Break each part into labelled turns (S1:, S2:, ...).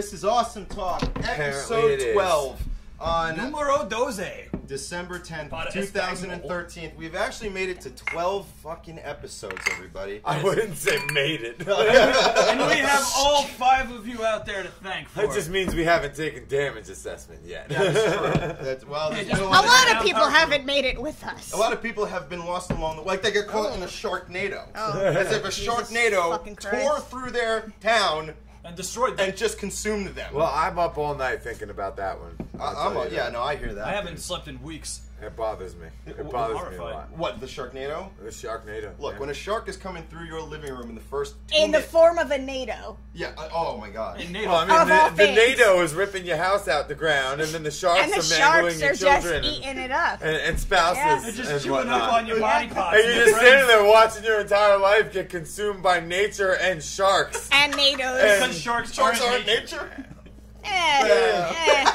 S1: this is Awesome Talk, episode 12 on
S2: Numero doze.
S1: December 10th, 2013. We've actually made it to 12 fucking episodes, everybody.
S3: I wouldn't say made it.
S2: And we have all five of you out there to thank for
S3: That
S2: it.
S3: just means we haven't taken damage assessment yet.
S1: That's true. That's, well, there's no
S4: A
S1: one-
S4: lot of people
S2: I'm-
S4: haven't made it with us.
S1: A lot of people have been lost along the way. like they get caught in a oh. sharknado.
S4: Oh.
S1: As if a
S4: Jesus
S1: sharknado
S4: fucking Christ.
S1: tore through their town
S2: and destroyed them.
S1: and just consumed them.
S3: well, I'm up all night thinking about that one. I'll
S1: I, I'm a, yeah, no, I hear that.
S2: I haven't slept in weeks.
S3: It bothers me. It
S1: Well,
S3: bothers me a
S2: horrified.
S3: lot.
S1: What the sharknado?
S3: The Sharknado.
S1: Look,
S3: yeah.
S1: when a shark is coming through your living room in the first two
S4: in the form of a NATO.
S1: yeah, uh, oh my god,
S2: In NATO.
S3: Well, I
S4: Of
S3: mean,
S4: all
S3: the, the. NATO is ripping your house out the ground, and then the sharks
S4: And the
S3: are mangling
S4: sharks
S3: your
S4: are just eating it up.
S3: and, and spouses
S4: Yes.
S2: They're just
S3: and
S2: chewing
S3: whatnot.
S2: up on your body parts.
S3: And you're just
S2: friends.
S3: sitting there watching your entire life get consumed by nature and sharks.
S4: And NATOs.
S3: And-
S2: Because sharks,
S1: sharks
S2: aren't
S1: aren't
S2: nature.
S1: nature.
S4: Eh,
S1: Yeah.
S4: eh.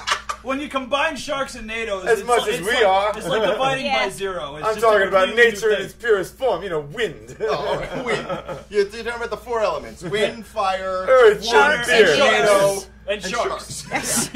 S2: When you combine sharks and NATOs,
S3: As
S2: it's
S3: much
S2: like,
S3: as
S2: it's
S3: we
S2: like,
S3: are.
S2: It's like dividing
S4: Yeah.
S2: by zero. It's
S3: I'm
S2: just
S3: talking about nature in its purest form. You know, wind.
S1: Oh, okay. wind. You're, you're talking about the four elements: wind, fire,
S3: Earth,
S1: water,
S3: sharks,
S1: and
S3: and
S1: tornado,
S2: sharks. And sharks.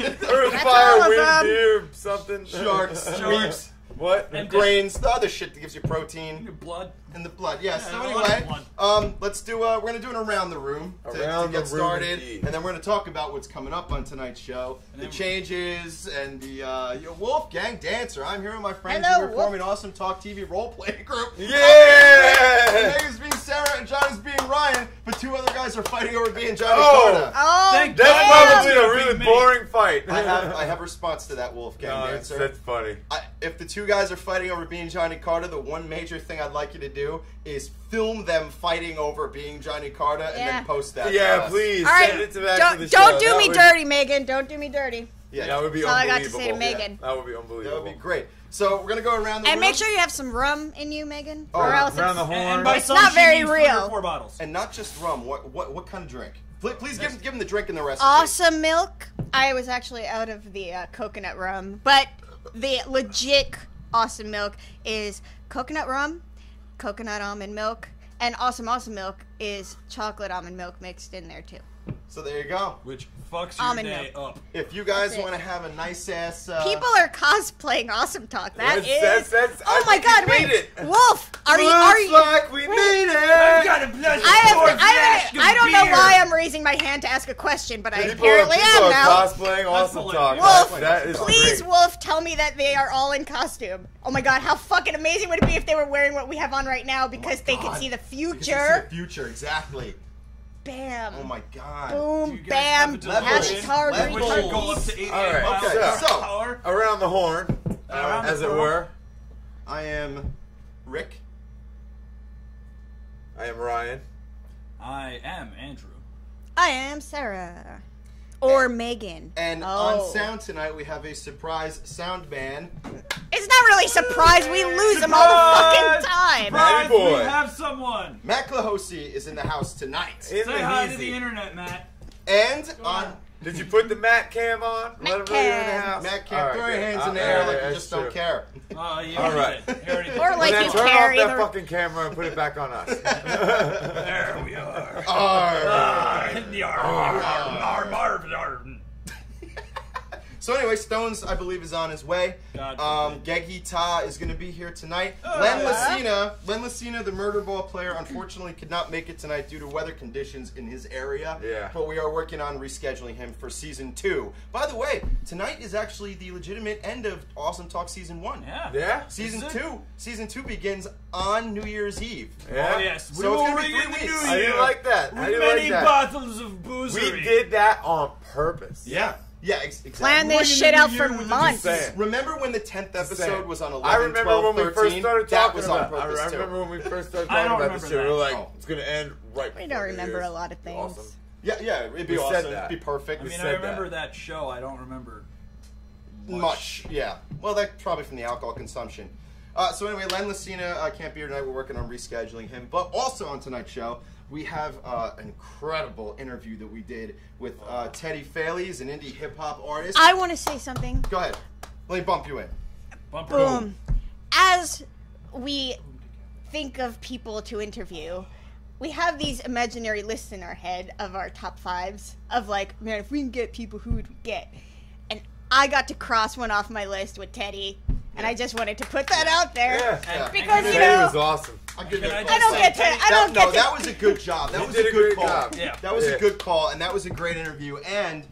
S3: Earth,
S4: That's
S3: fire, wind,
S4: them.
S3: beer, something.
S1: sharks,
S2: Sharks.
S3: What?
S2: And
S1: grains, the other shit that gives you protein
S2: Your blood.
S1: In the blood. Yeah.
S2: Yeah,
S1: so
S2: a lot of
S1: anyway, um, let's do. Uh, we're gonna do an around the room to, to
S3: Around
S1: get
S3: the room
S1: started,
S3: indeed.
S1: and then we're gonna talk about what's coming up on tonight's show,
S2: And
S1: the
S2: then-
S1: changes, and the uh, your Wolfgang dancer. I'm here with my friends
S4: Hello,
S1: who are forming Awesome Talk TV role play group.
S3: Yeah!
S1: Meg is being Sarah and John is being Ryan, but two other guys are fighting over being Johnny
S3: Oh.
S1: Carter.
S4: Oh,
S2: Thank
S3: That's
S2: God.
S3: probably
S2: Yeah.
S3: a really boring fight.
S1: I have I have a response to that Wolfgang
S3: No, that's,
S1: dancer.
S3: that's funny.
S1: I, if the two guys are fighting over being Johnny Carter, the one major thing I'd like you to do is film them fighting over being Johnny Carter and
S4: Yeah.
S1: then post that. to
S3: Yeah,
S1: us.
S3: please
S4: All right,
S3: send it to back
S4: don't,
S3: to the
S4: don't
S3: show.
S4: do
S3: That
S4: me
S3: would-
S4: dirty, Megan. Don't do me dirty.
S1: Yeah,
S3: That would be
S4: That's all I got to
S3: unbelievable.
S4: say to Megan.
S3: That would be
S1: that
S3: unbelievable.
S1: would be great. So we're gonna go around the
S4: And
S1: room
S4: make sure you have some rum in you, Megan,
S1: Oh,
S4: or else
S3: around
S4: it's,
S3: the
S2: And,
S3: horn.
S2: and by
S4: It's
S2: some,
S4: not
S2: she
S4: very
S2: means three or
S4: real.
S2: Four bottles.
S1: and not just rum. What what what kind of drink? Please, please give give them the drink and the recipe.
S4: awesome milk. I was actually out of the uh, coconut rum, but the legit awesome milk is coconut rum, coconut almond milk, and awesome awesome milk is chocolate almond milk mixed in there too.
S1: So there you go.
S2: Which fucks your
S4: Almond
S2: day
S4: milk.
S2: up.
S1: If you guys
S4: That's it.
S1: want to have a nice ass, uh,
S4: People are cosplaying awesome talk. That is.
S3: That's- that's- that's-
S4: oh
S3: I
S4: my
S3: think we
S4: god!
S3: made
S4: Wait,
S3: it.
S4: Wolf, are you?
S3: Looks
S4: Are you?
S3: like we
S4: wait.
S3: made it.
S2: got a blood
S4: I have. I, I don't know why I'm raising my hand to ask a question, but I
S3: People,
S4: apparently
S3: people
S4: am
S3: are
S4: now.
S3: cosplaying awesome
S2: Wolf,
S3: talk.
S4: Wolf,
S3: that is
S4: please,
S3: great.
S4: Wolf, tell me that they are all in costume. Oh my god, how fucking amazing would it be if they were wearing what we have on right now because they could
S1: God.
S4: see the
S1: because you see
S4: future?
S1: the future exactly.
S4: Bam.
S1: Oh my god.
S4: Boom, bam,
S2: have a
S1: Levels.
S4: hashtag
S1: Levels.
S2: Which should go up to 88
S3: All right,
S2: miles
S1: okay,
S2: per
S1: so-
S2: hour.
S3: Around the horn, uh,
S2: Around
S3: as
S2: the
S3: it
S2: horn.
S3: were.
S1: I am Rick.
S3: I am Ryan.
S2: I am Andrew.
S4: I am Sarah. Or Megan.
S1: And
S4: oh.
S1: on sound tonight, we have a surprise sound man.
S4: It's not really a surprise. We lose them all the fucking time.
S3: Matty
S2: Surprise,
S3: boy.
S2: we have someone.
S1: Matt Clohosey is in the house tonight.
S3: In
S2: Say
S3: the
S2: hi to the internet, Matt.
S1: And on
S2: on.
S3: Did you put the Matt cam on?
S4: Matt
S3: Let him know in the house.
S1: Matt
S3: All
S1: can't
S3: right,
S1: throw your
S3: good.
S1: hands in the
S3: Uh,
S1: air like you
S3: that's
S1: just don't care.
S2: Oh, you
S3: All
S2: already
S3: right.
S2: did. You already.
S4: Or like you
S3: turn
S4: carry
S3: off that
S4: the.
S3: fucking camera and put it back on us.
S2: There we are.
S1: Arr.
S2: Ah, the arm, arm, arm, arm, arm.
S1: So anyway, Stonz, I believe, is on his way.
S2: God
S1: Um, Geggy Tah is going to be here tonight.
S2: Oh,
S1: Len
S4: yeah.
S1: Lucina, Len Lucina, the murder ball player, unfortunately could not make it tonight due to weather conditions in his area.
S3: Yeah.
S1: But we are working on rescheduling him for season two. By the way, tonight is actually the legitimate end of Awesome Talk season one.
S2: Yeah.
S3: Yeah?
S1: Season
S2: This it.
S1: two. Season two begins on New Year's Eve.
S3: Yeah?
S2: Oh, yes.
S1: So it's gonna be three
S2: the
S1: weeks.
S2: new
S3: I didn't like that. I didn't
S2: many
S3: like that.
S2: bottles of boozery.
S3: We did that on purpose.
S1: Yeah. Yeah, ex- exactly.
S4: Plan this shit out for months.
S1: Remember when the 10th episode was on 11,
S3: I remember
S1: 12,
S3: when we
S1: 13?
S3: first started
S1: that
S3: talking
S1: was on
S3: about. I
S1: purpose, too.
S3: remember when we first started
S2: I
S3: talking
S2: don't
S3: about this shit. We
S2: that.
S3: were like,
S1: Oh.
S3: it's gonna end right.
S4: We don't
S3: New
S4: remember
S3: Year's.
S4: a lot of things.
S1: Yeah, yeah, it'd be
S3: We said
S1: awesome. It'd be perfect.
S2: I
S3: We
S2: mean, I
S3: said
S2: remember
S3: that.
S2: that. show. I don't remember
S1: Much, yeah. Well, that's probably from the alcohol consumption. Uh, so anyway, Len Lucina uh, can't be here tonight. We're working on rescheduling him. But also on tonight's show, we have uh, an incredible interview that we did with uh, Teddy Faley, an indie hip hop artist.
S4: I want to say something.
S1: Go ahead. Let me bump you in.
S2: Bumper
S4: Boom. As we think of people to interview, we have these imaginary lists in our head of our top fives of like, man, if we can get people, who would we get? And I got to cross one off my list with Teddy, and I just wanted to put that out there
S3: Yeah.
S1: Yeah.
S4: because you
S3: Teddy
S4: know
S3: was awesome.
S1: I'll give
S2: Can
S1: you a
S2: I
S1: call.
S4: I don't get to. I
S1: That-
S4: don't
S1: no,
S4: get to.
S1: that was a good job. That
S3: You
S1: was a
S3: a
S1: good
S3: great
S1: call.
S3: job.
S2: Yeah.
S1: That was
S3: Yeah.
S1: a good call, and that was a great interview. And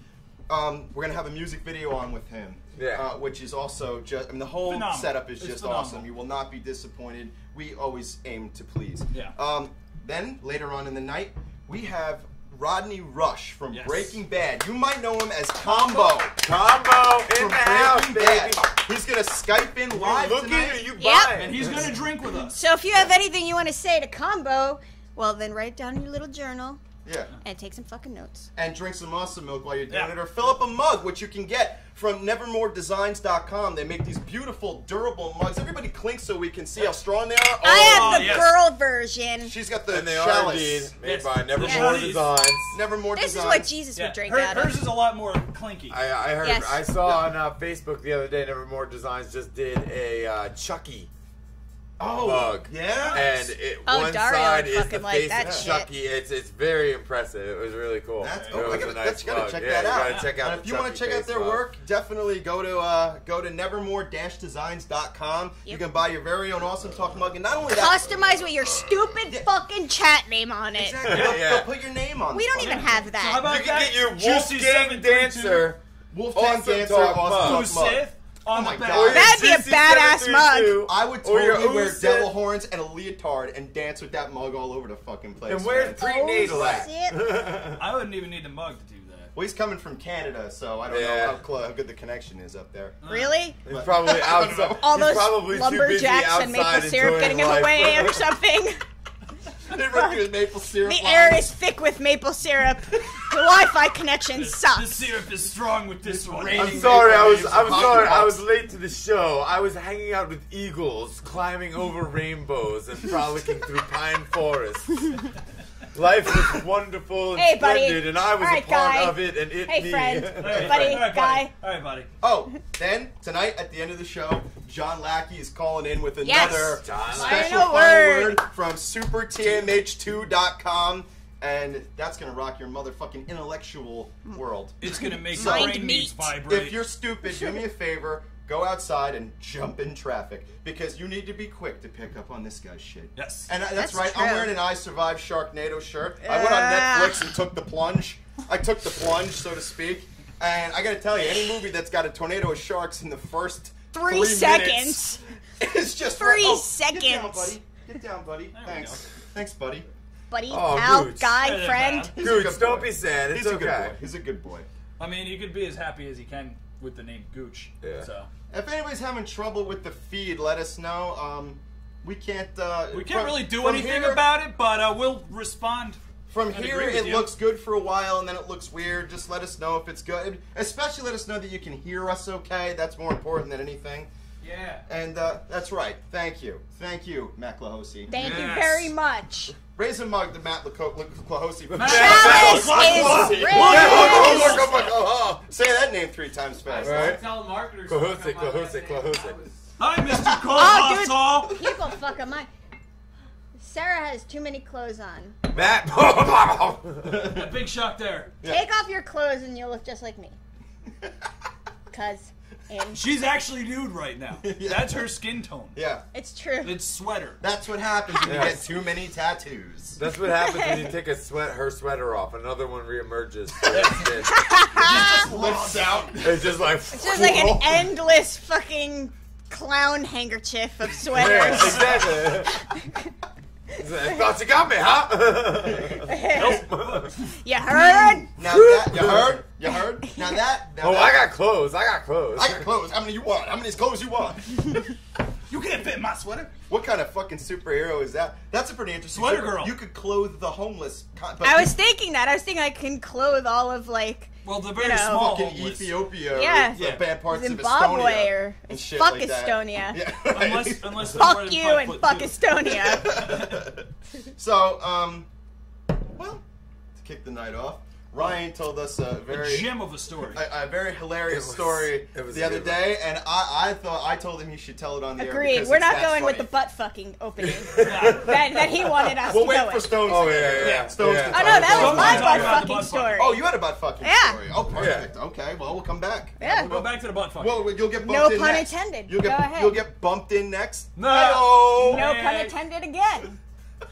S1: um, we're gonna have a music video on with him.
S3: Yeah.
S1: Uh, which is also just. I mean, the whole
S2: Phenomenal.
S1: setup is
S2: It's
S1: just
S2: phenomenal.
S1: awesome. You will not be disappointed. We always aim to please.
S2: Yeah.
S1: Um, then later on in the night, we have Rodney Rush from
S2: Yes.
S1: Breaking Bad. You might know him as Combo.
S3: Combo in
S1: From
S3: the house,
S1: Breaking Bad.
S3: baby.
S1: He's gonna Skype in
S3: You
S1: live
S3: looking
S1: tonight.
S3: or you
S4: Yep.
S2: And he's gonna drink with us.
S4: So if you have anything you want to say to Combo, well then write down in your little journal
S1: Yeah.
S4: and take some fucking notes.
S1: and drink some awesome milk while you're doing
S2: Yeah.
S1: it, or fill up a mug, which you can get from NevermoreDesigns.com. They make these beautiful, durable mugs. Everybody clink so we can see how strong they are.
S4: I have
S2: Oh,
S4: the
S2: yes.
S4: girl version.
S1: she's got the
S3: And they are
S1: chalice.
S3: indeed made
S2: Yes.
S3: by Nevermore
S2: Yes.
S3: Designs.
S1: Nevermore Designs.
S4: This is what Jesus
S2: Yeah.
S4: would drink
S2: Her-
S4: out
S2: hers
S4: of.
S2: is a lot more clinky.
S3: I, I heard.
S4: Yes.
S3: I saw on uh, Facebook the other day. Nevermore Designs just did a uh, Chucky
S1: oh,
S3: mug.
S1: yeah.
S3: and it,
S4: Oh,
S3: one
S4: Dario
S3: side is the
S4: fucking like
S3: face
S4: that
S3: of
S4: shit.
S3: Chucky. It's it's very impressive. It was really cool.
S1: That's,
S3: it
S1: oh, I
S3: was
S1: gotta,
S3: a nice
S1: that's- gotta
S3: mug.
S1: check
S3: yeah,
S1: that
S3: you
S1: out.
S3: gotta check out
S1: and if you want to check out their
S3: mug.
S1: work, definitely go to uh, go to nevermore-designs.com. You can buy your very own awesome talk mug, and not only that,
S4: Customize with your stupid fucking chat name on it.
S1: exactly, they'll,
S3: Yeah.
S1: they'll put your name on.
S4: It.
S1: We
S4: don't even have
S2: So how about
S3: You can
S2: that?
S3: get your
S2: Juicy
S3: Wolfgang Dancer.
S1: Wolfgang
S3: Awesome
S1: Dancer,
S3: talk
S1: awesome talk mug.
S2: Sith on
S1: Oh my
S2: the back.
S1: God.
S4: That'd be a
S3: CC
S4: badass
S3: 732,
S1: I would
S3: or
S1: totally wear
S3: Usyk.
S1: devil horns and a leotard and dance with that mug all over the fucking place.
S3: And where's
S1: man.
S3: prenatal
S4: Oh,
S3: at?
S4: shit.
S2: I wouldn't even need the mug to do that.
S1: Well, he's coming from Canada, so I don't
S3: Yeah.
S1: know how, close, how good the connection is up there.
S4: Uh, really?
S3: He's probably outside.
S4: All
S3: he's
S4: those
S3: probably
S4: lumberjacks and maple syrup getting in the way or something.
S1: They run through his maple syrup.
S4: The
S1: lines.
S4: air is thick with maple syrup. The Wi-Fi connection sucks.
S2: The syrup is strong with this one.
S3: I'm sorry, I was. I'm
S1: syrup.
S3: sorry, I was late to the show. I was hanging out with eagles, climbing over rainbows, and frolicking through pine forests. Life was wonderful and
S4: Hey, buddy.
S3: splendid, and I was
S4: All right,
S3: a part
S4: guy.
S3: of it, and it
S4: Hey,
S3: me.
S4: friend.
S2: All right,
S4: Buddy,
S2: all right,
S4: guy.
S2: All right, buddy.
S1: Oh, then tonight at the end of the show, John Lacki is calling in with another
S3: John
S1: special
S4: Final
S1: final
S4: word.
S1: word from supertmh2.com, and that's gonna rock your motherfucking intellectual world.
S2: It's gonna make
S1: Mind
S2: your brain
S4: meat.
S2: vibrate.
S1: If you're stupid, do me a favor. Go outside and jump in traffic because you need to be quick to pick up on this guy's shit.
S2: Yes.
S1: And that's,
S4: That's
S1: right. I'm
S4: true.
S1: wearing an I Survived Sharknado shirt. I went on
S4: Yeah.
S1: Netflix and took the plunge. I took the plunge, so to speak. And I gotta tell you, any movie that's got a tornado of sharks in the first
S4: Three
S1: three
S4: seconds.
S1: minutes is just
S4: Three
S1: right. Oh, Get down,
S4: seconds.
S1: buddy. Get down, buddy.
S2: we
S1: Thanks. Thanks, buddy.
S4: Buddy,
S3: Oh,
S4: pal,
S3: Gooch.
S4: guy, friend.
S1: He's a
S3: Gooch,
S1: good
S3: don't
S1: boy.
S3: be sad. It's
S1: He's a good
S3: okay.
S1: boy. He's a good boy.
S2: I mean, he could be as happy as he can with the name Gooch.
S3: Yeah.
S2: So
S1: If anybody's having trouble with the feed, let us know. Um, we can't. Uh,
S2: we can't
S1: from-
S2: really do anything
S1: here-
S2: about it, but uh, we'll respond.
S1: From here, it
S2: you.
S1: looks good for a while, and then it looks weird. Just let us know if it's good. Especially let us know that you can hear us okay. That's more important than anything.
S2: Yeah.
S1: And uh, that's right. Thank you. Thank you, Matt Clohosey.
S4: Thank you very much.
S1: Raise a mug to Matt Clohosey. Say that name three times fast.
S3: Right.
S5: telemarketers.
S3: Klahusik, Klahusik, Klahusik.
S2: Hi, Mr.
S4: Oh, dude.
S2: Cole
S4: You go fuck up mine. Sarah has too many clothes on.
S3: Matt.
S2: A big shock there.
S1: Yeah.
S4: Take off your clothes and you'll look just like me. Cause in
S2: She's actually nude right now.
S1: Yeah.
S2: That's her skin tone.
S1: Yeah.
S4: it's true.
S2: It's sweater.
S1: That's what happens when you get too many tattoos.
S3: That's what happens when you take a sweat her sweater off. Another one reemerges. It's
S1: Lifts out.
S3: it's just like
S4: It's just like an endless fucking clown handkerchief of
S3: Yeah,
S4: sweaters.
S3: exactly. I thought you got me, huh?
S4: you heard?
S1: Now that you heard, you heard. Now that. Now
S3: oh,
S1: that,
S3: I got clothes. I got clothes.
S1: I got clothes. How many you want? How many clothes you want?
S2: You can't fit my sweater.
S1: What kind of fucking superhero is that? That's a pretty interesting.
S2: Sweater girl.
S1: You could clothe the homeless. But
S4: I was thinking that. I was thinking I can clothe all of like
S2: Well, the very
S4: know.
S2: small
S1: fucking
S2: homeless.
S1: Ethiopia.
S4: Yeah.
S1: Or the
S2: Yeah.
S1: bad parts
S4: Zimbabwe
S1: of Estonia
S4: or
S1: and shit
S4: fuck
S1: like that.
S4: Estonia.
S1: Yeah.
S2: Unless, unless they're more
S4: Fuck you and fuck
S2: two.
S4: Estonia.
S1: so, um, well, to kick the night off, Ryan told us a very
S2: A gem of a story.
S1: a, a very hilarious
S3: It was-
S1: story
S3: it was
S1: the other
S3: good one.
S1: day, and I, I thought I told him he should tell it on the air.
S4: Agreed. We're not
S1: that
S4: going with the butt fucking opening that, that he wanted us
S1: We'll
S4: to
S1: wait
S4: go
S1: for
S4: with.
S1: Stonz.
S3: Oh
S1: to
S3: yeah,
S1: get
S3: yeah, yeah.
S1: Stonz
S3: yeah.
S4: Oh
S1: talk
S4: no,
S1: about
S4: that was my butt
S1: talk
S2: about the
S4: fucking
S2: butt
S4: story.
S1: Oh, you had a butt fucking
S4: Yeah.
S1: story. Oh, perfect. Okay, well, we'll come back.
S4: Yeah.
S2: We'll go back to the butt fucking.
S1: Well, you'll get bumped
S4: No
S1: in
S4: pun
S1: next.
S4: intended.
S1: You'll get,
S4: Go ahead.
S1: You'll get bumped in next.
S2: No.
S4: No pun intended again.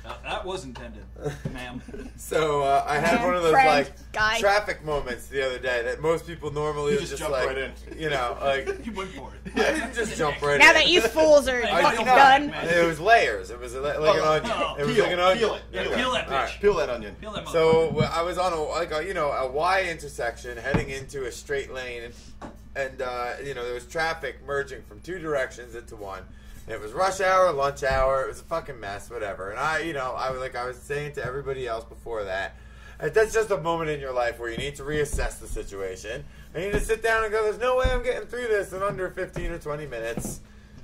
S2: That- that was intended, ma'am.
S3: So uh, I had one of those
S4: friend,
S3: like
S4: guy.
S3: traffic moments the other day that most people normally
S1: You
S3: would
S1: just
S3: just,
S1: jumped
S3: like,
S1: right in.
S3: you know, like
S2: You went for it.
S3: I didn't just jump right in.
S4: Now
S3: in.
S4: that you fools are
S2: I
S4: fucking
S2: feel
S4: done.
S2: man.
S3: It was layers. It was a, like an
S1: Oh,
S3: onion.
S2: oh.
S3: It was
S1: Peel,
S3: like an onion.
S1: peel it,
S2: Yeah,
S1: peel
S2: peel that bitch.
S3: All right.
S1: Peel that onion.
S2: Peel that motherfucker.
S3: So well, I was on a like a, you know a Y intersection heading into a straight lane, and, and uh, you know there was traffic merging from two directions into one. And it was rush hour, lunch hour. It was a fucking mess, whatever. And I, you know, I was like I was saying to everybody else before that, that's just a moment in your life where you need to reassess the situation. I need to sit down and go, "There's no way I'm getting through this in under 15 or 20 minutes.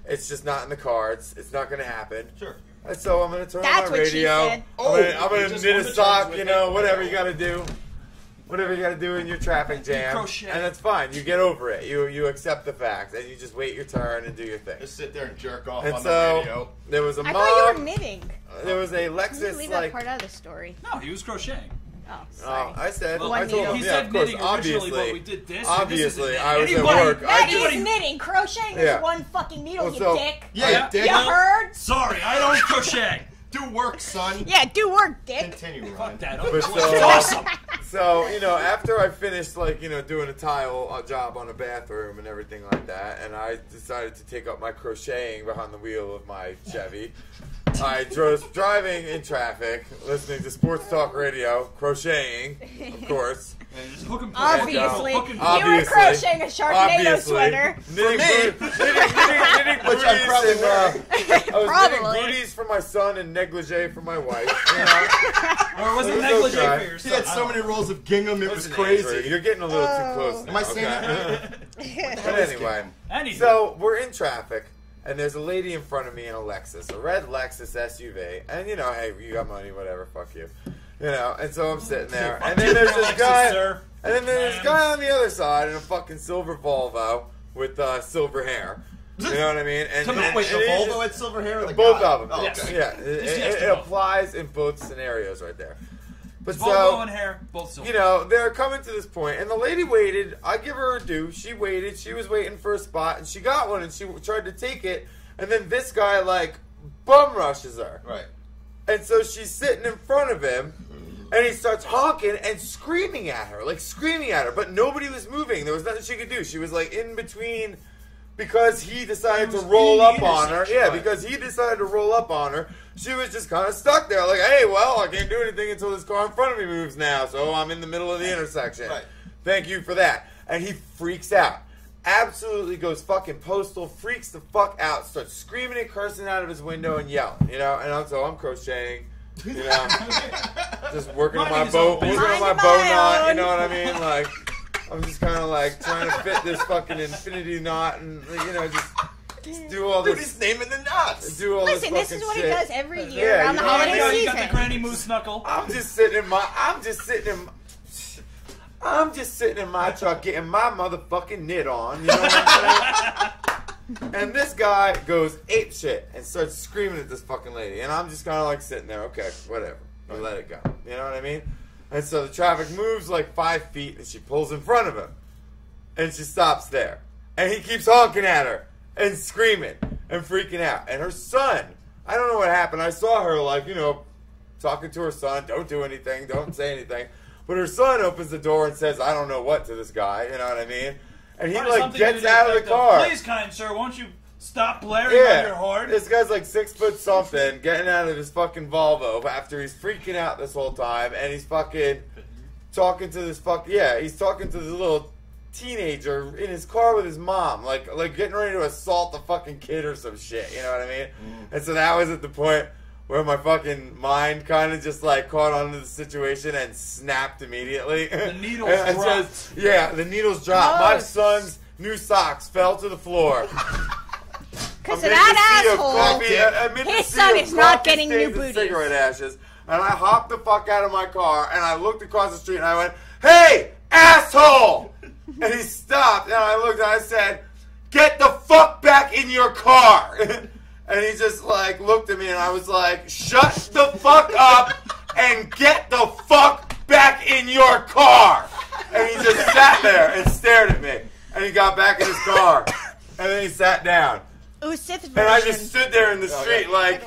S3: It's just not in the cards. It's not going to happen."
S1: Sure.
S3: And so I'm going to turn
S4: That's
S3: on my radio.
S4: said.
S1: Oh,
S3: I'm gonna, I'm gonna
S2: just
S3: knit a sock, you know, whatever you got to do. Whatever you got to do in your traffic jam,
S2: crochet.
S3: and that's fine. You get over it. You you accept the fact, and you just wait your turn and do your thing.
S1: Just sit there and jerk off
S3: And
S1: on the
S3: so
S1: radio.
S3: there was a
S4: I
S3: mom.
S4: thought you were knitting.
S3: Uh, there was a
S4: You
S3: Lexus
S4: leave that
S3: like.
S4: part out of the story.
S2: No, he was crocheting.
S4: Oh,
S3: Oh,
S4: sorry.
S3: I said,
S2: Well,
S3: I told him,
S2: He
S3: yeah,
S2: said
S3: of course,
S2: originally,
S3: obviously,
S2: but we did this. and this
S3: obviously,
S2: isn't
S3: I was at work.
S4: that
S3: I
S4: is knitting. Crocheting
S3: Yeah.
S4: is one fucking needle,
S3: Well,
S4: you dick.
S1: Yeah,
S2: Yeah.
S1: you dick.
S4: You heard?
S2: Sorry, I don't crochet.
S1: Do work, son.
S4: Yeah, do work, dick.
S1: Continue, Ryan.
S2: Fuck that.
S3: But
S2: It's
S3: so-
S2: awesome.
S3: So you know, after I finished like you know doing a tile job on a bathroom and everything like that, and I decided to take up my crocheting behind the wheel of my Chevy. I drove driving in traffic, listening to sports talk radio, crocheting, of course.
S2: And just hook 'em-
S4: Obviously,
S2: hook 'em-
S4: you
S3: Obviously.
S4: were crocheting a Sharknado
S3: Obviously,
S4: sweater.
S3: knitting,
S1: me.
S3: boot- knitting, knitting, knitting
S1: Which I'm
S3: booties
S1: probably
S3: and, uh, I was
S4: Probably.
S3: knitting booties for my son and negligee for my wife. You know?
S2: Or was it
S3: It was
S2: negligee
S3: okay.
S2: for your
S1: He had so many rolls of gingham, it was
S3: Listen,
S1: crazy.
S3: Andrew, You're getting a little too
S4: Oh.
S3: close.
S1: Am I
S3: now,
S1: saying
S3: okay?
S1: that
S3: But anyway,
S2: Anywho.
S3: so we're in traffic, and there's a lady in front of me in a Lexus, a red Lexus SUV, and you know, hey, you got money, whatever, fuck you, you know. And so I'm sitting there, and then there's this guy, and then there's this guy on the other side in a fucking silver Volvo with uh, silver hair. You know what I mean? And, and-.
S1: Wait, the Volvo
S3: just-
S1: had silver hair or the
S3: both of them.
S1: Oh,
S2: Yes.
S1: okay.
S3: Yeah, it, it- it applies in both scenarios right there. But
S2: Volvo
S3: so
S2: and hair, both silver.
S3: you know, they're coming to this point, and the lady waited. I give her a due. She waited. She was waiting for a spot, and she got one, and she tried to take it. And then this guy, like, bum rushes her.
S1: Right.
S3: And so she's sitting in front of him, and he starts honking and screaming at her, like, screaming at her. But nobody was moving. There was nothing she could do. She was, like, in between because he decided to roll up on her. Yeah, because he decided to roll up on her. She was just kind of stuck there, like, hey, well, I can't do anything until this car in front of me moves now, so I'm in the middle of the intersection.
S1: Right.
S3: Thank you for that. And he freaks out. Absolutely goes fucking postal, freaks the fuck out, starts screaming and cursing out of his window and yelling, you know. And I'm so I'm crocheting, you know, just working on my
S2: Minding his
S3: bow,
S2: own
S3: working on my
S4: Minding
S3: bow knot. You know what I mean? Like, I'm just kind of like trying to fit this fucking infinity knot and you know just, just do all
S1: Dude,
S3: this,
S1: he's naming the knots.
S3: do all
S4: Listen,
S3: this
S4: this is what
S3: shit.
S4: he does every year
S3: Yeah,
S4: around the
S3: you know what I
S4: holiday
S2: you, got, you got
S4: season.
S2: the granny moose knuckle.
S3: I'm just sitting in my. I'm just sitting in. I'm just sitting in my truck getting my motherfucking knit on. You know what I'm saying? and this guy goes ape shit and starts screaming at this fucking lady, and I'm just kind of like sitting there. Okay, whatever. I let it go. You know what I mean? And so the traffic moves like five feet, and she pulls in front of him, and she stops there, and he keeps honking at her and screaming and freaking out, and her son. I don't know what happened. I saw her like you know talking to her son, don't do anything, don't say anything. But her son opens the door and says, I don't know what to this guy, you know what I mean? And he
S2: Probably
S3: like
S2: something to
S3: gets
S2: the
S3: out of the
S2: effect
S3: car.
S2: Please, kind sir, won't you stop blaring on your horn?
S3: This guy's like six foot something, getting out of his fucking Volvo after he's freaking out this whole time, and he's fucking talking to this fuck yeah, he's talking to this little teenager in his car with his mom, like like getting ready to assault the fucking kid or some shit. You know what I mean?
S2: Mm.
S3: And so that was at the point where my fucking mind kind of just like caught onto the situation and snapped immediately.
S2: The needles dropped.
S3: yeah, the needles dropped. My son's new socks fell to the floor.
S4: Because of that
S3: the sea of
S4: asshole.
S3: coffee-
S4: His son is not getting new
S3: stains and
S4: booties.
S3: Cigarette ashes. And I hopped the fuck out of my car and I looked across the street and I went, "Hey, asshole!" And he stopped, and I looked, and I said, "Get the fuck back in your car!" And he just like looked at me, and I was like, "Shut the fuck up and get the fuck back in your car!" And he just sat there and stared at me, and he got back in his car, and then he sat down,
S4: Ooh, Sith version.
S3: and I just stood there in the street
S1: yeah.
S3: like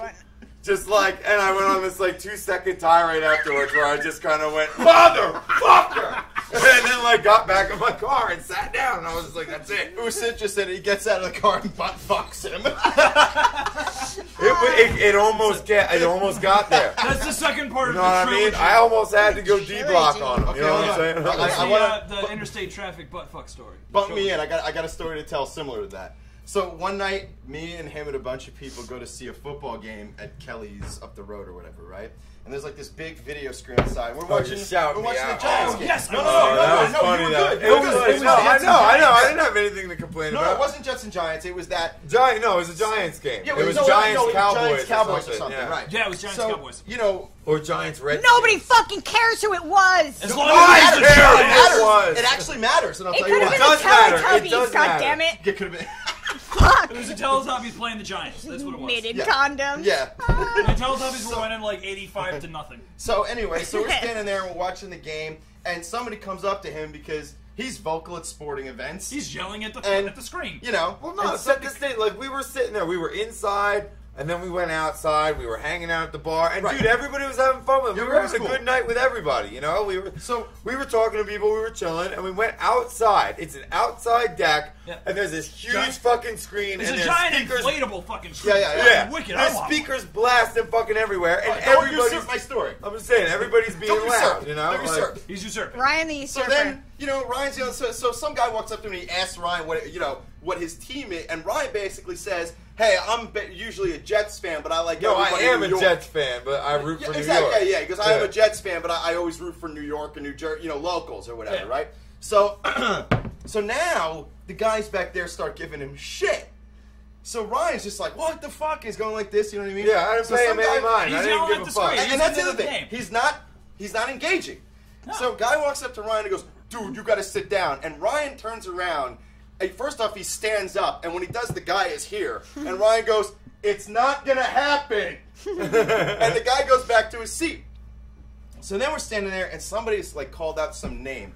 S3: just like, and I went on this like two second tirade afterwards where I just kind of went, motherfucker! And then like got back in my car and sat down, and I was just like, that's it.
S1: Usyk just said he gets out of the car and butt fucks him.
S3: It, it, it almost get, it almost got there.
S2: That's the second part
S3: You
S2: of
S3: know
S2: the
S3: what I mean? I almost had to go D block on him.
S1: Okay,
S3: You know what I'm saying?
S1: on. I- I
S2: the,
S1: wanna-
S2: uh, the interstate traffic butt fuck story.
S1: Bump me in. I got I got a story to tell similar to that. So one night, me and him and a bunch of people go to see a football game at Kelly's up the road or whatever, right? And there's like this big video screen outside. We're
S3: Oh,
S1: watching.
S3: you're
S1: we're watching the. Giants
S2: Oh,
S1: game.
S2: yes,
S1: no,
S2: I
S1: no,
S2: was-
S1: no, no,
S3: that
S1: no, no, you were good.
S3: It
S1: You were
S3: was.
S1: It was
S3: no, I know, I know. I didn't have anything to complain
S1: No,
S3: about.
S1: it wasn't Jets and Giants. It was that.
S3: Giant, no, it was a Giants game.
S1: Yeah,
S3: it was
S1: no,
S3: Giants,
S1: no,
S3: Cowboys,
S1: Giants, Cowboys,
S3: or something, yeah.
S1: right?
S2: Yeah, it was Giants,
S1: so,
S2: Cowboys.
S1: You know,
S3: Or Giants, Red.
S4: Nobody fucking cares who it was.
S2: As long
S1: it
S2: as it's the
S1: matters.
S3: care.
S1: It
S2: Giants.
S1: matters. It actually matters, and I'll
S4: It
S1: tell
S4: could
S1: you
S4: have
S1: why.
S4: been the.
S3: It
S4: Teletubbies,
S3: does
S4: God damn it.
S1: It could have been.
S4: Fuck.
S2: It was the Teletubbies playing the Giants. That's what it was.
S4: Knitted
S1: Yeah.
S4: condoms.
S1: Yeah.
S2: The Teletubbies were winning like 85 to nothing.
S1: So anyway, so we're standing there and we're watching the game, and somebody comes up to him because he's vocal at sporting events.
S2: He's yelling at the
S1: And-
S2: at the screen.
S1: you know,
S3: Well, no,
S1: and
S3: set the stage. Like we were sitting there, we were inside, and then we went outside. We were hanging out at the bar, and
S1: Right.
S3: dude, everybody was having fun with it.
S1: Yeah,
S3: We were having
S1: was
S3: a good night with everybody. You know, we were
S1: So-
S3: we were talking to people, we were chilling, and we went outside. It's an outside deck,
S2: Yeah.
S3: and there's this huge
S2: Giant-
S3: fucking screen,
S2: It's
S3: and
S2: a
S3: there's
S2: giant
S3: speakers.
S2: inflatable fucking screen.
S1: Yeah, yeah, yeah.
S3: Yeah,
S2: Wicked. I
S3: there's
S2: one.
S3: speakers blasting fucking everywhere, and
S1: Don't
S3: everybody's.
S1: usurp my story.
S3: I'm just saying, everybody's being
S1: Don't
S3: loud.
S1: usurp.
S3: You know,
S1: Don't
S3: Like-
S2: He's usurping.
S4: Ryan the
S1: So
S4: usurper.
S1: then, you know, Ryan's you know, so, so some guy walks up to me and he asks Ryan what you know what his team is, and Ryan basically says, "Hey, I'm ba- usually a Jets fan, but I like
S3: No, I am a
S1: York."
S3: Jets fan, but I root
S1: Yeah,
S3: for New
S1: exactly.
S3: York.
S1: Yeah, yeah. Because I am a Jets fan, but I, I always root for New York and New Jersey, you know, locals or whatever,
S2: Yeah.
S1: right? So, so now the guys back there start giving him shit. So Ryan's just like, "What the fuck?" He's going like this. You know what I mean?
S3: Yeah, I didn't
S1: so
S3: pay him any mind.
S2: He's
S3: I didn't give a fuck.
S1: and, and that's the other thing.
S2: game.
S1: He's not he's not engaging. So guy walks up to Ryan and goes, "Dude, you got to sit down." And Ryan turns around. And first off, he stands up, and when he does, the guy is here, and Ryan goes, "It's not gonna happen." and the guy goes back to his seat. So then we're standing there, and somebody's like called out some name,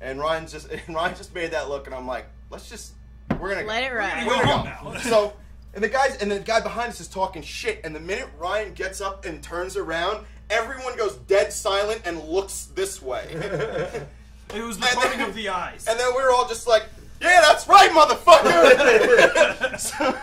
S1: and Ryan just and Ryan just made that look, and I'm like, "Let's just we're gonna
S4: Let it
S2: We're
S4: ride.
S1: we're
S2: go
S1: gonna
S2: home
S1: go.
S2: now.
S1: So, and the guys, and the guy behind us is talking shit. And the minute Ryan gets up and turns around, everyone goes dead silent and looks this way.
S2: It was the
S1: And
S2: parting
S1: then-
S2: of the eyes.
S1: and then we were all just like, "Yeah, that's right, motherfucker." so,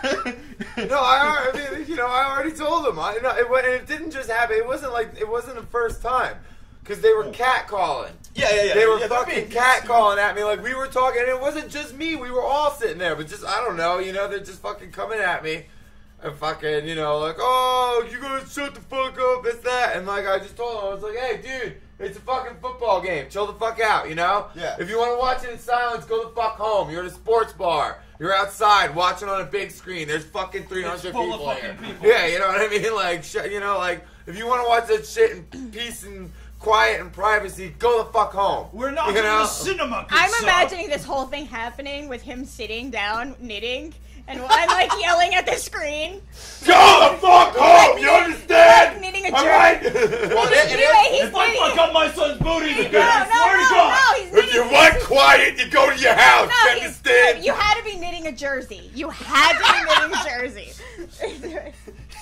S3: No, I, already- I mean, you know, I already told them. I, no, it, it didn't just happen. It wasn't like it wasn't the first time because they were catcalling.
S1: yeah, yeah, yeah.
S3: They were
S1: yeah,
S3: fucking catcalling at me like we were talking. And it wasn't just me. We were all sitting there, but just I don't know. You know, they're just fucking coming at me. And fucking, you know, like, oh, you gonna shut the fuck up, this, that. And like, I just told them, I was like, hey, dude, it's a fucking football game. Chill the fuck out, you know?
S1: Yeah.
S3: If you wanna watch it in silence, go the fuck home. You're at a sports bar. You're outside watching on a big screen. There's fucking 300
S2: It's full of
S3: people
S2: fucking
S3: here.
S2: people.
S3: Yeah, you know what I mean? Like, sh- you know, like, if you wanna watch that shit in peace and quiet and privacy, go the fuck home.
S2: We're not
S3: you
S2: in
S3: know?
S2: the cinema.
S4: I'm
S2: sir.
S4: imagining this whole thing happening with him sitting down knitting and I'm like yelling at the screen.
S3: Go the fuck home! You
S4: Like
S3: understand?
S4: knitting a jerk.
S3: right?
S1: Well, it- it
S4: Anyway,
S1: is-
S4: he's
S2: If I fuck up my son's booties again,
S4: No,
S2: I
S4: no,
S2: swear to
S4: no,
S2: God.
S4: no,
S3: if you want quiet, you go to your house.
S4: no,
S3: you understand?
S4: You had to be knitting a jersey. You had to be knitting a jersey.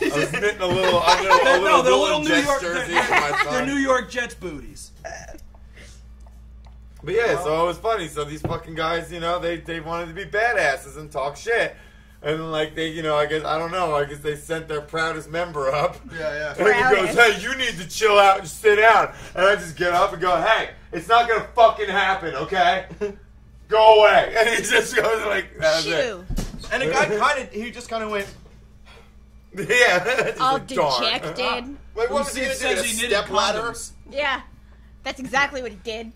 S3: I was knitting a little, a little, a
S2: No,
S3: little,
S2: they're little New
S3: Jets
S2: York.
S3: jersey
S2: They're,
S3: my
S2: they're. New York Jets booties.
S3: But yeah, so it was funny. So these fucking guys, you know, they they wanted to be badasses and talk shit. And like they, you know, I guess I don't know. I guess they sent their proudest member up.
S1: Yeah, yeah.
S3: And
S1: yeah.
S3: he goes, "Hey, you need to chill out and sit down." And I just get up and go, "Hey, it's not gonna fucking happen, okay? Go away." And he just goes like, "That's it."
S1: And the guy kind of, he just kind of went.
S3: Yeah.
S4: All
S3: like, darn.
S4: dejected.
S1: Wait, what was he gonna do?
S2: says he knitted
S1: step ladder?
S2: condoms?
S4: Yeah. That's exactly what he did.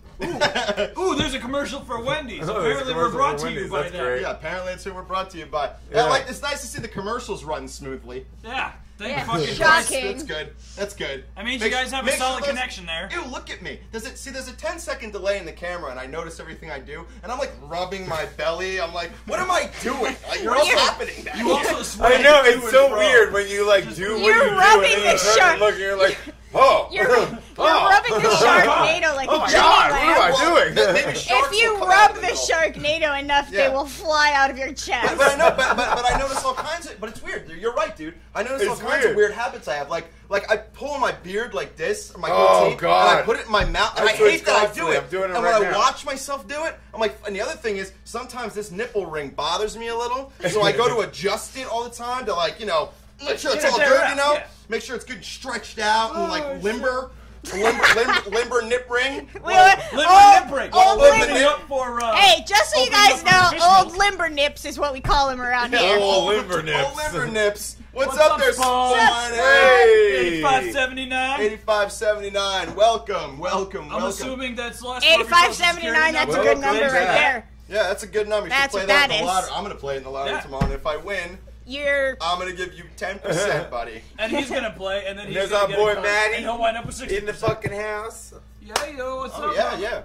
S2: Ooh, there's a commercial for Wendy's.
S3: Oh,
S2: Apparently, we're brought to you by
S3: That's
S2: them.
S3: great.
S1: yeah, apparently that's who we're brought to you by.
S3: Yeah.
S1: Yeah, like it's nice to see the commercials run smoothly.
S2: Yeah, thank
S4: Yeah,
S2: fucking
S4: shocking.
S2: Christ.
S1: That's good. That's good.
S2: I mean,
S1: Make-
S2: you guys have a solid
S1: those-
S2: connection there.
S1: Ew, look at me. Does it see? There's a 10 second delay in the camera, and I notice everything I do, and I'm like rubbing my belly. I'm like, what am I doing? Like, you're all
S4: You're-
S1: happening. That.
S2: You also
S3: I know it's so
S2: fro.
S3: weird when you like do what
S4: You're
S3: you do
S4: rubbing
S3: and then
S4: the
S3: you turn and look and you're like, oh,
S4: You're, you're
S3: oh.
S4: rubbing the Sharknado like
S3: Oh
S4: a
S3: my
S4: Jimmy
S3: God, what
S4: lamb.
S3: am I doing?
S1: Well,
S4: If you rub the
S1: middle.
S4: Sharknado enough,
S1: Yeah.
S4: they will fly out of your chest.
S1: But I know, but, but, but I notice all kinds of. But it's weird. You're right, dude. I notice all kinds
S3: weird.
S1: of weird habits I have. Like, like I pull my beard like this, or my
S3: Oh,
S1: goatee,
S3: God.
S1: and I put it in my mouth, and
S3: I
S1: I, hate that I do it.
S3: I'm doing it
S1: and
S3: right
S1: when I
S3: now.
S1: watch myself do it, I'm like. And the other thing is, sometimes this nipple ring bothers me a little, so I go to adjust it all the time to like, you know, make sure it's all
S2: there,
S1: good, you know,
S2: yeah.
S1: make sure it's good, stretched out, and
S2: Oh,
S1: like limber. Limber, limber, limber nip ring.
S4: We
S1: Well,
S4: were-
S2: Limber
S4: old-
S2: nip break.
S4: old
S1: Open
S4: limber-
S2: up for. Uh,
S4: Hey, just so you guys know, old limber nips is what we call him around
S1: Yeah,
S4: here.
S3: Old
S1: old-
S3: limber nips.
S1: Old limber nips. What's,
S2: What's
S1: up,
S2: up,
S1: there,
S2: Spawn?
S1: Spawn?
S3: Hey!
S2: 8579.
S1: 8579. Welcome, welcome,
S2: I'm
S1: welcome.
S2: assuming that's last four of your social
S4: Eighty-five
S2: security
S4: seventy-nine. That's a good
S3: Welcome
S4: number right
S3: back.
S4: there.
S1: Yeah, that's a good number. You
S4: That's
S1: should play
S4: what
S1: that,
S4: that
S1: in the
S4: is.
S1: lottery. I'm gonna play it in the lottery
S2: Yeah.
S1: tomorrow, and if I win,
S4: You're
S1: I'm gonna give you 10%, buddy.
S2: And he's gonna play, and then he's
S3: There's
S2: gonna
S3: our
S2: get
S3: boy
S2: a card,
S3: Matty
S2: and he'll wind up with 60
S3: In the fucking house.
S2: Yeah, yo, what's
S1: Oh
S2: up?
S1: yeah,
S2: man?
S1: yeah.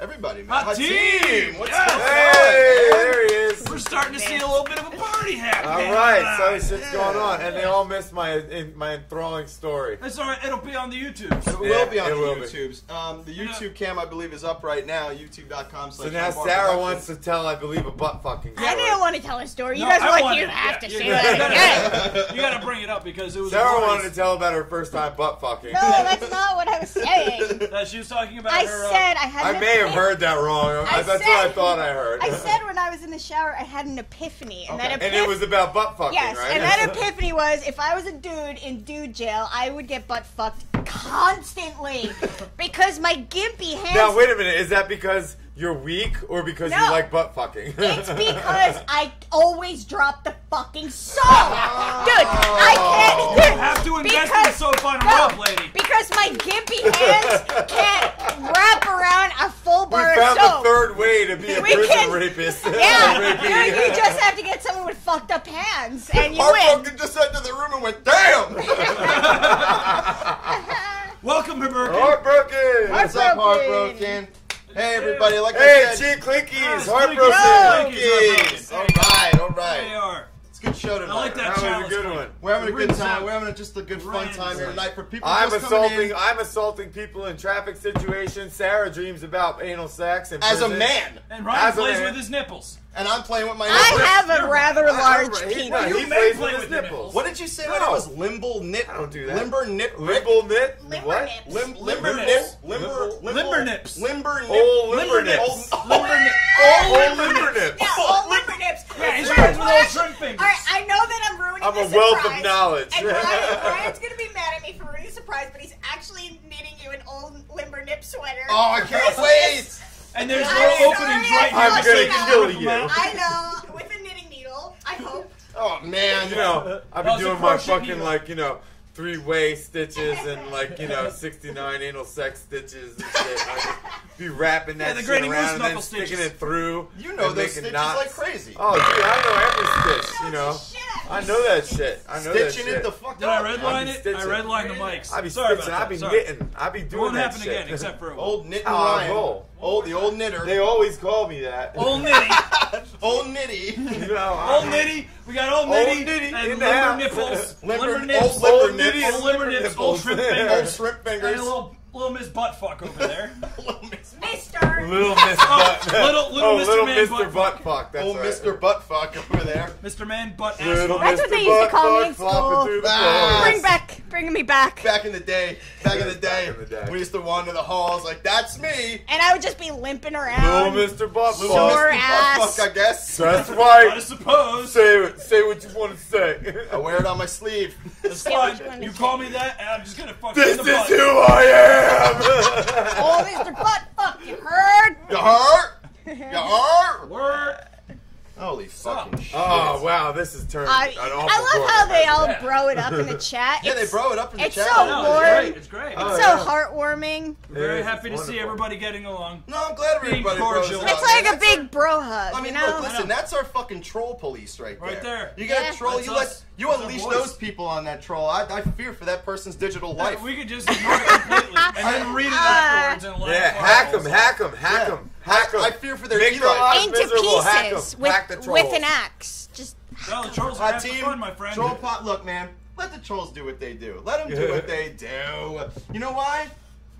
S1: Everybody, man.
S2: Hot
S1: My
S2: team!
S1: What's
S2: Yes!
S1: going
S3: Hey,
S1: on, man?
S3: there he is.
S2: We're starting to see a little bit of a party happening.
S3: All right, so shit's
S1: Yeah.
S3: going on, and they all missed my in, my enthralling story.
S2: That's all right. It'll be on the YouTubes.
S1: It will be on the
S3: will be.
S1: YouTubes. Um, the YouTube cam, I believe, is up right now. YouTube.com.
S3: So now Sarah wants to tell, I believe, a butt fucking story.
S4: I didn't want to tell a story. You
S2: No,
S4: guys
S2: I
S4: were like,
S2: wanted-
S4: you have
S2: yeah,
S4: to
S2: you
S4: say
S2: gotta-
S4: that.
S2: You gotta bring it up because it was.
S3: Sarah
S2: a
S3: wanted to tell about her first time butt fucking.
S4: No, that's not what I was saying.
S2: That she was talking about
S4: I
S2: her. uh,
S4: said I had.
S3: I
S4: an
S3: may have
S4: epiphany.
S3: heard that wrong.
S4: I
S3: That's what I thought I heard.
S4: I said when I was in the shower, I had an epiphany, and that
S1: Okay.
S4: epiphany.
S3: and it was about butt fucking,
S4: Yes,
S3: right?
S4: and that epiphany was if I was a dude in dude jail, I would get butt fucked constantly because my gimpy hands.
S3: now wait a minute. Is that because you're weak or because you like butt fucking?
S4: It's because I always drop the fucking soap, oh. dude. I can't.
S2: You have to invest in
S4: because-
S2: soap on a
S4: no,
S2: rope, lady.
S4: Because my gimpy hands can't wrap around a full
S3: we
S4: bar of
S3: found
S4: soap.
S3: the third way to be a
S4: We
S3: prison
S4: can-
S3: rapist.
S4: Yeah,
S3: Rapey.
S4: you, you just have to get someone with fucked up hands, and you
S1: Mark
S4: win.
S1: fucking just entered the room and went, damn!
S2: Welcome, Roberta.
S3: Heartbroken.
S1: What's up,
S4: Heartbroken.
S1: Heartbroken? Hey, everybody. Like
S3: Hey,
S1: I said,
S3: Chick Clinkies,
S2: Yes,
S3: Heartbroken.
S2: Clinkies.
S1: Cookies. All right, all
S2: There they are.
S1: It's a good show tonight.
S2: I like that
S3: That was a good
S2: Mike.
S3: one.
S1: We're having a good time. We're having just a good fun time here
S2: out.
S1: tonight for people
S3: I'm
S1: just coming
S3: assaulting.
S1: in.
S3: I'm assaulting people in traffic situations. Sarah dreams about anal sex and
S1: As a man,
S2: And Ryan
S3: As
S2: plays with his nipples.
S1: And I'm playing with my nipples.
S4: I have a
S2: You're-
S4: rather large
S3: He-
S4: penis.
S3: He,
S2: You may play
S3: with his
S2: with your
S3: nipples.
S2: nipples.
S1: What did you say when
S3: No.
S1: it was limble nip?
S3: I don't do that.
S1: Limber nip.
S3: Limble knit?
S4: Limber
S3: what?
S4: nips.
S1: Lim, limber
S2: Limber
S1: nip.
S2: nips.
S1: Limber,
S3: Limber-
S1: limber,
S2: limber nips.
S1: Limber nip.
S3: Old limber
S2: Limber
S3: nips.
S2: nips.
S1: Oh,
S2: Limber nips.
S3: Oh, limber nips.
S4: Yeah, all limber nips.
S2: Yeah, he's
S4: Wait,
S2: friends with
S4: well,
S2: old
S4: actually-
S2: shrimp fingers.
S4: All right, I know that I'm ruining
S3: I'm a wealth of knowledge.
S4: And Brian, Brian's gonna be mad at me for ruining the surprise, but he's actually knitting you an old limber nip sweater.
S1: Oh, I can't wait.
S2: And there's
S4: I'm
S2: no
S4: sorry,
S2: openings right here.
S3: I'm gonna kill you.
S4: I know, with a knitting needle. I hope.
S1: Oh man,
S3: You know, I've been doing my fucking
S2: needle.
S3: like, you know, three way stitches and like, you know, 69 anal sex stitches and shit. I just be wrapping that
S2: Yeah,
S3: shit around and then sticking
S2: stitches.
S3: it through.
S1: you know
S3: and
S1: those stitches
S3: knots.
S1: like crazy.
S3: Oh, dude, I know every stitch, you know. I know that shit. I know that
S1: Stitching
S3: shit.
S1: it the fuck
S2: Did I
S1: up.
S2: redline
S3: I'll be
S2: it? I
S3: stitching.
S2: redlined the mics.
S3: I be
S2: Sorry
S3: stitching.
S2: about
S3: I be
S2: that. Sorry.
S3: knitting. I be doing
S2: It
S3: doing
S2: won't
S3: that
S2: happen
S3: shit.
S2: again, except for a
S1: Old knitting
S3: Oh,
S1: Ryan.
S3: roll.
S1: Old the old knitter.
S3: They always call me that.
S2: old nitty.
S1: old nitty.
S3: You know,
S2: Old nitty. We got old
S3: Old
S2: nitty,
S3: nitty
S2: and
S3: in
S2: limber
S3: house.
S2: nipples,
S1: Limber-
S2: limber nips,
S1: old limber
S3: Old
S1: nips.
S3: nitty
S2: old limber
S3: limber
S2: nips, old
S3: nipples.
S2: shrimp
S1: old
S2: fingers,
S1: shrimp
S2: and
S1: fingers.
S2: a little little Miss Buttfuck over there.
S4: little Miss Mister.
S3: Little Miss Butt.
S2: little- little
S3: oh,
S2: Mr.
S3: little
S2: Man
S3: Mr.
S2: Butt
S3: Butt Fuck. That's
S1: old
S3: right.
S1: Mr. Buttfuck over there.
S2: Mr. Man Butt
S3: Little
S2: Fuck.
S4: That's
S3: Mr.
S4: what they used to call me in school.
S1: Ah.
S4: Bring back, bring me back.
S1: Back in the day, back in the day,
S3: in the day.
S1: we used to wander the halls like, "That's me."
S4: And I would just be limping around.
S3: Little
S4: around.
S3: Mr. Butt
S1: Little
S4: Sore
S3: Fuck.
S1: Mr.
S4: ass.
S1: Buttfuck, I guess.
S3: That's right.
S2: I
S3: right.
S2: suppose.
S3: Say it. Say what you want to say.
S1: I wear it on my sleeve.
S2: That's fine.
S4: you wanna
S2: You
S4: say.
S2: call me that, and I'm just gonna fuck you
S3: This
S2: in the
S3: is who I am.
S4: Oh, Mr. Butt Fuck, you heard?
S1: You hurt? You hurt?
S2: Word.
S1: Holy fucking oh. shit.
S3: Oh wow, this is turned
S4: I,
S3: an awful
S4: I love how they all
S2: Yeah.
S4: bro it up in the chat.
S1: Yeah, they
S4: It's-
S1: bro it up in the
S4: it's
S1: chat.
S4: so
S2: No,
S4: warm.
S2: it's great. It's great.
S3: Oh,
S4: so
S3: yeah.
S4: heartwarming.
S2: Very
S3: It is.
S2: happy to see everybody getting along.
S1: No, I'm glad
S2: Being
S1: everybody bros
S2: cordial.
S1: it up,
S4: It's
S1: man.
S4: like a
S1: That's
S4: big bro hug,
S1: I mean,
S4: you know?
S1: look, listen, that's our fucking troll police right there.
S2: Right there.
S1: You got
S4: Yeah.
S1: troll,
S2: That's
S1: you
S2: us.
S1: let you
S2: That's
S1: unleash those people on that troll. I, I fear for that person's digital life.
S2: We could just ignore it completely and then read it afterwards and.
S3: Yeah, hack them, hack them, hack them, hack them.
S1: I fear for their
S3: Make their
S1: Eli.
S3: lives
S4: Into
S3: miserable. Hack
S4: pieces
S3: 'em.
S4: with,
S3: Hack the
S4: with an axe. Just
S2: Well, the trolls
S1: Uh,
S2: are having
S1: team,
S2: fun, my friend.
S1: troll pot. Look, man, let the trolls do what they do. Let them do what they do. You know why?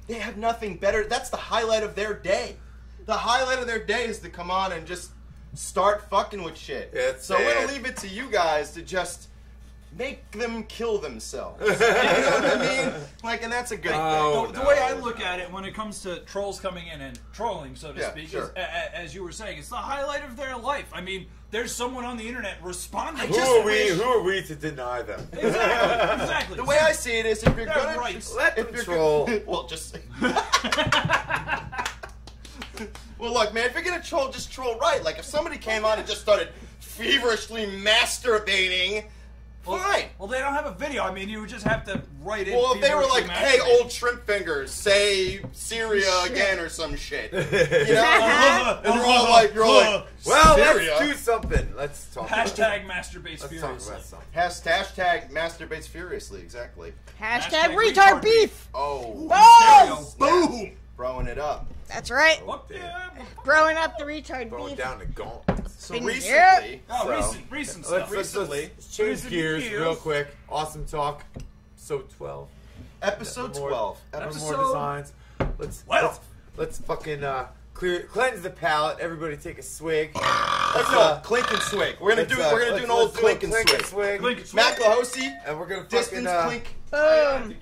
S1: They have nothing better. That's the highlight of their day. The highlight of their day is to come on and just start fucking with shit.
S3: It's
S1: so we're gonna leave it to you guys to just make them kill themselves. you know what I mean? Like, and that's a good
S3: Oh,
S1: thing.
S2: the, the way I look at it when it comes to trolls coming in and trolling, so to
S1: Yeah,
S2: speak,
S1: sure.
S2: is, a, a- as you were saying, it's the highlight of their life. I mean, there's someone on the internet responding.
S3: Who
S2: to
S3: are
S2: it.
S3: we?
S1: wish-
S3: Who are we to deny them?
S2: Exactly. exactly.
S1: The way I see it is, if you're
S2: They're
S1: gonna.
S3: Let them troll.
S1: Gonna, well, just. well, look, man. If you're gonna troll, just troll right. Like if somebody came on and just started feverishly masturbating, fine.
S2: Well, they don't have a video. I mean, you would just have to write it.
S1: Well, if they were like, "Hey, old shrimp fingers, say Syria again" or some shit, you know, and you're all like, "You're all like,
S3: well,
S1: Syria.
S3: let's do something. Let's talk.
S2: Hashtag masturbates
S3: Let's talk
S2: furiously.
S3: about something.
S1: Has- hashtag masturbates furiously, exactly.
S4: hashtag,
S2: Hashtag
S4: retard,
S2: retard
S4: beef.
S1: Oh,
S4: Boom!
S1: boom, throwing it up.
S4: That's right.
S2: Fuck yeah.
S4: Throwing up the retard
S3: Throwing
S4: beef.
S3: down the gauntlet.
S1: So
S4: Been
S1: recently,
S4: here.
S2: Oh,
S3: So,
S2: recent, recent stuff.
S3: let's,
S1: Recently.
S3: let's, let's change
S2: Recent
S3: gears
S2: news.
S3: real quick. Awesome talk. So twelve.
S1: episode
S3: More-
S1: twelve.
S3: Ever more
S2: Episode
S3: designs. Let's
S2: Twelve.
S3: let's, let's fucking uh, clear cleanse the palate. Everybody take a swig.
S1: Let's
S3: uh,
S1: go. Clink and swig. We're gonna do.
S3: uh,
S1: we're gonna do an old
S3: let's do
S1: clink and
S3: clink
S1: swig.
S3: and swig.
S2: Blink and
S1: Mac
S2: swig.
S1: Clohosey,
S3: And we're gonna
S1: distance
S3: uh,
S1: clink.
S4: Boom.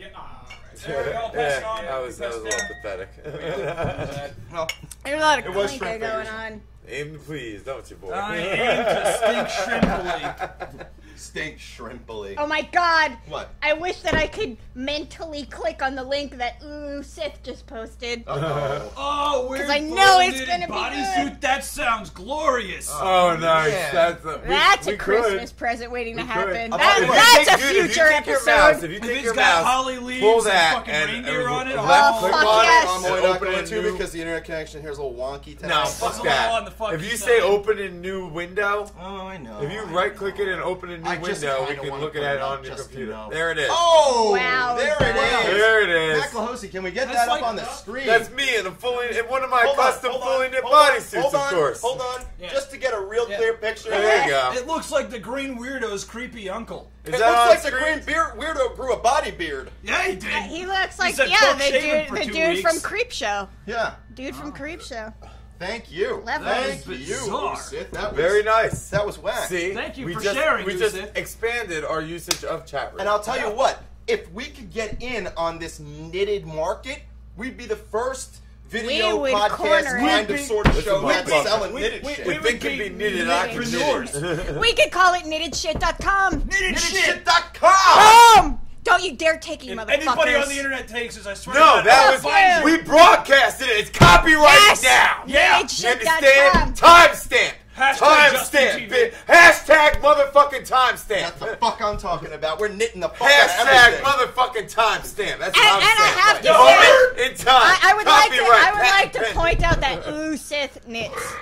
S2: There we go. Pass
S3: Yeah,
S2: on.
S3: that was that was a little pathetic.
S1: Well,
S4: There's a lot of
S1: It was
S4: clinker
S1: shrimp
S4: going
S1: fingers.
S4: on.
S3: Aim to please, don't you, boy?
S2: I aim to stink shrimpily.
S1: Stink shrimpily.
S4: Oh my god.
S1: What?
S4: I wish that I could mentally click on the link that Ooh Sith just posted.
S1: Uh-oh.
S2: Oh, oh weird.
S4: 'Cause I know it's gonna be
S2: bodysuit.
S4: good.
S2: That sounds glorious.
S3: Oh, oh, nice.
S1: Yeah.
S3: That's a, we,
S4: That's
S3: we
S4: a Christmas present waiting to
S3: We could.
S4: happen. That-
S1: tell you what,
S4: that's a
S3: Dude, if you
S4: future
S3: take your mouse,
S4: episode.
S3: if you
S2: If it's
S3: your
S2: got
S3: mouse,
S2: holly leaves
S3: pull
S2: and fucking
S3: and,
S2: reindeer
S3: and
S2: on it,
S3: left
S2: oh,
S3: click
S4: fuck
S3: on
S4: yes.
S3: it,
S1: I'm only not going to because the internet connection here is a little wonky today.
S3: No, fuck that.
S2: little on the fucking
S3: If you say open a new window,
S1: Oh, I know.
S3: if you right click it and open a new
S1: I
S3: window, we can look at
S1: it
S3: it on your
S1: just to
S3: computer.
S1: know.
S3: There it is.
S1: Oh,
S4: Wow,
S1: there
S4: wow.
S1: it is.
S3: There it is.
S1: Mac can we get
S2: That's
S1: that
S2: like
S1: up on the screen?
S3: That's me in a fully in one of my
S1: Hold
S3: custom
S1: on,
S3: fully knit
S1: hold on,
S3: bodysuits,
S1: hold
S3: of
S1: on,
S3: course.
S1: Hold on,
S2: Yeah.
S1: just to get a real
S2: Yeah.
S1: clear picture.
S3: There you go.
S2: It looks like the green weirdo's creepy uncle.
S3: Is
S1: It
S3: that
S1: looks like the green beard weirdo grew a body beard.
S2: Yeah, he did.
S4: He looks like yeah, the dude, the dude from Creepshow.
S1: Yeah.
S4: Dude from oh. Creepshow.
S1: Thank you.
S4: Left
S1: Thank you,
S2: bizarre.
S1: Sith. That was
S3: Very nice.
S1: That was whack.
S3: See,
S2: Thank you
S3: we
S2: for
S3: just,
S2: sharing,
S3: We just
S2: Yusuf.
S3: expanded our usage of chat room.
S1: And I'll tell you what, if we could get in on this knitted market, we'd be the first video
S4: We
S1: podcast kind of sort of show
S3: Mike,
S1: that's
S3: look,
S1: selling
S2: we-
S1: knitted
S2: we-
S1: shit.
S2: we
S3: if
S2: would
S3: it can
S2: be
S3: be knitted, I can knit
S2: knitpreneurs.
S3: it.
S4: We could call it knittedshit.com.
S2: Knitted shit.
S1: Knitted.com!
S4: Boom! Don't you dare take it,
S2: If
S4: motherfuckers.
S2: anybody on the internet takes this, I swear.
S3: No,
S2: to God,
S3: that was
S2: find you.
S3: we broadcasted it. It's copyrighted
S4: Yes!
S3: now.
S2: Yeah.
S3: You understand? Timestamp.
S2: Hashtag Justin
S3: Timestamp.
S2: TV.
S3: Hashtag motherfucking timestamp.
S1: That's the
S3: timestamp.
S1: fuck I'm talking about. We're knitting the fuck out of
S3: Hashtag
S1: everything.
S3: motherfucking timestamp. That's
S4: And-
S3: what I'm
S4: and I
S3: saying.
S4: have to
S3: Moment in time.
S4: I, I would like to.
S3: Copyright,
S4: I would like
S3: patent
S4: to
S3: pending.
S4: point out that Ooh Sith knits.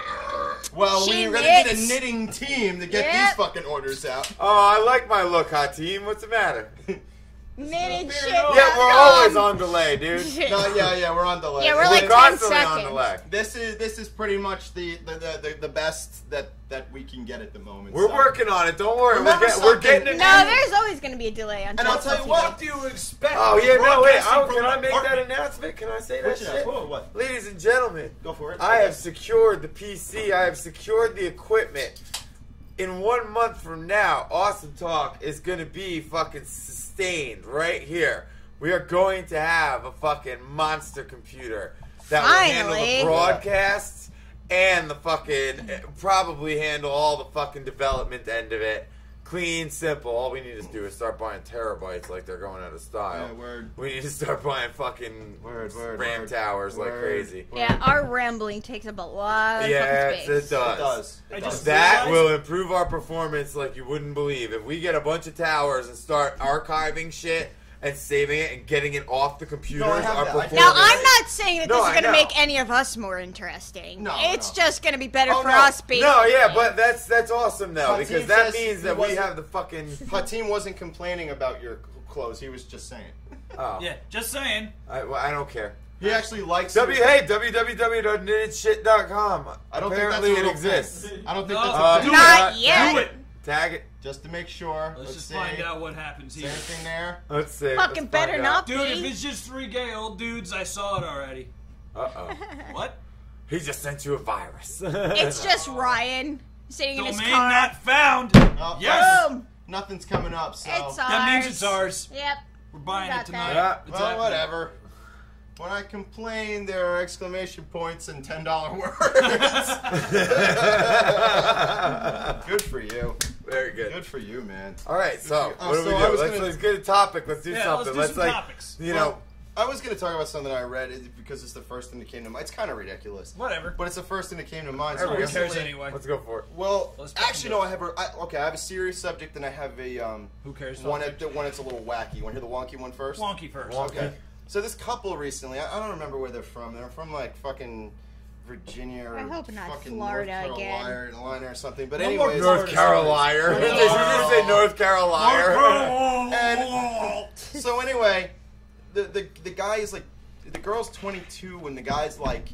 S1: Well,
S4: She
S1: we're gonna need a knitting team to get
S4: Yep.
S1: these fucking orders out.
S3: Oh, I like my look, hot team. What's the matter?
S4: Knitted
S2: Fair
S4: shit.
S3: Yeah, we're always on delay, dude.
S1: No, yeah, yeah, we're on delay.
S4: Yeah, we're
S3: We're
S4: like 10
S3: constantly on
S4: seconds.
S3: delay.
S1: This is this is pretty much the the, the, the, the best that that we can get at the moment.
S3: We're
S1: so.
S3: working on it. Don't worry. We're, get, we're getting it.
S4: No, there's always going to be a delay on.
S1: And I'll tell you what,
S2: What do you expect?
S3: Oh yeah, no wait.
S2: Broadcasting
S3: can I
S2: an
S3: make that announcement? Can I say that
S1: Which
S3: shit?
S1: What, what?
S3: Ladies and gentlemen,
S1: Go for it.
S3: I have secured the PC. I have secured the equipment. In one month from now, Awesome Talk is going to be fucking sustained right here. We are going to have a fucking monster computer that will handle the broadcasts and the fucking probably handle all the fucking development end of it. Clean, simple. All we need to do is start buying terabytes like they're going out of style.
S1: Yeah, word.
S3: We need to start buying fucking
S1: Word, word,
S3: RAM
S1: word.
S3: towers like
S1: Word.
S3: crazy.
S4: Yeah, our rambling takes up a lot of
S3: Yeah,
S4: fucking
S3: it
S4: space.
S3: does.
S1: It does. It does.
S2: just-
S3: That
S2: Realize-
S3: will improve our performance like you wouldn't believe. If we get a bunch of towers and start archiving shit and saving it and getting it off the computer.
S1: No, I have
S3: our
S1: that. I-
S3: performance.
S4: Now, I'm not saying that
S3: No,
S4: this is going to make any of us more interesting.
S1: No,
S4: it's
S1: no.
S4: just going to be better
S1: Oh,
S4: for
S1: no.
S4: us, basically.
S3: No, yeah, but that's that's awesome though
S1: Hatim
S3: because that means that we have the fucking.
S1: Hatim wasn't complaining about your clothes. He was just saying.
S3: Oh,
S2: Yeah, just saying.
S3: I, well, I don't care.
S1: He actually likes.
S3: W
S1: your-
S3: hey www.knittedshit.com.
S1: I don't
S3: Apparently
S1: think
S3: it
S1: that's a real
S3: exists.
S1: I don't think
S2: No.
S1: that's
S3: Uh,
S1: a thing.
S4: Not
S3: it.
S4: yet.
S2: Do it.
S3: Tag it.
S1: Just to make sure.
S2: Let's, just
S1: see.
S2: find out what happens
S1: Is
S2: here.
S1: anything there?
S3: Let's see.
S4: Fucking better not
S2: Dude, if it's just three gay old dudes, I saw it already.
S3: Uh oh.
S2: What?
S3: He just sent you a virus.
S4: It's just Ryan sitting in his
S2: Domain
S4: car.
S2: not found.
S1: Oh,
S2: Yes.
S4: Boom.
S1: Nothing's coming up. So.
S4: It's ours.
S2: That means it's ours.
S4: Yep.
S2: We're buying
S4: got
S2: it tonight.
S3: that.
S2: It's
S1: well,
S2: happening.
S1: whatever. When I complain, there are exclamation points and ten dollar words. Good for you.
S3: Very good.
S1: Good for you, man.
S3: All right, so
S1: Oh,
S3: what do
S1: so
S3: we
S1: I
S3: do?
S1: was
S3: Let's,
S1: gonna-
S3: let's get a topic. Let's do
S2: Yeah,
S3: something.
S2: let's do some
S3: like,
S2: topics.
S3: you
S1: Well,
S3: know,
S1: I was going to talk about something I read it- because it's the first thing that came to mind. It's kind of ridiculous,
S2: Whatever.
S1: but it's the first thing that came to mind. So
S2: Who cares
S1: recently-
S2: anyway?
S3: let's go for it.
S1: Well,
S2: Let's fucking
S1: actually,
S2: do
S1: no.
S2: it.
S1: I have a I, okay. I have a serious subject, and I have a um
S2: Who cares?
S1: one.
S2: subject?
S1: At, one. It's a little wacky. Want to hear the wonky one first?
S2: Wonky first.
S3: Wonky.
S1: Okay. So this couple recently, I, I don't remember where they're from. They're from like fucking Virginia or
S4: I hope not
S1: fucking
S4: Florida
S1: North
S4: again.
S1: Carolina or something. But
S2: No more
S1: anyways,
S3: North Carolina. Did you just say North Carolina?
S1: And so anyway, the, the the guy is like, the girl's 22 when the guy's like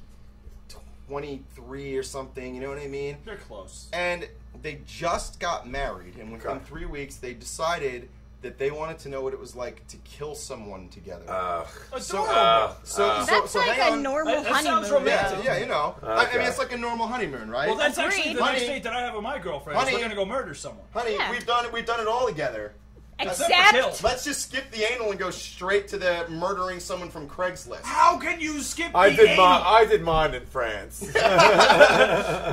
S1: 23 or something. You know what I mean?
S2: They're close.
S1: And they just got married, and within
S3: Okay.
S1: three weeks, they decided that they wanted to know what it was like to kill someone together.
S3: Ugh.
S1: so,
S2: Adorable.
S3: uh,
S1: so,
S3: uh,
S1: so,
S4: That's
S1: so
S4: like a
S1: on.
S4: normal
S2: That- that sounds romantic.
S1: Yeah, yeah, you know. I, I mean, it's like a normal honeymoon, right?
S2: well, that's actually the
S1: Honey.
S2: next date that I have with my girlfriend.
S1: Honey.
S2: We're gonna go murder someone.
S1: Honey,
S4: Yeah.
S1: we've done it. We've done it all together.
S2: Except for
S1: Let's just skip the anal and go straight to the murdering someone from Craigslist.
S2: How can you skip
S3: I
S2: the
S3: did
S2: anal?
S3: mine. I did mine in France.
S1: Where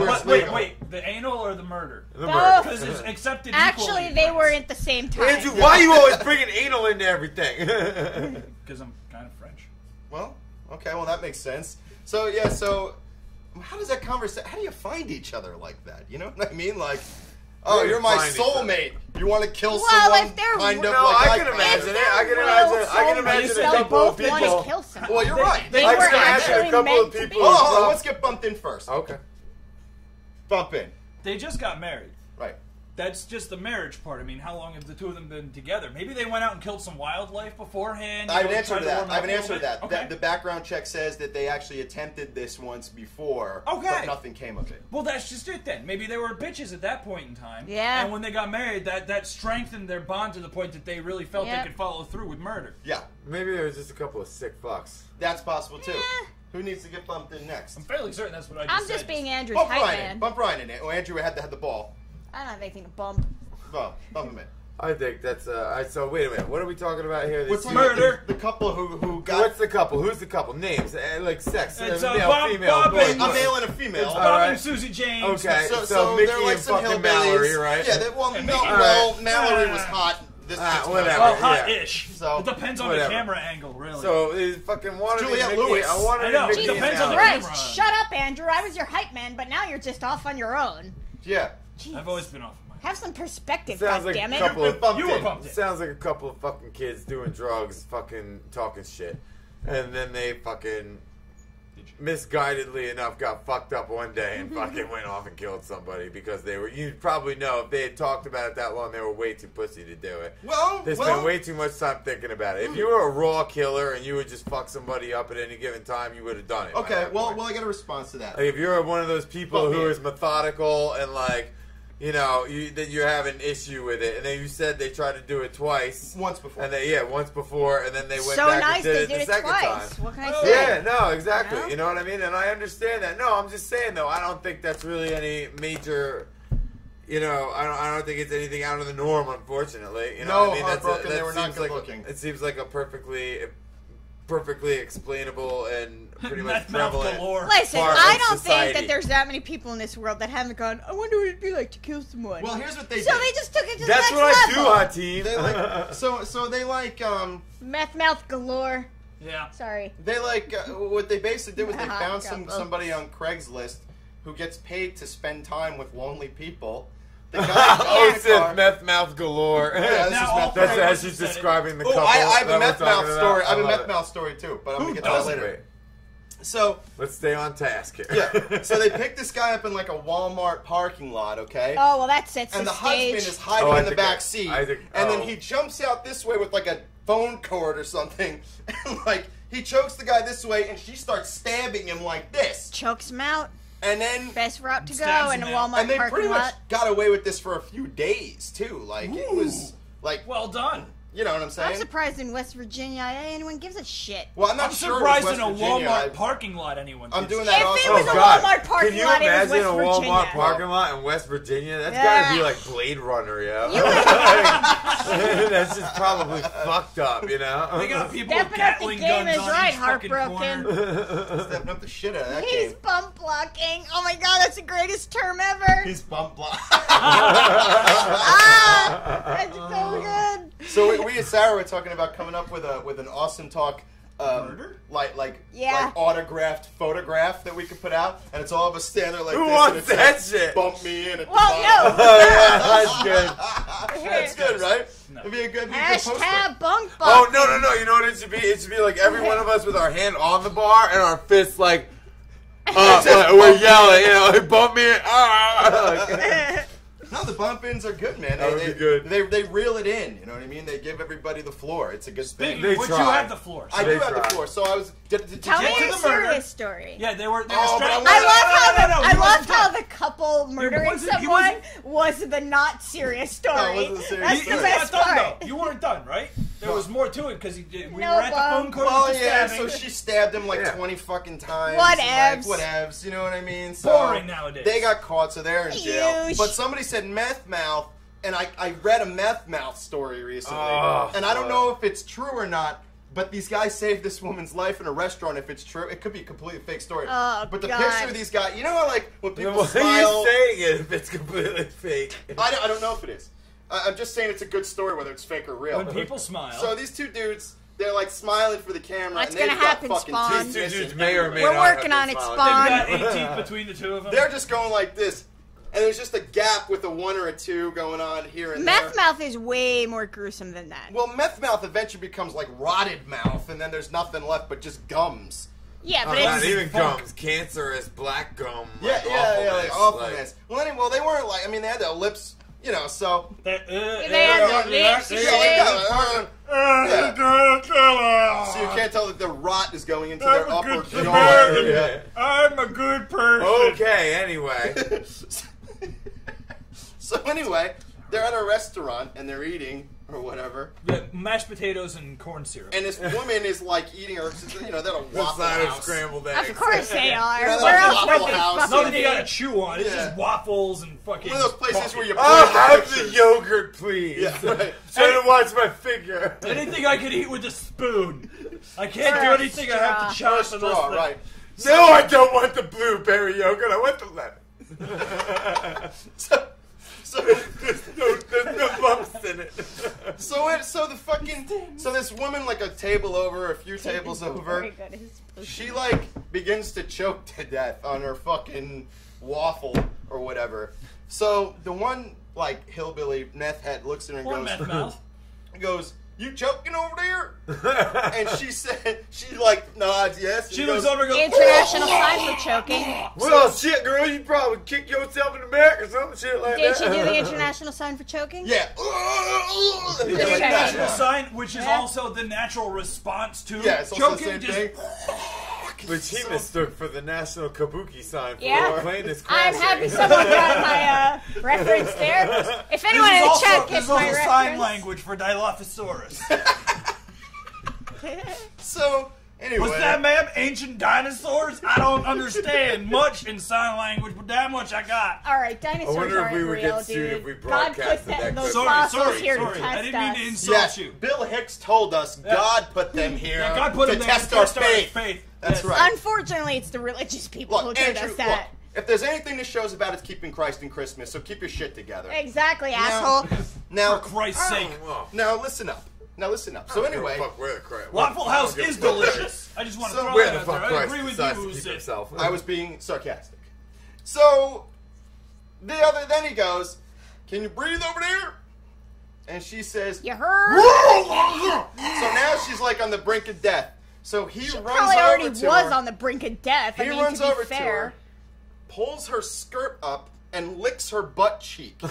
S2: What-
S1: it's
S2: wait, wait. The anal or the murder?
S3: The
S4: Both.
S3: murder. Oh.
S2: Because it's accepted.
S4: actually,
S2: equally.
S4: they were at the same time.
S3: Andrew, why are you always bringing anal into everything?
S2: Because I'm kind of French.
S1: Well, okay, well that makes sense. So yeah, so how does that conversation? How do you find each other like that? You know what I mean? Like, oh, you're my
S3: find each
S1: soulmate. You want to kill
S4: Well,
S1: someone?
S4: if they're-
S1: kind of
S3: no,
S1: like
S3: I can imagine it. I can
S4: Well,
S3: imagine. I can
S4: so
S3: imagine
S2: they
S3: a couple
S4: both
S3: of
S4: want
S3: people.
S4: to kill someone.
S1: Well, you're right.
S4: They
S3: I
S4: were
S3: can imagine a
S4: actually
S3: couple
S4: meant
S3: of people.
S1: Hold on, hold on, let's get bumped in first.
S3: Okay.
S1: Bump in.
S2: They just got married.
S1: Right.
S2: That's just the marriage part. I mean, how long have the two of them been together? Maybe they went out and killed some wildlife beforehand.
S1: I have an answer to that. I have an answer to that.
S2: bit.
S1: That-
S2: Okay.
S1: The background check says that they actually attempted this once before,
S2: Okay.
S1: but nothing came of it.
S2: Well, that's just it then. Maybe they were bitches at that point in time.
S4: Yeah.
S2: And when they got married, that, that strengthened their bond to the point that they really felt
S4: Yep.
S2: they could follow through with murder.
S1: Yeah,
S3: Maybe there was just a couple of sick fucks.
S1: that's possible too.
S4: Yeah.
S1: Who needs to get bumped in next?
S2: I'm fairly certain that's what I just
S4: I'm
S2: said.
S4: just being Andrew's
S1: Bump
S4: hype
S1: Ryan in.
S4: man.
S1: Bump Ryan in it. Oh, Andrew had to have the ball.
S4: I don't have anything to bump.
S1: Well, bump him in.
S3: I think that's. Uh, I so wait a minute. What are we talking about here? These
S1: What's
S3: two-
S2: murder?
S1: The, the couple who who got.
S3: What's the couple? Who's the couple? Names, uh, like sex,
S2: It's,
S3: uh,
S2: uh,
S3: male,
S2: Bob-
S3: female,
S2: Bob
S3: boy,
S2: and-
S1: a male and a female.
S2: It's Bob
S3: right.
S2: and Susie James.
S3: Okay.
S1: So,
S3: So
S1: so,
S3: Mickey
S1: they're like
S3: and
S1: some
S3: fucking
S1: hillbillies.
S3: Mallory, right?
S1: Yeah. They, well,
S2: Yeah,
S1: no,
S2: Mickey-
S1: well,
S2: Alright.
S1: Mallory was hot. This
S3: Ah,
S1: chick's
S3: whatever.
S2: Well, hot-ish.
S1: So-
S2: it depends on
S3: Whatever.
S2: the camera angle, really.
S3: So it fucking wanted
S1: Juliette
S3: Mickey.
S1: Lewis.
S3: I wanted
S2: I know,
S3: Mickey
S2: it depends on the
S3: Mallory.
S2: camera.
S4: Shut up, Andrew. I was your hype man, but now you're just off on your own.
S1: Yeah.
S4: Jeez.
S2: I've always been off of my.
S4: Have some perspective,
S3: Sounds like
S4: goddammit.
S3: a couple of
S1: been bumped
S2: You were
S1: in.
S2: bumped in.
S3: Sounds like a couple of fucking kids doing drugs, fucking talking shit, and then they fucking misguidedly enough got fucked up one day and fucking went off and killed somebody because they were. You probably know if they had talked about it that long, they were way too pussy to do it.
S1: Well,
S3: They
S1: well,
S3: spent way too much time thinking about it. If you were a raw killer and you would just fuck somebody up at any given time, you would have done it. by
S1: Okay.
S3: that
S1: Well,
S3: point.
S1: well, I got a response to that.
S3: Like if you're one of those people
S1: Fuck
S3: who
S1: me.
S3: is methodical and like, you know, you that you have an issue with it, and then you said they tried to do it twice,
S1: Once before.
S3: and they yeah once before, and then they went
S4: so
S3: back
S4: nice
S3: and did
S4: they
S3: it
S4: did
S3: the
S4: it
S3: second
S4: twice.
S3: time.
S4: What can I
S2: Oh.
S4: say?
S3: Yeah, no, exactly.
S4: You know?
S3: You know what I mean? And I understand that. No, I'm just saying though, I don't think that's really any major. You know, I don't. I don't think it's anything out of the norm. Unfortunately, you know.
S1: No,
S3: what I mean, that's a,
S1: heartbroken,
S3: that
S1: they were not good
S3: like a-
S1: looking.
S3: it seems like a perfectly perfectly explainable and pretty much
S2: Meth mouth
S3: prevalent.
S2: galore.
S4: Listen, I don't
S3: society.
S4: think that there's that many people in this world that haven't gone. I wonder what it'd be like to kill someone.
S1: Well, here's what they
S4: so
S1: did.
S4: they just took it to the next level.
S3: That's
S4: next
S3: what I do,
S4: level.
S3: hot team.
S1: They like so so they like um
S4: Meth mouth galore.
S2: Yeah.
S4: Sorry.
S1: they like uh, what they basically did was they found some somebody on Craigslist who gets paid to spend time with lonely people. The guy
S3: oh,
S1: got in the car-
S3: Sith, meth mouth galore.
S1: Yeah, this
S2: Now
S1: is
S3: That's
S2: three
S1: mouth.
S2: of
S3: as
S2: us
S3: she's
S2: said it.
S3: describing the
S1: Oh,
S3: couple.
S1: I, I have a meth mouth story. I have a meth mouth story too, but I'm gonna get to that
S2: doesn't?
S1: later. So
S3: Let's stay on task here.
S1: yeah, so they picked this guy up in like a Walmart parking lot, okay?
S4: Oh well, that sets
S1: and
S4: the,
S1: the
S4: stage.
S1: husband is hiding
S3: Oh,
S1: in the
S3: think I-
S1: back seat,
S3: I think-
S1: and then
S3: oh.
S1: he jumps out this way with like a phone cord or something, and like he chokes the guy this way, and she starts stabbing him like this,
S4: Chokes him out.
S1: and then
S4: Best route to go
S2: Stabs
S4: in a
S2: him out.
S4: Walmart
S1: and they
S4: parking
S1: pretty much
S4: lot.
S1: got away with this for a few days too. Like it was like
S2: Well done.
S1: You know what I'm saying?
S4: I'm surprised in West Virginia anyone gives a shit.
S1: well, I'm not
S2: I'm
S1: sure.
S2: surprised in a
S1: West Virginia.
S2: Walmart
S1: I-
S2: parking lot anyone.
S1: I'm doing that
S2: shit.
S4: If it
S1: also.
S4: was a
S3: God.
S4: Walmart parking
S3: Can you
S4: lot, it was
S3: imagine
S4: West
S3: a Walmart
S4: Virginia.
S3: parking lot in West Virginia? That's
S4: Yeah.
S3: gotta be like Blade Runner, yo.
S4: You
S3: That's just probably fucked up, you know?
S2: They got people with
S4: Stepping up the game
S2: guns
S4: is
S2: on
S4: right,
S2: each fucking
S4: heartbroken.
S1: stepping up the shit out of that
S4: He's
S1: game.
S4: bump blocking. Oh my god, that's the greatest term ever.
S1: He's bump blocking.
S4: ah, that's so good.
S1: So we, we and Sarah were talking about coming up with a with an awesome talk, um,
S2: Murder?
S1: like like
S4: Yeah.
S1: like autographed photograph that we could put out, and it's all of us standing there like
S3: Who
S1: this,
S3: wants
S1: and
S3: that
S1: like,
S3: shit?
S1: Bump me in. At the
S4: Well,
S1: bottom.
S4: no.
S3: Oh, yeah, that's good.
S1: That's good, right?
S2: No.
S1: It'd be a good, it'd be a good.
S4: Hashtag bunk bump.
S3: Oh, no, no, no. You know what it should be? It should be like every one of us with our hand on the bar and our fists like, uh, like we're yelling, you know, like, bump me. In. Ah! Like,
S1: No, the bump ins are good, man.
S3: That
S1: they,
S3: would be
S1: they,
S3: good.
S1: They, they reel it in. You know what I mean? They give everybody the floor. It's a good thing.
S2: Speaking
S3: They
S2: of which, you have the floor.
S1: I
S3: They
S1: do have the floor. So I was. Did, did, did
S4: Tell me
S2: to
S4: a
S2: the murder.
S4: serious story.
S2: Yeah, they were. They were
S1: Oh, but I
S4: I love how the
S2: No, no, no,
S4: I
S2: he
S4: love how the couple murdering
S2: wasn't-
S4: someone
S2: wasn't-
S4: the not serious story.
S1: No, wasn't serious
S4: That's
S2: You,
S4: the
S2: weren't
S4: best
S2: done
S4: part.
S2: though. You weren't done, right? There was more to it because we
S4: No,
S2: were at the phone call.
S1: Well, yeah.
S2: stabbing.
S1: So she stabbed him like
S3: Yeah.
S1: twenty fucking times.
S4: Whatevs.
S1: Like, whatevs. You know what I mean? So
S2: Boring nowadays.
S1: They got caught, so they're in jail. But somebody said meth mouth, and I, I read a meth mouth story recently,
S3: Oh,
S1: and I don't
S3: ah.
S1: know if it's true or not. But these guys saved this woman's life in a restaurant. If it's true, it could be a completely fake story.
S4: Oh,
S1: but the
S4: God.
S1: picture of these guys, you know how like when people
S3: why
S1: smile.
S3: are you saying it if it's completely fake?
S1: I don't, I don't know if it is. I, I'm just saying it's a good story, whether it's fake or real.
S2: when people smile.
S1: So these two dudes, they're like smiling for the camera,
S4: What's
S1: and they've
S4: gonna
S1: got
S4: happen,
S1: fucking
S4: Spawn?
S3: These two dudes may or may
S4: We're
S3: not
S4: working
S3: have
S4: on it,
S3: smiling.
S2: They've
S4: Spawn.
S2: got 18 between the two of them.
S1: They're just going like this, and there's just a gap with a one or a two going on here and
S4: Meth
S1: there.
S4: mouth is way more gruesome than that.
S1: Well, meth mouth eventually becomes like rotted mouth, and then there's nothing left but just gums.
S4: yeah,
S3: Oh,
S4: but
S3: not
S4: it's
S3: even
S1: funk.
S3: gums, cancerous black gum.
S1: Yeah,
S3: like
S1: yeah, yeah, like
S3: awfulness,
S1: awfulness. well, anyway, well, they weren't like. I mean, they had their lips, you know. So
S2: They, uh,
S4: had
S2: uh,
S4: lips
S1: yeah, like that. uh,
S2: uh,
S1: So you can't tell that the rot is going into
S2: I'm
S1: their upper jaw. Yeah.
S2: I'm a good person.
S3: Okay, anyway.
S1: so anyway, they're at a restaurant and they're eating or whatever,
S2: Yeah, mashed potatoes and corn syrup.
S1: and this woman is like eating her. You know, they're a
S3: This
S1: waffle
S3: side of
S1: house.
S3: scrambled eggs.
S4: of course they are.
S1: Yeah,
S4: Where else
S1: Waffle
S4: would they
S1: House.
S4: fucking
S2: Nothing you
S4: be?
S2: gotta chew on. It's
S1: Yeah.
S2: just waffles and fucking.
S1: One of those places
S2: coffee.
S1: where you
S3: Oh, have the yogurt, please.
S1: Yeah, right.
S3: Trying to watch my figure.
S2: Anything I could eat with a spoon. I can't
S4: Or
S2: do
S4: a
S2: anything. I have to chop
S1: Straw, right?
S3: No, I don't want the blueberry yogurt. I want the lemon.
S1: So, so,
S3: there's, no, there's no bumps in it.
S1: so, it, so the fucking, so this woman like a table over, a few tables oh over,
S4: Very good. It's supposed to
S1: she like begins to choke to death on her fucking waffle or whatever. So the one like hillbilly meth head looks at her and
S2: Poor
S1: goes,
S2: meth mouth.
S1: goes, "You choking over there?" And she said, she like nods yes.
S2: She
S1: goes,
S2: looks over and goes.
S4: International sign for choking.
S3: well, shit, girl, you probably kick yourself in the back or some shit like
S4: Did
S3: that.
S4: she do the international sign for choking?
S1: Yeah.
S2: The
S1: Yeah, like that,
S2: international sign, which is
S4: Yeah.
S2: also the natural response to
S1: Yeah, it's also the
S2: choking.
S1: same
S2: just
S1: thing.
S3: Which he
S1: So-
S3: mistook for the national kabuki sign for
S4: Yeah.
S3: our plane is
S4: I'm happy someone got my uh, reference there. If anyone in the
S2: also,
S4: chat
S2: this
S4: gets
S2: is also
S4: my
S2: sign language for Dilophosaurus.
S1: So Anyway,
S2: What's that, ma'am? Ancient dinosaurs? I don't understand much in sign language, but that much I got.
S4: All right, dinosaurs
S3: I wonder if
S4: aren't
S3: we would
S4: real,
S3: get sued
S4: dude.
S3: if we
S4: God put
S3: broadcasted
S4: that,
S3: that
S4: those
S3: clip.
S2: Sorry, sorry,
S4: here
S2: sorry.
S4: to test
S2: I didn't mean to
S4: us.
S2: insult
S1: Yes,
S2: you.
S1: Bill Hicks told us God put them here
S2: Yeah, God put
S1: to
S2: him there
S1: test
S2: to
S1: our
S2: test our
S1: faith.
S2: faith.
S1: That's
S2: Yes.
S1: right.
S4: Unfortunately, it's the religious people who
S1: Look,
S4: did
S1: Andrew,
S4: us
S1: look,
S4: that.
S1: if there's anything this show's about, it's keeping Christ in Christmas. So keep your shit together.
S4: Exactly,
S1: Now-
S4: asshole.
S1: Now,
S2: For Christ's oh, sake.
S3: Well,
S1: now listen up. Now listen up. So anyway,
S3: fuck where the crap.
S2: Waffle House is delicious. I just want to
S1: So
S2: throw
S3: Where
S2: that
S3: the
S2: out
S3: fuck
S2: there. I
S3: Christ
S2: agree with
S3: decides
S2: you,
S3: to keep
S2: Sid.
S3: himself.
S1: I was being sarcastic. So the other, then he goes, "Can you breathe over there?" And she says,
S4: You heard?
S1: So now she's like on the brink of death. So he
S4: She
S1: runs
S4: probably
S1: over
S4: already
S1: to
S4: was
S1: her,
S4: on the brink of death.
S1: He
S4: I mean,
S1: runs
S4: to be
S1: over to
S4: fair.
S1: her, pulls her skirt up, and licks her butt cheek.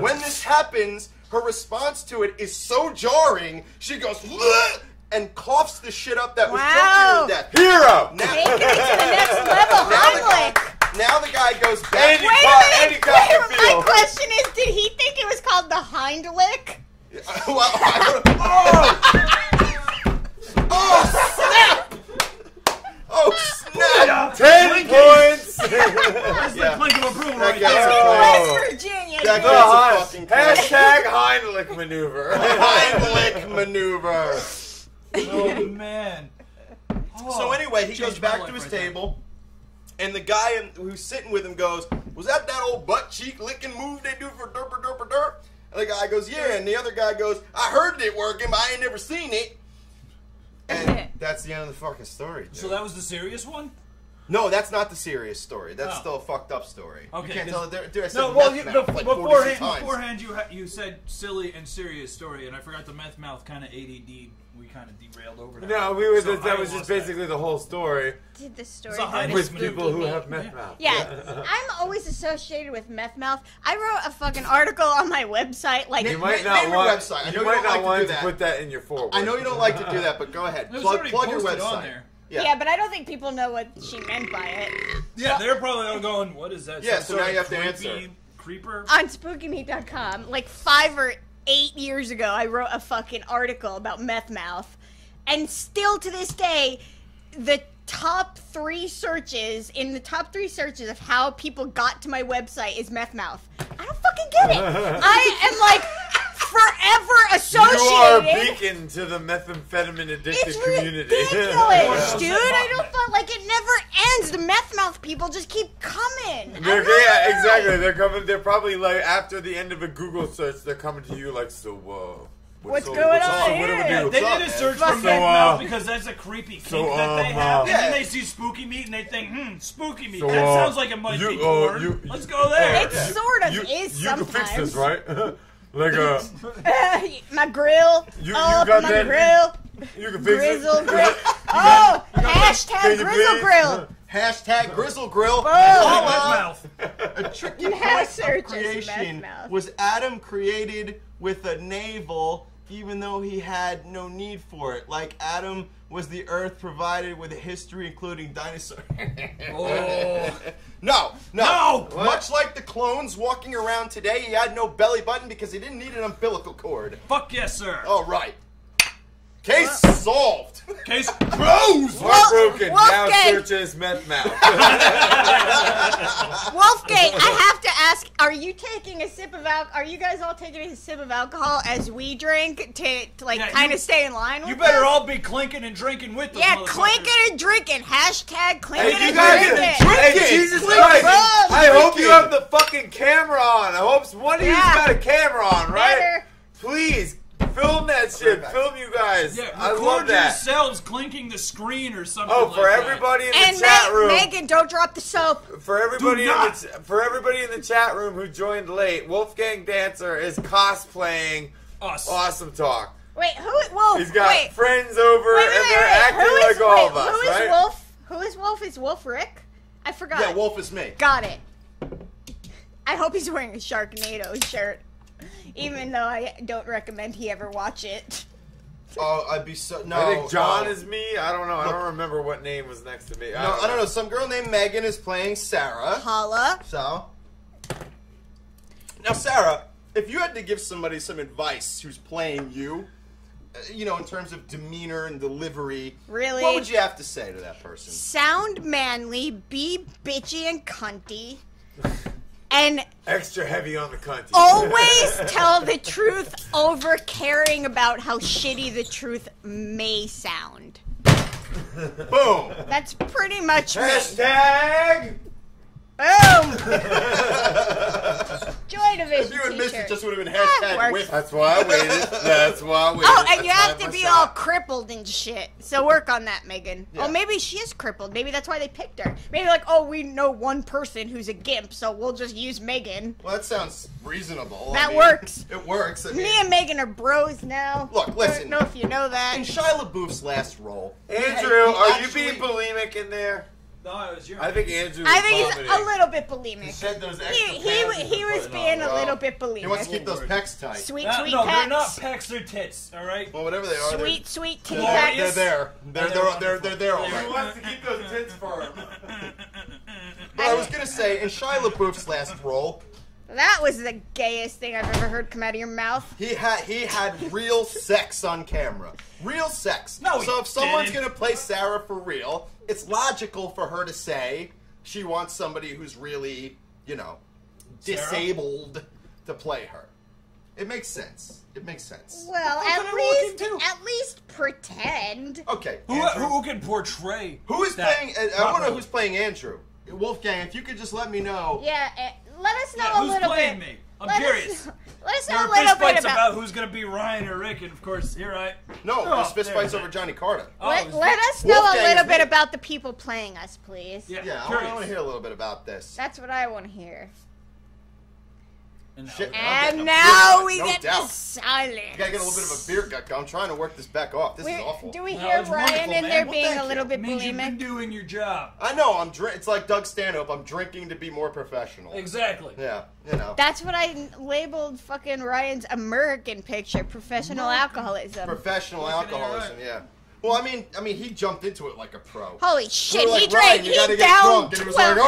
S1: when this happens, her response to it is so jarring. She goes "Bleh," and coughs the shit up that was
S4: Wow.
S1: choking her to death.
S3: Hero.
S1: Now,
S4: Taking it to the next level,
S1: now, the guy, now the guy goes back.
S3: Andy
S4: Wait
S3: Cop-
S4: a
S3: Andy
S4: minute. Wait, a minute. My question is, did he think it was called the Heimlich?
S1: well, I oh! oh snap! Oh snap!
S3: Ten points.
S2: That's
S1: Yeah.
S2: the clink of approval
S1: That
S2: right there.
S1: it. Oh.
S4: West Virginia.
S1: That
S4: dude.
S1: gets a fucking point.
S3: Hashtag Heimlich maneuver.
S1: Heimlich maneuver.
S2: Oh, man. Oh.
S1: So anyway, he
S2: Changed
S1: goes back to his
S2: right there.
S1: table, and the guy in- who's sitting with him goes, "Was that that old butt cheek licking move they do for derper derper derp?" And the guy goes, "Yeah." And the other guy goes, "I heard it working, but I ain't never seen it." And that's the end of the fucking story. dude.
S2: So that was the serious one?
S1: no, that's not the serious story. That's
S2: Oh.
S1: still a fucked up story.
S2: Okay,
S1: you can't tell it. there- Dude, I said
S2: No, well,
S1: meth
S2: you,
S1: mouth
S2: the,
S1: like 40
S2: beforehand,
S1: times.
S2: beforehand you ha- you said silly and serious story, and I forgot the meth mouth kind of ADD. We kind of derailed over that.
S3: No, we were.
S2: So
S3: that
S2: I
S3: was just
S2: lost that.
S3: basically the whole story
S4: Did the story
S2: It's a
S4: go
S2: hiding
S4: to
S3: with
S2: Spooky
S3: people who have meth
S2: Yeah.
S3: mouth.
S4: Yeah, I'm always associated with meth mouth. I wrote a fucking article on my website, like
S3: You might
S1: Name
S3: not
S1: your
S3: want.
S1: website. I know
S3: You
S1: you
S3: might
S1: don't like to
S3: want
S1: do
S3: to
S1: that.
S3: put that in your forward.
S1: I know you don't like to do that, but go ahead. Plug, plug your website.
S2: on there.
S4: yeah. but I don't think people know what she meant by it.
S2: Yeah, they're probably all going, "What is that?"
S1: Yeah,
S2: Some
S1: so
S2: sort
S1: now you have to
S2: creepy
S1: answer.
S2: Creeper.
S4: On SpookyMeat.com, like five or eight years ago, I wrote a fucking article about meth mouth, and still to this day, the top three searches in the top three searches of how people got to my website is meth mouth. I don't fucking get it. I am like forever associated.
S3: You are a beacon to the methamphetamine addicted
S4: It's
S3: community.
S4: ridiculous, dude. I don't feel like it never ends. The meth mouth people just keep coming.
S3: They're, yeah,
S4: why.
S3: exactly. They're coming. They're probably like after the end of a Google search, they're coming to you like, so whoa.
S4: What's
S3: so-
S4: going
S3: what's
S4: on
S3: up? What do we
S4: here?
S3: do?
S2: They
S1: What's
S2: did
S1: up,
S2: a
S1: man?
S2: search
S4: So,
S2: for meth
S3: uh,
S2: mouth because that's a creepy kink
S3: so,
S2: that they
S3: um,
S2: have.
S3: uh,
S2: And then
S1: Yeah.
S2: they see spooky meat and they think, hmm, spooky meat.
S3: So,
S2: that
S3: uh,
S2: sounds like it might
S3: you-
S2: be
S3: uh, you-
S2: Let's go there.
S4: It sort of
S3: You,
S4: is
S3: you can fix this, right? like uh,
S4: my grill.
S3: You- you
S4: oh,
S3: got
S4: my
S3: that-
S4: grill.
S3: you can fix
S4: Grizzle
S3: it.
S4: grill. Oh,
S3: Can
S4: hashtag grizzle
S3: please?
S4: grill.
S1: Hashtag Grizzle Grill.
S4: Oh.
S2: Like meth mouth.
S1: A tricky
S4: You
S1: point of creation was Adam created with a navel, even though he had no need for it. Like Adam was the Earth provided with a history including dinosaurs.
S2: Oh.
S1: no, no,
S2: No!
S1: Much like the clones walking around today, he had no belly button because he didn't need an umbilical cord.
S2: Fuck yes, sir.
S1: All right. Case solved.
S2: Case
S1: Closed.
S3: Heartbroken. Now searches meth mouth.
S4: Wolfgang, I have to ask: Are you taking a sip of alcohol? Are you guys all taking a sip of alcohol as we drink to, to like
S2: Yeah,
S4: kind of stay in line? With
S2: You better
S4: this?
S2: all be clinking and drinking with us.
S4: Yeah, clinking and drinking. Hashtag clinking
S3: Hey,
S4: and
S3: guys,
S4: drinking.
S3: hey, Jesus
S1: Drinking.
S3: Christ!
S4: Rum.
S3: I hope you have the fucking camera on. I hope one of you's
S4: Yeah.
S3: got a camera on, right?
S4: Better.
S3: Please film that shit. Film you guys.
S2: Yeah,
S3: I
S2: record
S3: love that.
S2: yourselves clinking the screen or something.
S3: Oh,
S2: like
S3: for
S2: that.
S3: everybody in the
S4: And
S3: chat
S4: Ma-
S3: room.
S4: Megan, don't drop the soap.
S3: For everybody, in
S2: Do
S3: the,
S2: not.
S3: ch- for everybody in the chat room who joined late, Wolfgang Dancer is cosplaying
S2: Us.
S3: Awesome Talk.
S4: Wait, who? Wolf.
S3: He's got
S4: wait,
S3: friends over,
S4: wait, wait,
S3: and
S4: wait,
S3: they're
S4: wait.
S3: acting
S4: Who is,
S3: like all
S4: wait,
S3: of us,
S4: who is
S3: right?
S4: Wolf? Who is Wolf? Is Wolf Rick? I forgot.
S1: Yeah, Wolf is me.
S4: Got it. I hope he's wearing a Sharknado shirt, even though I don't recommend he ever watch it.
S1: Oh, I'd be so no.
S3: I think John
S1: no.
S3: is me. I don't know. I don't remember what name was next to me.
S1: No, I don't know. Some girl named Megan is playing Sarah.
S4: Holla.
S1: So, now Sarah, if you had to give somebody some advice who's playing you, uh, you know, in terms of demeanor and delivery,
S4: Really?
S1: what would you have to say to that person?
S4: Sound manly, be bitchy and cunty, and
S3: Extra heavy on the cunt.
S4: always tell the truth over caring about how shitty the truth may sound.
S1: Boom.
S4: That's pretty much me.
S3: Hashtag.
S4: Boom! Joy Division
S1: If you had missed it, just would have been
S4: That
S1: hashtag
S4: works.
S1: whip.
S3: That's why I waited. That's why I waited.
S4: Oh, and you have to be
S3: shot.
S4: all crippled and shit. So work on that, Megan.
S1: Yeah.
S4: Oh, maybe she is crippled. Maybe that's why they picked her. Maybe like, oh, we know one person who's a gimp, so we'll just use Megan.
S1: Well, that sounds reasonable. I
S4: That
S1: mean,
S4: works.
S1: It works. I mean,
S4: Me and Megan are bros now.
S1: Look, listen.
S4: I don't know if you know that.
S1: in Shia LaBeouf's last role,
S3: Andrew,
S1: he
S3: are
S1: actually-
S3: you being bulimic in there?
S2: No, it was your.
S3: I think Andrew.
S4: I think he's a little bit bulimic.
S3: Shed those
S4: He,
S3: extra
S4: he,
S3: pounds
S4: he
S3: he's
S4: was being
S3: on.
S4: a little bit bulimic.
S1: He wants to keep those pecs tight.
S4: Sweet,
S2: Uh,
S4: sweet
S2: no, they're not
S4: pecs.
S2: pecs, they're tits. All right.
S1: Well, whatever they are, they're-
S4: Sweet, sweet titty
S2: Well,
S4: pecs.
S1: they're there. They're
S2: they're
S1: they're they're they're there all
S2: wonderful.
S3: Who
S1: right.
S3: wants to keep those tits firm?
S1: But I was gonna say, in Shia LaBeouf's last role,
S4: That was the gayest thing I've ever heard come out of your mouth.
S1: he had he had real sex on camera. Real sex.
S2: No,
S1: so if someone's
S2: didn't.
S1: gonna play Sarah for real, it's logical for her to say she wants somebody who's really, you know,
S2: Sarah?
S1: disabled to play her. It makes sense. It makes sense.
S4: Well, at
S2: could I walk
S4: least, at least pretend.
S1: Okay.
S2: Who,
S1: Andrew.
S2: who can portray?
S1: Who is
S2: that
S1: playing? I- I want to know who's playing Andrew. Wolfgang, if you could just let me know.
S4: Yeah, uh, let us know
S2: Yeah,
S4: a
S2: who's
S4: little
S2: playing
S4: bit.
S2: me? I'm
S4: let
S2: curious.
S4: Us, let us
S2: There
S4: know
S2: are
S4: a little
S2: fist
S4: bit
S2: fights
S4: about.
S2: about who's gonna be Ryan or Rick, and of course, here I.
S1: No,
S2: Oh,
S1: there's fist fights over. Johnny Carter.
S2: Oh,
S4: let, let us know a little bit
S1: me.
S4: about the people playing us, please.
S2: Yeah,
S1: Yeah, I want to hear a little bit about this.
S4: That's what I want to hear.
S2: And now-
S1: Shit. I'm
S4: And
S1: getting
S4: now
S1: beer
S4: we
S1: no
S4: get
S1: doubt.
S4: the silence.
S1: You gotta get a little bit of a beer gut. I'm trying to work this back off. This is
S4: We're-
S1: awful.
S4: Do we
S2: No,
S4: hear
S2: it's
S4: Ryan in there
S2: Well,
S4: being a little
S2: It
S4: bit
S2: means you've been doing your job.
S1: I know. I'm drink. It's like Doug Stanhope. I'm drinking to be more professional.
S2: Exactly.
S1: Yeah, you know.
S4: That's what I labeled fucking Ryan's American picture, professional alcoholism.
S1: Professional alcoholism. Yeah. Well, I mean, I mean, he jumped into it like a pro.
S4: Holy shit,
S1: were like,
S4: he
S1: Ryan,
S4: drank,
S1: you
S4: he down
S1: drunk, and he was like, all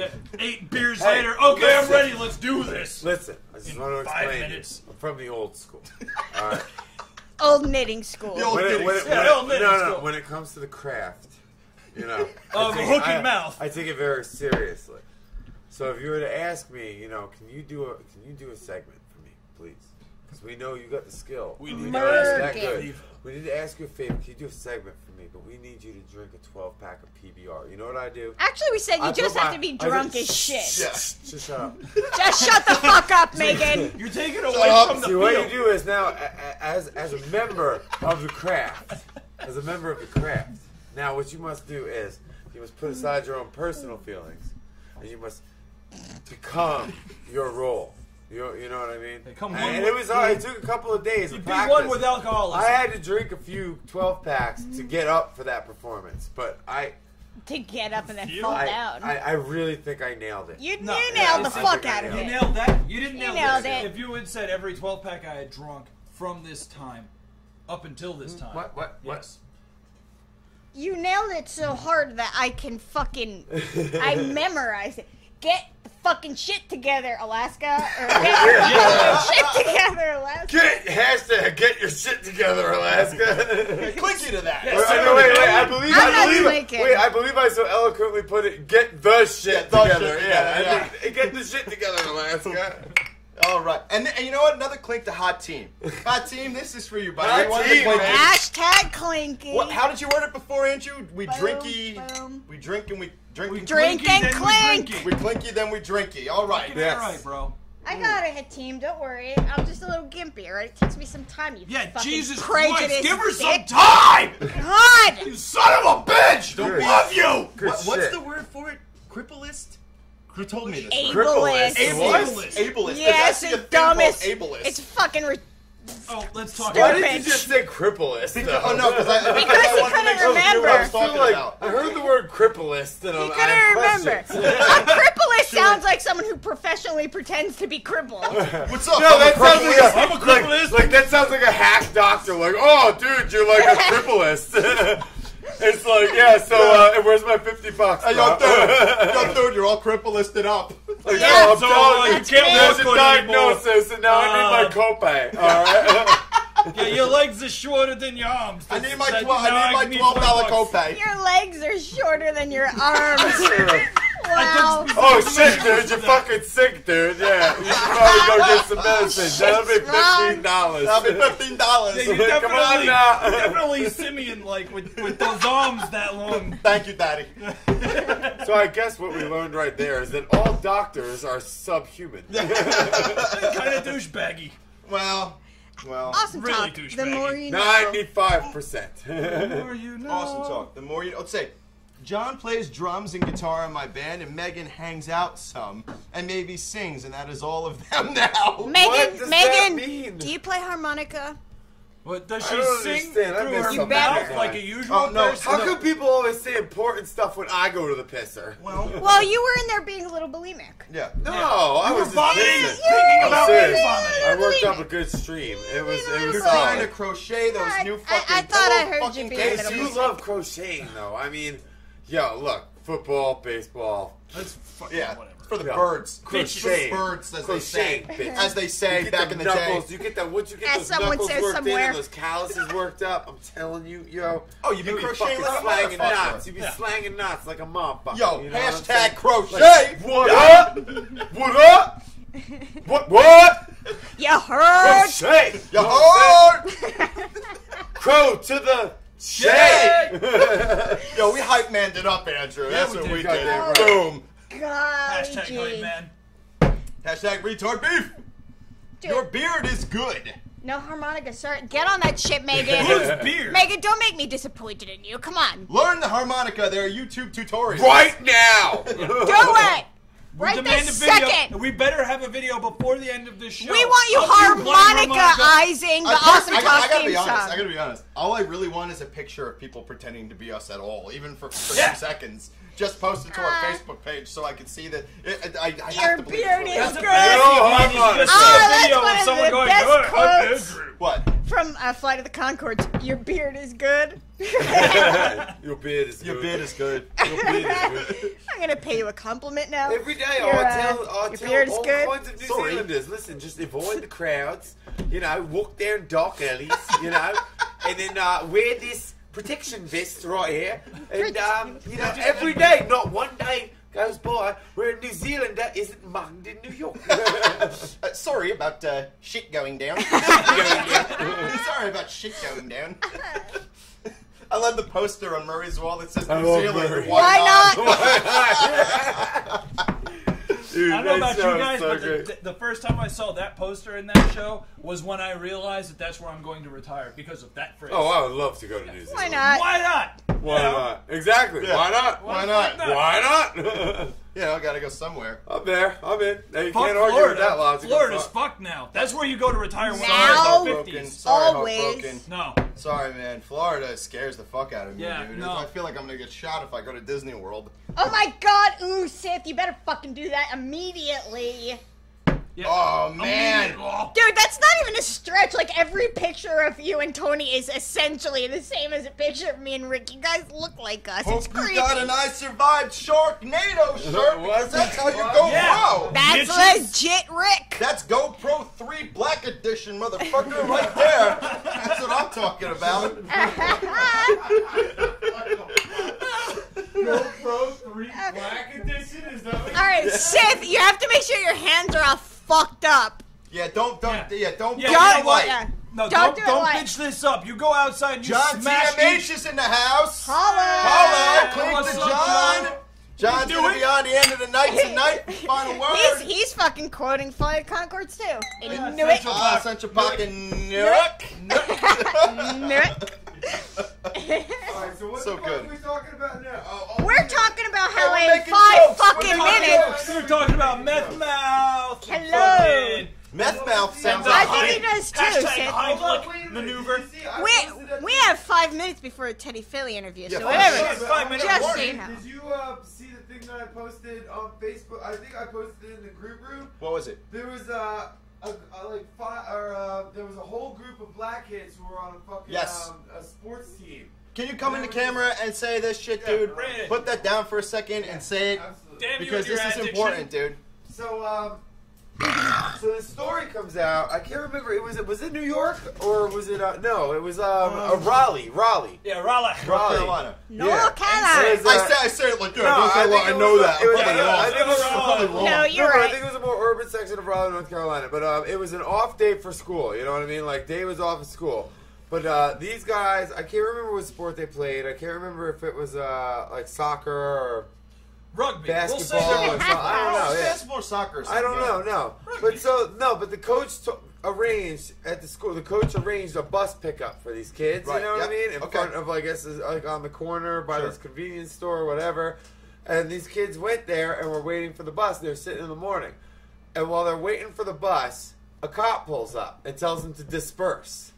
S1: right.
S2: Eight beers
S3: Hey,
S2: later, okay, I'm ready. Let's do this.
S3: Listen, I just
S2: In
S3: want to
S2: five
S3: explain.
S2: minutes.
S3: I'm from the old school. All right.
S4: Old knitting school.
S1: The old-
S3: When it, when it,
S2: Yeah,
S3: when it-
S2: they'll
S3: no, no.
S2: still.
S3: When it comes to the craft, you know,
S2: Of
S3: I take
S2: hook
S3: it-
S2: and
S3: I-
S2: mouth.
S3: I take it very seriously. So if you were to ask me, you know, can you do a can you do a segment for me, please? Because we know you got the skill.
S2: We
S3: We know
S2: to
S3: that good. We need to ask you a favor. Can you do a segment for me? But we need you to drink a 12 pack of PBR. You know what I do?
S4: Actually, we said you
S3: I
S4: just have
S3: my-
S4: to be drunk
S3: just-
S4: as shit.
S1: Yeah.
S3: Just shut up.
S4: Just shut the fuck up, Megan.
S2: You're taking away
S1: up.
S2: from the
S3: See, what you do is now, a- a- as as a member of the craft, as a member of the craft, now what you must do is you must put aside your own personal feelings, and you must become your role. You, you know what I mean?
S2: Become
S3: and
S2: one
S3: it was hard. It took a couple of days
S2: You
S3: of
S2: be
S3: practice.
S2: one with alcoholism.
S3: I had to drink a few 12 packs to get up for that performance, but I
S4: to get up and then
S2: You-
S4: fall
S3: I,
S4: down.
S3: I, I really think I nailed it.
S4: you,
S2: No,
S4: you
S2: yeah,
S4: nailed the fuck out of
S3: think I
S2: You nailed that. You didn't
S4: You
S2: nail
S4: nailed
S2: this.
S4: it.
S2: If you had said every 12 pack I had drunk from this time up until this hmm, time.
S3: What? What? What?
S2: Yes.
S4: You nailed it so hard that I can fucking I memorized it. Get the fucking shit together, Alaska. Or get your fucking shit together, Alaska.
S3: Get hashtag get your shit together, Alaska.
S1: Clinky to that.
S3: Wait, wait, wait, wait, I believe,
S4: I'm
S3: I
S4: not
S3: believe,
S4: blinking.
S3: wait, I believe I so eloquently put it. Get the shit
S1: Get the
S3: together.
S1: shit
S3: yeah,
S1: together,
S3: I think- get the shit together, Alaska.
S1: All right, and, and you know what? Another clink to hot team. Hot team, this is for you, buddy.
S3: Hot
S1: You wanted to
S3: team,
S1: clink
S3: man.
S4: Hashtag clinky.
S1: What? How did you word it before, Andrew? We
S4: Boom,
S1: drinky.
S4: boom.
S1: We drink and we drink.
S2: We
S1: and
S4: Drink
S2: Clinky,
S4: and
S2: then we
S4: clink.
S2: drinky.
S1: We clinky, then we drinky. All right.
S2: Fucking
S3: Yes.
S2: alright, bro.
S4: I got it, a team. Don't worry. I'm just a little gimpy, alright? It takes me some time. You
S2: Yeah,
S4: fucking
S2: Jesus
S4: prejudiced
S2: Christ, give her some
S4: dick.
S2: time!
S4: God.
S2: You son of a bitch! Don't love you!
S3: Good
S1: What, what's the word for it? Cripplist? Who told me this?
S4: Ableist.
S2: Ableist.
S1: Ableist.
S4: Yes,
S1: There's actually
S4: it's
S1: thing
S4: dumbest.
S1: Ableist.
S4: It's fucking. Re-
S2: Oh, let's talk
S3: Why
S2: about
S3: did you just say cripplist?
S1: Because, oh no, because I,
S4: Because he
S1: I wanted to make
S4: couldn't
S1: sure what I was
S4: remember.
S3: like,
S1: about.
S3: I heard the word cripplist, and
S4: he
S3: I'm, I
S4: couldn't
S3: have
S4: remember. a cripplist sounds like someone who professionally pretends to be crippled.
S1: What's up?
S3: No,
S1: I'm a
S3: that sounds like a,
S2: I'm a
S3: like, like that sounds like a hack doctor. Like, oh, dude, you're like a cripplist. it's like, yeah. So, uh, where's my fifty bucks?
S1: Hey, yo, dude, yo, dude, you're all cripplisted up.
S3: Like,
S4: Yeah,
S3: no, I'm
S2: so,
S3: telling
S2: uh,
S3: you,
S2: you can't
S3: there's
S2: walk
S3: a
S2: on anymore.
S3: diagnosis, and now I need my
S2: Uh,
S3: copay. All right.
S2: Yeah, your legs are shorter than your arms.
S1: I need my
S2: That-
S1: twelve. I need my twelve dollar
S2: 20
S1: copay.
S4: Your legs are shorter than your arms. wow.
S3: Oh shit, dude, you're fucking sick, dude. Yeah, you should probably go get some medicine. That'll be fifteen dollars.
S1: That'll be fifteen dollars.
S2: Yeah, you
S3: Come on
S2: definitely,
S3: now.
S2: definitely simian like with, with those arms that long.
S1: Thank you, Daddy.
S3: So I guess what we learned right there is that all doctors are subhuman.
S2: kind of douchebaggy.
S1: Well, well.
S4: Awesome
S2: Really
S4: talk. The
S2: douchebaggy.
S4: more you know.
S3: Ninety-five percent.
S2: Or you know.
S1: Awesome talk. The more you let's say, John plays drums and guitar in my band, and Megan hangs out some and maybe sings, and that is all of them now.
S4: Megan,
S3: What does
S4: Megan,
S3: that mean?
S4: do you play harmonica?
S2: What does
S3: I
S2: she
S3: don't
S2: sing
S3: understand. I
S2: through
S3: missed
S2: her
S3: something
S2: mouth
S3: there.
S2: like a oh, usual
S1: Oh, no.
S2: person?
S3: How come people always say important stuff when I go to the pisser?
S1: Well,
S4: Well, you were in there being a little bulimic.
S1: yeah.
S3: No,
S2: Yeah.
S3: I was just
S2: vomiting.
S3: pissing.
S2: Thinking
S3: I'm
S2: about
S3: serious.
S2: me vomiting.
S3: I worked up a good stream. It was it was
S1: You're
S4: Sorry.
S1: trying to
S3: solid.
S1: crochet those
S4: I-
S1: new
S4: I-
S1: fucking.
S4: I thought I heard you
S1: fucking
S4: being
S1: cases.
S4: a
S3: If
S4: little
S3: you love crocheting though, I mean, yo, look, football, baseball,
S2: That's fucking
S1: Yeah,
S2: whatever.
S1: for the
S3: Yeah.
S1: birds.
S3: Crochet.
S1: For the birds, as they say.
S3: Bitch.
S1: As they say back
S3: the
S1: in the
S3: knuckles,
S1: day.
S3: You get that. Once you get
S4: As
S3: those
S4: someone
S3: knuckles
S4: says
S3: worked in and those calluses worked up, I'm telling you, yo.
S1: Oh, you've been
S3: you be
S1: crocheting
S3: fucking
S1: like
S3: slanging
S1: motherfucker.
S3: knots. You be
S2: Yeah.
S3: slanging knots like a motherfucker.
S1: Yo,
S3: you know
S1: hashtag
S3: saying?
S1: crochet.
S3: Like, what up? What up? What what?
S4: You heard?
S3: Crochet.
S1: Yo,
S3: Know what I'm saying?
S1: hard.
S3: Crow to the shay.
S1: Yo, we hype manned it up, Andrew. That's
S2: we
S1: what
S2: did.
S1: we did.
S3: Goddamn oh, right.
S1: Boom.
S4: God,
S2: Hashtag
S4: gee.
S2: hype man.
S1: Hashtag retard beef.
S4: Dude,
S1: Your beard is good.
S4: no harmonica, sir. Get on that shit, Megan.
S2: Whose beard?
S4: Megan, don't make me disappointed in you. Come on.
S1: Learn the harmonica. There are YouTube tutorials.
S3: right now.
S4: Do it.
S2: We
S4: Right
S2: demand
S4: this
S2: a video.
S4: second.
S2: We better have a video before the end of this show.
S4: We want you
S2: of
S4: harmonica-izing the awesome
S1: I, I,
S4: talk
S1: gotta
S4: theme
S1: be honest. I gotta be honest. All I really want is a picture of people pretending to be us at all, even for, for
S2: Yeah.
S1: two seconds. Just posted to our
S4: Uh,
S1: Facebook page so I can see that. It, I, I have
S4: Your
S1: to believe
S4: beard is
S1: real.
S2: That's a
S4: good.
S2: bad
S3: Yo,
S2: thing,
S3: I'm
S2: man.
S3: on it.
S2: just
S4: Oh,
S2: a
S4: that's one
S2: of
S4: of
S2: someone
S4: the best
S2: "Good,
S4: quotes."
S1: What?
S4: From uh, Flight of the Conchords, your beard is good.
S3: Your beard is
S1: Your
S3: good.
S1: beard is good.
S3: Your beard is good.
S4: I'm gonna pay you a compliment now.
S3: Every day
S4: Your,
S3: I'll
S4: uh,
S3: tell, I'll
S4: your
S3: tell
S4: is
S3: all
S4: good.
S3: kinds of New
S1: Sorry.
S3: Zealanders, listen, just avoid the crowds, you know, walk down dark alleys, you know, and then uh, wear this protection vest right here. And, um, you know, every day, not one day goes by where a New Zealander isn't mugged in New York.
S1: Uh, sorry about uh, shit going down. sorry about shit going down. I love the poster on Murray's wall that says New
S3: love
S1: Zealand.
S3: Murray.
S4: Why
S3: Dude,
S2: I don't know about you guys,
S3: so
S2: but the, the first time I saw that poster in that show was when I realized that that's where I'm going to retire because of that phrase.
S3: Oh, I would love to go to New Zealand.
S4: Why not?
S2: Why not?
S3: Why
S2: You
S3: not? Exactly.
S1: Yeah.
S3: Why not?
S1: Why not?
S3: Why not?
S1: You know, gotta go somewhere.
S3: I'm there. I'm in. Now, you
S2: Fuck
S3: can't argue
S2: Florida.
S3: with that logic.
S2: Florida's
S3: Fuck.
S2: fucked now. That's where you go to retire when
S4: Now?
S2: you're in
S1: Broken.
S2: your 50s.
S1: Sorry,
S4: Always.
S1: heartbroken.
S2: No.
S1: Sorry, man. Florida scares the fuck out of me,
S2: Yeah,
S1: dude.
S2: no.
S1: I feel like I'm gonna get shot if I go to Disney World.
S4: Oh my god, ooh, Sith, you better fucking do that immediately.
S2: Yeah.
S1: Oh, man.
S4: Dude, that's not even a stretch. Like, every picture of you and Tony is essentially the same as a picture of me and Rick. You guys look like us.
S1: Hope
S4: it's
S1: you
S4: creepy.
S1: got an I survived Sharknado shirt
S3: What?
S1: because that's how you go
S2: Yeah.
S1: pro.
S4: That's
S2: Bitches.
S4: legit, Rick.
S1: That's GoPro 3 Black Edition, motherfucker, right there. That's what I'm talking about.
S2: GoPro 3 Black Edition? Is that what
S4: All right, Sith, you have to make sure your hands are all fucked up.
S1: Yeah, don't, don't, yeah,
S2: Yeah.
S1: don't,
S2: Yeah,
S1: don't,
S2: you
S4: Don't,
S2: know
S4: yeah.
S2: No,
S4: Don't
S2: don't,
S4: do
S2: don't bitch this up. You go outside and you
S1: John
S2: smash
S1: TMH
S2: these-
S1: is in the house.
S4: Holla.
S1: Holla, clink
S2: What's
S1: to
S2: up,
S1: John.
S2: John?
S1: John's
S2: You
S1: gonna
S2: do
S1: be on the end of the night tonight. Final word.
S4: He's, he's fucking quoting Flight of Conchords, too. And
S2: Yeah,
S4: he knew it.
S2: Central
S1: Ah, Central Park and Nook.
S4: Knew it.
S3: Alright, so what
S1: So
S3: the fuck are we talking about now? Oh, oh,
S4: We're talking about how
S1: we're
S4: in five
S1: jokes. We're
S4: fucking minutes.
S1: jokes.
S2: We're talking about meth mouth. and
S4: Hello.
S2: fucking-
S1: Meth mouth sounds
S2: I
S4: think he does too,
S2: Hashtag Heimlich
S3: Hold on, wait a minute.
S2: maneuver.
S3: Did see-
S4: We, we have five minutes before a Teddy Faley interview,
S1: Yeah,
S4: so
S1: five
S4: whatever.
S1: minutes.
S2: Five minutes
S4: Just so
S2: warning.
S4: you know.
S3: Did you uh, see the thing that I posted on Facebook? I think I posted it in the group room.
S1: What was it?
S3: There was uh, a, a like five, or uh, there was a whole group of black kids who were on a fucking
S1: Yes.
S3: um, a sports team.
S1: Can you come in the camera and say this shit, dude?
S2: Brandon.
S1: Put that down for a second and say it
S3: Absolutely.
S2: Damn
S1: because
S2: and
S1: this is
S2: addiction.
S1: important, dude.
S3: So um, So the story comes out. I can't remember. It was it was it New York or was it uh, no? It was um, uh, Raleigh. Raleigh.
S2: Yeah, Raleigh.
S1: North
S3: Raleigh.
S1: Carolina.
S4: North
S3: Yeah.
S4: Carolina.
S3: It was,
S1: I
S3: uh,
S1: say I say it like yeah,
S3: No,
S1: North
S3: I
S1: Carolina,
S3: think
S1: I know
S3: was-
S1: that.
S3: was-
S1: I'm
S3: yeah. I think it was
S1: I'm probably
S2: wrong.
S1: wrong.
S4: No, you're
S3: no, but I think it was a more urban section of Raleigh, North Carolina. But um, it was an off day for school. You know what I mean? Like day was off of school. But uh, these guys, I can't remember what sport they played. I can't remember if it was uh, like soccer or
S2: Rugby. We'll
S3: Basketball
S2: they're
S3: or something. I don't know. Yeah.
S1: Basketball, soccer. or
S3: I don't
S1: something,
S3: know, no. But so no, but the coach to- arranged at the school. The coach arranged a bus pickup for these kids.
S1: Right,
S3: You know what I mean? In
S1: okay.
S3: front of, I guess, is, like on the corner by
S1: Sure.
S3: this convenience store or whatever. And these kids went there and were waiting for the bus. They're sitting in the morning, and while they're waiting for the bus, a cop pulls up and tells them to disperse.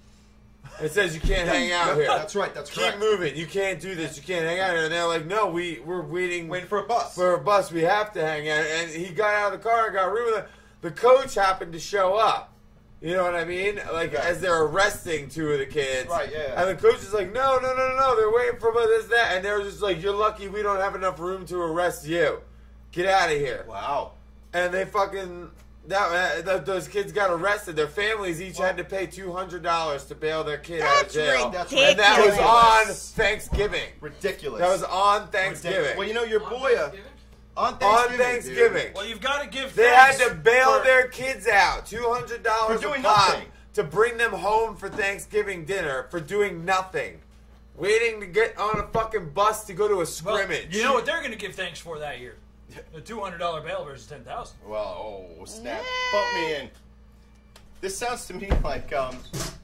S3: It says you can't hang out here.
S1: That's right. That's
S3: Keep
S1: correct.
S3: moving. You can't do this. You can't hang out here. And they're like, no, we we're waiting
S1: Waiting for a bus.
S3: for a bus. We have to hang out. And he got out of the car and got room. The coach happened to show up. You know what I mean? Like
S1: Yeah.
S3: as they're arresting two of the kids.
S1: Right, yeah.
S3: And the coach is like, no, no, no, no, no. They're waiting for this, that. And they're just like, you're lucky we don't have enough room to arrest you. Get out of here.
S1: Wow.
S3: And they fucking. That, uh, those kids got arrested. Their families each had to pay two hundred dollars to bail their kid out of jail.
S1: That's
S3: And that was on Thanksgiving.
S1: Ridiculous.
S3: That was on
S1: Ridiculous.
S3: Thanksgiving.
S1: Well, you know your boy uh, on
S3: on
S1: Thanksgiving.
S3: Thanksgiving.
S1: dude.
S2: Well, you've got to give.
S3: They had to bail
S2: for-
S3: their kids out, two hundred dollars a pop, to bring them home for Thanksgiving dinner for doing nothing, waiting to get on a fucking bus to go to a
S2: Well,
S3: scrimmage.
S2: you know what they're going to give thanks for that year? The two hundred dollar bail versus ten thousand.
S1: Well, oh snap!
S4: Yeah.
S1: Bump me in. This sounds to me like um,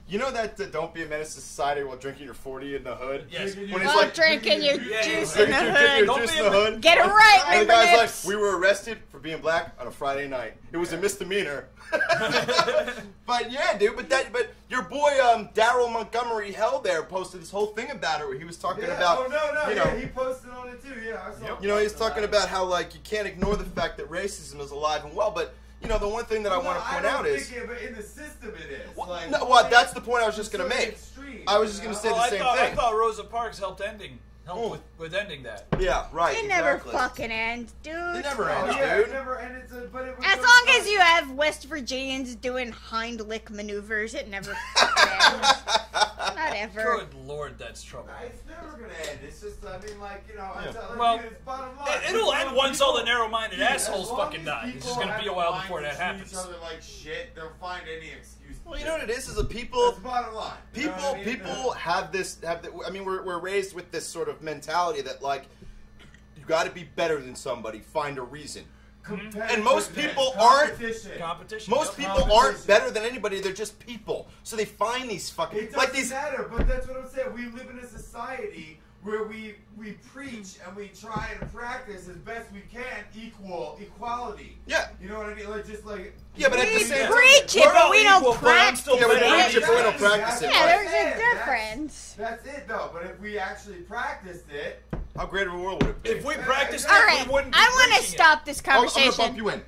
S1: you know that uh, "Don't be a menace to society" while drinking your forty in the hood.
S2: Yes.
S1: When he's
S4: While
S1: like
S4: drinking your juice in the
S1: drinking your, your
S4: hood.
S2: Don't
S1: juice
S2: be
S1: in the
S2: a-
S1: hood.
S4: Get it right,
S1: And the
S4: Limber
S1: guy's
S4: Nips.
S1: like, "We were arrested for being black on a Friday night. It was a misdemeanor." but yeah, dude. But that, but your boy um, Daryl Montgomery Hell there posted this whole thing about it where he was talking
S3: Yeah,
S1: about,
S3: oh no, no,
S1: you
S3: yeah, he posted on it too. Yeah, I saw.
S1: you know, he's talking about how like you can't ignore the fact that racism is alive and well. But you know, the one thing that I want to point out is,
S3: it, but in the system it is.
S1: well,
S3: like,
S1: no, well, that's the point I was just gonna make.
S3: extreme,
S1: I was just gonna say
S2: Oh,
S1: the
S2: I
S1: same
S2: thought, I thought Rosa Parks helped ending helped
S1: Oh.
S2: with, with ending that.
S1: Yeah, right.
S4: It never
S1: exactly.
S4: fucking ends, dude.
S1: It never
S3: Oh,
S1: ends,
S3: yeah,
S1: dude.
S3: it never ended. So, but it was
S4: As long
S3: fun.
S4: as you have West Virginians doing hind lick maneuvers, it never fucking ends. Not ever.
S2: Good lord, that's trouble.
S3: It's never gonna end. It's just, I mean, like you know,
S1: Yeah.
S3: I'm telling
S2: Well,
S3: you, it's bottom line.
S2: It- It'll end once
S3: as
S2: all the narrow-minded
S3: Dude,
S2: assholes fucking die. It's just gonna be a while before that happens.
S3: Each other like shit. They'll find any excuse.
S1: Well, you know what it is? Is that people
S3: That's bottom line. You know
S1: people
S3: what I mean?
S1: people have this have the, I mean we're, we're raised with this sort of mentality that like you got to be better than somebody find a reason and most people aren't-
S3: Competition.
S2: Competition.
S1: most people
S3: Competition.
S1: aren't better than anybody they're just people so they find these fucking
S3: It doesn't
S1: like these
S3: matter, but that's what I'm saying. We live in a society where we we preach and we try and practice as best we can equal equality.
S1: yeah
S3: You know what I mean? Like just like
S1: Yeah, but at the
S4: We
S1: same time-
S4: preach it,
S2: We're
S4: but we don't practice
S2: still
S1: Yeah, we preach it, but we don't practice it.
S4: Yeah,
S1: right.
S4: there's a
S3: That's-
S4: difference.
S3: That's it though. But if we actually practiced it,
S1: how great of a world would it be
S2: If we practiced
S4: All
S2: it,
S4: right,
S2: we wouldn't be
S4: I want to
S2: preaching it.
S4: stop this
S1: conversation. I'm gonna bump
S4: conversation.
S1: you in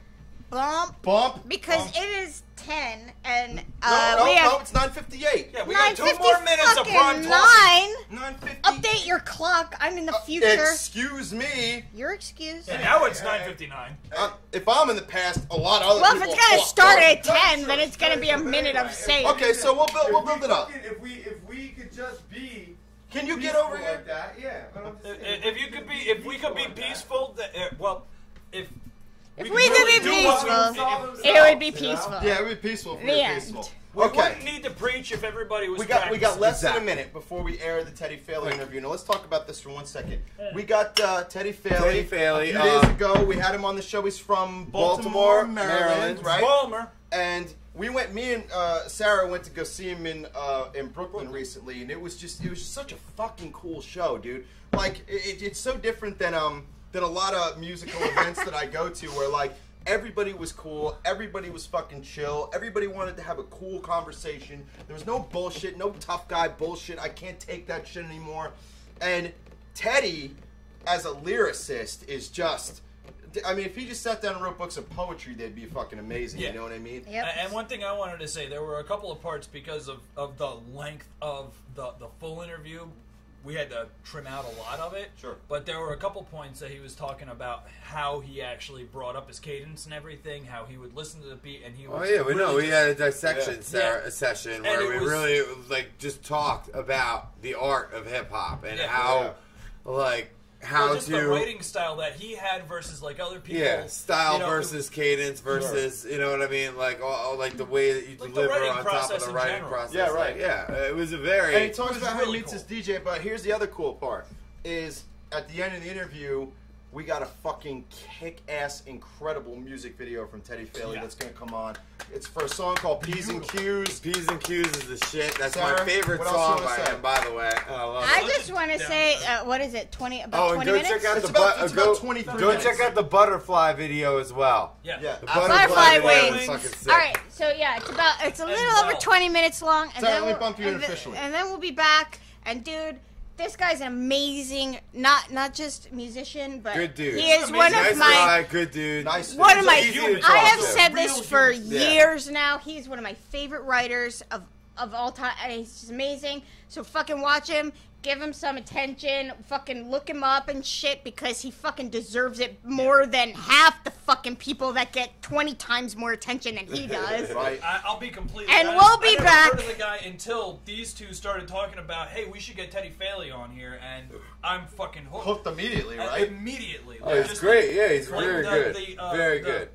S4: Bump,
S1: bump
S4: because
S1: bump.
S4: it is ten, and
S1: no,
S4: uh,
S1: no,
S4: we have
S1: no, it's 958.
S2: Yeah, we got
S4: two
S2: two
S4: fifty
S2: more minutes of prime
S4: nine.
S1: 950.
S4: Update your clock. I'm in the
S1: Uh,
S4: future.
S1: excuse me.
S4: You're excused.
S2: And now it's 9:59.
S1: Uh, if I'm in the past, a lot of other
S4: Well, if
S1: people.
S4: it's gonna
S1: are
S4: start
S1: fucked.
S4: at ten, then it's gonna be a minute of save.
S1: Okay, so we'll build- we'll build it up.
S3: If we if we could just be
S1: Can you get
S3: peaceful
S1: over here?
S3: like that, yeah. But I'm just
S2: If,
S3: saying,
S2: if you could be, if we could be
S3: like that.
S2: peaceful, that, uh, well, if
S4: If
S2: could
S4: we could
S2: really
S4: be
S2: do we-
S4: peaceful,
S2: if-
S4: it would be peaceful.
S1: Yeah, it would be peaceful. If we were
S4: end.
S1: peaceful.
S2: we
S1: Okay.
S2: wouldn't need to preach if everybody was.
S1: We got we got less
S3: Exactly.
S1: than a minute before we air the Teddy Faley interview. Now let's talk about this for one second. We got uh, Teddy Faley.
S3: Teddy Faley,
S1: A few
S3: uh,
S1: days ago, we had him on the show. He's from Baltimore,
S3: Baltimore,
S1: Maryland,
S3: Maryland.
S1: right?
S2: Balmer.
S1: And we went. Me and uh, Sarah went to go see him in uh, in Brooklyn recently, and it was just it was just such a fucking cool show, dude. Like it, it's so different than um than a lot of musical events that I go to, where like everybody was cool, everybody was fucking chill, everybody wanted to have a cool conversation. There was no bullshit, no tough guy bullshit. I can't take that shit anymore. And Teddy, as a lyricist, is just. I mean, if he just sat down and wrote books of poetry, they'd be fucking amazing.
S2: Yeah.
S1: You know what I mean?
S4: Yep.
S2: And one thing I wanted to say, there were a couple of parts because of, of the length of the, the full interview we had to trim out a lot of it.
S1: Sure.
S2: But there were a couple points that he was talking about how he actually brought up his cadence and everything, how he would listen to the beat, and he Was
S3: Oh
S2: was
S3: yeah, we know.
S2: really
S3: We had a dissection
S1: Yeah.
S3: se-
S2: Yeah.
S3: session
S2: And
S3: where we
S2: was-
S3: really like just talked about the art of hip hop and
S2: Yeah.
S3: how, like, how
S2: well, just
S3: to
S2: the writing style that he had versus like other people.
S3: yeah style
S2: you know,
S3: versus cadence versus you know what I mean, like all, all- like the way that you
S2: Like the
S3: deliver on top of the writing
S2: general.
S3: process.
S1: Yeah,
S3: Like,
S1: right.
S3: yeah, it was a very.
S1: And he talks
S2: was
S1: about how he meets
S2: cool.
S1: his DJ, but here's the other cool part: is at the end of the interview, we got a fucking kick-ass, incredible music video from Teddy Faley
S2: Yeah.
S1: that's gonna come on. It's for a song called P's and Q's.
S3: P's and Q's is the shit. That's my favorite
S1: what else you
S3: song by
S1: say?
S3: him, by the way. I love
S4: I just want to say, uh, what is it? Twenty about
S3: Oh, and
S4: twenty
S3: go
S4: minutes.
S3: check out
S1: It's
S3: the
S1: about-
S3: bu-
S1: it's
S3: go,
S1: about 23
S3: go
S1: minutes.
S3: check out the butterfly video as well.
S2: Yeah.
S1: Yeah,
S3: The
S1: absolutely.
S4: Butterfly
S3: video is
S4: wings.
S3: fucking sick.
S4: All right, so yeah, it's about it's a
S2: And
S4: little over twenty minutes long, and
S1: Sorry,
S4: then we'll,
S1: bump you
S4: and, then-
S1: officially.
S4: and then we'll be back. And dude, this guy's an amazing, not not just musician, but
S3: Good dude.
S4: he is one
S3: Nice
S4: of my
S3: guy, good dude.
S1: Nice.
S4: one
S1: dude.
S4: of my.
S3: Easy to
S4: I have said this for
S2: human.
S3: Yeah.
S4: years now. He's one of my favorite writers of of all time. and He's just amazing. So fucking watch him. Give him some attention. Fucking look him up and shit because he fucking deserves it more than half the fucking people that get twenty times more attention than he does.
S1: Right.
S2: I, I'll be completely
S4: And
S2: honest,
S4: we'll be
S2: I never
S4: back.
S2: heard of the guy until these two started talking about, hey, we should get Teddy Faley on here, and I'm fucking hooked.
S1: Hooked immediately,
S2: Uh,
S1: right?
S2: Immediately.
S3: Oh,
S2: Like,
S3: he's
S2: just
S3: great. Yeah, he's very
S2: the-
S3: good.
S2: the, uh,
S3: very
S2: the-
S3: good.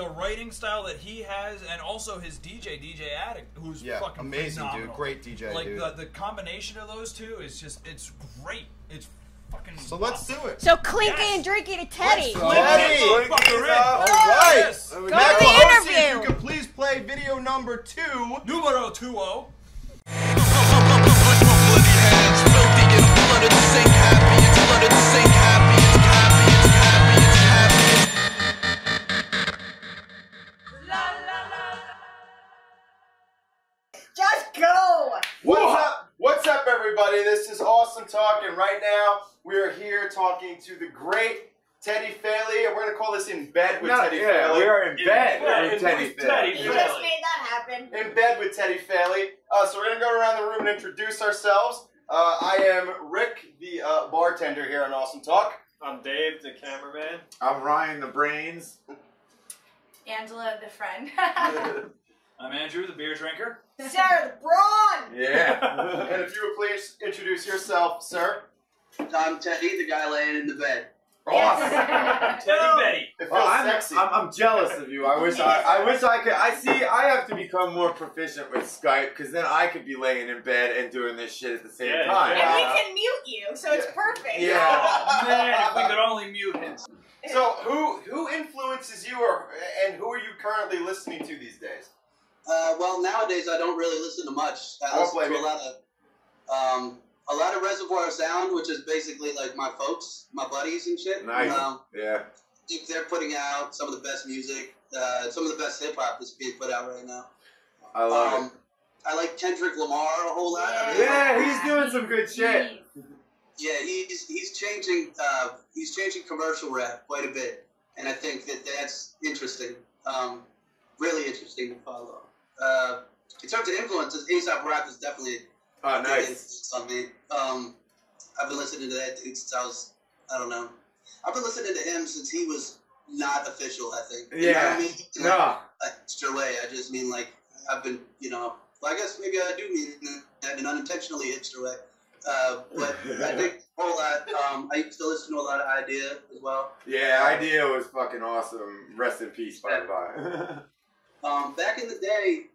S2: The writing style that he has, and also his DJ, DJ Attic, who's
S1: Yeah,
S2: fucking
S1: amazing, dude. Great DJ,
S2: like
S1: dude.
S2: the the combination of those two is just it's great. It's fucking.
S1: So let's do it.
S4: So clinky
S2: Yes.
S4: and drinky to Teddy.
S1: Let's
S2: Click
S1: Teddy!
S2: that in.
S3: All
S1: right.
S2: Yes.
S3: Go
S4: to the
S1: Pelosi,
S4: interview.
S1: If you could please play video number two.
S2: Numero two oh.
S5: Bloody hands, filthy and flooded, sink
S1: everybody? This is Awesome Talk, and right now we are here talking to the great Teddy Faley, and we're gonna call this in bed with
S3: No,
S1: Teddy
S3: yeah,
S1: Faley.
S3: we are in bed
S2: Yeah,
S3: with
S2: with
S3: Teddy.
S2: Teddy.
S3: Faley.
S4: You just made that happen.
S1: in bed with Teddy Faley. Uh, so we're gonna go around the room and introduce ourselves. Uh, I am Rick, the uh, bartender here on Awesome Talk.
S6: I'm Dave, the cameraman.
S3: I'm Ryan the Brains.
S7: Angela, the friend.
S2: I'm Andrew, the beer drinker.
S4: Sarah the Brawn.
S3: Yeah.
S1: And if you would please introduce yourself, sir.
S8: I'm Teddy, the guy laying in the bed.
S1: Awesome.
S2: Teddy Betty.
S1: It feels
S3: Well, I'm,
S1: sexy.
S3: I'm, I'm jealous of you. I wish I, I wish I could. I see. I have to become more proficient with Skype because then I could be laying in bed and doing this shit at the same
S6: Yeah,
S3: time.
S6: yeah.
S4: And we can mute you, so it's perfect.
S3: Yeah.
S2: Oh, man, if we could only mute him.
S1: so who who influences you, or and who are you currently listening to these days?
S8: Uh, well, nowadays I don't really listen to much. I
S1: I'll
S8: listen to a lot of um, a lot of Reservoir Sound, which is basically like my folks, my buddies and shit.
S3: Nice.
S8: Um,
S3: Yeah.
S8: I they're putting out some of the best music, uh, some of the best hip hop that's being put out right now.
S3: I love
S8: Um, I like Kendrick Lamar a whole lot. I
S3: it.
S8: really
S3: Yeah, he's doing some good shit.
S8: Yeah, he's he's changing uh, he's changing commercial rap quite a bit, and I think that that's interesting, um, really interesting to follow. Uh, in terms of influences, Aesop Rock is definitely
S3: Oh,
S8: a big
S3: nice.
S8: influence on me. Um, I've been listening to that dude since I was I don't know. I've been listening to him since he was not official. I think. You
S3: Yeah.
S8: I mean?
S3: No.
S8: Like, extra way. I just mean like I've been, you know. Well, I guess maybe I do mean that in an unintentionally hipster way. Uh, but I think a whole lot. Um, I used to listen to a lot of Eyedea as well.
S3: Yeah, Eyedea was fucking awesome. Rest in peace, bye the by.
S8: Um, back in the day,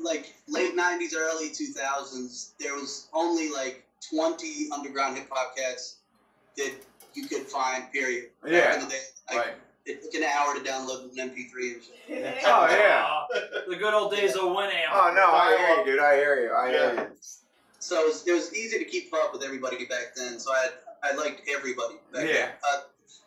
S8: like late '90s, early 2000s, there was only like 20 underground hip hop cats that you could find. Period. Back in
S3: yeah.
S8: the day, like,
S1: Right.
S8: it took an hour to download an MP3 and shit.
S3: Oh yeah.
S2: The good old days of Winamp.
S3: Oh no, I hear you, dude. I hear you. I hear
S1: Yeah.
S3: you.
S8: So it was, it was easy to keep up with everybody back then. So I I liked everybody back
S3: Yeah.
S8: then. Uh,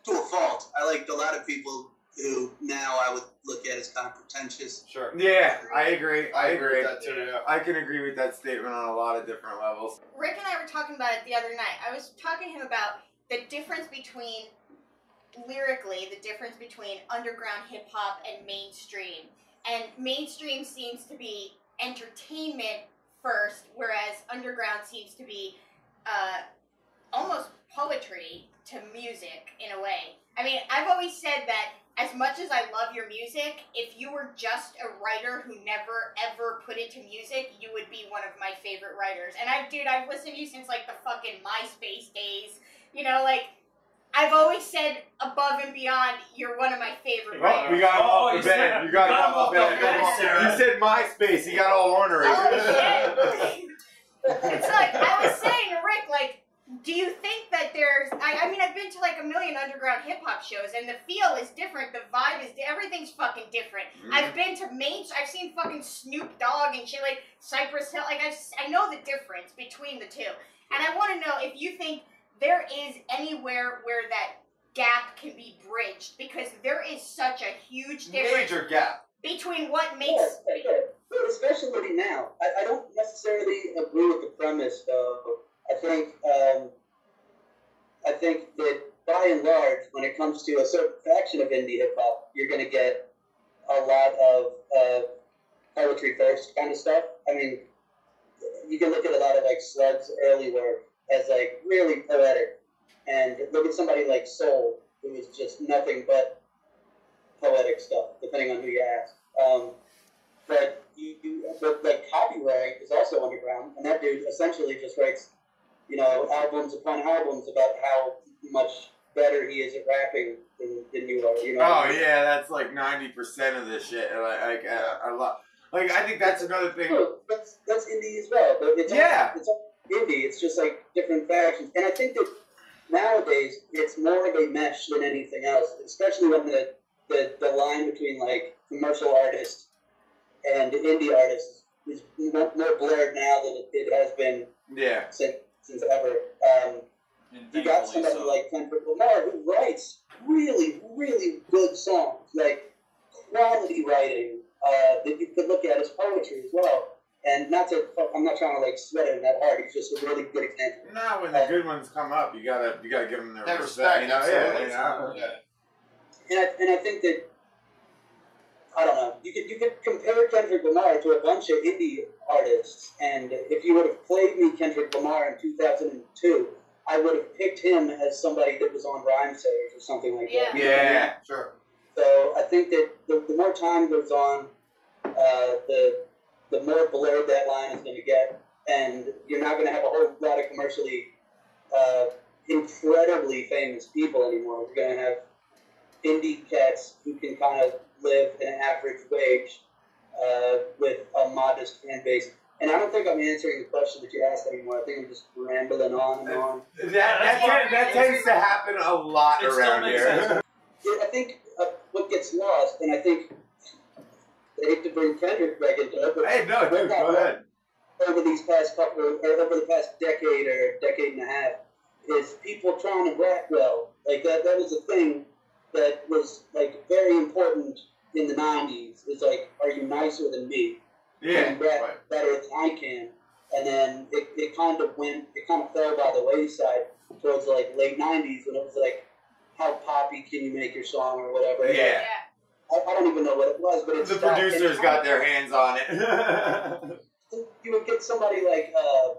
S8: to a fault. I liked a lot of people who now I would look at as kind of pretentious.
S1: Sure.
S3: Yeah, I agree. I agree.
S1: with that too. Yeah.
S3: I can agree with that statement on a lot of different levels.
S4: Rick and I were talking about it the other night. I was talking to him about the difference between lyrically, the difference between underground hip hop and mainstream. And mainstream seems to be entertainment first, whereas underground seems to be uh, almost poetry to music in a way. I mean, I've always said that as much as I love your music, if you were just a writer who never ever put it to music, you would be one of my favorite writers. And I, dude, I've listened to you since like the fucking MySpace days. You know, like I've always said above and beyond, you're one of my favorite
S3: Oh,
S4: writers.
S3: we got him
S2: Oh,
S3: off the
S2: he's
S3: bed.
S2: there.
S3: You got him
S2: Got him
S3: off the
S2: off
S3: bed.
S2: bed,
S3: You said MySpace. He got all ornery.
S4: Oh shit! it's like I was saying to Rick, like, do you think that there's? I, I mean, I've been to like a million underground hip hop shows, and the feel is different. The vibe is everything's fucking different.
S3: Mm-hmm.
S4: I've been to main. I've seen fucking Snoop Dogg and shit like Cypress Hill. Like I, I know the difference between the two, and I want to know if you think there is anywhere where that gap can be bridged because there is such a huge difference
S1: Major gap.
S4: between what makes.
S8: Yes, yeah. But especially now, I, I don't necessarily agree with the premise, though. I think um, I think that by and large, when it comes to a certain faction of indie hip hop, you're going to get a lot of uh, poetry first kind of stuff. I mean, you can look at a lot of like Slug's early work as like really poetic, and look at somebody like Sole, who is just nothing but poetic stuff, depending on who you ask. Um, but you, you but like Copywrite is also underground, and that dude essentially just writes, you know, albums upon albums about how much better he is at rapping than, than you are. You know.
S3: Oh yeah, that's like ninety percent of this shit. Like, like uh, a lot. Like I think that's another thing.
S8: True. That's that's indie as well. But it's all-
S3: Yeah.
S8: it's all indie. It's just like different factions, and I think that nowadays it's more of a mesh than anything else, especially when the the, the line between like commercial artists and indie artists is more, more blurred now than it, it has been
S3: Yeah.
S8: since since ever. Um, you got somebody
S2: so.
S8: like Kendrick Lamar who writes really, really good songs, like quality writing uh, that you could look at as poetry as well. And not to, I'm not trying to like sweat him that hard. He's just a really good example.
S3: Now when the good ones come up, you gotta you gotta give them their
S1: That
S3: respect.
S1: respect,
S3: You know? Yeah.
S1: absolutely.
S3: You know?
S1: Yeah.
S8: And I, and I think that I don't know. You could you could compare Kendrick Lamar to a bunch of indie artists, and if you would have played me Kendrick Lamar in 2002, I would have picked him as somebody that was on Rhymesayers or something like that.
S3: Yeah.
S1: Sure.
S8: So I think that the, the more time goes on, uh, the the more blurred that line is going to get, and you're not going to have a whole lot of commercially uh, incredibly famous people anymore. You're going to have indie cats who can kind of live an average wage uh, with a modest fan base. And I don't think I'm answering the question that you asked anymore. I think I'm just rambling on and on.
S3: That, that, ten- that tends to happen a lot
S2: It
S3: around here.
S8: Yeah, I think uh, what gets lost, and I think I hate to bring Kendrick back into it, but
S3: hey, no,
S8: what
S3: dude,
S8: got
S3: go ahead.
S8: over these past couple, or over the past decade or decade and a half, is people trying to rap well. Like that, that was a thing that was like very important in the '90s. Is like, are you nicer than me?
S3: Yeah.
S8: Can you rap
S1: right.
S8: better than I can? And then it, it kind of went, it kind of fell by the wayside towards like late '90s when it was like, how poppy can you make your song or whatever.
S3: Yeah.
S8: I, I don't even know what it was, but it's
S3: The producers got their hands on it.
S8: You would get somebody like uh,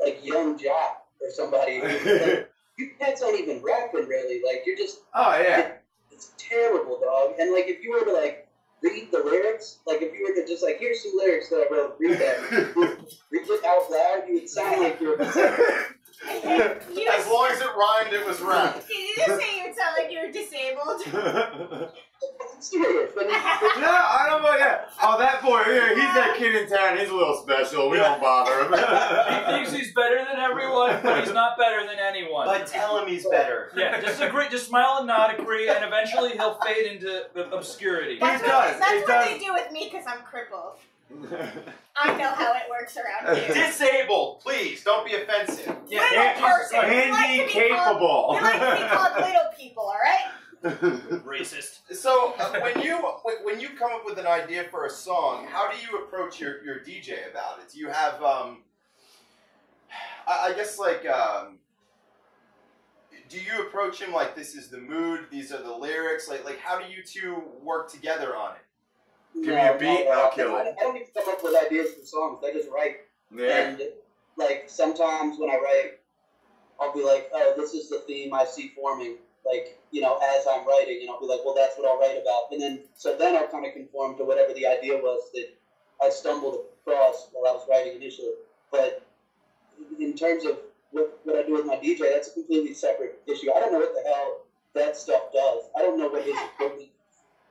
S8: like Yung Joc or somebody. like, you cats aren't even rapping really. Like you're just
S3: oh yeah.
S8: It's terrible, dog. And like if you were to like read the lyrics, like if you were to just like here's some lyrics that I wrote, read that, read it out loud, you would sound like you're.
S4: You
S1: As long as it rhymed, it was rap.
S4: Did you just say you sound like you were disabled?
S8: I'm serious. But
S3: No, I don't know. Yeah. Oh, that boy, yeah, he's that kid in town. He's a little special. We don't bother him.
S2: He thinks he's better than everyone, but he's not better than anyone.
S6: But tell him he's better.
S2: yeah, just agree, just smile and nod, agree, and eventually he'll fade into obscurity.
S4: That's
S3: He
S4: what,
S3: does,
S4: That's
S3: he
S4: what
S3: does.
S4: they do with me because I'm crippled. I know how it works around here.
S1: Disabled, please. Don't be offensive.
S2: Yeah,
S4: Little
S2: yeah,
S4: person. We like to be called-
S3: capable.
S4: We like to be called little people, all right?
S2: Racist.
S1: So uh, when you when- when you come up with an idea for a song, how do you approach your, your DJ about it? Do you have um, I, I guess like um, do you approach him like this is the mood, these are the lyrics, like like how do you two work together on it?
S3: Give me a beat and I'll kill
S8: I,
S3: it.
S8: I don't even come up with ideas for songs. I just write.
S3: yeah.
S8: And like sometimes when I write I'll be like, oh, this is the theme I see forming, like, you know, as I'm writing, and I'll be like, well, that's what I'll write about. And then, so then I'll kind of conform to whatever the idea was that I stumbled across while I was writing initially. But in terms of what, what I do with my DJ, that's a completely separate issue. I don't know what the hell that stuff does. I don't know what his equipment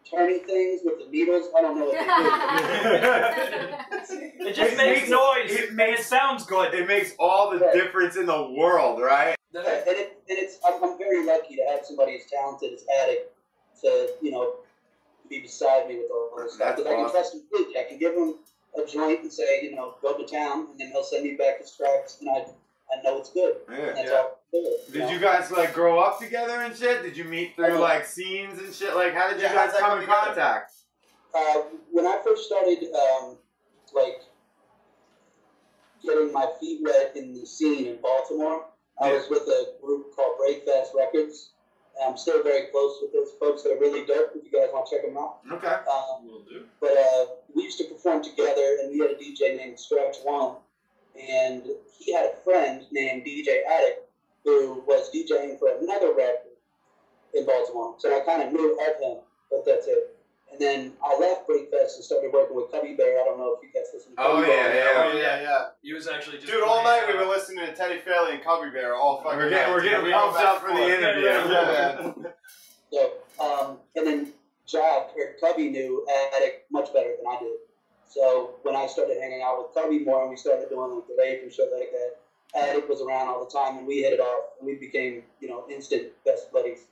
S8: turning things with the needles. I don't know what they do.
S2: It just makes noise. It, makes, it sounds good.
S3: It makes all the
S8: Right.
S3: difference in the world, right?
S8: And, it, and it's I'm, I'm very lucky to have somebody as talented as Attic to you know be beside me with all this stuff because I can trust him completely. I can give him a joint and say you know go to town, and then he'll send me back his tracks, and I I know it's good.
S3: Yeah.
S8: That's
S1: Yeah.
S8: all. Good,
S3: Did you guys like grow up together and shit? Did you meet through like scenes and shit? Like, how did you
S1: Yeah, how'd
S3: guys come in contact?
S8: Uh, when I first started, um, like getting my feet wet in the scene in Baltimore, I was with a group called Breakfast Records. And I'm still very close with those folks. They're really dope. If you guys want to check them out,
S3: Okay.
S8: um,
S2: Will do.
S8: but uh, we used to perform together, and we had a DJ named Scratch One, and he had a friend named DJ Attic who was DJing for another rapper in Baltimore. So I kind of knew of him, but that's it. And then I left Breakfast and started working with Cubby Bear. I don't know if you guys listen to
S3: Oh,
S8: Cubby
S3: yeah,
S8: Bear.
S3: yeah.
S1: Oh yeah, yeah.
S2: He was actually just
S1: Dude, all
S2: playing,
S1: night we
S2: uh,
S1: were listening to Teddy Faley and Cubby Bear all fucking
S3: We're getting,
S1: night.
S3: we're getting
S1: We
S3: pumped up for the
S1: and
S3: interview.
S2: Yeah,
S1: Yeah, man.
S8: So, um, and then Jock or Cubby knew Attic much better than I did. So when I started hanging out with Cubby more and we started doing like the rape and shit like that, Attic was around all the time and we hit it off and we became, you know, instant best buddies.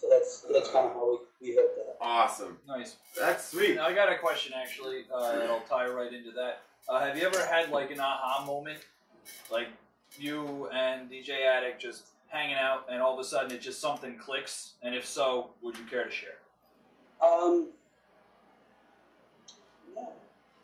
S8: So that's that's kind of how we, we hooked up.
S3: Awesome.
S2: Nice.
S3: That's sweet.
S2: Now I got a question actually uh, that'll tie right into that. Uh, have you ever had like an aha moment, like you and DJ Attic just hanging out, and all of a sudden it just something clicks? And if so, would you care to share?
S8: Um, no.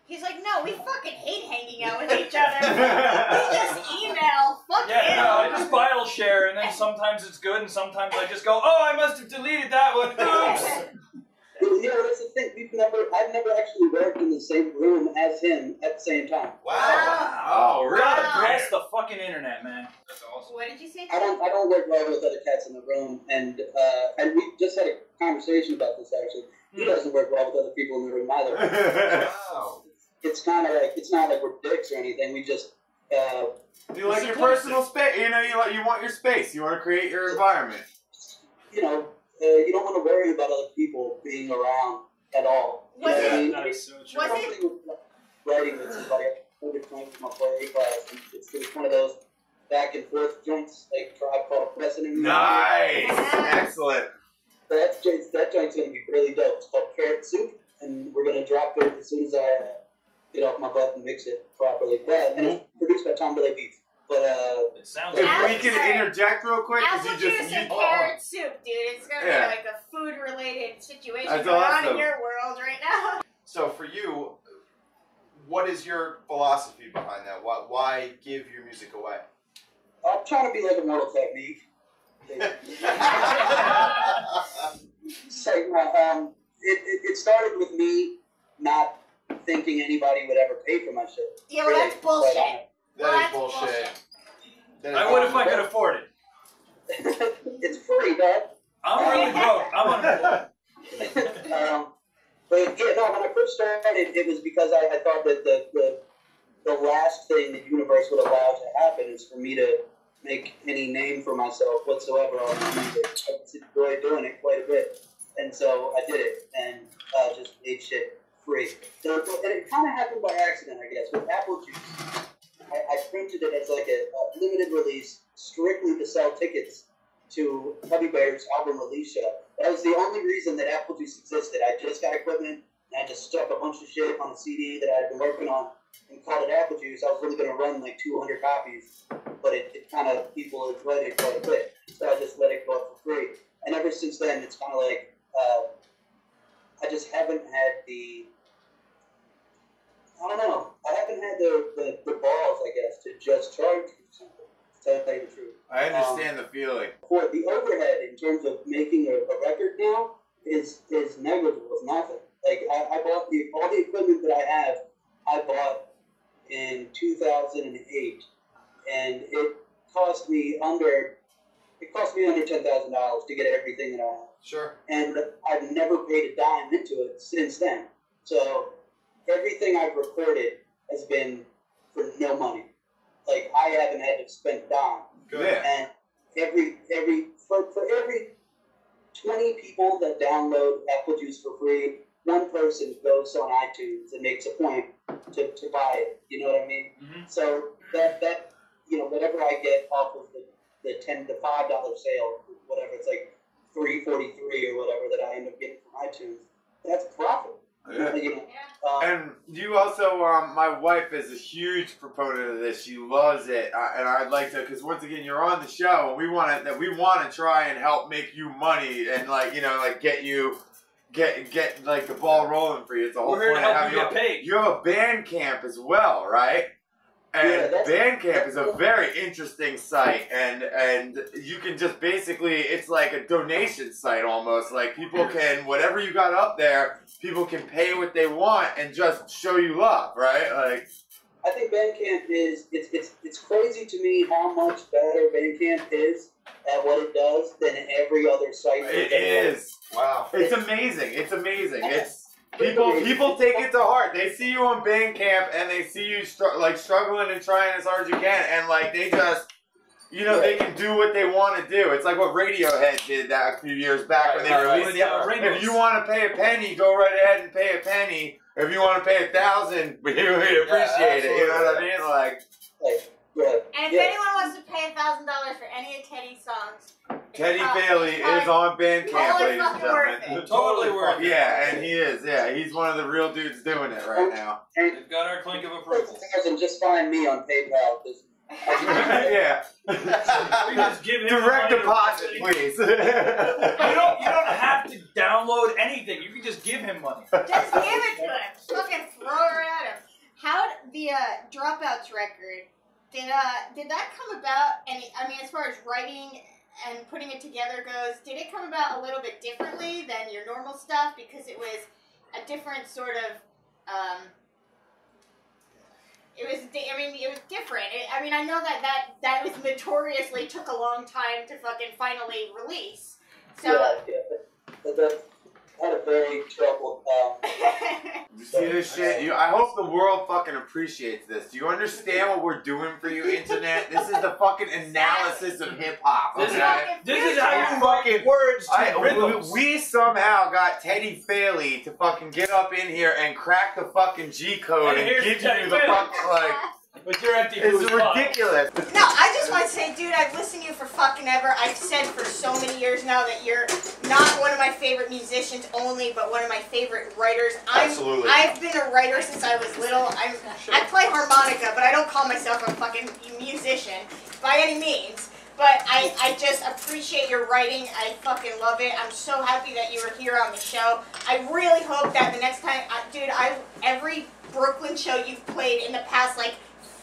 S4: He's like, no, we fucking hate hanging out with each other. we just email. Fuck
S2: Yeah,
S4: him.
S2: no, I just file share, and then sometimes it's good, and sometimes I just go, oh, I must have deleted that one. Oops.
S8: You know, that's the thing. We've never, I've never actually worked in the same room as him at the same time.
S1: Wow.
S3: Oh, really?
S2: God bless the fucking internet, man.
S1: That's awesome.
S4: What did you say?
S8: I don't, I don't work well with other cats in the room, and uh, and we just had a conversation about this actually. He doesn't work well with other people in the room either.
S1: Wow.
S8: It's kind of like it's not like we're dicks or anything. We just, uh,
S3: you like your personal space. You know, you like you want your space. You want to create your environment.
S8: you know, uh, you don't want to worry about other people being around at all.
S4: Was
S8: know what I
S4: it-
S8: mean?
S2: That is so true.
S4: Was
S8: I'm
S4: it-
S8: somebody with writing with somebody. I did playing my play class. And it's, it's one of those back and forth joints, like Tribe Called Precedent.
S3: Nice.
S4: Yeah.
S3: Excellent.
S8: But that joint's, that joint's gonna be really dope. It's called Carrot Soup, and we're gonna drop it as soon as I uh, get off my butt and mix it properly. Yeah, and it's produced by Tom Billy Beats. But uh,
S2: It sounds
S3: If
S2: like
S3: we can interject real quick, 'cause
S4: Apple
S3: you just
S4: juice
S3: you,
S4: and carrot soup, dude. It's gonna
S3: Yeah.
S4: be like a food related situation
S3: That's
S4: going on
S3: awesome.
S4: in your world right now.
S1: So for you, what is your philosophy behind that? Why, why give your music away?
S8: I'm trying to be like Immortal Technique. It's like, uh, um, it, it, it started with me not thinking anybody would ever pay for my shit.
S4: Yeah, well,
S8: Really,
S4: that's bullshit.
S8: quite
S1: That is
S4: That's
S1: bullshit.
S4: bullshit.
S1: That is
S2: I would if I could afford it.
S8: it's free, dog.
S2: I'm really broke. I'm unemployed.
S8: um, but yeah, no, when I first started, it was because I, I thought that the, the the last thing the universe would allow to happen is for me to make any name for myself whatsoever on music. I just enjoy doing it quite a bit, and so I did it and uh, just made shit free. So, and it kind of happened by accident, I guess. With Apple Juice, I, I printed it as like a, a limited release, strictly to sell tickets to Cubby Bear's album show. That was the only reason that Apple Juice existed. I just got equipment and I just stuck a bunch of shit on a CD that I had been working on and called it Apple Juice. I was only going to run like 200 copies, but it, it kind of, people enjoyed it quite a bit. So I just let it go up for free. And ever since then, it's kind of like, uh, I just haven't had the, I don't know, I haven't had the, the, the balls, I guess, to just charge something, to tell you the truth
S3: I um, understand the feeling.
S8: for the overhead in terms of making a, a record now is is negligible. It's nothing. Like I, I bought the all the equipment that I have, I bought in 2008, and it cost me under it cost me under ten thousand dollars to get everything that I have,
S1: Sure.
S8: and I've never paid a dime into it since then. So everything I've recorded has been for no money. Like I haven't had to spend dime.
S3: Yeah.
S8: And every every for, for every twenty people that download Apple Juice for free, one person goes on iTunes and makes a point to, to buy it. You know what I mean?
S2: Mhm.
S8: So that that you know whatever I get off of the, the ten to five dollar sale, whatever it's like three forty three or whatever that I end up getting from iTunes, that's profit.
S3: Yeah.
S8: You know, um,
S3: And you also, um, my wife is a huge proponent of this. She loves it, uh, and I'd like to, because once again, you're on the show, and we want to, that we want to try and help make you money, and like, you know, like get you, get get like the ball rolling for you. It's the whole
S2: We're here to
S3: point of
S2: help you get paid.
S3: You have a Bandcamp as well, right? And
S8: Yeah,
S3: Bandcamp is a very interesting site, and and you can just basically it's like a donation site almost. Like people can whatever you got up there, people can pay what they want and just show you love, right? Like
S8: I think Bandcamp is it's it's it's crazy to me how much better Bandcamp is at what it does than every other site.
S3: it is.
S1: Wow.
S3: It's amazing. It's amazing. It's people people take it to heart. They see you on Bandcamp and they see you str- like struggling and trying as hard as you can, and like they just. You know, they can do what they want to do. It's like what Radiohead did that a few years back when they
S2: Right, right,
S3: released
S2: with, uh,
S3: If you want to pay a penny, go right ahead and pay a penny. If you want to pay a thousand, we we appreciate it. You know what I mean? Like
S8: Like, yeah,
S4: And if
S8: yeah.
S4: anyone wants to pay a thousand dollars for any of Teddy's songs,
S3: Teddy
S4: Oh,
S3: Bailey is on Bandcamp,
S4: Totally
S3: ladies and
S4: fucking worth
S3: gentlemen.
S4: it.
S2: Totally worth it.
S3: Yeah, and he is. Yeah, he's one of the real dudes doing it right now.
S2: They've got our clink of approval.
S8: and just find me on PayPal.
S3: yeah.
S2: Just give him
S3: Direct
S2: the money.
S3: deposit, please.
S2: You don't, you don't have to download anything. You can just give him money.
S4: just give it to him. Fucking throw her at him. How d- the uh, dropouts record did uh did that come about? And I mean, as far as writing and putting it together goes, did it come about a little bit differently than your normal stuff because it was a different sort of um. It was. I mean, it was different. It, I mean, I know that that that was notoriously took a long time to fucking finally release. So.
S8: yeah, yeah. Had a very troubled. Um,
S3: You see this shit? You, I hope the world fucking appreciates this. Do you understand what we're doing for you, internet? This is the fucking analysis of hip hop.
S2: This is,
S3: Okay?
S2: this is how you
S3: Fucking-
S2: words to
S3: I,
S2: rhythms.
S3: we, we somehow got Teddy Faley to fucking get up in here and crack the fucking G code
S2: And
S3: and, give you the
S2: Faley.
S3: fucking like.
S2: With your empty
S3: It's
S2: booze
S3: ridiculous.
S4: No, I just want to say, dude, I've listened to you for fucking ever. I've said for so many years now that you're not one of my favorite musicians only, but one of my favorite writers. I'm,
S1: Absolutely.
S4: I've been a writer since I was little. I'm, I play harmonica, but I don't call myself a fucking musician by any means. But I, I just appreciate your writing. I fucking love it. I'm so happy that you were here on the show. I really hope that the next time, I, dude, I every Brooklyn show you've played in the past like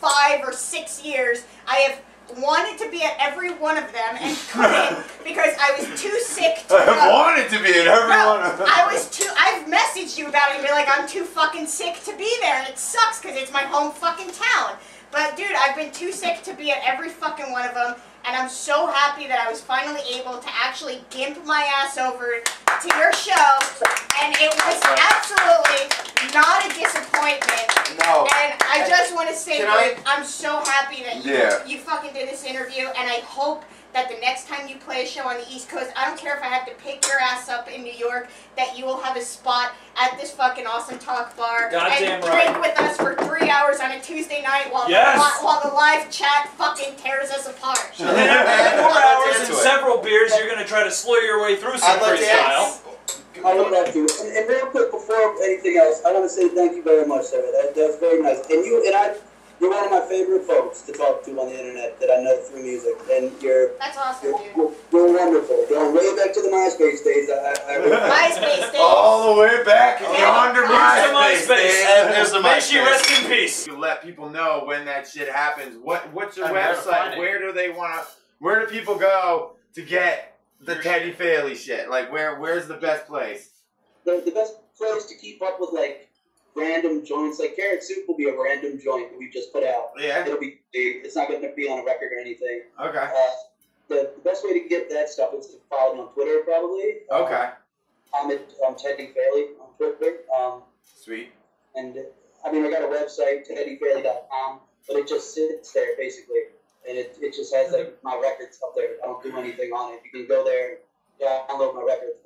S4: five or six years, I have wanted to be at every one of them and couldn't because I was too sick to
S3: I
S4: go.
S3: wanted to be in every
S4: No,
S3: one of them.
S4: I was too. I've messaged you about it and be like, I'm too fucking sick to be there, and it sucks because it's my home fucking town. But dude, I've been too sick to be at every fucking one of them, and I'm so happy that I was finally able to actually gimp my ass over to your show, and it was absolutely not a disappointment.
S3: No.
S4: And I just want to say,
S3: I,
S4: I'm so happy that you
S3: Yeah.
S4: you fucking did this interview, and I hope that the next time you play a show on the East Coast, I don't care if I have to pick your ass up in New York, that you will have a spot at this fucking awesome talk bar
S2: Goddamn
S4: and
S2: right.
S4: drink with us for three hours on a Tuesday night while
S2: Yes.
S4: the, while the live chat fucking tears us apart.
S2: And then after four
S1: I'd like to
S2: hours and several beers, you're gonna try to slur your way through some
S1: I'd like to
S2: freestyle.
S8: I would love to. And, and real quick, before anything else, I want to say thank you very much, sir. That, that's very nice. And you and I, you're one of my favorite folks to talk to on the internet that I know through music. And you're
S4: That's awesome,
S8: you're,
S4: dude.
S8: you're, you're wonderful. Going way back to the MySpace days. I, I, I
S4: MySpace days.
S3: All the way back
S4: Yeah.
S3: yonder
S2: Here's the
S3: MySpace.
S2: MySpace.
S3: man.
S1: There's the
S2: May she rest in peace.
S3: You let people know when that shit happens. What what's your
S2: And where
S3: website? Where do they want to? Where do people go to get the
S2: Your
S3: Teddy Faley shit? Like where where's the best place?
S8: the, the best place to keep up with like random joints. Like Carrot Soup will be a random joint that we just put out.
S3: Yeah.
S8: It'll be it's not going to be on a record or anything.
S3: Okay.
S8: Uh, the, the best way to get that stuff is to follow me on Twitter, probably.
S3: Okay.
S8: I'm at um, Teddy Faley on Twitter. Um,
S3: Sweet.
S8: and I mean, I got a website, teddyfaley.com, but it just sits there basically, and it, it just has like my records up there. I don't do anything on it. You can go there, and download my records,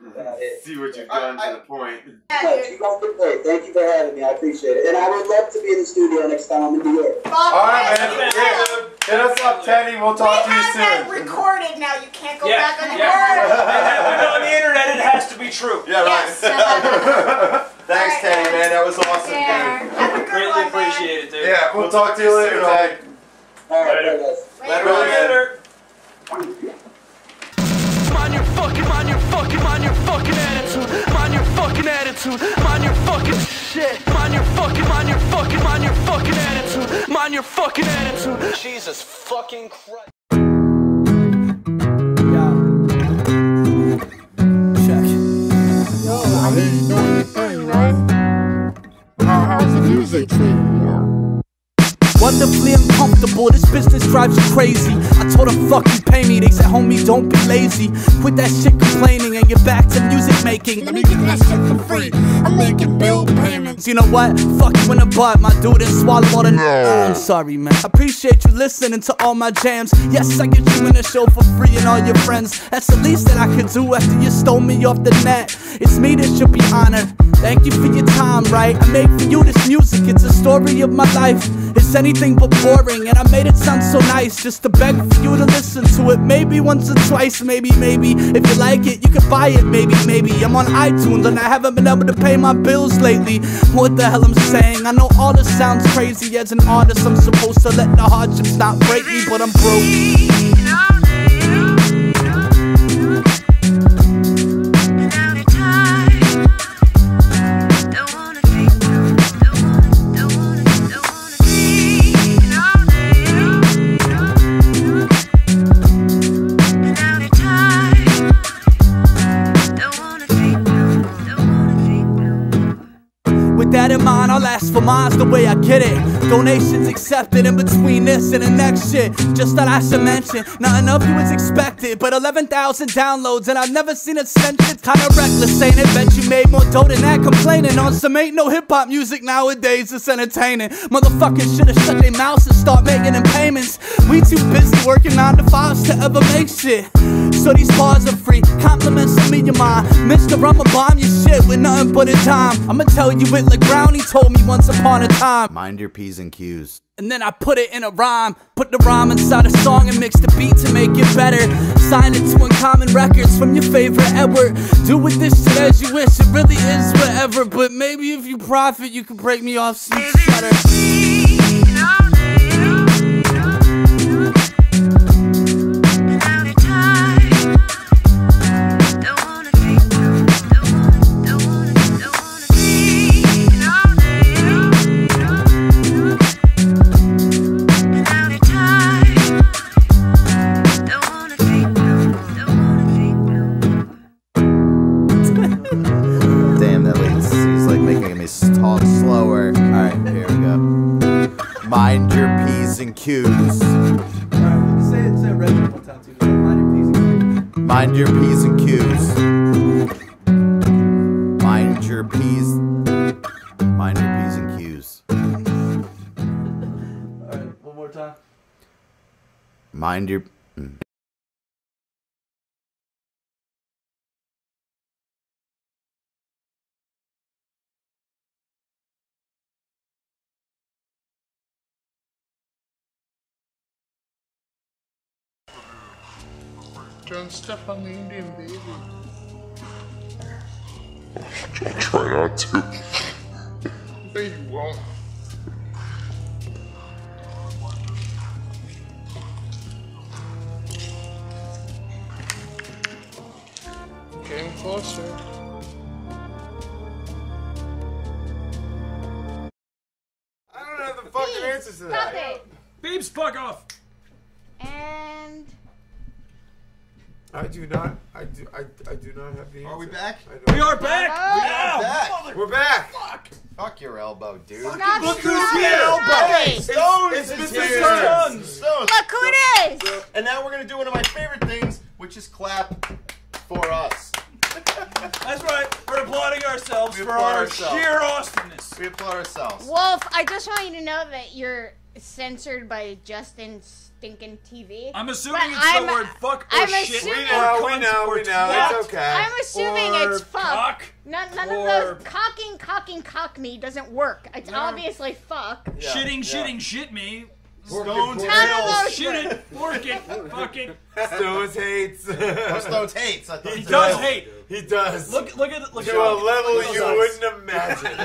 S8: but that's about it.
S3: See what you've done
S1: I-
S3: to the point.
S8: Yes, you guys did great. Thank you for having me. I appreciate it, and I would love to be in the studio next time I'm in New York.
S3: All right, man.
S2: Yeah.
S3: Yeah. Hit us up, Teddy. We'll
S4: We
S3: talk to you soon.
S4: have that
S3: soon.
S4: recorded now. You can't go
S2: Yeah,
S4: back on the
S2: yeah.
S4: word.
S2: And it on the internet, it has to be true.
S3: Yeah,
S4: Yes.
S3: right.
S1: Thanks,
S4: All right,
S1: Teddy,
S4: man.
S1: man. That was awesome.
S4: There.
S1: dude.
S4: Have a
S2: Greatly
S4: one, man.
S2: appreciate it, dude.
S3: yeah, we'll talk to you later, Ted.
S8: All right,
S2: Later.
S8: bye, guys.
S4: Later.
S3: Later.
S2: Later.
S5: Attitude. Mind your fucking shit. Mind your fucking, mind your fucking, mind your fucking attitude. Mind your fucking attitude. Jesus fucking Christ. Check.
S9: Yo, I hear you doing your thing, man. How, how's the music treating you?
S5: Wonderfully uncomfortable, this business drives you crazy. I told them, fuck you, pay me. They said, homie, don't be lazy. Quit that shit complaining and get back to music making.
S9: Let me get that shit for free. I'm making bill payments.
S5: You know what? Fuck you in the butt, my dude, and swallow all the n- oh, I'm sorry, man. I Appreciate you listening to all my jams. Yes, I get you in the show for free and all your friends. That's the least that I could do after you stole me off the net. It's me that should be honored. Thank you for your time, right? I make for you this music, it's a story of my life. It's anything but boring, and I made it sound so nice just to beg for you to listen to it. Maybe once or twice, maybe, maybe. If you like it, you can buy it, maybe, maybe. I'm on iTunes and I haven't been able to pay my bills lately. What the hell I'm saying? I know all this sounds crazy. As an artist, I'm supposed to let the hardships not break me, but I'm broke. In mind, I'll ask for mines the way I get it. Donations accepted in between this and the next shit. Just that I should mention, nothing of you is expected. But 11,000 downloads, and I've never seen a shit. Kinda reckless, ain't it? Bet you made more dough than that. Complaining on some ain't no hip hop music nowadays. It's entertaining. Motherfuckers should've shut their mouths and start making them payments. We too busy working nine to fives to ever make shit. So these bars are free. Compliments on me, your mind. Mr. I'ma bomb your shit with nothing but a time. I'ma tell you it like Brownie told me once upon a time.
S10: Mind your P's and Q's.
S5: And then I put it in a rhyme. Put the rhyme inside a song and mix the beat to make it better. Sign it to Uncommon Records from your favorite Edward. Do with this shit as you wish. It really is whatever. But maybe if you profit, you can break me off some cheddar.
S10: Too. Mind your P's and Q's.
S5: Mind your P's. And Q's.
S10: Mind your P's. Mind your P's and Q's.
S5: Alright, one more time.
S10: Mind your. Hmm.
S9: Don't step on the Indian baby.
S11: I'll Try not to.
S9: But you won't. Getting closer.
S3: I don't know the fucking answers to that.
S2: Beeps, fuck off.
S4: And
S3: I do not. I do. I, I do not have the. Answer.
S1: Are we back?
S2: We are back.
S4: Oh.
S1: We are
S2: Ow,
S1: back.
S3: We're back.
S2: Fuck.
S1: Fuck your elbow, dude.
S4: Stop
S3: Look who's
S4: stopping.
S3: here.
S4: Stopping.
S1: Stonz
S3: It's
S1: is
S3: Mr.
S1: here.
S3: Stonz.
S1: Stonz.
S4: Look who it is!
S1: And now we're gonna do one of my favorite things, which is clap for us.
S2: That's right. We're applauding ourselves
S1: We
S2: for
S1: applaud
S2: our
S1: ourselves.
S2: sheer awesomeness.
S1: We applaud ourselves.
S4: Wolf, I just want you to know that you're censored by Justin Stinkin' TV.
S2: I'm assuming
S4: But
S2: it's
S4: I'm-
S2: the word fuck or
S4: I'm
S2: shit.
S4: assuming-
S2: or
S3: We know. We know. We know.
S2: twat.
S3: It's okay.
S4: I'm assuming
S2: or
S4: it's fuck.
S2: cock.
S4: None, none of those cocking, cocking, cock me doesn't work. It's
S2: No.
S4: obviously fuck.
S1: Yeah,
S2: Shitting,
S1: yeah.
S2: shitting, shit me.
S1: Stonz
S4: None
S1: hates.
S2: Shit it, fork it, fuck it.
S3: Stonz hates.
S1: Oh, Stonz hates. I
S2: He does
S1: said-
S2: hate.
S3: He does.
S2: Look, look at, look
S3: to
S2: at
S3: a level you wouldn't imagine.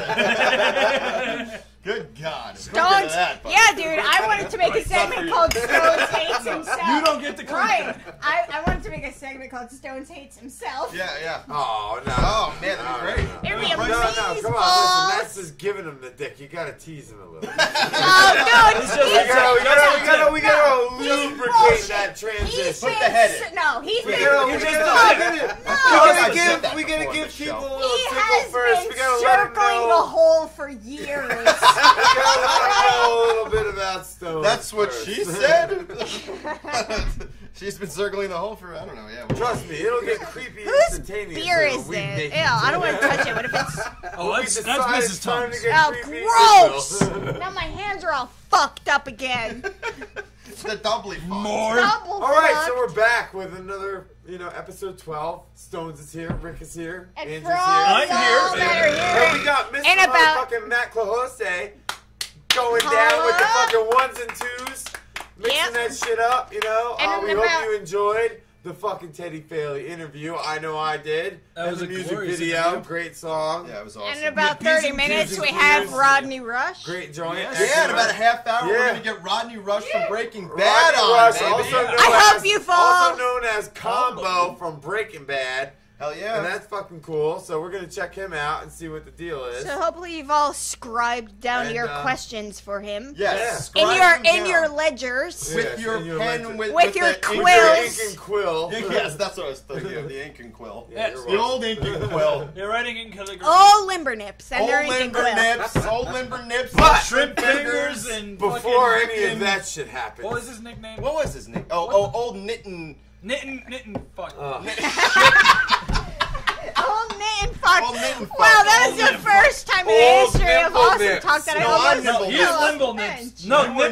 S2: eyes.
S1: Good God. Stonz. that.
S4: Yeah, dude. I wanted to make a
S1: Right, not for
S4: segment called Stonz Hates Himself.
S2: You don't get the
S4: Right. I, I wanted to make a segment called Stonz Hates Himself.
S1: Yeah, yeah.
S3: Oh no.
S1: Oh man, that'd be great.
S4: It'd be
S3: No, no, come on, listen. That's just giving him the dick. You gotta tease him a little.
S4: Oh, dude.
S2: It's just-
S3: we
S4: he's
S3: gotta, we gotta, we gotta, we gotta lubricate
S4: bullshit.
S3: that
S4: He's
S3: transition.
S4: been
S1: the head in.
S4: No, he's
S3: We
S4: been.
S3: gotta, we gotta,
S2: just
S3: we
S2: don't-
S3: we gotta give, we gotta give people a little tickle
S4: has
S3: first.
S4: been
S3: We gotta let them
S4: circling the hole for years.
S3: We gotta know a little bit about Stonz.
S1: That's what
S3: first.
S1: she said. She's been circling the hole for I don't know. Yeah.
S3: Trust me, it'll get creepy
S4: Whose
S3: instantaneously.
S4: beer
S3: when
S4: is
S3: we
S4: this?
S3: make
S4: Ew. I don't want to touch it. What if it's?
S2: Oh, that's, that's Mrs.
S3: time
S2: Thomas.
S3: to
S4: Oh,
S3: creepy,
S4: gross! now my hands are all fucked up again.
S1: It's the doubly fucked.
S2: More.
S4: Double
S3: All right,
S4: fucked.
S3: so we're back with another, you know, episode 12. Stonz is here, Rick is here,
S4: And
S3: Andrew's
S4: for all
S3: here.
S2: I'm
S4: y'all
S2: here.
S4: that are
S3: And we got Mr.
S4: And about-
S3: motherfucking Matt Clohosey going down with the
S4: Hello?
S3: fucking ones and twos, mixing
S4: Yep.
S3: that shit up, you know.
S4: And
S3: uh, we
S4: in
S3: hope
S4: about-
S3: you enjoyed the fucking Teddy Faley interview. I know I did.
S2: That
S3: and
S2: was
S3: the
S2: a
S3: music
S2: glorious
S3: video,
S2: interview.
S3: great song.
S1: Yeah, it was awesome.
S4: and in about
S2: Yeah,
S4: 30 minutes we have. Rodney Rush.
S3: Great joint.
S2: Yes.
S1: Yeah, in about a half hour, we're gonna get Rodney Rush from Breaking
S3: Rodney
S1: Bad on,
S3: Rush,
S1: baby.
S3: also known
S4: I
S3: as,
S4: hope you fall.
S3: Also known as Combo from Breaking Bad.
S1: Hell yeah.
S3: And that's fucking cool. So we're gonna check him out and see what the deal is.
S4: So hopefully you've all scribed down
S3: And,
S4: your
S3: uh,
S4: questions for him.
S1: yes.
S4: In your
S1: them
S4: in
S1: down.
S4: your ledgers.
S1: with
S3: Yes,
S1: your
S3: in your
S1: pen
S3: ledger.
S1: with,
S4: With your
S1: the ink-
S4: quills.
S3: ink and quill.
S1: Yes, that's what I was thinking of. The ink and quill.
S3: Yeah,
S2: Yes.
S3: you're
S1: The
S3: welcome.
S1: old ink and quill.
S2: They're writing in calligraphy.
S4: All limber nips and
S1: Old
S4: they're inking
S1: limber
S4: quill.
S1: nips, old limber nips,
S3: But-
S1: shrimp fingers.
S2: and
S3: Before
S2: fucking-
S3: any of that shit happens.
S2: What was his nickname?
S1: What was his name? Oh, oh, old knitting.
S2: Knitting, knitting, fuck.
S3: Uh,
S4: Old knit and fuck.
S1: Old knit and.
S4: Wow, that
S2: Old
S4: is the
S2: knit and
S4: first time in the history of
S3: nimble
S4: awesome talk that I
S1: No, I'm
S4: almost
S1: nimble
S2: He
S1: nips.
S2: is
S4: fell
S2: limble
S4: off the
S2: nips.
S4: bench.
S2: No,
S1: You were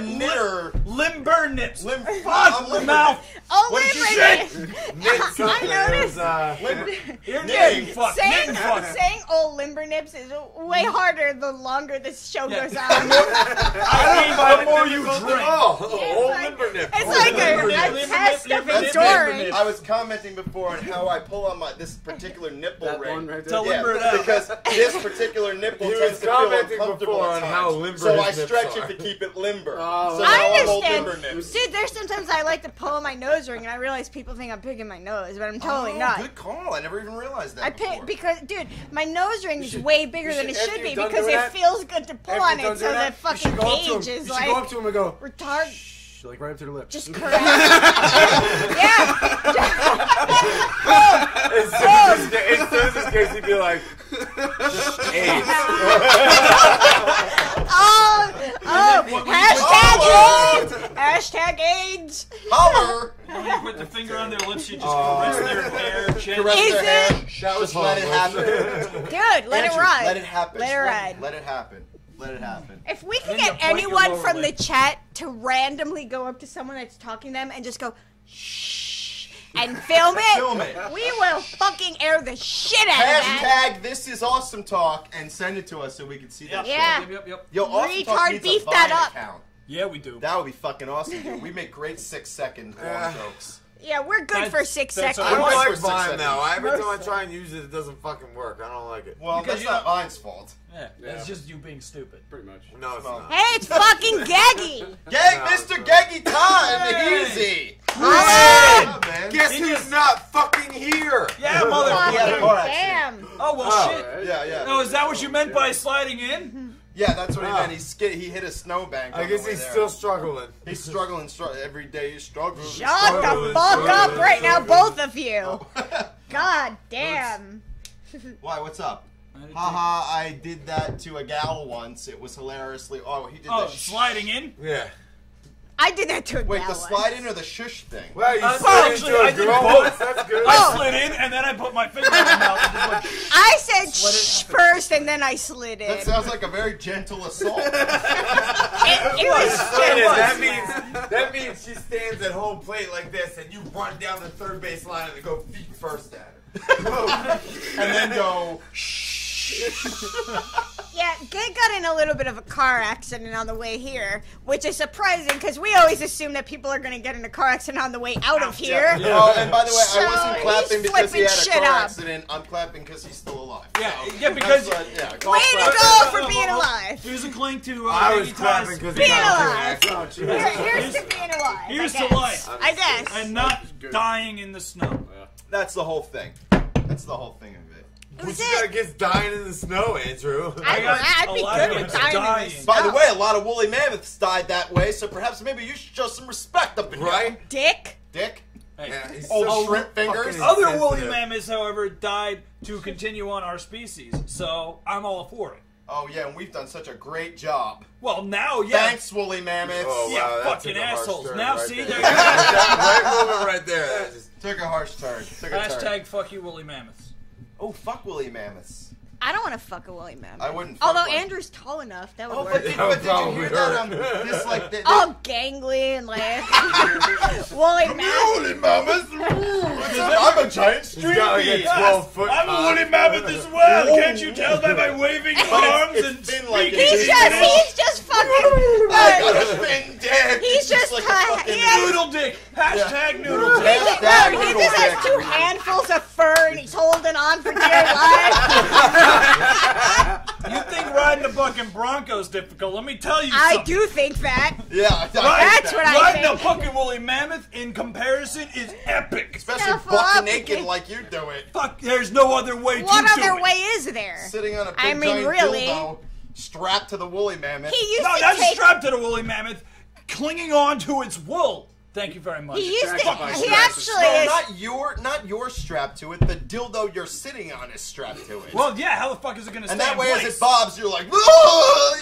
S2: limber nips.
S1: Lim-
S2: Fuck
S1: I'm
S2: the
S1: limber
S2: mouth.
S4: Oh,
S1: What did you
S4: limber
S1: say?
S4: nip.
S3: knit
S4: noticed.
S3: was, uh,
S1: Limber. Dude,
S2: fuck.
S4: saying,
S2: fuck.
S4: saying old limber nips is way harder the longer this show
S2: Yeah.
S4: goes on.
S2: I mean, the more you drink.
S3: Oh,
S4: It's
S3: old
S4: like-
S3: limber nip.
S4: It's
S3: Old
S4: like a,
S3: nip.
S4: a
S2: Limber
S4: test of endurance.
S1: I was commenting before on how I pull on my this particular nipple
S12: That
S1: ring.
S12: One right
S2: To
S12: there.
S2: limber it uh, out.
S1: because this particular nipple
S3: He
S1: tends
S3: was
S1: to feel
S3: commenting
S1: uncomfortable
S3: before on how limber
S1: So I stretch
S3: are.
S1: it to keep it limber.
S12: Oh.
S1: so
S4: I
S1: I'm old
S4: understand.
S1: limber.
S4: Dude, there's sometimes I like to pull on my nose ring and I realize people think I'm picking my nose, but I'm totally
S1: oh,
S4: not.
S1: Good call. I never even realized that.
S4: I
S1: before.
S4: pick because, dude, my nose ring is
S3: should-
S4: way bigger
S3: you
S4: than it should be because it
S3: that-
S4: feels good to pull on it, so
S3: doing
S4: the
S3: that,
S4: fucking
S3: should go to him.
S4: cage
S3: You
S4: is
S3: should go up
S4: like
S3: to him and go,
S4: retarded.
S12: Shh, like right up to the lips.
S4: Just correct. yeah.
S3: in Susan's ca- in Susan's case, he'd be like, AIDS.
S4: Oh, oh, hashtag AIDS. Hashtag AIDS.
S1: Holler.
S2: When you put the finger on their lips, you just
S3: Oh.
S2: caress their hair, chin.
S1: Caress their
S4: it?
S1: hand. That was let it happen.
S4: Dude, let it ride.
S1: Let it happen.
S4: Let it ride.
S1: Let it happen. Let it happen.
S4: If we
S2: Then
S4: could get anyone
S2: lower
S4: from the chat to randomly go up to someone that's talking to them and just go shh and film it,
S1: Film it.
S4: we will fucking air the shit out of that.
S1: Hashtag this is awesome talk and send it to us so we can see that. shit.
S4: Yeah.
S2: Yep, yep, yep.
S1: Yo, awesome talk
S4: Retard
S1: needs
S4: beef
S1: a
S4: that up.
S1: account.
S2: Yeah, we do.
S1: That would be fucking awesome, dude. We make great six second long jokes.
S4: Yeah, we're good
S2: That's-
S4: for six
S2: that's
S3: I
S4: seconds.
S3: don't like
S1: for
S3: Vine though. Every time I try and use it, it doesn't fucking work. I don't like it.
S1: Well,
S2: Because
S1: that's
S2: you
S1: not
S2: know-
S1: Vine's fault.
S2: Yeah,
S12: Yeah.
S2: it's just you being stupid.
S12: Pretty much.
S3: No, it's
S1: Well,
S3: not.
S4: Hey, it's fucking Geggy.
S1: Gang,
S3: No,
S1: Mr.
S3: it's
S1: Geggy time,
S2: Hey.
S1: easy.
S4: Holla.
S1: What's man?
S3: Guess
S2: He
S3: who's
S2: just-
S3: not fucking here?
S2: Yeah, mother.
S1: He had a car accident.
S4: Damn.
S2: Oh well,
S3: Oh.
S2: shit.
S1: Yeah, yeah.
S2: No, is that what you meant by sliding in? Mm-hmm.
S1: Yeah, that's what he
S3: Ah.
S1: meant. He skid, he hit a snowbank.
S3: I guess he's
S1: there.
S3: still struggling.
S1: He's struggling. Str- every day he's struggling.
S4: Shut the fuck up right now, both of you. God damn.
S1: Why? What's up? Haha! I did that to a gal once. It was hilariously. Oh, he did
S2: Oh,
S1: the sh-
S2: sliding in?
S3: Yeah.
S4: I did that to a
S1: Wait, the
S4: once.
S1: slide in or the shush thing?
S3: Well, you
S2: Uh,
S3: slid
S2: well,
S3: into
S2: actually,
S3: a
S2: I did
S3: girl
S2: both.
S3: That's good.
S2: I
S4: Oh.
S2: slid in and then I put my finger in my mouth and just went.
S4: I said shh first and then I slid in.
S1: That sounds like a very gentle assault.
S4: it, it was
S3: I'm saying that
S4: was-
S3: means that means she stands at home plate like this, and you run down the third base line and go feet first at her.
S1: and then go.
S4: Yeah, Gay got in a little bit of a car accident on the way here, which is surprising because we always assume that people are going to get in a car accident on the way out of here.
S1: Oh, and by the way,
S4: So
S1: I wasn't clapping
S4: he's
S1: because he had a
S4: flipping
S1: car
S4: shit up.
S1: accident. I'm clapping because he's still alive.
S2: Yeah,
S1: So,
S2: yeah, because-
S1: that's what- yeah,
S4: Way
S1: golf
S4: to
S1: clap.
S4: go for being alive.
S2: Here's a clink to uh,
S3: I was
S2: Maggie
S3: clapping
S2: Ty's-
S3: because he
S4: Being
S3: got into
S4: alive. Here, here's to being alive.
S2: Here's to
S4: guess.
S2: life.
S4: I guess.
S2: and not dying in the snow.
S1: That's the whole thing. That's the whole thing
S3: What you got
S4: it.
S3: against dying in the snow, Andrew?
S4: I,
S2: got
S4: I'd
S2: a
S4: be
S2: lot
S4: good
S2: of
S4: with dying.
S2: dying.
S4: in this
S1: By the way, a lot of woolly mammoths died that way, so perhaps maybe you should show some respect up in here.
S3: Right?
S4: Dick.
S1: Dick?
S2: Hey.
S3: Yeah, he's
S1: Old
S3: so oh,
S1: shrimp fingers?
S2: Other woolly mammoths, however, died to continue on our species, so I'm all for it.
S1: Oh, yeah, and we've done such a great job.
S2: Well, now, yeah.
S1: Thanks, woolly mammoths.
S3: Oh,
S2: Yeah,
S3: wow, that
S2: fucking
S3: took a harsh
S2: assholes.
S3: turn
S2: Now,
S3: right
S2: see,
S3: there.
S2: there you
S3: that right moment right there. That just,
S1: Took a harsh turn. Took a turn.
S2: Hashtag fuck you, woolly mammoths.
S1: Oh, fuck woolly mammoths.
S4: I don't want to fuck a woolly mammoth.
S1: I wouldn't fuck
S4: Although
S1: one.
S4: Andrew's tall enough, that would
S1: Oh,
S4: work.
S1: but did,
S3: That
S1: but did you
S3: probably
S1: hear that on
S3: um,
S1: this, like, they, oh, they,
S4: All gangly and like woolly mammoth.
S1: woolly mammoths? I'm a giant
S3: he's
S1: street
S3: got like a
S1: beast.
S3: 12 foot.
S2: I'm a woolly mammoth as well. Can't you tell by my waving arms
S1: it's
S2: and
S1: been like
S2: speaking?
S4: He's
S1: is.
S4: just he's just fucking.
S1: I got a thin dick.
S4: He's
S1: It's
S4: just
S1: like a
S4: kind-
S1: fucking
S4: yeah.
S2: Noodle dick. Hashtag noodle dick.
S4: he,
S1: Hashtag
S4: no, he
S1: noodle
S4: just has
S1: dick.
S4: two handfuls of fur and he's holding on for dear life.
S2: You think riding a fucking Bronco's is difficult? Let me tell you
S4: I do think that.
S1: Yeah, I, I think
S4: That's
S1: that.
S4: what I
S2: Riding a
S4: think.
S2: fucking woolly mammoth in comparison is epic.
S1: Especially
S4: Stuff
S1: buck
S4: up.
S1: naked like you do it.
S2: Fuck, there's no other way to do that.
S4: What
S2: to
S4: other
S2: do
S4: way
S2: it.
S4: is there?
S1: Sitting on a big
S4: I mean,
S1: giant
S4: really.
S1: dildo strapped to the woolly mammoth.
S4: He used
S2: No,
S4: to
S2: not
S4: take.
S2: strapped to the woolly mammoth, clinging on to its wool. Thank you very much.
S4: He used to. He actually
S1: no,
S4: is.
S1: not your, not your strapped to it. The dildo you're sitting on is strapped to it.
S2: Well, yeah, how the fuck is it gonna stay
S1: and that
S2: in
S1: way, as it bobs, you're like,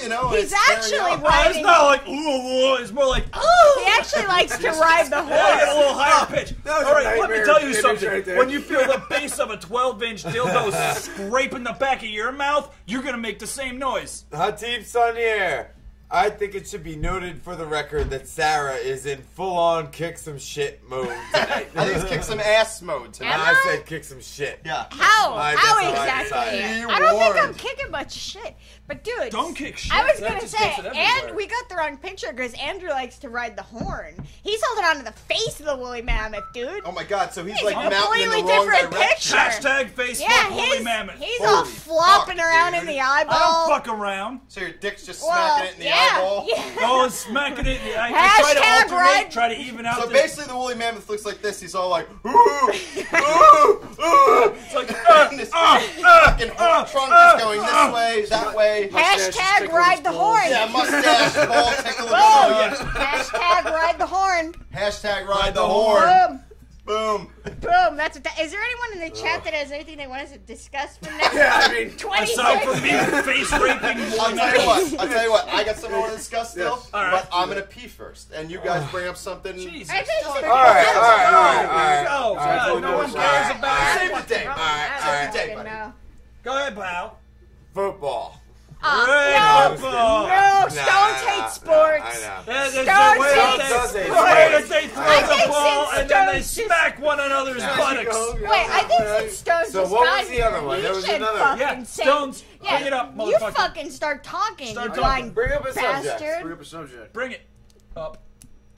S1: you know.
S4: He's actually
S1: up.
S2: No, it's not like ooh, ooh, it's more like oh,
S4: He actually likes to ride the horse.
S2: Yeah, get a little higher pitch.
S3: That was
S2: All
S3: a
S2: right, let me tell you something.
S3: right
S2: when you feel the base of a 12-inch dildo scraping the back of your mouth, you're gonna make the same noise.
S3: Hatib Sonier. I think it should be noted for the record that Sarah is in full on kick some shit mode tonight.
S1: I think it's kick some ass mode
S3: And
S1: tonight.
S3: I said kick some shit.
S1: Yeah.
S4: How?
S3: Alright,
S4: How
S3: that's how I
S4: exactly? I don't think I'm kicking much shit. But dude,
S2: Don't kick shit.
S4: I was
S2: That
S4: gonna say,
S2: gets it everywhere.
S4: and we got the wrong picture because Andrew likes to ride the horn. He's holding on to the face of the woolly mammoth, dude.
S1: Oh my god, so he's
S4: He's
S1: like
S4: a
S1: mounting in the
S4: completely
S1: wrong
S4: different
S1: direction.
S4: picture.
S2: Hashtag face
S4: yeah,
S2: fuck woolly
S4: he's,
S2: mammoth.
S4: he's
S1: Holy
S4: all flopping
S1: fuck,
S4: around
S1: dude.
S4: in the eyeball.
S2: I don't fuck around.
S1: So your dick's just
S4: Well,
S1: smacking it in the
S4: yeah,
S1: eyeball.
S4: yeah.
S2: Oh, smacking it. I, I try to
S4: Hashtag
S2: alternate,
S4: ride-
S2: try to even out
S1: So
S2: the...
S1: basically, the woolly mammoth looks like this. He's all like, ooh, ooh, ooh.
S2: It's like, uh,
S1: And his
S2: uh,
S1: fucking
S2: uh,
S1: trunk
S2: uh,
S1: is going this
S2: uh.
S1: way, that way.
S4: Hashtag ride the horn.
S1: Yeah, mustache, ball tickle.
S4: Oh,
S1: yeah.
S4: Hashtag ride the horn.
S1: Hashtag ride the horn.
S4: Boom.
S1: Boom.
S4: Boom. That's what that, is there anyone in the chat that has anything they want us to discuss for next
S3: Yeah, I mean,
S4: 20
S2: Aside from
S4: seconds?
S2: me face raping
S1: I'll tell you what. I'll tell you what. I got something I want to discuss still,
S3: Yes.
S2: All right.
S1: but I'm gonna pee first, and you guys bring up something.
S2: Jesus.
S4: I think so.
S3: All right, all right, all right, all right. All right,
S2: no one cares about it.
S1: Save the day.
S3: All right, all right.
S1: day, buddy.
S2: Go ahead, pal.
S3: Football.
S4: Uh,
S2: Great
S4: no,
S2: football.
S4: no,
S3: Nah,
S4: Stone
S3: nah,
S4: hates
S3: nah,
S4: sports.
S3: I know.
S2: There's
S4: Stone
S2: a way
S4: takes
S2: that
S3: Stone
S2: they,
S3: takes
S2: the way
S3: sports.
S2: that they throw
S4: I
S2: the
S4: think
S2: ball
S4: since
S2: and then they
S4: Stone's just-
S2: smack one another's
S3: Nah.
S2: buttocks.
S4: Wait, I think since Stone's
S3: So
S4: just
S3: what
S4: got
S3: was the
S4: here,
S3: other one?
S4: you
S3: There was
S4: should
S3: another-
S4: fucking
S2: Yeah,
S4: say,
S2: Stones,
S4: yeah,
S2: bring it up,
S4: You
S2: motherfucker.
S4: fucking start talking,
S2: Start
S4: you
S2: talking.
S4: lying
S3: Bring up a subject.
S4: bastard.
S6: Bring up a subject.
S2: Bring it up.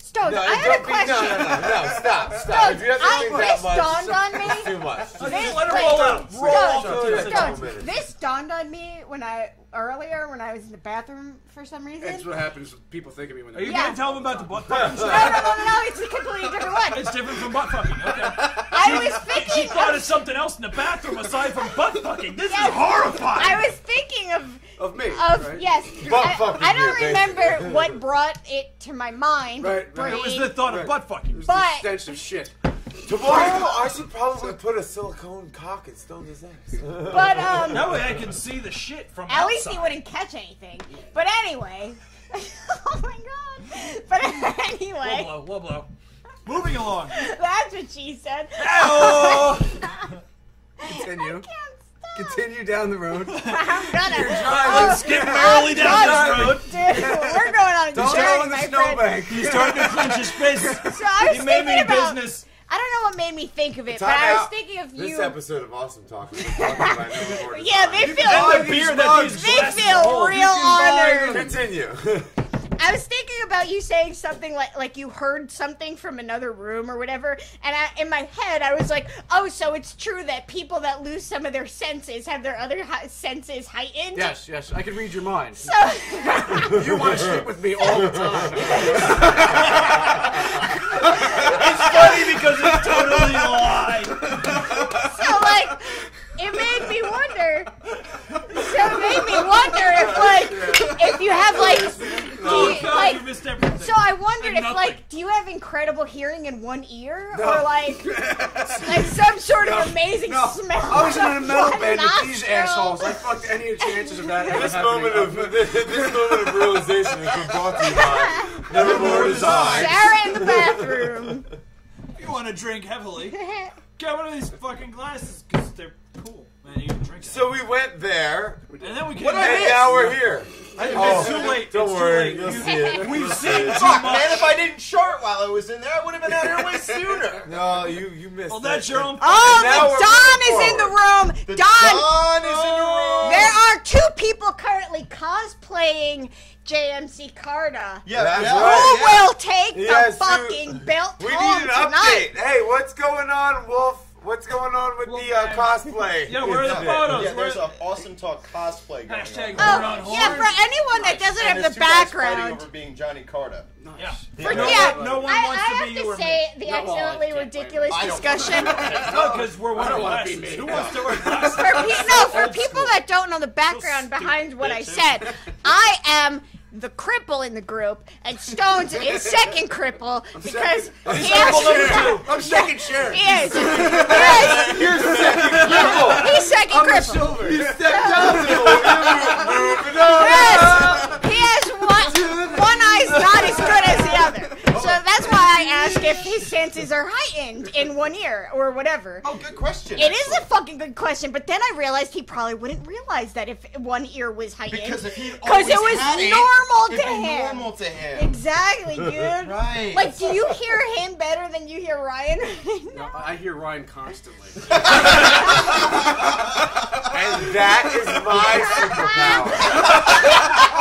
S4: Stones,
S3: No,
S4: I had a
S3: don't be,
S4: question.
S3: no, no, no, no, stop, stop. If you have to
S4: I-
S3: think that
S4: this
S3: much,
S4: dawned on me.
S3: it's too much.
S2: Okay,
S4: This-
S2: just let her roll out. Roll off
S4: Stones,
S2: to
S3: Stones,
S4: This dawned on me when I earlier when I was in the bathroom for some reason.
S6: That's what happens. when People think of me when
S2: Are
S6: they.
S2: you
S4: Yeah.
S2: gonna tell them about the butt fucking
S4: no, no, no, no, no, it's a completely different one.
S2: It's different from butt fucking. Okay.
S4: I was thinking.
S2: She
S4: thinking
S2: thought
S4: of,
S2: of something else in the bathroom aside from butt fucking. This
S4: Yes.
S2: is horrifying.
S4: I was thinking of
S12: Of me.
S4: Of
S12: right?
S4: yes,
S3: Butt
S4: I,
S3: fucking
S4: I don't
S3: here,
S4: remember
S3: basically.
S4: what brought it to my mind.
S12: Right, right.
S13: It was the thought of butt fucking.
S12: It was the
S4: But-
S12: stench of shit.
S3: Tomorrow, I should probably put a silicone cock in Stone's ass.
S4: But um,
S13: That way I can see the shit from
S4: at least he wouldn't catch anything. But anyway, oh my god. But anyway,
S13: Whoa, blow, whoa, blow. Moving along.
S4: that's what she said.
S13: Oh!
S12: Continue. Continue down the road.
S4: I'm gonna.
S12: Oh, driving.
S4: Oh,
S13: Skip merrily down
S4: God,
S13: this road.
S4: Dude, we're going on a
S12: Don't
S4: journey,
S12: go in the
S4: my friend.
S12: snowbank.
S13: He's starting to clench his fist.
S4: So I was
S13: He made me
S4: about.
S13: business.
S4: I don't know what made me think of it, but
S3: Time
S4: I was
S3: out.
S4: thinking of
S3: This
S4: you.
S3: episode of Awesome Talk talking about
S4: Yeah, they
S3: design.
S4: feel
S13: And the beer that these
S4: they
S13: glasses
S4: feel
S13: hold.
S4: real honored.
S3: Continue.
S4: I was thinking about you saying something like like you heard something from another room or whatever, and I, in my head I was like, oh, so it's true that people that lose some of their senses have their other hi- senses heightened.
S12: Yes, yes, I can read your mind.
S4: So,
S12: You want to sleep with me all the time.
S13: It's funny because it's totally a lie.
S4: so like, it made me wonder. So it made me wonder if like if you have like, do
S13: Oh,
S4: you, like
S13: you missed everything.
S4: So I wondered if, like, do you have incredible hearing in one ear, or like, like some sort of amazing
S12: No,
S4: smell?
S12: I was in a metal band with these assholes. I fucked any chances of that ever
S3: This
S12: happening.
S3: moment of this, this moment of realization has been brought to you by Nevermore Design.
S4: Sarah in the bathroom.
S13: If you want to drink heavily, get one of these fucking glasses because they're cool. And you can drink it.
S3: So we went there,
S13: and then we can.
S1: What did I
S3: and now we're here.
S13: Oh, it's too late.
S3: Don't
S13: it's too
S3: worry,
S13: late.
S3: you'll see it.
S13: We've seen
S3: see
S13: too
S1: Fuck,
S13: much.
S1: man, if I didn't shart while I was in there, I would have been out here way sooner.
S3: No, you you missed.
S13: Well, that's your own.
S4: Oh,
S3: now
S4: the Don
S3: moving
S4: is in the room.
S1: The
S4: Don,
S1: Don is in the room.
S4: there are two people currently cosplaying JMC Carta.
S1: Yeah,
S3: That's
S1: yeah.
S3: right.
S4: Who
S3: yeah.
S4: will take
S3: Yes,
S4: the
S3: you-
S4: fucking belt
S3: We need an
S4: tonight?
S3: update. Hey, what's going on, Wolf? What's going on with the uh, cosplay?
S13: Yeah, where are the
S3: incident?
S13: photos?
S1: Yeah, there's an awesome talk cosplay going
S13: Hashtag
S1: on.
S13: Burn on
S4: Oh, yeah, for anyone that doesn't
S1: And
S4: have
S1: there's
S4: the
S1: two guys fighting
S4: background.
S1: over being Johnny Carter.
S13: Yeah.
S4: For,
S13: no,
S4: yeah,
S13: one, no one
S4: I,
S13: wants
S4: I
S13: to
S4: have
S13: be
S4: to
S13: you or
S4: say
S13: me.
S4: the
S12: No, well, I
S4: excellently
S12: can't
S4: ridiculous discussion.
S13: No, because we're
S12: one
S13: of
S12: don't wanna be me.
S13: Who wants to wear glasses?
S4: for pe- no, for people that don't know the background behind what I said, I am the cripple in the group, and Stones is second cripple because he
S13: Cripple number two.
S12: I'm second share.
S4: He is. He is.
S3: You're second
S4: Yeah, he's second
S12: I'm
S4: cripple.
S12: silver.
S3: You stepped down
S4: Yes. He has one. One eye's not as good as the other. So that's why I asked if his senses are heightened in one ear or whatever.
S1: Oh, good question.
S4: It is a fucking good question, but then I realized he probably wouldn't realize that if one ear was heightened.
S1: because if he
S4: Because it was
S1: had it,
S4: normal
S1: it'd
S4: to
S1: be
S4: him.
S1: normal to him.
S4: Exactly, dude.
S1: Right.
S4: Like, do you hear him better than you hear Ryan?
S12: No, I hear Ryan constantly.
S3: And that is my superpower.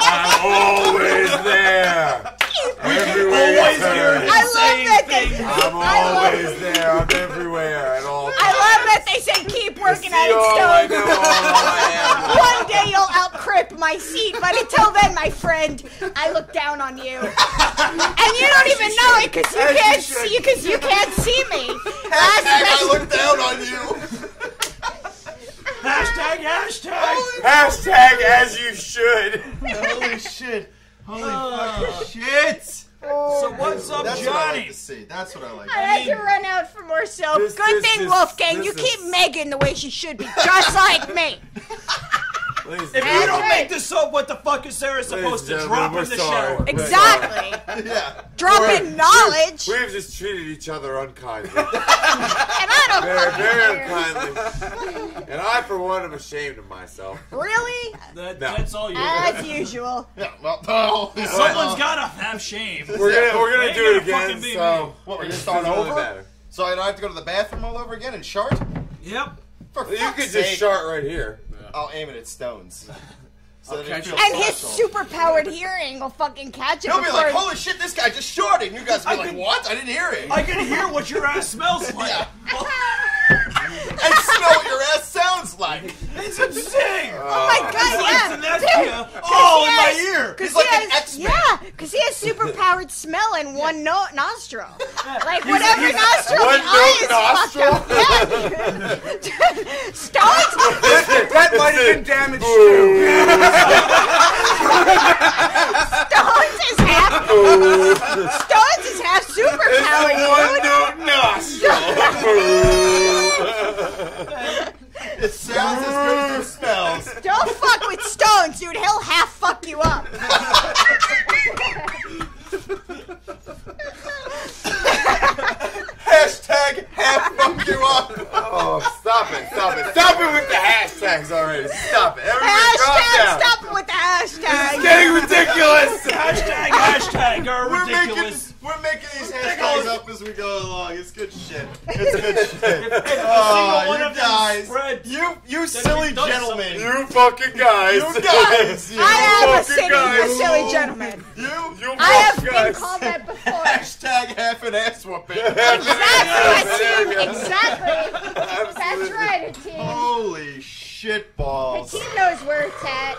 S3: I'm always there. Everywhere you
S13: Always
S3: turn.
S13: hearing the
S4: I love
S13: same
S4: that they.
S3: I'm always there. I'm everywhere at all times.
S4: I love that they say keep working
S3: See
S4: at it,
S3: all I
S4: Stone.
S3: know, all I am.
S4: One day you'll outcrip my seat, but until then, my friend, I look down on you, and you don't even know it because you can't see because you can't see me.
S1: Hashtag I look down on you.
S13: Hashtag, hashtag.
S3: Hashtag as you should.
S1: Holy shit. Holy
S13: Oh.
S1: fucking shit.
S13: So what's up,
S1: That's what I like
S13: Johnny?
S1: to see. That's what I like.
S4: I had to run out for more soap.
S3: This-
S4: Good
S3: this
S4: thing,
S3: is-
S4: Wolfgang,
S3: this
S4: you
S3: is-
S4: keep Megan the way she should be, just like me.
S3: Ladies
S13: If you don't
S4: right.
S13: make the soap, what the fuck is Sarah supposed to drop in the
S3: we're sorry.
S13: shower?
S4: Exactly.
S1: Yeah.
S4: Dropping knowledge,
S3: We've just treated each other unkindly.
S4: and I don't
S3: Very,
S4: fucking
S3: very
S4: care.
S3: unkindly. And I, for one, am ashamed of myself.
S4: Really?
S13: That,
S3: No.
S13: That's all you.
S4: As usual.
S1: Yeah. Well, oh,
S13: Someone's gotta have shame.
S3: We're gonna, we're gonna do it
S13: fucking
S3: again, so...
S1: What, we're gonna start
S3: doesn't really
S1: over? So I don't have to go to the bathroom all over again and shart?
S13: Yep.
S1: For
S3: You
S1: fuck's
S3: could just
S1: sake.
S3: shart right here.
S1: I'll aim it at stones. So that it
S12: catch
S1: feels
S4: And his
S1: special.
S4: superpowered hearing will fucking catch it.
S1: He'll be like, holy shit, this guy just shorted. And you guys will be
S13: I
S1: like,
S13: can-
S1: what? I didn't hear it.
S13: I can hear what your ass smells like.
S1: Yeah. and smell what your ass sounds like.
S13: It's insane.
S4: Oh my
S13: It's
S4: god,
S13: like
S4: yeah.
S13: an F
S4: Dude,
S13: here. Oh,
S4: he
S13: in
S4: has-
S13: my ear.
S4: Cause
S1: He's like
S4: he
S1: an
S4: has,
S1: X-Man.
S4: Yeah, because he has superpowered smell in one no- nostril. Like
S13: He's-
S4: whatever
S13: he's-
S4: nostril
S3: one
S4: the eye
S3: note
S4: is fucked
S3: nostril?
S4: up. Yeah. Stones.
S12: that might have been damaged too.
S4: Stones is half. Stones is half superpower, dude.
S1: It sounds as good as it smells.
S4: Don't fuck with Stones, dude. He'll half fuck you up.
S1: Hashtag half fuck you up.
S3: Oh, stop it, stop it. Stop it with the hashtags already. Stop it. Everybody calm
S4: Hashtag,
S3: down.
S4: stop it with the hashtag.
S3: It's getting ridiculous.
S13: Hashtag, hashtag, are
S1: We're making,
S13: ridiculous.
S1: We're making these hashtags up as we go along. It's good shit. It's good shit. Oh,
S13: one
S1: you
S13: of them
S1: guys.
S13: spreads,
S1: You, you silly
S13: we've
S1: gentlemen.
S3: You fucking guys.
S1: You guys. You
S4: I am a
S3: fucking
S4: silly,
S3: guys.
S4: silly gentleman.
S1: You,
S3: You
S4: I have
S3: fucking
S4: been called that before.
S1: hashtag half an ass whooping.
S4: Exactly, Ateem. Exactly. That's right, Ateem.
S1: Holy shit balls.
S4: Ateem knows where it's at.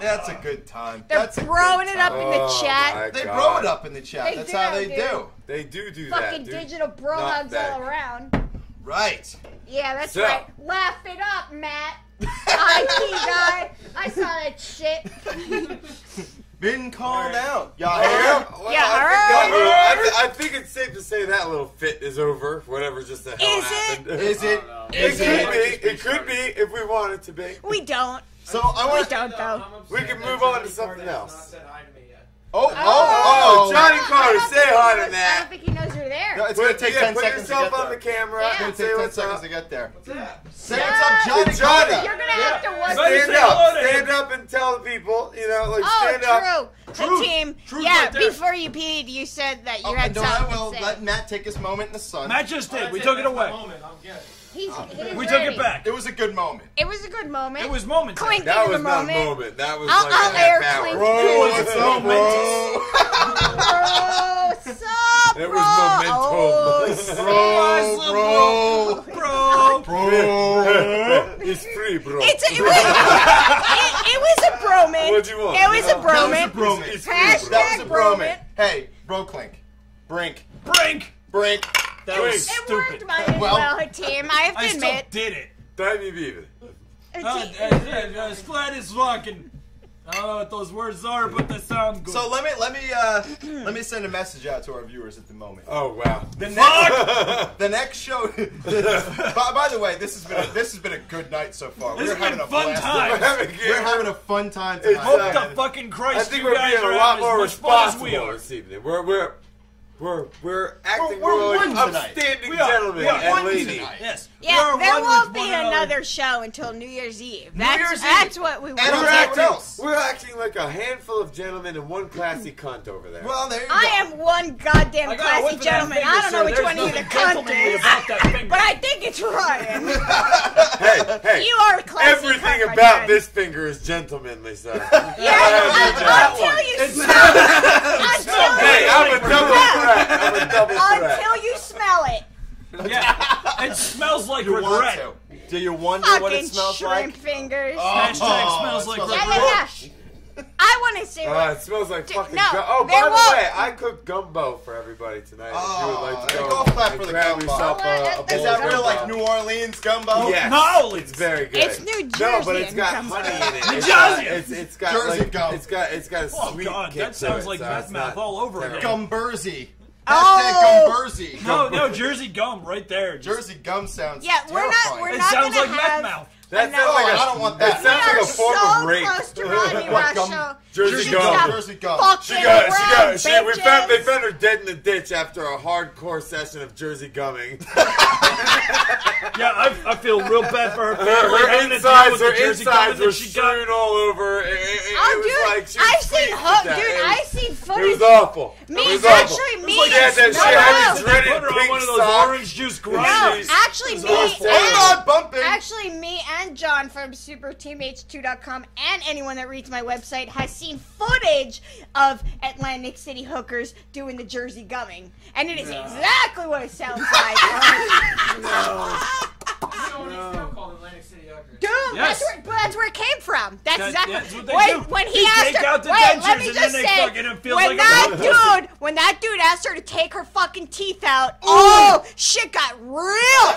S1: That's a good time.
S4: They're
S1: That's a
S4: throwing
S1: good
S4: it up in the
S3: Oh,
S4: chat.
S3: my
S1: They
S3: God.
S1: blow it up in the chat.
S4: They
S1: That's
S4: do,
S1: how they
S4: dude.
S1: do.
S3: They do do
S4: Fucking
S3: that, dude.
S4: digital bro
S3: Not
S4: hugs
S3: that.
S4: all around.
S1: Right.
S4: Yeah, that's
S3: So-
S4: right. Laugh it up, Matt. IT guy. I saw that shit.
S1: Been called out. Y'all hear?
S3: yeah, well,
S4: Yeah,
S3: I, think
S4: alright.
S3: little- I, th- I think it's safe to say that little fit is over. Whatever just the hell
S4: Is it?
S3: happened.
S1: Is it?
S3: It
S1: Is
S3: could
S1: it?
S3: be. It could be if we want it to be.
S4: We don't.
S1: So I want to.
S4: don't though.
S3: We can move on to something else.
S1: Oh, oh,
S3: oh,
S1: Oh, oh.
S3: Johnny
S4: I
S3: Carter,
S4: don't
S3: say
S4: think he
S3: hi
S4: knows-
S3: to
S4: I don't think he knows you're there.
S1: No, it's gonna
S3: Put,
S1: take
S3: yeah,
S1: 10
S3: put
S1: seconds to
S3: yourself
S1: get
S3: on
S1: there.
S3: the camera.
S4: Yeah.
S1: It's gonna
S3: and say
S1: take 10
S3: what's
S1: seconds
S3: up.
S1: to get there.
S12: What's that?
S1: Say what's up, Johnny
S3: Johnny.
S1: Carter.
S4: You're gonna have to watch
S13: Better
S3: Stand
S13: say
S3: up.
S13: to
S3: Stand
S13: him.
S3: up and tell the people. You know, like
S4: Oh,
S3: stand up.
S4: true.
S13: Truth.
S4: The team.
S13: Truth
S4: yeah,
S13: right there.
S4: before you peed, you said that you
S1: Oh,
S4: had
S1: and don't I
S4: something
S1: will
S4: to say.
S1: let Matt take his moment in the sun.
S13: Matt just did. We took it away.
S12: moment. I'm good.
S4: He's, oh. he's
S13: We took it back.
S1: It was a good moment.
S4: It was a good moment.
S13: It was momentary.
S4: Clink
S3: That was not a
S4: moment.
S3: moment. That was
S4: I'll-
S3: like
S4: I'll
S3: a half
S4: air
S3: hour.
S4: clink
S1: Bro,
S13: was
S1: what's
S13: it
S1: up, bro?
S4: Bro, sup,
S3: It
S4: bro?
S3: was momentum.
S4: Oh,
S1: Bro, bro,
S13: Bro.
S1: bro.
S3: It's free, bro.
S4: It's a, it, was, it, it was a broman.
S3: What'd you want?
S4: It was a
S1: That was
S4: broman.
S1: a broman.
S3: It's free,
S4: Hashtag
S3: bro.
S1: That was a broman. Hey, bro, clink, brink,
S13: Brink.
S1: brink.
S13: That was
S4: It
S13: stupid.
S4: worked mighty
S1: Well-
S4: well, team. I have to
S13: I still
S4: admit.
S13: did it.
S3: Time you beat it.
S4: A team-
S13: uh, flat as fucking. I don't know what those words are, but they sound good.
S1: So let me let me uh let me send a message out to our viewers at the moment.
S3: Oh wow.
S1: The next, the next show. by, by the way, this has been a, this has been a good night so far.
S13: This
S1: we're
S13: has
S1: having
S13: been
S1: a
S13: fun
S1: blast.
S13: times.
S3: We're having,
S1: We're having a fun time tonight.
S13: Hope
S3: uh,
S13: the fucking Christ!
S3: I think
S13: you
S3: we're
S13: guys
S3: being a lot more
S13: as much fun as we
S3: responsible this evening. We're we're we're we're acting
S1: we're
S3: we're,
S1: one
S3: like
S1: tonight.
S3: upstanding
S13: We are.
S3: gentlemen
S13: We are
S3: and ladies.
S13: Yes. We
S4: Yeah,
S13: are
S4: there won't be
S13: another.
S4: another show until New Year's Eve. That's
S13: Year's Eve.
S4: that's what we want.
S1: I'll
S3: We're
S1: tell
S3: acting, we're acting like a handful of gentlemen and one classy cunt over there.
S1: Well, there you
S4: I
S1: go.
S4: am one goddamn
S13: I got a
S4: classy
S13: whiff of that
S4: gentleman.
S13: finger,
S4: I don't know which
S13: There's
S4: one of you the
S13: nothing
S4: cunt is,
S13: about that
S4: but I think it's Ryan.
S3: hey, hey,
S4: You are a classy
S3: everything
S4: cunt,
S3: about this finger is gentlemanly, sir.
S4: Yeah,
S3: I
S4: un- until you
S13: It's
S4: smell it. Until
S3: hey,
S4: you,
S3: I'm a double threat. I'm a double threat.
S4: until you smell it.
S13: Yeah. It smells like
S1: You want
S13: regret.
S1: to? Do you wonder what it smells
S4: shrimp
S1: like?
S4: fingers.
S1: Oh,
S13: Hashtag smells like
S1: smells
S13: regret.
S4: yeah, yeah. I want to say
S3: Uh,
S4: what.
S3: it smells like
S4: Dude,
S3: fucking
S4: no,
S3: gum. Oh, by the
S4: won't-
S3: way, I cooked gumbo for everybody tonight. if you would like to
S1: Oh,
S3: go,
S1: go clap for the
S3: grab
S1: gumbo.
S3: yourself
S4: Oh,
S3: a, a bowl
S1: Is that real, like New Orleans gumbo?
S3: Yes.
S13: No,
S3: it's very good.
S4: It's New Jersey.
S3: No, but it's got
S4: gumbo.
S3: honey in it.
S13: New
S3: It's got,
S13: Jersey.
S3: it's, it's got
S1: Jersey
S3: like,
S1: gum.
S3: It's got it's got a
S13: Oh,
S3: sweet
S13: God,
S3: kick
S13: that
S3: to
S13: sounds
S3: it,
S13: like
S3: so
S13: meth mouth all over
S3: terrible.
S13: again.
S1: Gumbersy.
S4: Oh.
S1: Hashtag Gumbersy.
S13: No, no, Jersey gum right there. Just-
S1: Jersey gum sounds
S4: Yeah, we're not.
S1: terrifying.
S4: We're
S13: It
S4: not
S13: sounds
S4: gonna
S13: like
S4: have.
S13: meth mouth.
S3: That sounds like a,
S1: I don't want
S3: That
S1: that.
S3: sounds
S4: we
S3: like a form
S4: so
S3: of rape.
S4: close to Rodney
S1: What, gum-
S4: Russia.
S3: Jersey
S4: You
S3: gum.
S4: stop
S1: Jersey gum.
S3: She got, she got,
S4: around,
S3: she, we found, they found her dead in the ditch after a hardcore session of Jersey gumming.
S13: Yeah, I, I feel real bad for her.
S3: Her, her
S13: having to deal
S3: insides, her insides
S13: that
S3: were
S13: she got.
S3: strewn all over. It, it, it,
S4: Oh,
S3: it was
S4: dude,
S3: like she was
S4: I've seen
S3: pleased
S4: ho- dude,
S3: It
S4: I've seen
S3: It was awful.
S4: Me,
S3: it was awful.
S4: actually, me
S3: She had that, she
S4: no,
S3: had
S4: no.
S3: these dreaded
S13: Put her on
S3: pink
S13: one of those
S3: socks.
S13: orange juice
S4: No, actually, me
S3: was awful.
S4: and
S1: Hold on, bumping.
S4: actually me and John from SuperTMH2.com and anyone that reads my website has seen footage of Atlantic City hookers doing the Jersey gumming, and it is exactly what it sounds like. Dude,
S2: Yes.
S4: that's, where, but that's where it came from. That's
S2: That-
S4: exactly
S2: that's what they
S4: when,
S2: do.
S4: when he
S2: They
S4: asked
S2: take
S4: her.
S2: out the
S4: wait, let
S2: dentures
S4: me
S2: and
S4: just
S2: then they
S4: say,
S2: fucking- it
S4: when
S2: like
S4: that dude, when that dude asked her to take her fucking teeth out, oh shit got real.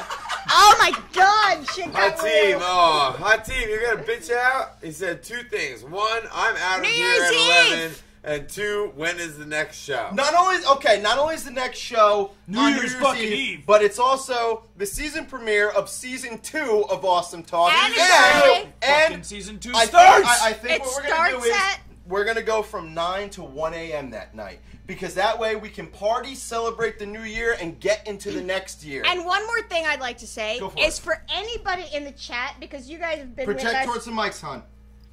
S4: oh my god, shit got
S3: Hot
S4: got
S3: team, oh, hot team, you're gonna bitch out? He said two things. One, I'm out of
S4: New
S3: here
S4: Year's
S3: at
S4: Eve.
S3: 11. And two, when is the next show?
S1: Not only okay, not only is the next show
S2: New
S1: on
S2: Year's fucking Eve.
S1: but it's also the season premiere of season two of Awesome Talk.
S4: And it's Friday.
S1: and
S2: season two
S1: I think,
S2: starts.
S1: I, I think
S4: It
S1: what we're gonna do
S4: starts
S1: is
S4: at-
S1: we're gonna go from nine to one a.m. that night because that way we can party, celebrate the new year, and get into the next year.
S4: And one more thing I'd like to say
S1: for
S4: is
S1: it.
S4: for anybody in the chat because you guys have been with us
S1: towards the mics, hon.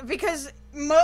S4: because mo-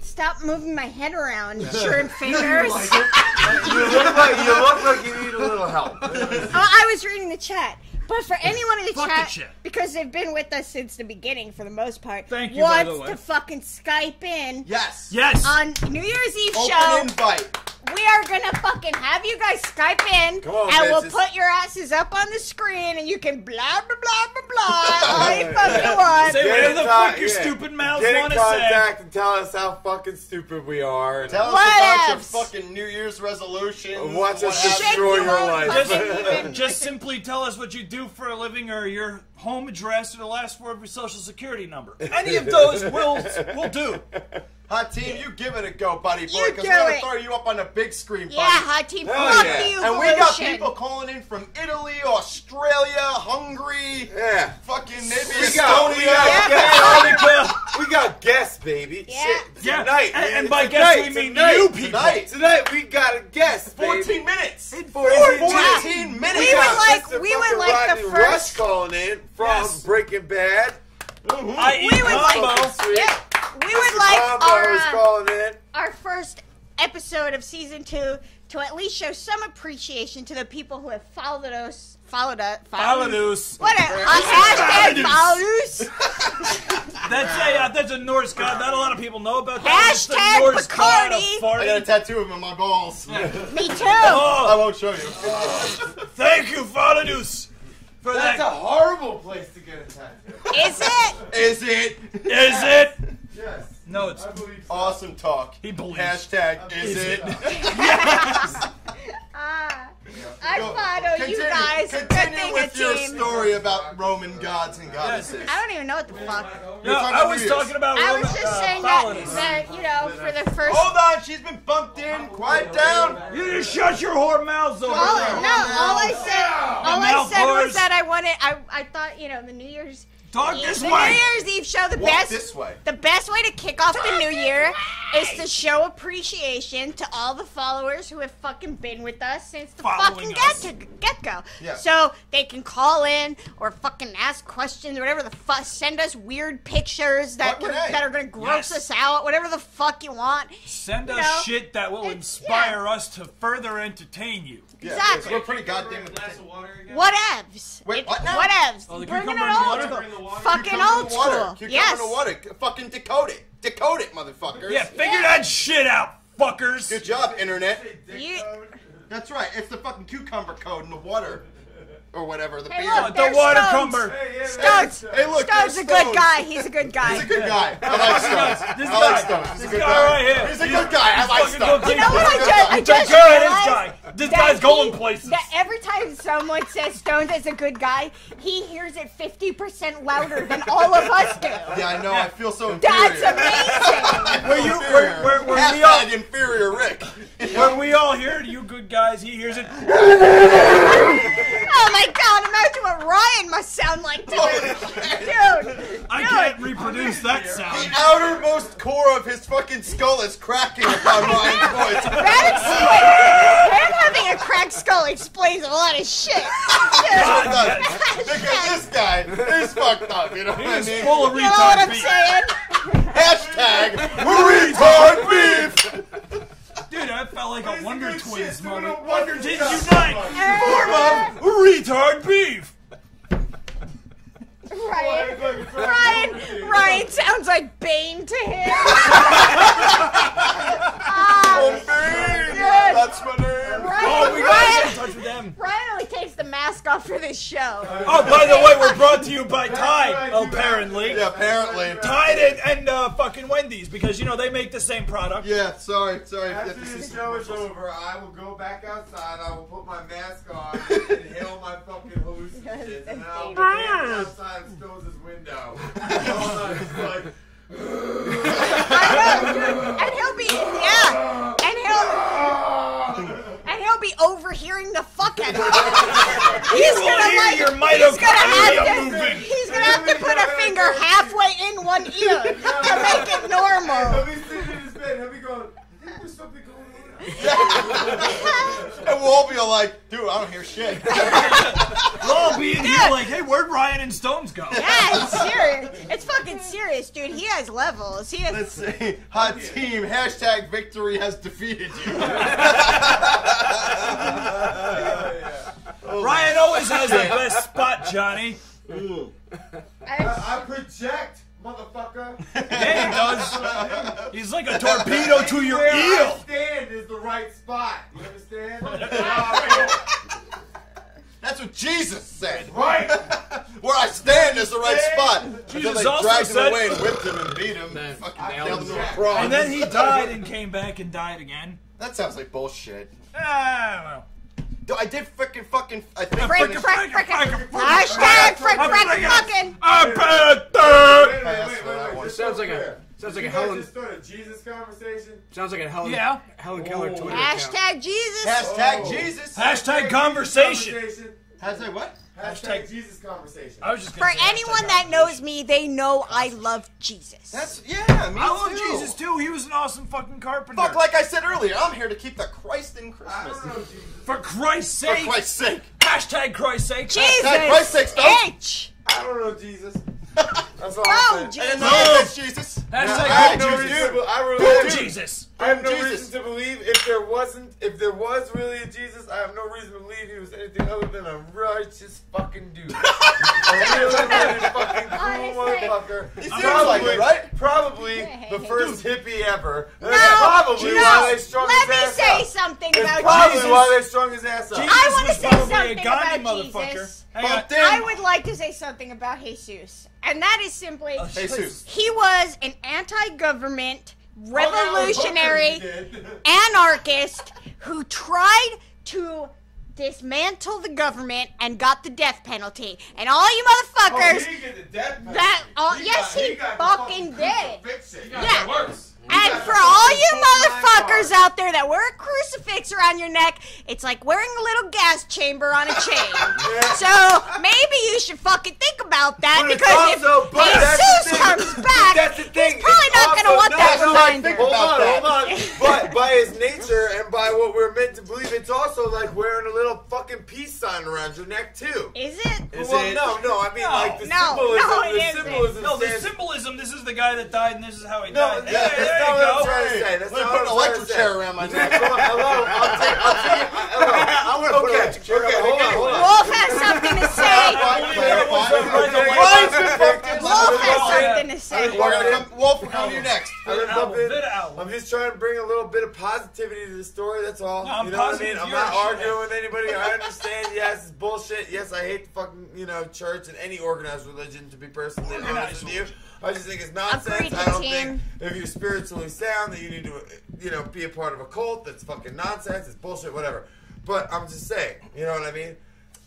S4: stop moving my head around, shrimp fingers.
S3: you, look like, you look like you need a little help.
S4: Oh, I was reading the chat. But for anyone in the
S2: Fuck the
S4: chat,
S2: chat.
S4: because they've been with us since the beginning for the most part,
S2: Thank you, by
S4: wants
S2: the way.
S4: to fucking Skype in
S1: Yes.
S2: Yes.
S4: on New Year's Eve
S1: Open
S4: show,
S1: invite.
S4: We are gonna fucking have you guys Skype in,
S3: on,
S4: and we'll
S3: bitches.
S4: put your asses up on the screen, and you can blah blah blah blah blah all you fucking want.
S2: Say
S3: Get
S2: whatever
S3: in
S2: the
S3: con-
S2: fuck your
S3: yeah.
S2: stupid mouths
S3: Get in
S2: want to say.
S3: contact and tell us how fucking stupid we are. And
S1: Tell us
S4: What
S1: about your fucking New Year's resolution.
S3: Watch us
S1: what have
S3: destroy
S4: your
S3: your life.
S4: fucking-
S2: Just simply tell us what you do for a living or your home address or the last four of your social security number. Any of those will will do.
S1: Hot team, you give it a go, buddy boy,
S4: You
S1: because
S4: do
S1: we're gonna
S4: it.
S1: throw you up on the big screen, buddy.
S4: Yeah, hot team,
S3: Hell
S4: fuck
S3: yeah.
S4: the
S1: And we got
S4: evolution.
S1: people calling in from Italy, Australia, Hungary,
S3: Yeah.
S1: fucking maybe
S3: We got, we
S1: Estonia.
S3: got,
S4: Yeah.
S3: guests. we got guests, baby.
S4: Yeah.
S3: Shit,
S2: Yeah,
S3: tonight.
S2: and- and by
S3: Tonight,
S2: guests we mean
S3: tonight,
S2: you people.
S3: Tonight, tonight we got a guest, baby.
S1: 14 minutes.
S3: 14
S1: 14 minutes.
S4: We would like-
S3: Mr.
S4: we would
S3: fucking
S4: like the
S3: Rodney
S4: first-
S3: Rush calling in from
S2: Yes.
S3: Breaking Bad.
S2: I eat
S4: We would like, yeah, we would like
S3: Combo
S4: our, uh,
S3: calling in.
S4: our first episode of season two to at least show some appreciation to the people who have followed us, followed us, followed,
S2: Faladus.
S4: What a hashtag follow us.
S2: That's a uh, that's a Norse god. Not a lot of people know about that. It's the
S4: Hashtag
S2: Norse god.
S1: I got a tattoo of him on my balls.
S4: Me too.
S1: I
S2: Oh,
S1: won't show you.
S2: thank you, Faladus, for
S3: That's a horrible place to get a tattoo.
S4: Is it?
S1: Is it?
S2: Is it?
S3: Yes.
S2: No, it's
S3: I so.
S1: Awesome talk.
S2: he believes.
S1: Hashtag is,
S2: Is
S1: it?
S2: it?
S4: Ah, I
S1: Go-
S4: follow you guys.
S1: Continue with your
S4: team.
S1: story about Roman gods and goddesses.
S4: I don't even know what the fuck.
S2: No, I was
S1: New Year's.
S2: talking about.
S4: I
S2: Roman-
S4: was just
S2: uh,
S4: saying that, that, you know, for the first.
S1: Hold on, she's been bumped in. Quiet down.
S2: You just shut your whore mouths over
S4: All,
S2: there.
S4: no, all I said, all I said was that I wanted. I, I thought, you know, the New Year's.
S2: Talk
S4: Eve,
S2: this
S4: the
S2: way.
S4: New Year's Eve show. The
S1: Walk
S4: best.
S1: this way.
S4: The best way to kick off the new year is to show appreciation to all the followers who have fucking been with us since the
S2: Following
S4: fucking get get go.
S1: Yeah.
S4: So they can call in or fucking ask questions or whatever the fuck. Send us weird pictures that are, that are gonna gross
S2: Yes.
S4: us out. Whatever the fuck you want.
S2: Send
S4: You
S2: us
S4: know,
S2: shit that will
S4: it's-
S2: inspire us to further entertain you.
S1: Yeah,
S4: Exactly.
S1: 'cause We're pretty goddamn.
S14: glass of water again?
S4: Whatevs.
S1: Wait, what now?
S4: Whatevs.
S2: Oh,
S4: Bringing it
S2: cucumber in the
S4: old
S2: water?
S4: school.
S14: In the water?
S4: Fucking
S1: Cucumber
S4: old
S1: in water.
S4: school. Yes.
S1: in water. Fucking decode it. Decode it, motherfuckers.
S2: Yeah, figure
S4: Yeah.
S2: that shit out, fuckers.
S1: Good job, internet.
S4: You,
S1: That's right. It's the fucking cucumber code in the water. Or whatever. The
S4: Hey,
S1: beer.
S4: look, uh,
S2: the
S4: there's
S2: water
S4: Stones.
S2: cumber.
S4: Stones.
S1: Hey, look,
S4: Stones
S1: there's
S4: a good guy. He's a good guy.
S1: He's a good guy. I like Stones.
S2: This
S1: I like Stones. He's a good
S2: guy
S1: guy.
S2: right here.
S1: He's a good guy. I like
S2: fucking
S1: Stones.
S4: You know what I
S1: He's a good
S4: just. I just
S2: Take this
S4: realized?
S2: guy. This
S4: that
S2: guy's going places.
S4: That every time someone says Stones is a good guy, he hears it 50% louder than all of us do.
S1: Yeah, I know. I feel so inferior.
S4: That's amazing.
S2: Where you, where, where, where we
S1: Hashtag
S2: all,
S1: inferior Rick.
S2: where we all hear it, you good guys, he hears it.
S4: Oh my god, imagine what Ryan must sound like to it. Dude.
S2: I
S4: dude.
S2: can't reproduce that sound.
S1: The
S2: sound.
S1: outermost core of his fucking skull is cracking upon Ryan's voice.
S4: That explains. Him having a cracked skull explains a lot of shit.
S1: It
S4: Dude.
S1: Because this guy is fucked up, you know what I
S2: He's
S1: mean?
S2: full of
S4: You know what
S2: retard
S4: I'm
S2: beef.
S4: saying?
S1: Hashtag retard beef.
S2: Dude, I felt like a Wonder Twins
S1: shit,
S2: moment. Wonder Twins
S1: Yeah.
S2: unite! Form of retard beef!
S4: Ryan, Ryan, Ryan sounds like Bane to him.
S1: Oh,
S4: Ah,
S1: man. That's my name.
S2: Oh, we
S4: Ryan,
S2: gotta get in touch with them.
S4: Ryan only takes the mask off for this show.
S13: Oh, by the way, we're brought to you by Tide, apparently.
S1: Yeah, apparently.
S13: Tide and, and uh, fucking Wendy's, because, you know, they make the same product.
S1: Yeah, sorry, sorry.
S3: After
S1: This
S3: the show is over, I will go back outside. I will put my mask on, and inhale my fucking hallucinogens, and I'll be outside of Stones' window. All night, it's like,
S4: and he'll be yeah, and he'll and he'll be overhearing the fuck out of. He's gonna
S13: hear
S4: like
S13: your
S4: he's gonna have to
S13: moving.
S4: he's gonna have to put a finger halfway in one ear to make it normal.
S3: he'll be sitting in his bed, he'll be going, I think there's something going on.
S1: And we'll all be like, dude, I don't hear shit.
S13: We'll all be in here like, hey, where'd Ryan and Stones go?
S4: Yeah, it's serious. It's fucking serious, dude. He has levels. He has.
S1: Let's see. Hot team. Hashtag victory has defeated you.
S13: Ryan always has the best spot, Johnny.
S3: I, I project, motherfucker.
S13: Yeah, he does. He's like a torpedo to your
S3: Where I stand is the right spot. You understand?
S1: That's what Jesus said.
S3: Right.
S1: Where I stand is the right spot.
S13: Jesus
S1: Until they
S13: also
S1: dragged him away and whipped him and beat him. and fucking nailed him to a cross.
S13: And then he died and came back and died again.
S1: That sounds like bullshit.
S13: Ah, well.
S1: Dude, I did frickin' fucking. I think.
S4: Frick,
S1: frickin-
S4: frick, frickin'. Hashtag frick, frick, fucking.
S3: Wait.
S12: It sounds like a sounds like a
S3: You guys
S12: Helen
S3: just a Jesus conversation.
S12: sounds like a Helen
S13: Yeah.
S12: Helen Keller Twitter account.
S4: Hashtag Jesus.
S1: Hashtag
S3: Oh.
S1: Jesus.
S13: Hashtag conversation.
S1: Hashtag what?
S3: Hashtag Jesus conversation.
S13: I was just
S4: For
S13: say
S4: anyone that knows me, they know I love Jesus.
S1: That's yeah. Me
S13: I love
S1: too.
S13: Jesus too. He was an awesome fucking carpenter.
S1: Fuck, like I said earlier, I'm here to keep the Christ in
S3: I
S1: Christmas.
S3: don't know Jesus.
S13: For Christ's sake. For.
S1: Christ's sake.
S13: Hashtag Christ's sake.
S4: Jesus.
S1: Christ's sake, Stones.
S4: H.
S3: I don't know Jesus. That's all
S4: No,
S3: I'm oh, saying.
S4: Jesus.
S1: And then that's Jesus.
S3: I have no
S13: Jesus.
S3: reason to, I
S13: Boom Jesus.
S3: I have no
S1: Jesus.
S3: reason to believe if there wasn't, if there was really a Jesus, I have no reason to believe he was anything other than a righteous fucking dude. a really, really fucking cool
S4: Honestly.
S3: motherfucker.
S1: He seems like it, right?
S3: Probably the first hippie ever. That's
S4: No,
S3: probably
S4: no.
S3: why they strung
S4: Let
S3: his
S4: me say something
S3: It's
S4: about
S3: probably
S4: Jesus.
S3: why they strung his ass up.
S13: Jesus
S4: I want to say something about. Jesus.
S13: Hang on.
S4: I would like to say something about Jesus, and that is simply oh,
S1: Jesus.
S4: he was an anti-government
S3: Oh,
S4: revolutionary
S3: he did.
S4: anarchist who tried to dismantle the government and got the death penalty. And all you
S3: Oh,
S4: motherfuckers
S3: he didn't get the death penalty.
S4: that oh
S3: He
S4: yes
S3: got-
S4: he,
S3: got the
S4: fucking did.
S3: crucifixion.
S4: Yeah.
S3: Worse.
S4: And for all you motherfuckers out there that wear a crucifix around your neck, it's like wearing a little gas chamber on a chain. So maybe you should fucking think about that
S3: But
S4: because
S3: also-
S4: if
S3: but
S4: Jesus comes back,
S3: that's the thing.
S4: he's probably
S3: It's
S4: not gonna want
S3: not
S4: that
S3: just
S4: reminder.
S3: Hold on,
S1: that.
S3: hold on. But by his nature and by what we're meant to believe, it's also like wearing a little fucking peace sign around your neck too.
S4: Is it?
S3: well, no, no. I mean,
S13: No.
S3: like the
S4: No,
S3: symbolism.
S4: no,
S3: the
S4: it isn't.
S3: symbolism.
S13: No, the symbolism. This is the guy that died, and this is how he
S3: No,
S13: died.
S3: yeah,
S13: Yeah,
S3: that's
S13: there
S3: not
S13: you
S3: what I'm trying to say. That's
S1: Let me
S3: not
S1: put an
S3: what I'm
S1: electric chair around my neck.
S3: hello, I'll take, I'll take, hello.
S1: I'm gonna put an
S3: Okay,
S1: electric chair
S3: okay,
S1: around my
S3: hold
S1: neck
S3: on.
S4: Wolf has something to say. Wolf has something to say.
S1: We're gonna come, Wolf, we're coming to you next.
S3: I'm gonna
S13: Owl,
S3: bump in.
S13: bit owl.
S3: I'm just trying to bring a little bit of positivity to the story. That's all.
S13: I'm
S3: you know what I
S13: positive
S3: mean? I'm not arguing with anybody. I understand. Yes, it's bullshit. Yes, I hate the fucking you know church and any organized religion. To be personally honest with you, I just think it's nonsense. I don't
S4: team.
S3: think if you're spiritually sound that you need to you know be a part of a cult. That's fucking nonsense. It's bullshit. Whatever. But I'm just saying. You know what I mean?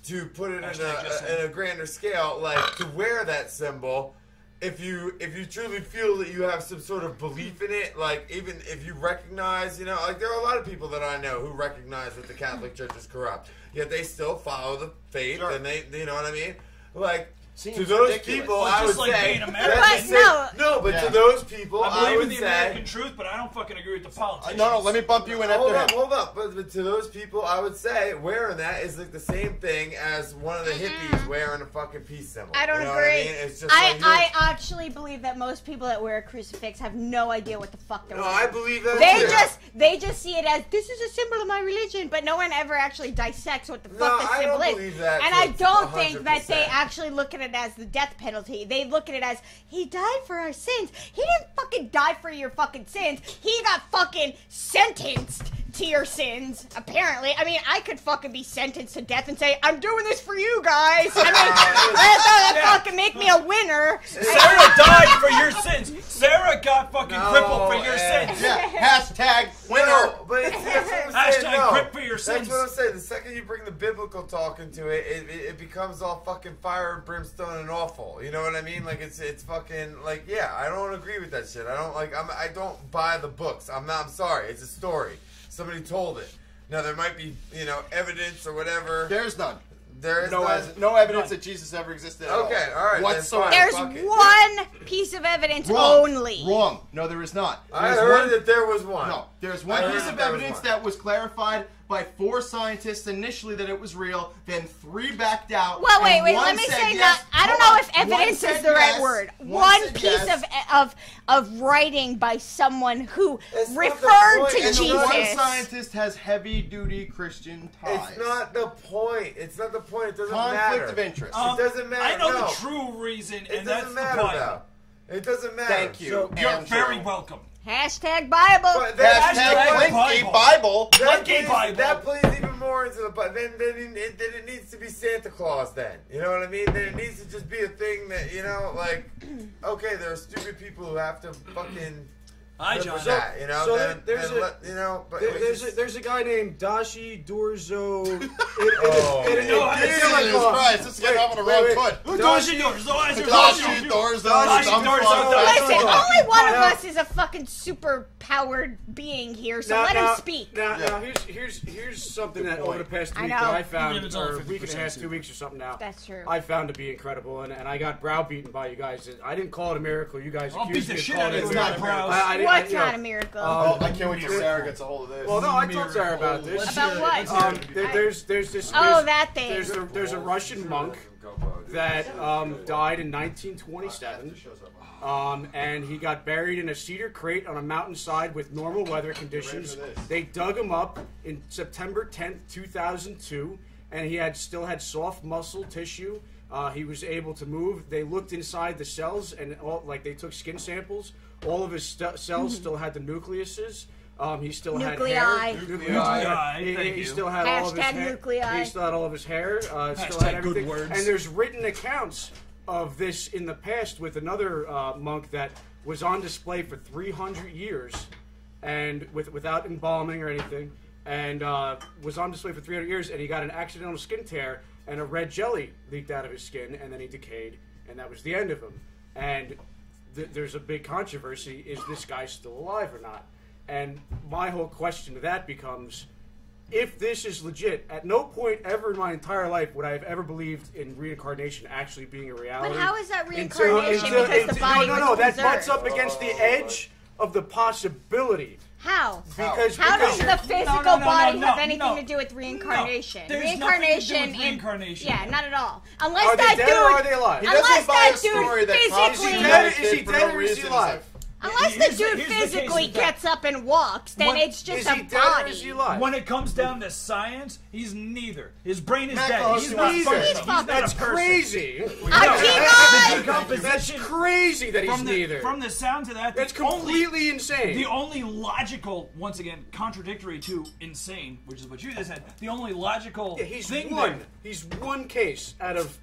S3: To put it in
S13: Hashtag
S3: a, in a grander scale, like to wear that symbol if you if you truly feel that you have some sort of belief in it, like even if you recognize, you know, like there are a lot of people that I know who recognize that the Catholic Church is corrupt, yet they still follow the faith, and they, you know what I mean? Like
S1: Seems
S3: to those
S1: ridiculous.
S3: people,
S13: Well,
S3: I
S13: just
S3: would
S13: like
S3: say
S13: being American.
S4: But
S3: same-
S4: no.
S3: no, but
S1: Yeah.
S3: to those people,
S13: I
S3: I,
S13: believe
S3: would
S13: in the
S3: say.
S13: American truth, but I don't fucking agree with the politics.
S1: No, no, let me bump you in
S3: Hold
S1: after
S3: up,
S1: him.
S3: hold up. But, but to those people, I would say wearing that is like the same thing as one of the hippies wearing a fucking peace symbol.
S4: I don't
S3: You know
S4: agree.
S3: What I, mean? It's just
S4: I,
S3: like
S4: I actually believe that most people that wear a crucifix have no idea what the fuck they're
S3: No,
S4: wearing.
S3: I believe that.
S4: They
S3: too.
S4: just they just see it as this is a symbol of my religion, but no one ever actually dissects what the
S3: No,
S4: fuck the
S3: I
S4: symbol
S3: don't
S4: is.
S3: believe that
S4: and I don't think that they actually look at it as the death penalty. They look at it as he died for our sins. He didn't fucking die for your fucking sins. He got fucking sentenced to your sins, apparently. I mean, I could fucking be sentenced to death and say, I'm doing this for you guys. I mean, that, that
S2: Yeah.
S4: fucking make me a winner.
S2: Sarah died for your sins. Sarah got fucking crippled for your
S3: eh.
S2: sins.
S1: Yeah, hashtag winner.
S3: No, but it's, that's what I'm saying.
S2: Hashtag
S3: No.
S2: grip for your sins.
S3: That's what I'm saying. The second you bring the biblical talk into it, it, it, it becomes all fucking fire and brimstone and awful. You know what I mean? Like it's it's fucking like yeah. I don't agree with that shit. I don't like. I'm I don't buy the books. I'm not. I'm sorry. It's a story. Somebody told it. Now there might be you know evidence or whatever.
S1: There's none.
S3: There is
S1: no,
S3: none.
S1: as- no evidence that Jesus ever existed. At
S3: Okay,
S1: all,
S3: all right, then
S1: Whatsoever.
S4: There's
S3: Fuck it.
S4: one piece of evidence
S1: Wrong.
S4: only.
S1: Wrong. No, there is not.
S3: I heard
S1: one-
S3: that there was one.
S1: No, there's one piece
S3: that
S1: of
S3: there was
S1: evidence that was clarified by four scientists initially that it was real, then three backed out.
S4: Well, wait, wait.
S1: one
S4: Let me say
S1: yes.
S4: not. I don't know if evidence is the right word.
S1: One
S4: One piece
S1: yes.
S4: of of of writing by someone who
S3: It's
S4: referred to
S1: And the one scientist has heavy duty Christian ties.
S3: It's not the point. It's not the point. It doesn't
S1: Conflict
S3: matter.
S1: of interest.
S2: Um,
S3: it doesn't matter.
S2: I know
S3: no.
S2: the true reason,
S3: It
S2: and that's
S3: doesn't
S2: the
S3: matter
S2: Bible.
S3: though. It doesn't matter.
S1: Thank you.
S2: So you're very welcome.
S4: Hashtag Bible.
S3: But that,
S1: Hashtag
S2: Hashtag
S1: Blinky
S2: Bible.
S1: Bible.
S3: that, plays,
S2: Bible.
S3: that plays even more into the but then then it, then it needs to be Santa Claus then. You know what I mean? Then it needs to just be a thing that you know, like okay, there are stupid people who have to fucking
S2: Hi, John.
S3: with that, you know.
S12: So
S3: then,
S12: there's
S3: then
S12: a-
S3: let, you know, but
S12: There,
S3: it's
S12: there's a, there's a guy named Dashi Dorzho. It, it,
S3: Oh.
S12: it, it, it,
S2: No,
S12: it,
S2: I-
S12: it's like,
S1: Jesus
S12: uh,
S1: Christ, this is getting off on the wrong
S12: wait.
S1: foot.
S2: Who does it yours? The eyes are
S1: Dashi Dorzho,
S2: Dashi
S1: dumb Dorzho.
S2: Dashi
S4: Listen, only one of us is a fucking super powered being here, so let him speak.
S12: Now, now here's here's here's something that over the past
S4: I
S12: week that I found,
S2: if it's only
S12: or a week and a half, two weeks or something now.
S4: That's true.
S12: I found to be incredible, and, and I got browbeaten by you guys. I didn't call it a miracle. You guys accused me of calling it a
S2: with
S12: miracle.
S2: my brows.
S12: I- I didn't-
S4: What's
S12: you know,
S4: not a miracle?
S12: um,
S1: Oh, I can't wait till Sarah gets a hold of this.
S12: Well, no, I told Sarah about this.
S2: Let's
S4: About what?
S12: Um, there, there's there's this.
S4: Oh,
S12: there's-
S4: that thing.
S12: There's a, there's a Russian monk that um, died in 1927, um, and he got buried in a cedar crate on a mountainside with normal weather conditions. They dug him up in September 10th, 2002, and he had still had soft muscle tissue. Uh, he was able to move. They looked inside the cells, and all, like they took skin samples. All of his st- cells still had the nucleuses. Um, he still
S4: Nuclei.
S12: had hair.
S2: Nuclei,
S12: He,
S2: thank
S12: he
S2: you.
S12: still had all of his
S4: Hashtag
S12: hair.
S4: nuclei.
S12: He still had all of his hair. Uh, still
S2: Hashtag
S12: had
S2: good
S12: everything.
S2: words.
S12: And there's written accounts of this in the past with another uh, monk that was on display for 300 years, and with without embalming or anything, and uh, was on display for 300 years, and he got an accidental skin tear, and a red jelly leaked out of his skin, and then he decayed, and that was the end of him. And th- there's a big controversy: is this guy still alive or not? And my whole question to that becomes if this is legit, at no point ever in my entire life would I have ever believed in reincarnation actually being a reality.
S4: But how is that reincarnation?
S12: until-
S4: because the body
S12: no, no, no, that butts up against the edge of the possibility.
S4: How?
S12: Because
S4: How
S12: because
S4: does the physical
S2: no, no,
S4: body
S2: no,
S4: have anything
S2: no.
S4: to do with reincarnation?
S2: there's nothing to do
S4: reincarnation.
S2: with
S4: in-
S2: reincarnation.
S4: yeah, not at all. Unless
S12: Are they
S4: that
S12: dead
S4: dude.
S12: or are they alive?
S1: He
S4: Unless
S1: doesn't buy
S4: that
S1: a story
S4: dude
S1: that
S4: physically.
S12: Is he dead? Is he dead or is he alive?
S4: Unless
S2: Here's
S4: the
S2: the-
S4: dude
S2: here's the case
S4: physically
S2: with that.
S4: gets up and walks, then
S2: What-
S4: it's just
S12: Is
S4: a
S12: he dead or
S4: body.
S12: is he alive?
S2: When it comes down to science, he's neither. His brain is
S1: Matt
S2: dead.
S1: Cosby
S2: He's not
S1: was
S2: functioning.
S1: neither.
S2: He's not
S12: That's
S2: a person.
S12: crazy.
S4: I'm
S2: No,
S4: King
S2: the
S4: on!
S2: decomposition.
S12: That's crazy that he's
S2: from the,
S12: neither.
S2: From the sound to that,
S12: That's
S2: the only-
S12: completely insane.
S2: The only logical, once again, contradictory to insane, which is what you just said. The only logical
S12: Yeah, he's
S2: thing
S12: one.
S2: there-
S12: He's one case out of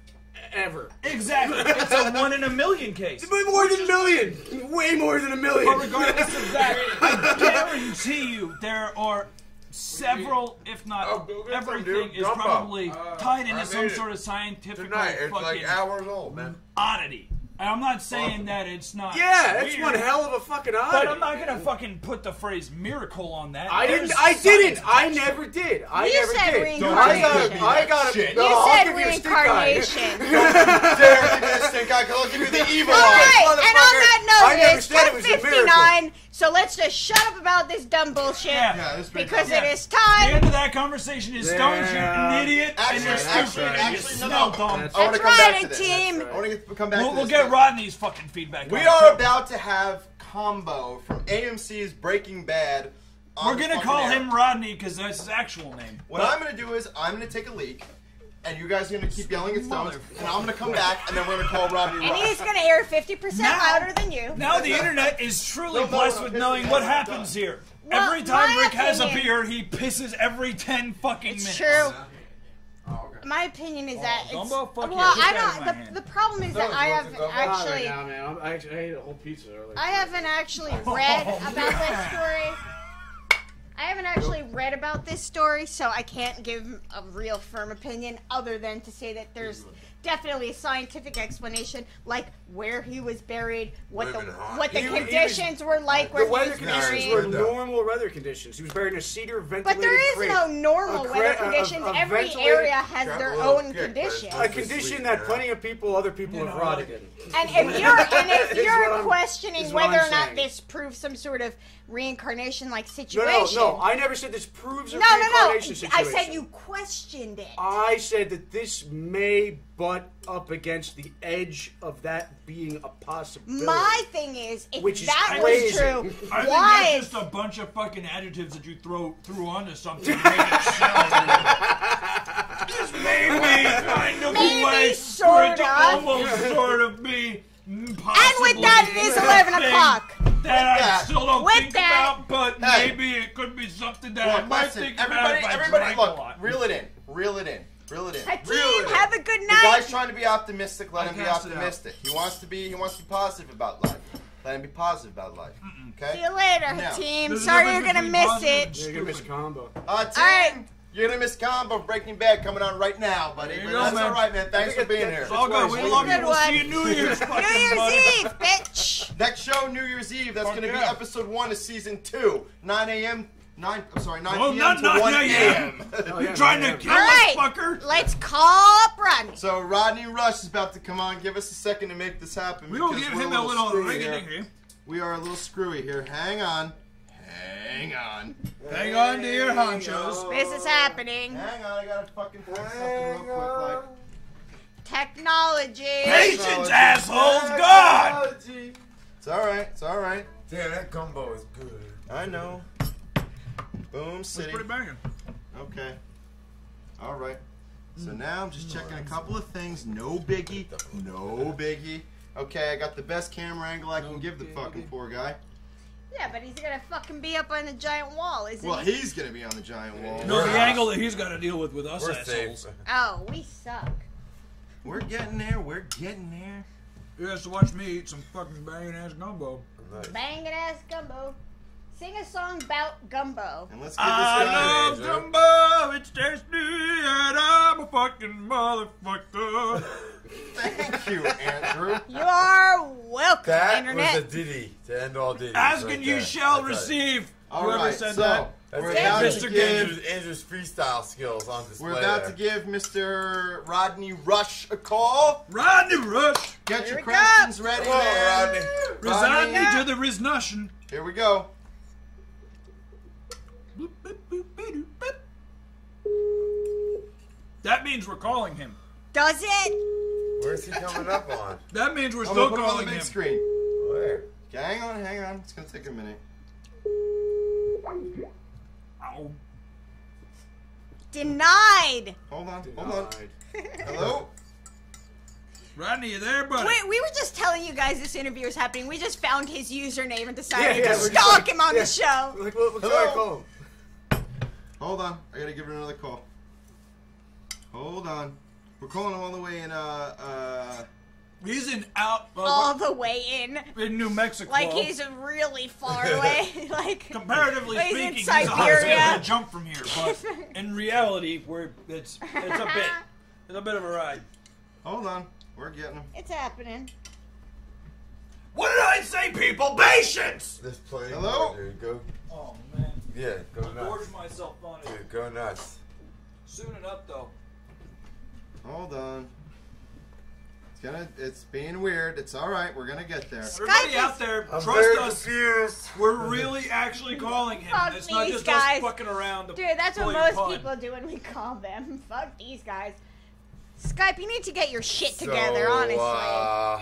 S12: ever.
S2: Exactly. It's a one in a million case.
S12: But more than a million. Way more than a million.
S2: But regardless of that, I guarantee you there are several, if not
S3: Oh, go get some,
S2: everything, is probably
S3: Uh,
S2: tied into some
S3: it.
S2: sort of scientific
S3: Tonight, it's
S2: fucking
S3: like hours old, man.
S2: oddity. And I'm not saying that it's not.
S12: yeah, that's
S2: weird,
S12: one hell of a fucking oddity.
S2: But I'm not gonna fucking put the phrase miracle on that.
S12: I didn't. I didn't. I never did. I
S4: You
S12: never
S4: said
S12: did.
S4: reincarnation.
S12: I got. I got.
S1: Shit.
S12: No,
S4: You
S12: I'll
S4: said
S12: give you a stink eye.
S4: reincarnation.
S1: Dare give me a stink eye, 'cause I'll give you the evil
S4: All
S1: eye.
S4: and on that
S12: never
S4: note, it's
S12: said it was a miracle.
S4: 10:59. So let's just shut up about this dumb bullshit
S2: Yeah.
S1: Yeah, this
S4: because
S1: dumb.
S4: it is time.
S2: The
S4: time.
S2: end of that conversation is Stones, you're an
S12: Yeah.
S2: idiot, and you're
S1: actually,
S2: stupid, and you
S1: actually, no,
S2: smell
S1: no.
S2: dumb.
S1: I want to
S4: That's right,
S1: to this.
S4: team.
S1: I want to get, come back
S2: We'll,
S1: to
S2: we'll
S1: this.
S2: get Rodney's fucking feedback.
S1: We are
S2: too.
S1: about to have combo from AMC's Breaking Bad. on
S2: We're gonna call
S1: air.
S2: him Rodney because that's his actual name.
S1: What I'm gonna do is I'm gonna take a leak, and you guys are gonna keep yelling at Stones, and I'm gonna come back, and then we're gonna call Rodney
S4: And
S1: Rock.
S4: he's gonna air 50%
S2: Now-
S4: louder than you.
S2: Now the internet is truly
S1: No, no,
S2: blessed
S1: no,
S2: with knowing what
S1: not
S2: happens here.
S4: Well,
S2: every time
S4: my
S2: Rick has a beer, he pisses every ten fucking
S4: It's
S2: minutes.
S4: true. Oh, my opinion is oh, that it's
S2: Gumbo? Fuck
S4: well.
S2: yeah,
S4: I
S2: that out of my
S4: don't. The, the problem is that
S12: That
S4: I have
S12: worth it, though. Not right
S4: actually.
S12: now, man. I'm- I actually I ate a whole pizza earlier.
S4: I haven't actually read oh, about this story. I haven't actually read about this story, so I can't give a real firm opinion other than to say that there's definitely a scientific explanation, like where he was buried, what the
S3: Living hot.
S4: what the
S12: He- he was-
S4: conditions were like
S12: The
S4: where he
S12: weather
S4: was
S12: conditions
S4: buried.
S12: were normal weather conditions. He was buried in a cedar ventilated
S4: But there is
S12: crate.
S4: no normal
S12: A
S4: weather
S12: cra- a-
S4: conditions.
S12: a
S4: Every
S12: ventilated-
S4: area has their
S3: Travel
S4: own
S3: kick, but it's
S4: conditions.
S12: A condition that plenty of people, other people have rotted in.
S4: And if you're and if
S12: Is
S4: you're
S12: I'm-
S4: questioning
S12: is what
S4: whether
S12: I'm
S4: or not
S12: saying.
S4: this proves some sort of reincarnation like
S12: No,
S4: situation.
S12: no, no. I never said this proves a
S4: no, no, no.
S12: reincarnation
S4: I said you questioned it.
S12: I said that this may butt up against the edge of that being a possibility.
S4: My thing is, if
S12: Which is
S4: that
S12: crazy.
S4: was true,
S2: I
S4: why
S2: think
S4: is
S2: that's just a bunch of fucking adjectives that you throw threw onto something to make it sound. Just maybe kind of
S4: Maybe,
S2: a way for it
S4: sorta.
S2: to almost sort of be possibly
S4: And with that, it is 11 o'clock.
S2: That I
S1: that.
S2: still don't
S4: With
S2: think
S4: that-
S2: about, but
S1: Hey.
S2: maybe it could be something that I
S1: Look,
S2: might
S1: listen,
S2: think
S1: everybody,
S2: about if I
S1: everybody,
S2: drank
S1: look,
S2: a lot.
S1: reel it in, reel it in, reel it in.
S4: Hakeem,
S1: Reel it in.
S4: have a good night.
S1: The
S4: night.
S1: guy's trying to be optimistic. Let
S2: I
S1: him be
S2: cast it out.
S1: optimistic. He wants to be. He wants to be positive about life. Let him be positive about life. Okay.
S4: See you later,
S1: Now,
S4: team.
S2: there's a
S4: Sorry you're
S2: difference
S4: gonna
S2: between
S4: miss
S2: positive
S4: it.
S12: You're gonna miss a combo.
S1: Uh, team,
S4: right.
S1: you're gonna miss combo Breaking Bad coming on right now, buddy.
S2: There you
S1: But
S2: go,
S1: that's
S2: man.
S1: all right, man. Thanks for being here.
S2: It's all good. We love you.
S4: good
S2: We'll see
S4: one.
S2: you New Year's.
S4: New Year's
S2: buddy.
S4: Eve, bitch.
S1: Next show, New Year's Eve. That's
S2: Fuck
S1: gonna be
S2: yeah.
S1: episode one of season two, 9 a.m. 9. I'm sorry, 9
S2: Oh,
S1: p.m.
S2: not
S1: to
S2: 9
S1: 1
S2: a.m.
S1: a.m.
S12: Oh,
S2: You're
S12: yeah,
S2: trying to kill
S4: All right,
S2: us, fucker.
S4: let's call up Rodney.
S1: So Rodney Rush is about to come on. Give us a second to make this happen.
S2: We don't give him a little
S1: screwy
S2: ring
S1: here.
S2: here.
S1: We are a little screwy here. Hang on. Hang on.
S2: Hang on to your honchos.
S4: This is happening.
S1: Hang on. I gotta fucking fix something real quick. Like,
S4: Technology.
S2: Patience, assholes! God!
S1: it's all right. It's all right.
S3: Damn, that gumbo is good.
S1: I know. Boom City.
S2: Pretty banging.
S1: Okay. All right. So mm. now I'm just checking a couple of things. No biggie. No biggie. Okay, I got the best camera angle I can give the fucking poor guy.
S4: Yeah, but he's gonna fucking be up on the giant wall, isn't
S1: Well,
S4: he?
S1: Well, he's gonna be on the giant wall.
S2: No, the angle that he's got to deal with with us
S3: We're
S2: assholes.
S3: safe.
S4: Oh, we suck.
S1: We're getting there. We're getting there.
S2: You has to watch me eat some fucking banging ass gumbo.
S3: Nice.
S4: Banging ass gumbo. Sing a song about gumbo.
S1: And let's give this
S2: I
S1: guy.
S2: love gumbo, it's tasty, and I'm a fucking motherfucker.
S1: Thank you, Andrew.
S4: You are welcome,
S3: That
S4: internet.
S3: was a ditty to end all ditties.
S2: Asking
S3: right
S2: you
S3: there.
S2: shall
S3: That's
S2: receive.
S1: All
S2: Whoever
S1: right,
S2: said
S1: so
S2: that.
S1: We're about
S2: Mr.
S1: to give.
S3: Andrew's, Andrew's freestyle skills on display.
S1: We're about
S3: there.
S1: to give Mr. Rodney Rush a call.
S2: Rodney Rush.
S1: Get
S4: Here
S1: your
S4: we
S1: questions ready,
S3: Come
S1: man.
S3: Rodney.
S2: Resign
S1: Rodney.
S2: me to the Riznushin.
S1: Here we go.
S2: That means we're calling him.
S4: Does it?
S3: Where's he coming up on?
S2: That means we're
S1: I'm
S2: still
S1: gonna put it on the
S2: calling
S1: big
S2: him.
S1: screen.
S3: Oh, Where?
S1: Okay, hang on, hang on. It's gonna take a minute.
S2: Ow.
S4: Denied.
S1: Hold on, hold on.
S12: Denied.
S1: Hello?
S2: Rodney, you there, buddy?
S4: Wait, we were just telling you guys this interview is happening. We just found his username and decided
S12: Yeah, yeah,
S4: to stalk
S12: like-
S4: him on
S12: yeah.
S4: the show.
S12: Like, what, what can
S1: Hello?
S12: Call him?
S1: Hold on. I gotta give her another call. Hold on. We're calling him all the way in, uh, uh.
S2: He's in out uh,
S4: All the way in.
S2: in New Mexico.
S4: Like he's really far away. like
S2: comparatively
S4: He's in
S2: speaking, he's a hot jump from here. But in reality, we're it's it's a bit it's a bit of a ride.
S1: Hold on. We're getting him.
S4: it's happening.
S2: What did I say, people? Patience.
S3: This plane.
S1: Hello?
S3: Dude, go.
S2: Oh man,
S3: Yeah, go
S2: I gorged
S3: nuts.
S2: myself on it.
S3: Dude, go nuts.
S2: Soon enough, though.
S1: Hold on. It's gonna. It's being weird. It's all right. We're gonna get there.
S2: Everybody out there,
S3: I'm
S2: trust us.
S3: confused.
S2: We're really actually calling him.
S4: Fuck
S2: it's not
S4: these
S2: just
S4: guys.
S2: us fucking around. To
S4: Dude, that's what
S2: your
S4: most
S2: pod.
S4: people do when we call them. Fuck these guys. Skype, you need to get your shit together,
S3: so,
S4: honestly.
S3: Uh,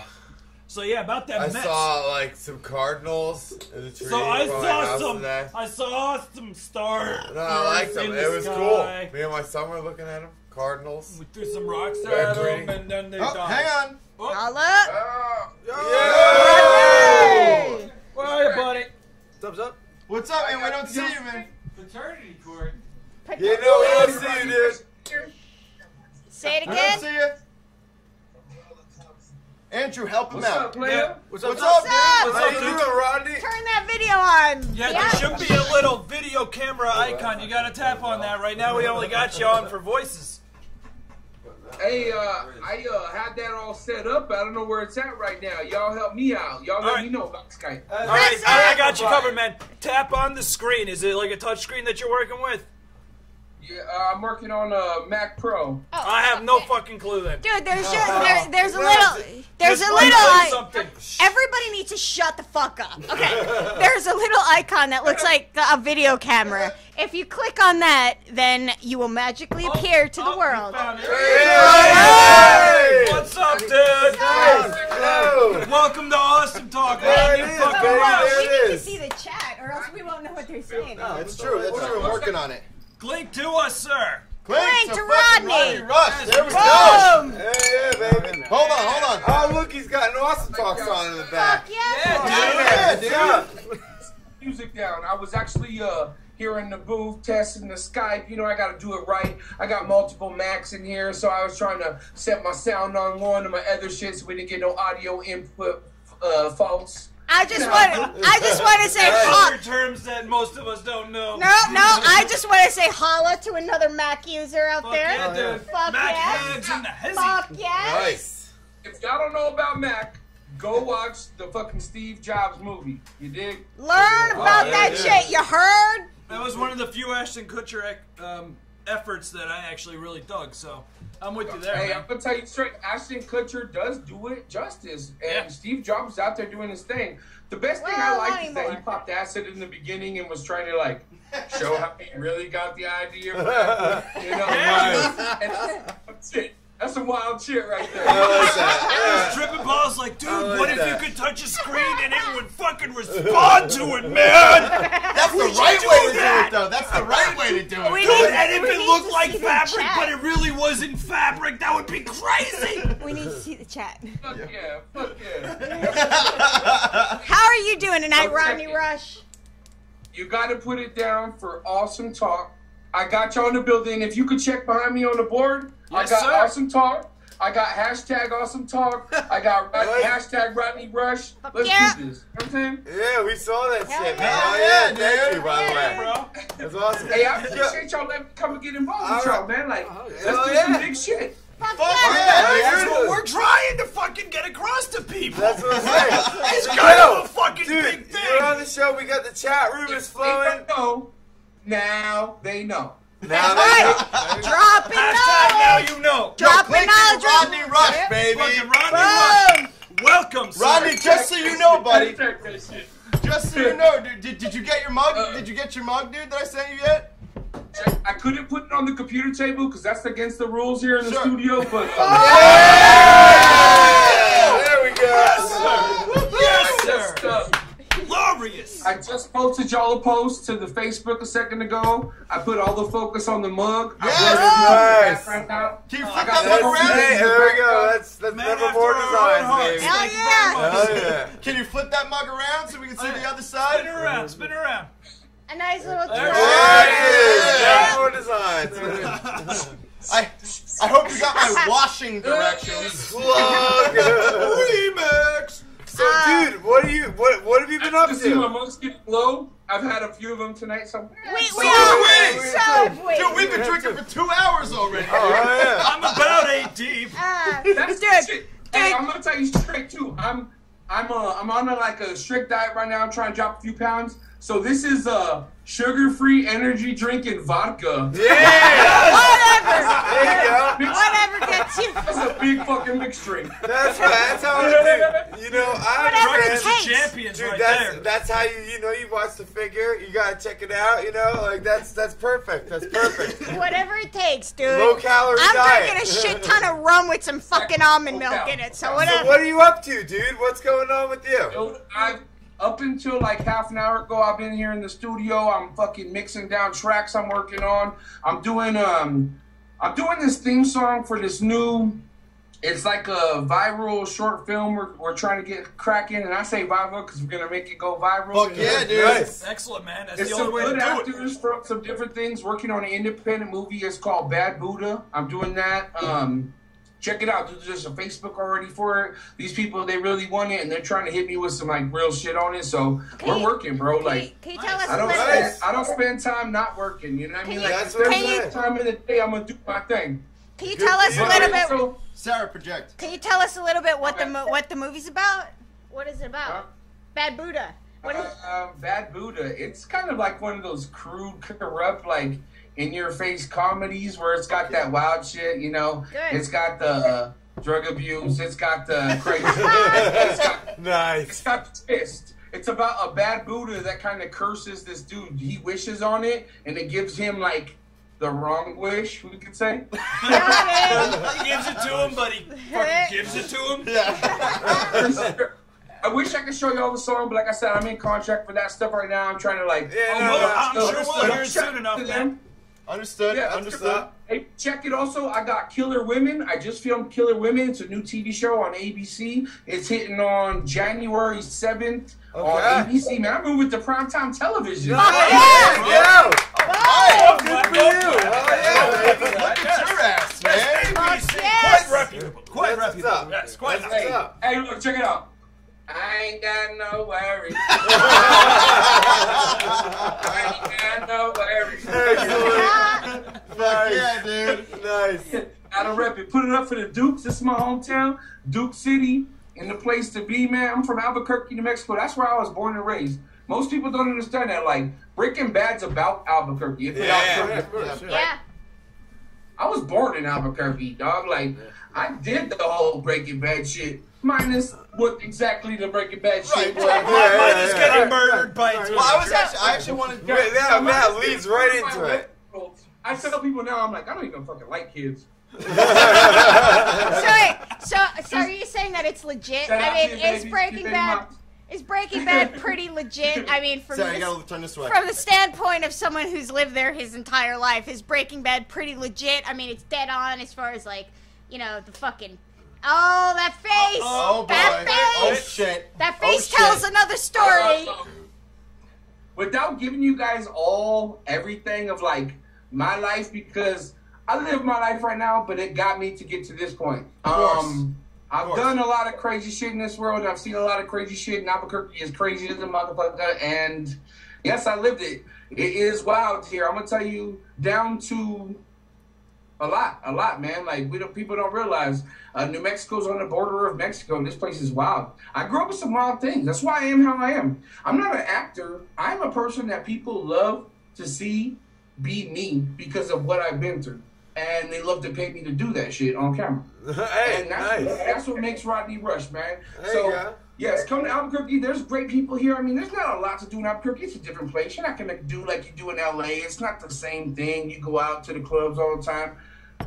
S2: So yeah, about that
S3: I
S2: Mets.
S3: saw like some cardinals in the tree.
S2: so I
S3: by my
S2: saw
S3: house
S2: some.
S3: Today.
S2: I saw some stars.
S3: No, I liked them.
S2: in
S3: It
S2: the
S3: was
S2: sky.
S3: cool. Me and my son were looking at them. Cardinals.
S2: We threw some rocks at them, and then they
S1: Oh,
S2: died.
S1: hang on.
S2: Oh,
S4: Holla.
S3: Oh,
S4: Hey!
S2: where are you, buddy?
S12: Thumbs up.
S1: What's up, man? We don't see you, man.
S14: Paternity court.
S3: You know, we don't see you, dude.
S4: Say it again.
S1: We don't see
S4: again.
S1: you. Andrew, help him
S14: What's
S1: out.
S14: up, player?
S1: What's
S12: up,
S1: up,
S12: What's
S1: dude?
S12: up?
S1: What's up,
S3: you
S1: dude?
S3: Rodney?
S4: Turn that video on.
S2: Yeah, there should be a little video camera icon. You gotta tap on that. Right now, we only got you on for voices.
S15: Hey, uh, I uh, had that all set up. I don't know where it's at right now. Y'all help me out. Y'all let me know about Skype.
S2: All right, I, I got you covered, man. Tap on the screen. Is it like a touch screen that you're working with?
S15: Yeah, uh, I'm working on a Mac Pro.
S2: I have no fucking clue then.
S4: Dude, there's just, there, there's a little, there's
S2: Just
S4: a
S2: like
S4: little.
S2: say
S4: I- everybody needs to shut the fuck up. Okay, there's a little icon that looks like a video camera. If you click on that, then you will magically appear to the world.
S2: Hey! What's up, dude? Welcome to Awesome Talk, man. You fucking
S4: So, uh,
S2: rock.
S4: we need to see the chat, or else we won't know what they're saying.
S1: That's true. That's true. I'm working on it.
S2: Link to us, sir.
S1: Clink
S4: Clink
S1: to
S4: to
S1: fucking
S4: Rodney.
S1: Rush. There we
S4: Boom.
S1: go.
S3: Hey, yeah, baby.
S1: Hold on, hold on.
S3: Oh, look, he's got an awesome talk song in the back.
S1: Yeah, dude.
S3: Yeah,
S15: Music down. I was actually uh here in the booth testing the Skype. You know, I got to do it right. I got multiple Macs in here, so I was trying to set my sound on one of my other shit so we didn't get no audio input uh, faults.
S4: I just want, I just want to say, ha-
S2: Other terms that most of us don't know.
S4: no, no, I just want to say holla to another Mac user out
S2: Fuck
S4: there.
S2: yeah, dude.
S4: Fuck
S2: Mac
S4: yes.
S2: heads in the hezzy.
S4: Fuck yes.
S3: Nice.
S15: If y'all don't know about Mac, go watch the fucking Steve Jobs movie. You dig?
S4: Learn about
S2: yeah,
S4: that
S2: yeah.
S4: shit. You heard?
S2: That was one of the few Ashton Kutcher um, efforts that I actually really dug. So I'm with you there,
S15: Hey,
S2: man.
S15: I'm gonna tell you straight. Ashton Kutcher does do it justice, and
S2: Yeah.
S15: Steve Jobs is out there doing his thing. The best thing
S4: Well,
S15: I
S4: not
S15: liked is that he popped acid in the beginning and was trying to like show how he really got the idea. For Apple, you know,
S2: Yeah.
S15: and that's shit. That's some wild shit right there.
S3: I like that.
S2: Tripping balls like, dude,
S3: like
S2: what if
S3: that.
S2: you could touch a screen and it would fucking respond to it, man?
S1: That's the right way
S2: do
S1: to do it, though. That's the right way to do it.
S4: We
S2: Dude,
S4: need-
S2: and if
S4: we
S2: it looked like fabric,
S4: chat.
S2: but it really wasn't fabric, that would be crazy.
S4: We need to see the chat.
S15: Fuck yeah, fuck yeah.
S4: How are you doing tonight,
S15: Okay.
S4: Rodney Rush?
S15: You got to put it down for awesome talk. I got you on the building. If you could check behind me on the board,
S2: Yes,
S15: I got
S2: sir.
S15: awesome talk. I got hashtag awesome talk. I got Rod- hashtag Rodney Rush. Let's
S4: yeah.
S15: do this. You know what I'm saying?
S3: Yeah, we saw that
S4: Hell
S3: shit, man.
S4: yeah.
S3: Oh,
S1: Yeah,
S3: yeah, thank you, by the way.
S2: bro.
S3: That's awesome.
S15: Hey, I appreciate y'all letting me come and get involved with y'all, man. Like, oh, let's
S3: Hell
S15: do some big shit.
S4: Fuck
S1: Fuck
S4: yeah.
S1: yeah,
S2: That's what we're trying to fucking get across to people.
S3: That's what I'm saying.
S2: It's kind of a fucking
S3: Dude,
S2: big thing.
S3: you're on the show. We got the chat room is
S15: They
S3: flowing.
S15: don't know. Now they know.
S3: Now
S4: Right.
S3: they
S4: Dropping
S2: Hashtag now you know.
S4: Dropping
S1: Click
S4: knowledge.
S1: to Rodney Rush,
S4: Yep.
S1: baby.
S2: Fucking Rodney Rush. Welcome, sir.
S1: Rodney, just so you know, buddy.
S15: Check that shit.
S1: Just so you know, dude. Did, did you get your mug? Did you get your mug, dude? That I sent you yet?
S15: I couldn't put it on the computer table because that's against the rules here in the
S1: Sure.
S15: studio, but.
S3: Yeah, there we go.
S2: Yes, sir.
S15: Just, uh,
S2: Glorious.
S15: I just posted y'all a post to the Facebook a second ago. I put all the focus on the mug. I
S1: Yes.
S15: blurred everything
S3: Nice.
S15: background out.
S1: Can you flip that mug
S15: the-
S1: around?
S3: hey, there we go. That's that's
S2: Man
S3: never
S2: after
S3: more designs, baby.
S4: Hell
S2: Thank you very
S4: yeah.
S3: Hell yeah.
S1: Can you flip that mug around so we can see the other
S2: Spin
S1: side?
S2: it around. Spin it around.
S4: A nice little
S2: There
S4: twirl.
S3: There it is.
S1: Yeah.
S3: Never more designs.
S1: I I hope you got my washing directions.
S3: Plug.
S1: Remix.
S3: So, dude, what are you? What what have you been up
S15: To see my
S3: to?
S15: mugs getting low, I've had a few of them tonight. So
S4: We, we
S1: So
S4: are.
S1: have we.
S4: So have we.
S1: Dude, we've been drinking for two hours already.
S3: Oh yeah.
S2: I'm about eight deep.
S4: Uh,
S15: that's
S4: dude,
S15: the shit. Hey. I'm gonna tell you straight too. I'm I'm uh I'm on a, like a strict diet right now. I'm trying to drop a few pounds. So this is uh sugar-free energy drink and vodka.
S3: Yeah.
S4: Whatever.
S3: There you go.
S4: Whatever gets you.
S15: That's a big fucking mixed drink.
S3: That's that's how it do. You know, I
S4: Whatever it
S3: understand.
S4: takes.
S2: Champions
S3: Dude,
S2: right
S3: that's
S2: there.
S3: that's how you you know you watch the figure. You gotta check it out. You know, like that's that's perfect. That's perfect.
S4: Whatever it takes, dude.
S3: Low calorie
S4: I'm
S3: diet.
S4: drinking a shit ton of rum with some fucking almond milk in it. So whatever.
S3: So what are you up to, dude? What's going on with you?
S15: So I up until like half an hour ago, I've been here in the studio. I'm fucking mixing down tracks I'm working on. I'm doing um, I'm doing this theme song for this new it's like a viral short film we're, we're trying to get cracking, and I say viral because we're gonna make it go viral.
S1: Fuck yeah, dude.
S3: Nice.
S13: Excellent, man. That's
S15: It's
S13: the
S15: some
S13: only way to
S15: good
S13: do it.
S15: actors from some different things working on an independent movie. It's called Bad Buddha. I'm doing that. Um, check it out. There's a Facebook already for it. These people they really want it, and they're trying to hit me with some like real shit on it. So
S4: Can
S15: we're
S4: you-
S15: working, bro. Like.
S4: Can you tell us
S15: I
S4: a
S15: don't
S4: little
S15: spend
S4: bit?
S15: I don't spend time not working. You know what I mean?
S4: Can
S15: Like
S4: you-
S15: if there's
S4: you-
S15: time in the day, I'm gonna do my thing.
S4: Can you tell us a little bit?
S15: So,
S1: Sarah, project.
S4: Can you tell us a little bit what the mo- what the movie's about? What is it about?
S15: Huh?
S4: Bad Buddha. What is?
S15: uh, Bad Buddha. It's kind of like one of those crude, corrupt, like in your face comedies where it's got that wild shit. You know,
S4: Good.
S15: it's got the uh, drug abuse. It's got the crazy. it's got
S3: Nice.
S15: it's got the twist. It's about a bad Buddha that kind of curses this dude. He wishes on it, and it gives him like the wrong wish. We could say.
S13: he gives it to him, but he fucking gives it to him. Yeah.
S15: I wish I could show you all the song, but like I said, I'm in contract for that stuff right now. I'm trying to like.
S3: Yeah,
S15: oh,
S3: no, no,
S13: I'm
S15: still-
S13: sure we'll hear it soon enough,
S15: to
S13: man.
S1: Understood.
S15: Yeah,
S1: Understood.
S15: Hey, check it also. I got Killer Women. I just filmed Killer Women. It's a new TV show on ABC. It's hitting on January 7th on ABC. Man, I'm moving to primetime television.
S3: Nice. Yo.
S13: Oh,
S3: Good for you. Oh, yeah.
S1: Look at your ass, man.
S13: ABC.
S4: yes.
S13: Quite reputable. Quite
S3: That's what's
S13: reputable.
S3: up.
S13: Yes, quite
S3: That's
S13: reputable.
S3: what's up.
S15: Hey, look, check it out. I ain't got no worries. I ain't got no worries.
S3: Excellent.
S1: Fuck yeah, dude.
S3: Nice.
S15: Gotta rep it. Put it up for the Dukes. This is my hometown, Duke City, and the place to be, man. I'm from Albuquerque, New Mexico. That's where I was born and raised. Most people don't understand that. Like, Breaking Bad's about Albuquerque. It's about
S3: Yeah.
S15: Albuquerque.
S4: Yeah.
S15: I was born in Albuquerque, dog. Like, I did the whole Breaking Bad shit, minus what exactly the Breaking Bad shit
S1: Right.
S15: was.
S3: Yeah,
S13: Mine is
S3: yeah,
S13: getting
S3: yeah.
S13: murdered by a
S1: Well, I was actually, I actually wanted.
S3: Yeah, that, that leads right into it.
S15: I tell people now, I'm like, I don't even fucking like kids.
S4: Sorry. So, so are you saying that it's legit?
S15: Shout out
S4: I mean,
S15: you,
S4: is
S15: baby.
S4: Breaking Bad
S15: baby
S4: is Breaking Bad pretty legit? I mean, from
S1: Sarah, you
S4: the,
S1: gotta turn this way.
S4: from the standpoint of someone who's lived there his entire life, is Breaking Bad pretty legit? I mean, it's dead on as far as like, you know, the fucking. Oh, that face!
S1: Oh boy.
S4: that
S1: Oh
S4: face!
S1: shit.
S4: that
S1: Oh,
S4: face
S1: shit.
S4: tells another story.
S15: Uh, without giving you guys all everything of like my life because I live my life right now, but it got me to get to this point.
S1: course.
S15: Um, I've
S1: course.
S15: done a lot of crazy shit in this world, I've seen a lot of crazy shit. And Albuquerque is crazy as a motherfucker, and yes, I lived it. It is wild here. I'm gonna tell you down to a lot, a lot, man. Like we don't, people don't realize uh, New Mexico's on the border of Mexico. This place is wild. I grew up with some wild things. That's why I am how I am. I'm not an actor. I'm a person that people love to see be me because of what I've been through, and they love to pay me to do that shit on camera.
S3: Hey,
S15: and that's,
S3: nice.
S15: that's what makes Rodney Rush, man.
S3: There
S15: so
S3: go.
S15: yes, come to Albuquerque. There's great people here. I mean, there's not a lot to do in Albuquerque. It's a different place. You're not gonna do like you do in LA. It's not the same thing. You go out to the clubs all the time.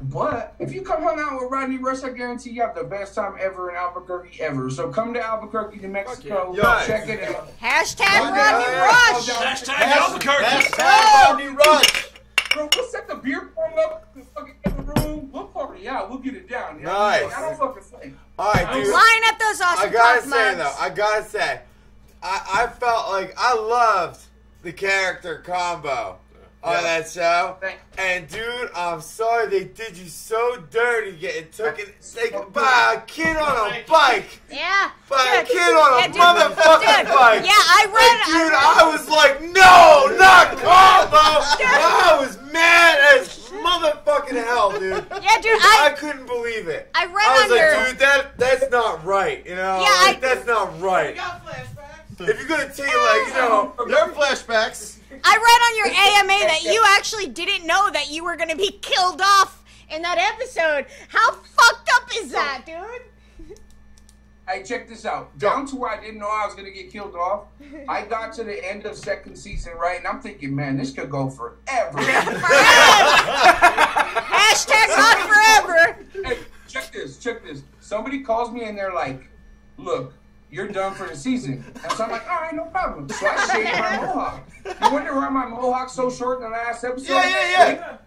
S15: But if you come hang out with Rodney Rush, I guarantee you have the best time ever in Albuquerque ever. So come to Albuquerque, New Mexico.
S3: yeah. Nice.
S15: Check it out.
S4: Hashtag
S15: Rodney
S4: Rodney
S15: Rush.
S4: Rush.
S13: Hashtag Albuquerque.
S1: Hashtag Rodney Rush.
S15: Bro, we'll set the beer pong up in the fucking in the room. We'll party out. We'll get it down. You know what I?
S3: Nice.
S15: I don't fucking say.
S3: All right, dude.
S4: Line up those awesome
S3: I
S4: gotta
S3: say
S4: mugs.
S3: though, I gotta say, I, I felt like I loved the character combo on that show. And dude, I'm sorry they did you so dirty getting taken taken by a kid on a bike.
S4: Yeah.
S3: By a kid on a
S4: Yeah, dude.
S3: motherfucking
S4: Dude.
S3: bike.
S4: Yeah, I read.
S3: And dude,
S4: I,
S3: I was like, no, not combo. I was mad as motherfucking hell, dude.
S4: Yeah, dude,
S3: I,
S4: I-
S3: couldn't believe it.
S4: I read
S3: I was
S4: under-
S3: like, dude, that that's not right. You know,
S4: Yeah,
S3: like,
S4: I-
S3: that's not right. If you're gonna take like, you know,
S1: There are flashbacks.
S4: I read on your AMA that you actually didn't know that you were gonna be killed off in that episode. How fucked up is that, dude?
S15: Hey, check this out. Down to where I didn't know I was gonna get killed off. I got to the end of second season, right? And I'm thinking, man, this could go forever. forever!
S4: Hashtag not forever.
S15: hey, check this, check this. Somebody calls me and they're like, look, you're done for the season. And so I'm like, all right, no problem. So I shaved my mohawk. You wonder why my mohawk's so short in the last episode?
S1: Yeah, yeah, yeah.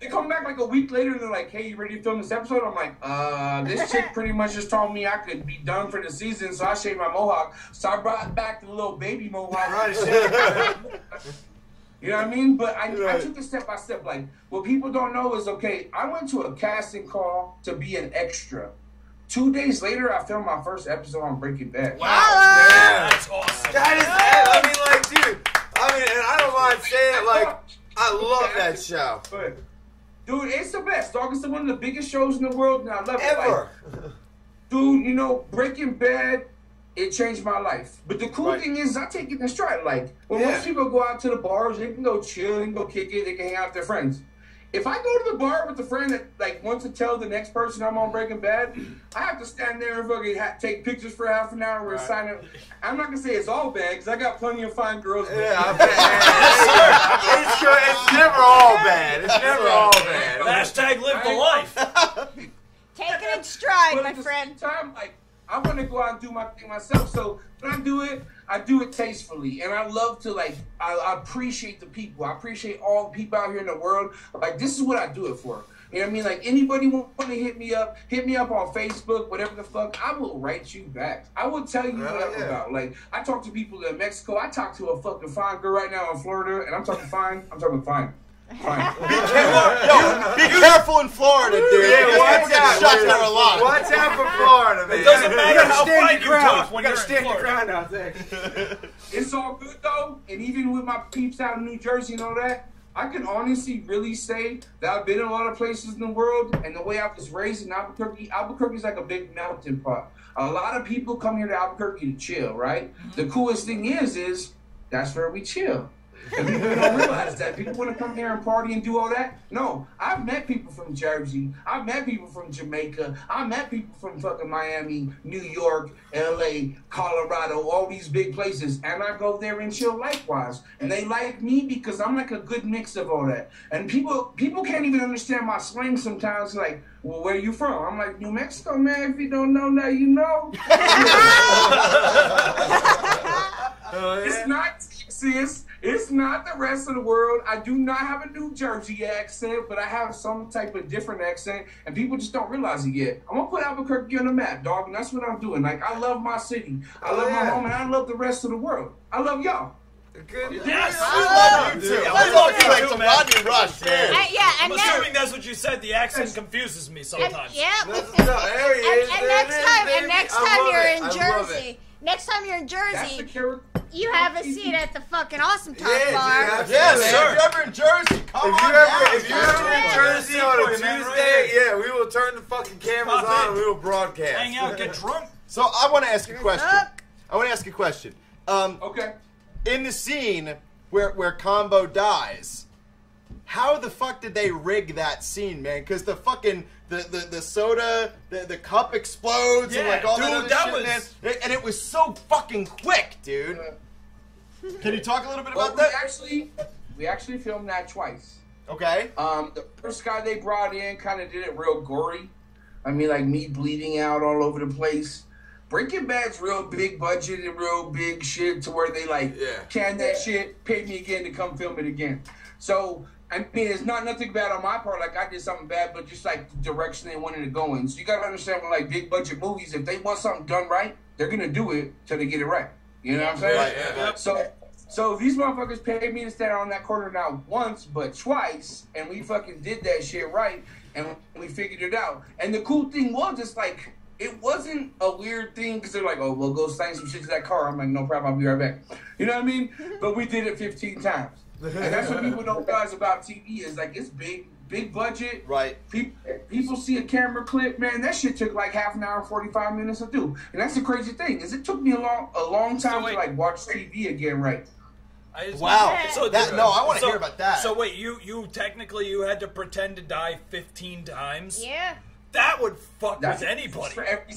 S15: they come back like a week later and they're like, "Hey, you ready to film this episode?" I'm like, "Uh, this chick pretty much just told me I could be done for the season, so I shaved my mohawk. So I brought back the little baby mohawk. You know what I mean? But I, I took it step by step. Like what people don't know is okay. I went to a casting call to be an extra. Two days later, I filmed my first episode on Breaking Bad.
S3: Yeah.
S13: That's awesome.
S3: That is, I mean, like, dude. I mean, and I don't mind saying it. Like, I love that show.
S15: But, dude, it's the best. Dog, it's one of the biggest shows in the world, and I love it.
S3: Ever.
S15: Like, dude, you know, Breaking Bad, it changed my life. But the cool thing is, I take it in stride. Like, when
S3: Yeah.
S15: most people go out to the bars, they can go chill, they can go kick it, they can hang out with their friends. If I go to the bar with a friend that like wants to tell the next person I'm on Breaking Bad, I have to stand there and fucking ha- take pictures for half an hour and sign up. I'm not gonna say it's all bad because I got plenty of fine girls.
S3: Yeah, I bet. it's, good. it's never all bad. It's never all bad.
S13: Hashtag live the life.
S4: Take it in stride,
S15: But
S4: my
S15: at the
S4: friend.
S15: same time, like I want to go out and do my thing myself. So when I do it, I do it tastefully, and I love to like. I, I appreciate the people. I appreciate all the people out here in the world. Like this is what I do it for. You know what I mean? Like anybody want to hit me up, hit me up on Facebook, whatever the fuck. I will write you back. I will tell you what I'm
S3: yeah.
S15: about. Like I talk to people in Mexico. I talk to a fucking fine girl right now in Florida, and I'm talking fine. I'm talking fine. Fine.
S1: Yo, be careful in Florida, dude.
S3: Yeah,
S1: because
S3: watch
S1: people get
S3: out.
S1: shot there a lot.
S3: Watch out for Florida, man.
S13: It doesn't matter
S12: gotta
S13: how
S12: stand
S13: fine
S12: your
S13: you
S12: ground.
S13: talk when
S12: You
S13: you're
S12: gotta stand your
S13: Florida.
S12: ground out there.
S15: it's all good though, and even with my peeps out in New Jersey and all that, I can honestly really say that I've been in a lot of places in the world, and the way I was raised in Albuquerque, Albuquerque is like a big mountain pot. A lot of people come here to Albuquerque to chill, right? Mm-hmm. The coolest thing is, is that's where we chill. And people don't realize that. People want to come here and party and do all that. No, I've met people from Jersey. I've met people from Jamaica. I've met people from fucking Miami, New York, LA, Colorado, all these big places. And I go there and chill likewise. And they like me because I'm like a good mix of all that. And people people can't even understand my slang sometimes. Like, well, where you from? I'm like, New Mexico, man. If you don't know, now you know. Oh, it's not Texas. It's not the rest of the world. I do not have a New Jersey accent, but I have some type of different accent, and people just don't realize it yet. I'm gonna put Albuquerque on the map, dog, and that's what I'm doing. Like I love my city, I love my home, and I love the rest of the world. I love y'all.
S3: Good.
S13: Yes.
S1: We love you too.
S13: Yeah,
S1: We
S13: we
S1: love
S13: love
S1: you
S13: you
S1: like
S13: too,
S1: some
S13: man.
S1: Rodney Rush, man.
S4: Uh, yeah,
S13: I'm
S4: and
S13: assuming that's what you said. The accent confuses me
S4: and,
S13: sometimes.
S4: yeah, and,
S3: there he
S4: and,
S3: is.
S4: and next time, and next time you're in Jersey,
S3: it.
S4: Next time you're in Jersey, you have a seat at the fucking awesome top
S3: Yeah,
S4: bar.
S3: absolutely.
S1: Yes,
S3: Yeah.
S1: sir. If you're ever in Jersey, come
S3: If
S1: on
S3: you
S1: down.
S3: if you're ever in Jersey on a
S13: For right
S3: Tuesday, yeah, we will turn the fucking cameras
S13: Pop
S3: on
S13: in.
S3: and we will broadcast.
S13: Hang out, get drunk.
S1: So I want to ask a question.
S4: Up.
S1: I want to ask a question. Um,
S15: Okay.
S1: in the scene where where Combo dies, how the fuck did they rig that scene, man? Because the fucking the, the, the soda, the, the cup explodes and like all that
S13: dude,
S1: other
S13: that
S1: shit,
S13: was-
S1: man. And it was so fucking quick, dude. Can you talk a little bit
S15: Well,
S1: about
S15: we
S1: that?
S15: actually we actually filmed that twice.
S1: Okay.
S15: Um, the first guy they brought in kind of did it real gory. I mean, like me bleeding out all over the place. Breaking Bad's real big budget and real big shit to where they like
S3: Yeah.
S15: can that shit, pay me again to come film it again. So I mean, it's not nothing bad on my part. Like I did something bad, but just like the direction they wanted to go in. So you gotta understand when like big budget movies, if they want something done right, they're gonna do it till they get it right. You know what I'm saying?
S1: Right, yeah, right.
S15: So, so these motherfuckers paid me to stand on that corner not once but twice, and we fucking did that shit right, and we figured it out. And the cool thing was, it's like it wasn't a weird thing because they're like, "Oh, well, go sign some shit to that car." I'm like, "No problem, I'll be right back." You know what I mean? But we did it 15 times, and that's what people don't realize about TV is like it's big, big budget.
S1: Right.
S15: People, people see a camera clip, man. That shit took like half an hour, forty five minutes to do, and that's the crazy thing is it took me a long, a long time
S13: wait.
S15: to like watch TV again, right?
S13: I just-
S1: Wow.
S13: So
S1: That- no, I wanna hear about that.
S13: So wait, you you technically you had to pretend to die 15 times.
S4: Yeah.
S13: That would fuck
S15: That's
S13: with anybody.
S15: For every,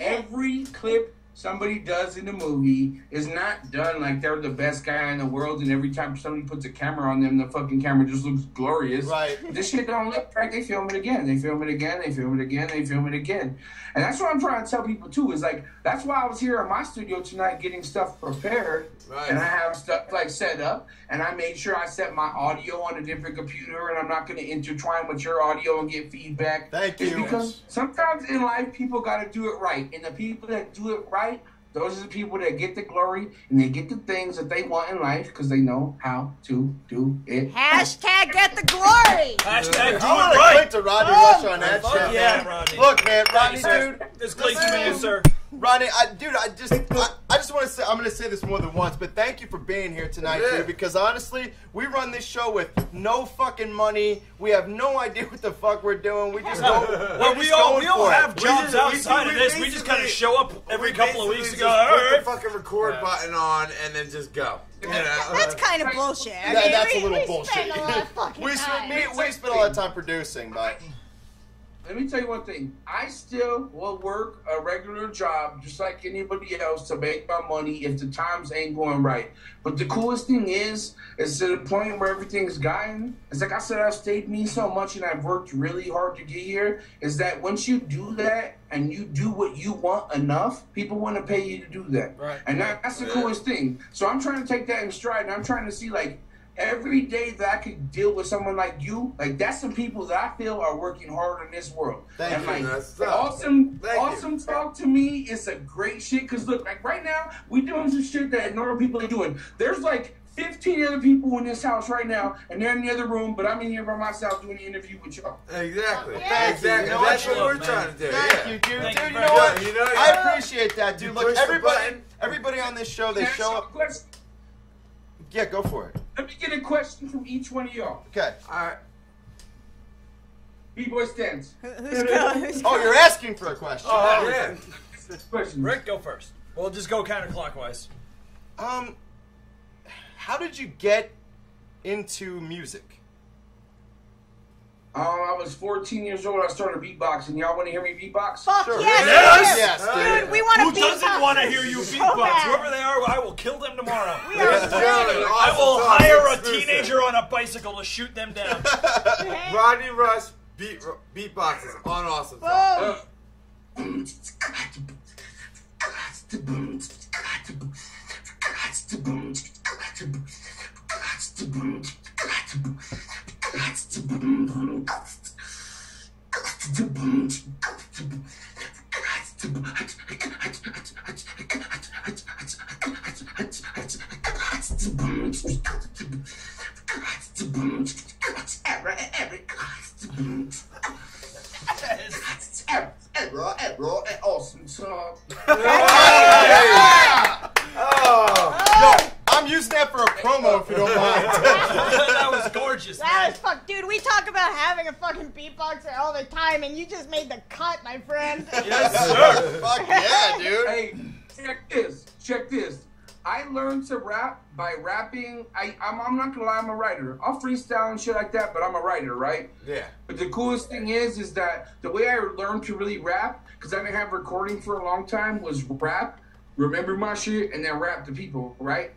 S15: every clip somebody does in a movie is not done like they're the best guy in the world, and every time somebody puts a camera on them, the fucking camera just looks glorious.
S1: Right.
S15: This shit don't look right. They film it again. They film it again. They film it again. They film it again. And that's what I'm trying to tell people too. Is like that's why I was here in my studio tonight getting stuff prepared,
S3: Right.
S15: and I have stuff like set up, and I made sure I set my audio on a different computer, and I'm not going to intertwine with your audio and get feedback.
S1: Thank
S15: It's
S1: you.
S15: because sometimes in life people got to do it right, and the people that do it right. Those are the people that get the glory and they get the things that they want in life because they know how to do it.
S4: Hashtag get the glory.
S2: Hashtag do
S1: I want
S2: it
S1: to
S2: right.
S1: click to Rodney
S4: Oh,
S1: Rush on that
S2: fuck
S1: shit.
S2: yeah,
S1: man.
S2: Rodney.
S1: Look, man, Rodney, dude.
S2: This clicks to you, sir.
S1: Rodney, I, dude, I just, I, I just want to say, I'm going to say this more than once, but thank you for being here tonight,
S3: Yeah.
S1: dude. Because honestly, we run this show with no fucking money. We have no idea what the fuck we're doing. We just go.
S2: Well,
S1: we're
S2: we
S1: just
S2: all
S1: going
S2: we all
S1: for
S2: have
S3: We
S2: jobs
S3: just- we-
S2: outside
S3: we
S2: of this. We just kind of show up every couple of weeks and go, all
S3: put the fucking record
S2: Yeah.
S3: button on and then just go. You know?
S4: That's kind of bullshit. I
S1: That-
S4: mean,
S1: that's
S4: we,
S1: a little
S4: we
S1: bullshit.
S4: Spend a lot of fucking
S1: we,
S4: time.
S1: spend, we, we spend a lot of time producing, but
S15: Let me tell you one thing. I still will work a regular job just like anybody else to make my money if the times ain't going right. But the coolest thing is, is to the point where everything's gotten. It's like I said, I've stayed me so much and I've worked really hard to get here. Is that once you do that and you do what you want enough, people want to pay you to do that.
S2: Right.
S15: And that, that's the coolest thing. So I'm trying to take that in stride and I'm trying to see like every day that I could deal with someone like you, like that's some people that I feel are working hard in this world.
S1: Thank
S15: and
S1: you.
S15: like
S3: That's
S15: awesome,
S3: Thank you.
S15: awesome talk to me is a great shit. Cause look, like right now we doing some shit that normal people are doing. There's like 15 other people in this house right now, and they're in the other room, but I'm in here by myself doing an interview with y'all.
S3: Exactly.
S4: Yeah.
S3: Exactly.
S1: You know
S3: That's
S1: what?
S3: what we're
S2: Man.
S3: trying to do.
S1: Thank
S3: yeah.
S1: you, dude.
S2: Thank
S1: dude,
S2: you
S1: you know what?
S3: You know,
S1: I appreciate that, dude.
S3: You
S1: Look, everybody, everybody on this show, they
S15: Can
S1: show
S15: y'all a
S1: up.
S15: question?
S1: Yeah, go for it.
S15: Let me get a question from each one of y'all.
S1: Okay.
S3: All right.
S15: B-boy stands.
S4: Who's going? Who's
S1: Oh, you're asking for a question.
S3: Oh, yeah.
S15: Question.
S2: Rick, go first. We'll just go counterclockwise.
S1: Um, how did you get into music?
S15: Um, I was 14 years old. I started beatboxing. Y'all want to hear me beatbox?
S4: Fuck
S1: Sure.
S4: yes,
S2: Yes!
S4: dude.
S1: Yes,
S4: Dude, we want to
S2: Who
S4: beat
S2: doesn't want to hear you beatbox?
S4: bad.
S2: Whoever they are, I will kill them tomorrow.
S4: We are
S3: Ladies and.
S2: I will hire a teenager on a bicycle to shoot them down.
S3: Rodney Rush beat beatboxes on awesome. Talk.
S4: That's to boom.
S15: Awesome talk.
S3: Oh.
S1: Yo, I'm using that for a promo if you don't mind.
S2: that was gorgeous,
S4: That
S2: man.
S4: was fuck, dude. We talk about having a fucking beatboxer all the time, and you just made the cut, my friend.
S2: Yes, sir.
S1: Fuck yeah, dude.
S15: Hey, check this. Check this. I learned to rap by rapping. I, I'm, I'm not gonna lie, I'm a writer. I'll freestyle and shit like that, but I'm a writer, right?
S3: Yeah.
S15: But the coolest thing is, is that the way I learned to really rap, because I didn't have recording for a long time, was rap, remember my shit, and then rap to people, right?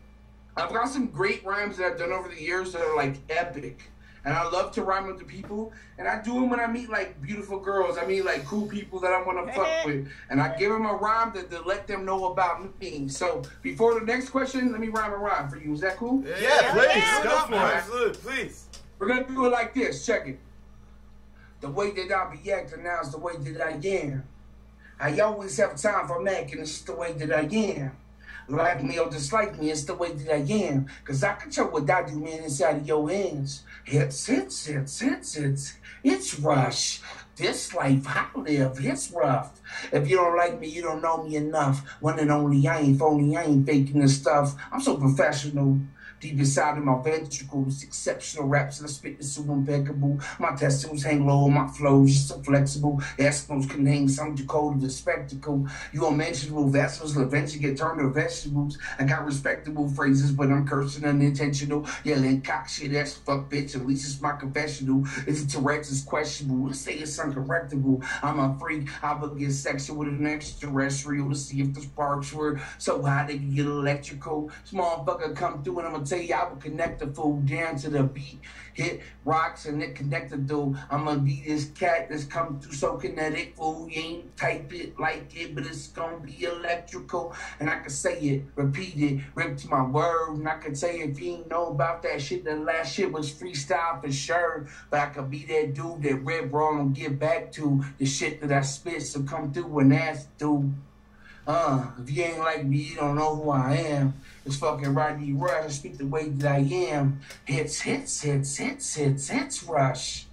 S15: I've got some great rhymes that I've done over the years that are like epic. And I love to rhyme with the people. And I do them when I meet like beautiful girls. I meet like cool people that I want to fuck with. And I give them a rhyme that to let them know about me. So before the next question, let me rhyme a rhyme for you. Is that cool?
S1: Yeah, please, go for it.
S3: Absolutely, please.
S15: We're gonna do it like this. Check it. The way that I be acting now is the way that I am. I always have time for making. It's just the way that I am. Like me or dislike me, it's the way that I am. Cause I can show what I do, man, inside of your hands. It's, it's, it's, it's, it's, it's rush. This life I live, it's rough. If you don't like me, you don't know me enough. One and only, I ain't phony, I ain't faking this stuff. I'm so professional. Deep inside of my ventricles, exceptional raps and I spit is so impeccable. My testicles hang low, my flow's just so flexible. Eskimos can hang some Dakota the spectacle. You unmentionable vessels will eventually get turned to vegetables. I got respectable phrases, but I'm cursing unintentional. Yelling cock shit ass fuck bitch, at least it's my confessional. If it's Tourette's, it's questionable. Let's say it's uncorrectable. I'm a freak, I would get sexual with an extraterrestrial to see if the sparks were so high they could get electrical. Small fucker come through and I'm gonna tell you I would connect the fool down to the beat. Hit rocks and it connected though. I'm gonna be this cat that's come through so kinetic. Fool, you ain't type it like it, but it's gonna be electrical. And I can say it, repeat it, rip to my word. And I can you if you ain't know about that shit, the last shit was freestyle for sure. But I could be that dude that Red Raw and get back to the shit that I spit. So come through and ask, dude. Uh, if you ain't like me, you don't know who I am. It's fucking Rodney Rush. I speak the way that I am. Hits, hits, hits, hits, hits, hits, Rush.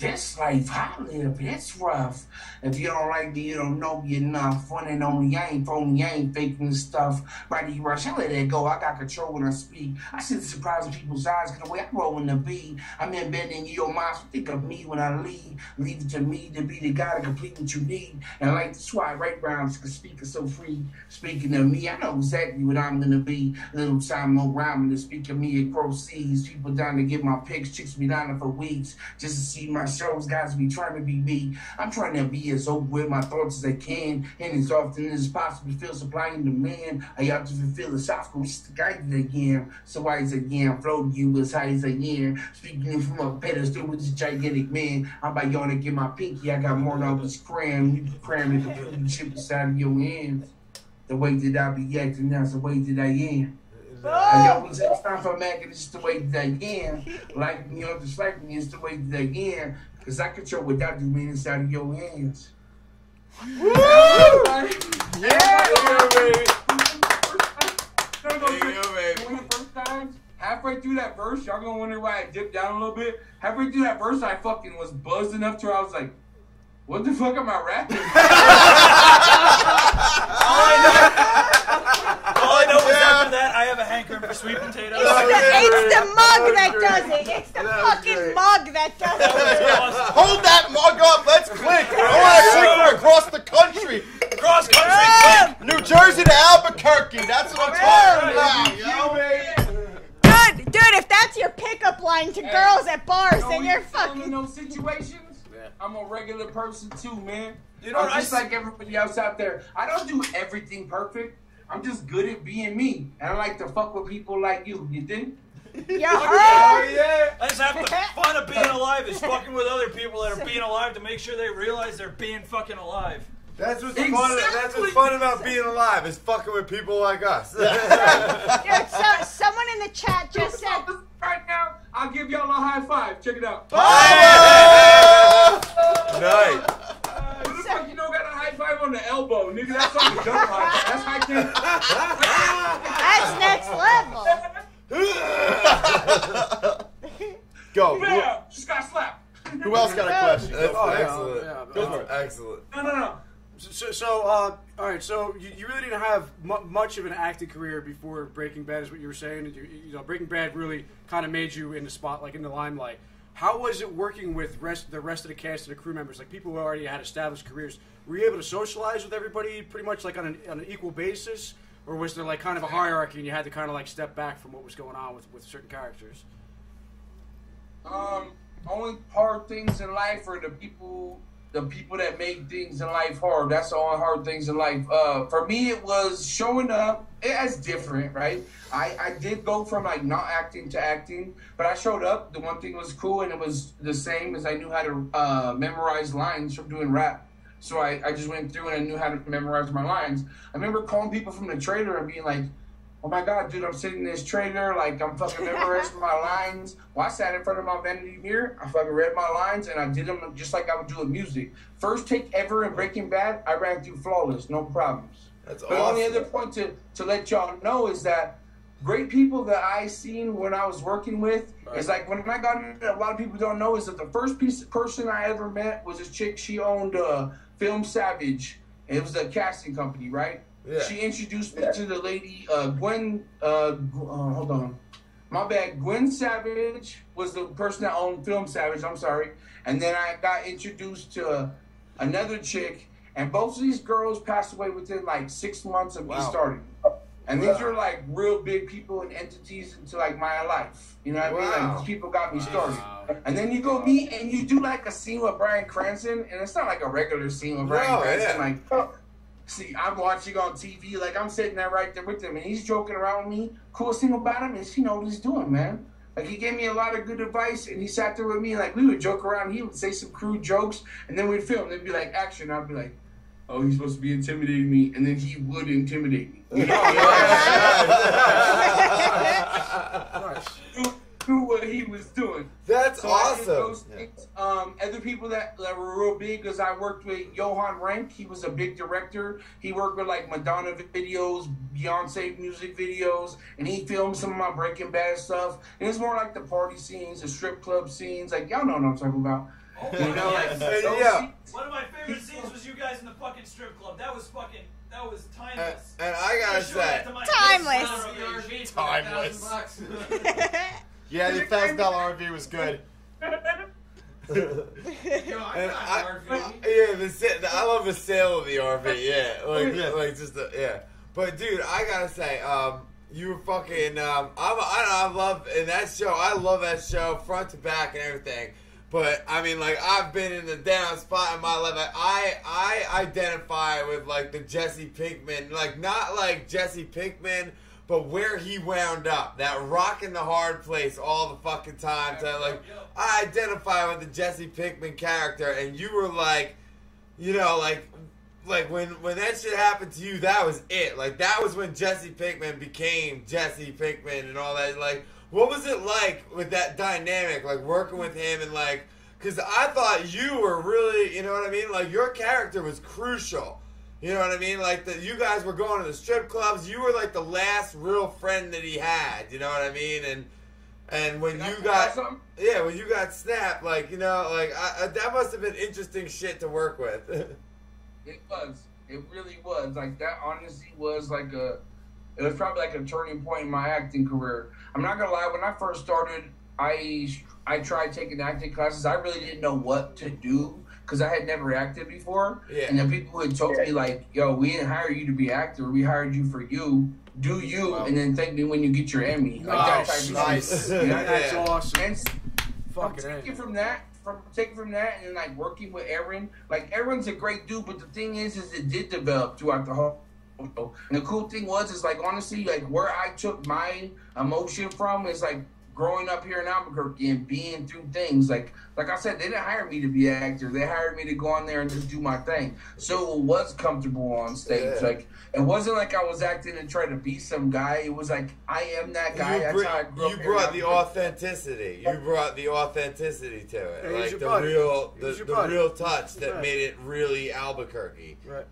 S15: This life I live, it's rough. If you don't like me, you don't know me enough. One and only, I ain't phony, I ain't faking this stuff. Rodney Rush, I let that go. I got control when I speak. I see the surprise in people's eyes, cause the way I roll rolling the beat. I'm embedding in your mind, so think of me when I leave. Leave it to me to be the guy to complete what you need. And like that's why I write rhymes, cause speakers so free. Speaking of me, I know exactly what I'm gonna be. Little time, no rhyming to speak of me, it proceeds. People down to get my pics, chicks be down for weeks just to see my shows. Guys be trying to be me. I'm trying to be as open with my thoughts as I can, and as often as possible, feel supply and demand. I have to fulfill the philosophical I am. So why is again floating you as high as I am? Speaking from a pedestal with this gigantic man. I'm about to get my pinky. I got more than this cram. You can cram it to the chip inside of your hands. The way that I be acting now is the way that I am. I always have time for Mac, and it's the way that I am. Like me or dislike me, it's the way that I am. Because I control what I do, man, inside of your hands. Woo!
S3: Yeah, baby.
S15: Halfway through that verse, y'all gonna wonder why I dipped down a little bit. Halfway through that verse, I fucking was buzzed enough to where I was like, what the fuck am I rapping?
S13: All I know is after that, I have a hankering for sweet potatoes.
S4: It's the, it's the mug that does it. It's the fucking mug that does it.
S1: Hold that mug up. Let's click. I want to click across the country.
S13: Cross country
S1: click. New Jersey to Albuquerque. That's what I'm talking about, yo.
S4: Dude, dude, if that's your pickup line to girls at bars,
S15: know
S4: then you're
S15: you
S4: fucking.
S15: in those situations. I'm a regular person too, man.
S13: You know
S15: I'm
S13: what I
S15: just
S13: s-
S15: like everybody else out there. I don't do everything perfect. I'm just good at being me, and I like to fuck with people like you. You think?
S4: Yeah,
S13: Oh, yeah. I just have the fun of being alive is fucking with other people that are being alive to make sure they realize they're being fucking alive.
S3: That's what's fun. That's what's fun about being alive is fucking with people like us.
S4: Dude, so, someone in the chat just said.
S15: Right now, I'll give y'all a high five. Check it out.
S3: Nice.
S15: Who the fuck you know got a high five on the elbow, nigga? That's like a jump high five. That's high kick.
S1: Go.
S15: Yeah, just got slapped.
S1: Who else got a question?
S3: That's
S12: Oh,
S3: excellent.
S12: yeah,
S1: Go for it.
S3: Excellent.
S15: No, no, no.
S12: So, so uh, all right. So you, you really didn't have mu- much of an acting career before Breaking Bad, is what you were saying. And you, you know, Breaking Bad really kind of made you in the spot, like in the limelight. How was it working with rest, the rest of the cast and the crew members, like people who already had established careers? Were you able to socialize with everybody pretty much like on an, on an equal basis, or was there like kind of a hierarchy and you had to kind of like step back from what was going on with, with certain characters?
S15: Um, only hard things in life are the people, the people that make things in life hard. That's only hard things in life. Uh, for me, it was showing up. It's different, right? I, I did go from like not acting to acting, but I showed up. The one thing was cool, and it was the same as I knew how to uh, memorize lines from doing rap. So I, I just went through and I knew how to memorize my lines. I remember calling people from the trailer and being like, oh my god, dude, I'm sitting in this trailer, like I'm fucking memorizing my lines. Well, I sat in front of my vanity mirror, I fucking read my lines, and I did them just like I would do with music. First take ever in Breaking Bad, I ran through flawless, no problems.
S3: That's
S15: But the only other point to, to let y'all know is that great people that I seen when I was working with is like when I got in, a lot of people don't know is that the first piece person I ever met was this chick. She owned uh, Film Savage. It was a casting company, right?
S3: Yeah.
S15: She introduced me to the lady uh, Gwen. Uh, uh, hold on, my bad. Gwen Savage was the person that owned Film Savage. I'm sorry. And then I got introduced to another chick, and both of these girls passed away within like six months of me starting. And these are like real big people and entities into like my life. You know what I mean? Like these people got me started. And then you go meet and you do like a scene with Bryan Cranston, and it's not like a regular scene with Bryan
S3: No,
S15: Cranston.
S3: yeah.
S15: Like, oh, see, I'm watching on TV, like I'm sitting there right there with him, and he's joking around with me. Coolest thing about him is he know what he's doing, man. Like he gave me a lot of good advice, and he sat there with me. Like we would joke around. He would say some crude jokes, and then we'd film. They'd be like action. I'd be like, "Oh, he's supposed to be intimidating me," and then he would intimidate me. You know? Knew- Knew what he was doing. Other people that, that were real big is I worked with Johan Renck. He was a big director. He worked with like Madonna videos, Beyonce music videos, and he filmed some of my Breaking Bad stuff. And it's more like the party scenes, the strip club scenes. Like y'all know what I'm talking about. Oh, you know, like, those scenes-
S13: One of my favorite scenes was you guys in the fucking strip club. That was fucking. That was timeless.
S3: And I gotta
S13: Showed
S3: say,
S13: to
S4: Timeless.
S1: Timeless. Yeah, the thousand dollar RV was good.
S3: And I, yeah, the, I love the sale of the RV. Yeah, like
S1: Yeah.
S3: like just the, yeah. But dude, I gotta say, um, you were fucking. Um, I'm, I, I love in that show. I love that show front to back and everything. But I mean, like I've been in the down spot in my life. I I identify with like the Jesse Pinkman, like not like Jesse Pinkman, but where he wound up, that rock in the hard place all the fucking time. So like, I identify with the Jesse Pinkman character, and you were like, you know, like, like when when that shit happened to you, that was it. Like that was when Jesse Pinkman became Jesse Pinkman and all that. Like, what was it like with that dynamic, like working with him and like, because I thought you were really, you know what I mean? Like your character was crucial. You know what I mean? Like the you guys were going to the strip clubs. You were like the last real friend that he had. You know what I mean? And and when you got yeah, when you got snapped, like you know, like I, I, that must have been interesting shit to work with.
S15: It was. It really was. Like that honestly was like a it was probably like a turning point in my acting career. I'm not gonna lie, when I first started, I I tried taking acting classes. I really didn't know what to do because I had never acted before.
S3: Yeah.
S15: And the people had told me like, "Yo, we didn't hire you to be actor. We hired you for you. Do you, and then thank me when you get your Emmy." Like that type of
S12: nice.
S15: shit. You know?
S12: That's
S15: Yeah.
S12: awesome.
S15: And
S12: Fucking
S15: from
S12: A.
S15: taking from that, from taking from that, and then like working with Aaron, like Aaron's a great dude, but the thing is, is it did develop throughout the whole. And the cool thing was, is like honestly, like where I took my emotion from is like growing up here in Albuquerque and being through things. Like, like I said, they didn't hire me to be an actor. They hired me to go on there and just do my thing. So it was comfortable on stage.
S3: Yeah.
S15: Like, it wasn't like I was acting and trying to be some guy. It was like I am that guy.
S3: you
S15: That's
S3: br-
S15: how I grew
S3: you
S15: up here in
S3: brought the authenticity. You brought the authenticity to it,
S12: Yeah,
S3: like the
S12: buddy.
S3: real, the, the
S12: buddy.
S3: real touch that
S12: Right.
S3: made it really Albuquerque.
S12: Right.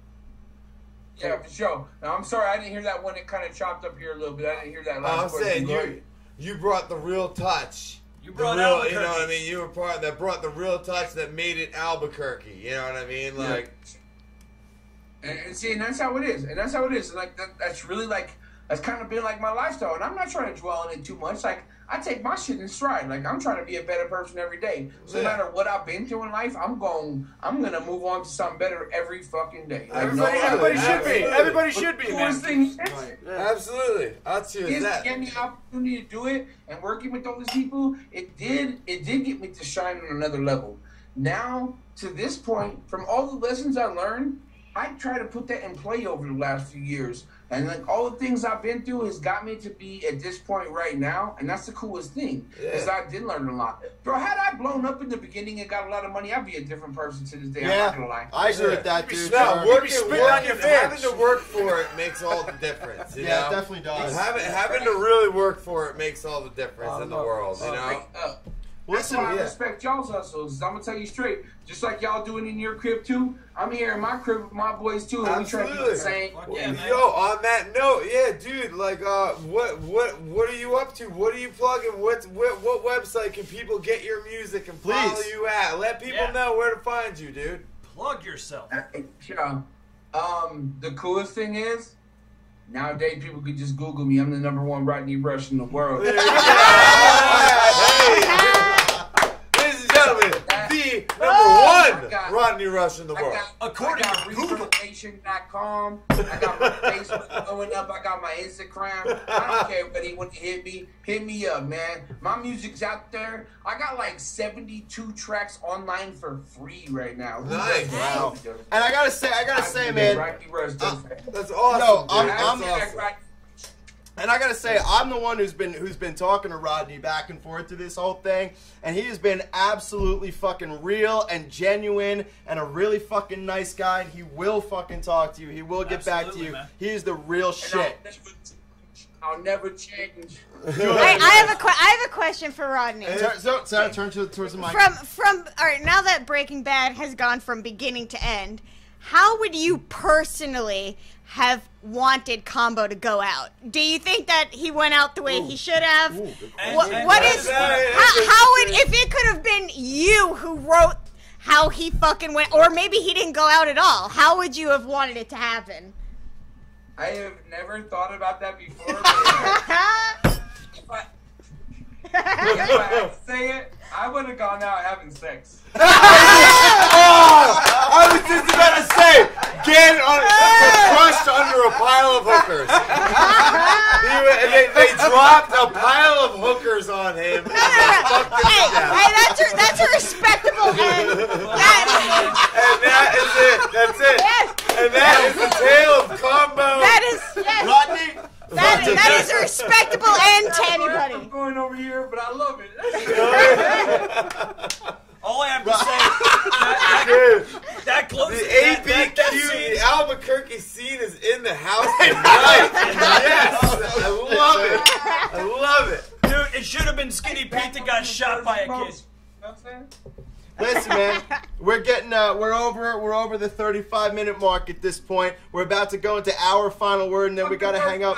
S15: Yeah, for sure. Now, I'm sorry, I didn't hear that one. It kind of chopped up here a little bit. I didn't hear that last
S3: I'm saying you,
S15: ahead.
S3: You brought the real touch.
S13: You
S3: The
S13: brought
S3: real,
S13: Albuquerque.
S3: you know what I mean. You were part that brought the real touch that made it Albuquerque. You know what I mean?
S15: Yeah.
S3: Like,
S15: And, and see, and that's how it is. And that's how it is. And like that, that's really like that's kind of been like my lifestyle. And I'm not trying to dwell on it too much. Like I take my shit in stride. Like I'm trying to be a better person every day. So no matter what I've been through in life, I'm going. I'm gonna move on to something better every fucking day. Like,
S12: Everybody,
S15: no-
S12: everybody should be.
S3: Absolutely.
S12: Everybody should be, man.
S15: coolest thing is,
S3: absolutely, I'll choose
S15: is
S3: that.
S15: get me the opportunity to do it and working with all these people, it did it did get me to shine on another level. Now to this point, from all the lessons I learned, I try to put that in play over the last few years. And like all the things I've been through has got me to be at this point right now, and that's the coolest thing. Is
S3: Yeah.
S15: I did learn a lot. Bro, had I blown up in the beginning and got a lot of money, I'd be a different person to this day. I'm
S1: Yeah,
S15: not gonna lie.
S1: I agree with that, dude.
S3: No,
S1: Sure.
S3: working,
S12: spitting
S3: working,
S12: on your
S3: having to work for it makes all the difference. You
S1: Yeah,
S3: know?
S1: it definitely does.
S3: Having, having to really work for it makes all the difference in the world. You know.
S15: Like, uh,
S1: Listen,
S15: That's why I
S1: yeah.
S15: respect y'all's hustles. I'm gonna tell you straight, just like y'all doing in your crib too. I'm here in my crib with my boys too, and we try to do the same.
S13: Fuck yeah, man.
S3: Yo, on that note, yeah, dude, like, uh, what, what, what are you up to? What are you plugging? What, what, what website can people get your music and follow
S1: Please.
S3: you at? Let people
S13: Yeah.
S3: know where to find you, dude.
S13: Plug yourself.
S15: Yeah. Um, the coolest thing is Nowadays, people could just Google me. I'm the number one Rodney Rush in the world.
S3: Ladies and gentlemen, the number Rodney Rush in the world.
S15: According I got ReverbNation.com. I got my Facebook going up. I got my Instagram. I don't care if anyone hit me. Hit me up, man. My music's out there. I got like 72 tracks online for free right now.
S3: Nice. Wow.
S1: And I gotta say, I gotta say, man,
S15: Rodney Rush does uh, that.
S3: That's awesome.
S1: No, I'm. I'm,
S3: That's awesome.
S1: And I gotta say, I'm the one who's been who's been talking to Rodney back and forth through this whole thing, and he has been absolutely fucking real and genuine, and a really fucking nice guy. And he will fucking talk to you. He will get back to you.
S2: man.
S1: He is the real shit.
S15: I'll never change.
S4: I, I have a que- I have a question for Rodney.
S1: Turn, so, Sarah, turn to, towards the mic.
S4: From from all right, now that Breaking Bad has gone from beginning to end, how would you personally have wanted Combo to go out? Do you think that he went out the way he should have? What,
S2: and-
S4: what
S2: and-
S4: is how, how would if it could have been you who wrote how he fucking went, or maybe he didn't go out at all? How would you have wanted it to happen?
S15: I have never thought about that before. but if I, if I say it, I would have gone out having sex.
S3: Oh, I was just about to say, get on, crushed under a pile of hookers. He they, they dropped a pile of hookers on him. and they fucked him
S4: hey, hey, that's a, that's a respectable end. That,
S3: And that is it. That's it.
S4: Yes.
S3: And that is the tale of combo.
S4: that is yes.
S1: Rodney,
S4: That, that is a respectable end to anybody.
S15: I'm going over here, but I love it.
S2: All I have to say, that,
S3: Dude,
S2: that, that closes
S3: the
S2: that, that, that
S3: ABQ,
S2: scene-
S3: the Albuquerque scene is in the house tonight. yes, I love it. I love it.
S2: Dude, it should have been Skinny Pete that got shot by a kid.
S15: You know what I'm saying?
S1: Listen, man, we're getting uh, we're over we're over the 35 minute mark at this point. We're about to go into our final word, and then we gotta hang up.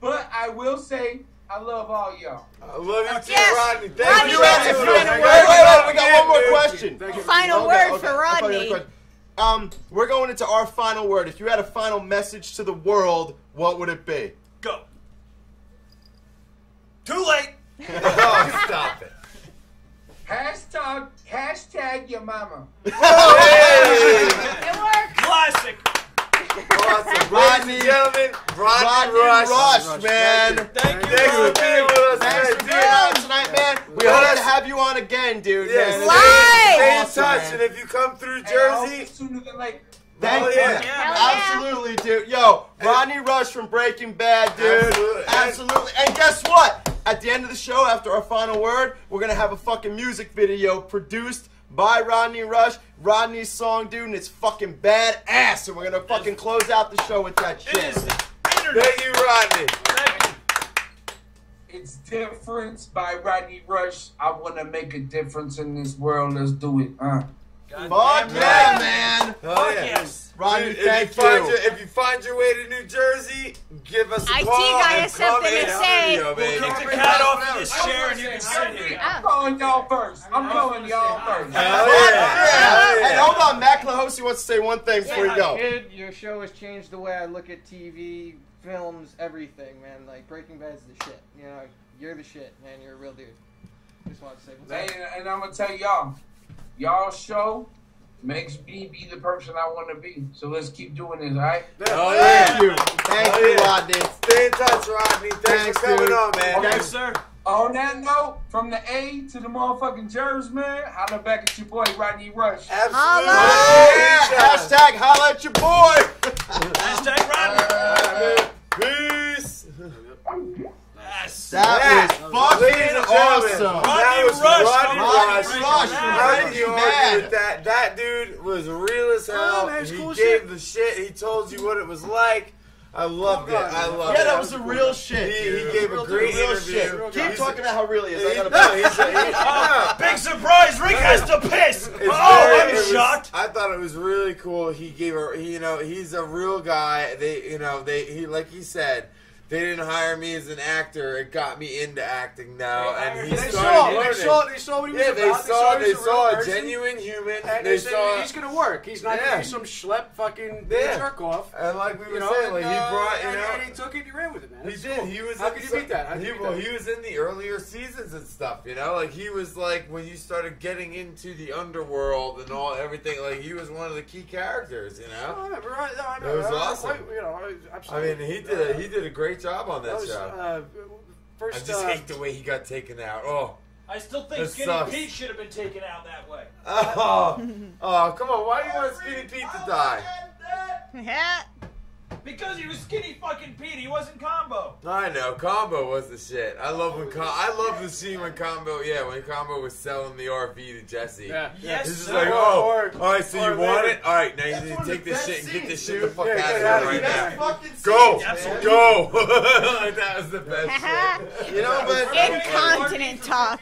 S15: But I will say, I love all y'all.
S3: I love you too,
S4: Yes.
S3: Rodney. Thank
S4: Rodney,
S3: you.
S1: That's a
S3: Rodney.
S1: final word.
S3: you.
S1: Wait, wait, we got one more question.
S4: Final
S1: Okay,
S4: word
S1: okay,
S4: for
S1: I'll tell you
S4: Rodney.
S1: Um, we're going into our final word. If you had a final message to the world, what would it be?
S2: Go. Too late.
S3: Oh, stop it.
S15: Hashtag, hashtag your mama.
S3: Hey!
S4: It worked.
S2: Classic.
S3: Awesome.
S1: Rodney-
S3: Ladies gentlemen, Rodney,
S1: Rodney
S3: Rush.
S1: Rush, man.
S2: Thank you,
S3: Thanks for being with us
S1: Thanks for being on tonight, man. We
S3: Yes.
S1: hope to have you on again, dude.
S3: Yes,
S1: man.
S3: stay,
S4: Live.
S3: stay in touch,
S1: man.
S3: and if you come through
S15: Hey, I hope
S3: Jersey,
S15: sooner than later.
S1: Thank
S3: Oh,
S1: you.
S3: yeah.
S4: Yeah.
S1: Absolutely, dude. Yo, Rodney Rush from Breaking Bad, dude.
S3: Absolutely.
S1: Absolutely. And guess what? At the end of the show, after our final word, we're gonna have a fucking music video produced by Rodney Rush. Rodney's song, dude, and it's fucking badass. And we're gonna fucking close out the show with that shit.
S2: is internet.
S3: thank you, Rodney.
S2: Thank you.
S15: It's Difference by Rodney Rush. I want to make a difference in this world. Let's do it. Uh.
S2: God
S1: Fuck
S2: damn
S1: yeah,
S2: right.
S1: man.
S3: Oh,
S2: Fuck
S3: yeah.
S2: yes.
S1: Rodney,
S3: Dude,
S1: thank
S3: if you, find
S1: you.
S3: Your, if you find your way to New Jersey, give us a
S4: IT
S3: call
S4: guy
S3: and
S4: has
S3: come
S4: something
S3: in
S4: to say.
S3: studio.
S2: We'll kick the cat off of this chair and you can sit here.
S15: I'm calling y'all first. I'm calling y'all first.
S3: Hell yeah.
S1: yeah.
S3: Hell
S1: And
S3: yeah.
S1: hold on, Matt Clohosey wants to say one thing before you go.
S14: Kid, your show has changed the way I look at TV, films, everything, man. Like Breaking Bad's the shit. You know, you're the shit, man. You're a real dude. Just want to say what's
S15: And,
S14: up.
S15: and I'm gonna tell y'all, y'all show makes me be the person I want to be. So let's keep doing this, all right?
S3: Oh, yeah.
S1: Thank you. Thank
S3: Oh,
S1: you,
S3: yeah.
S1: Rodney.
S3: Stay in touch, Rodney. Thanks,
S1: Thanks,
S3: for coming
S1: dude.
S3: on, man.
S2: Yes, sir.
S15: On that note, from the A to the motherfucking Jersey, man, holla back at your boy Rodney Rush.
S3: Absolutely.
S4: Holla.
S1: Yeah, hashtag holla at your boy.
S2: Hashtag Rodney.
S3: Peace.
S2: Yes.
S1: That
S3: Yeah.
S1: was fucking awesome.
S2: Rodney
S3: that was
S2: Rush,
S3: Rodney
S2: come on,
S3: Rush.
S2: Breaking
S1: Rush,
S2: Bad.
S3: How
S1: Breaking
S3: can you
S1: Bad.
S3: argue with that? That dude was real as hell.
S12: man,
S3: he
S12: cool
S3: gave
S12: shit.
S3: the shit. He told you what it was like. I loved it. I loved
S1: Yeah,
S3: it.
S1: that was the real shit.
S3: He, he gave a
S1: Real
S3: great
S1: real
S3: interview.
S1: shit. Keep
S3: He's-
S1: talking about how real he is. I gotta
S3: no, he's a, he,
S2: Oh,
S3: no.
S2: big surprise! Rick has to piss.
S3: It's
S2: Oh,
S3: very-
S2: I'm
S3: it was-
S2: shocked.
S3: I thought it was really cool. He gave a, he, you know, he's a real guy. They, you know, they, he, like he said, they didn't hire me as an actor. It got me into acting now, and he
S12: They
S3: started
S12: saw,
S3: learning.
S12: they saw, they saw what he was
S3: yeah,
S12: about.
S3: they saw, they
S12: a
S3: saw a
S12: person,
S3: genuine human.
S12: And
S3: they
S12: they said
S3: saw
S12: he's gonna work. He's not
S3: Yeah.
S12: gonna be some schlep fucking
S3: Yeah.
S12: jerk off.
S3: And like we
S12: You
S3: were
S12: know,
S3: saying,
S12: and,
S3: like he
S12: uh,
S3: brought, you
S12: and,
S3: know,
S12: and he took it, and he ran with it, man.
S3: He did.
S12: cool.
S3: He was.
S12: How could you beat that?
S3: He, well, he was in the earlier seasons and stuff. You know, like he was like when you started getting into the underworld and all everything. Like he was one of the key characters. You
S12: I
S3: know.
S12: remember, I, I
S3: It was
S12: I-
S3: awesome.
S12: I- you know, I,
S3: I mean, he did. A, he did a great job on that,
S12: That was,
S3: show.
S12: uh, first,
S3: I just
S12: uh,
S3: hate the way he got taken out. Oh.
S2: I still think
S3: That
S2: Skinny
S3: sucks.
S2: Pete should have been taken out that way.
S3: Oh, oh, come on! Why do you want Skinny Pete to die?
S2: Because he was skinny fucking Pete. He wasn't combo.
S3: I know Combo was the shit. I love when Com- I love the scene when Combo, yeah, when Combo was selling the RV to Jesse.
S12: Yeah.
S2: Yes,
S3: He's just
S2: sir.
S3: like, oh, all right, so
S12: or
S3: you want it? All right, now you need to take this
S1: best
S3: shit and get this
S1: scenes,
S3: shit the fuck
S12: Yeah,
S3: out of
S12: out
S3: here right now. Go,
S1: scene.
S3: Go! that was the best shit.
S1: You know, but
S4: Incontinent talk.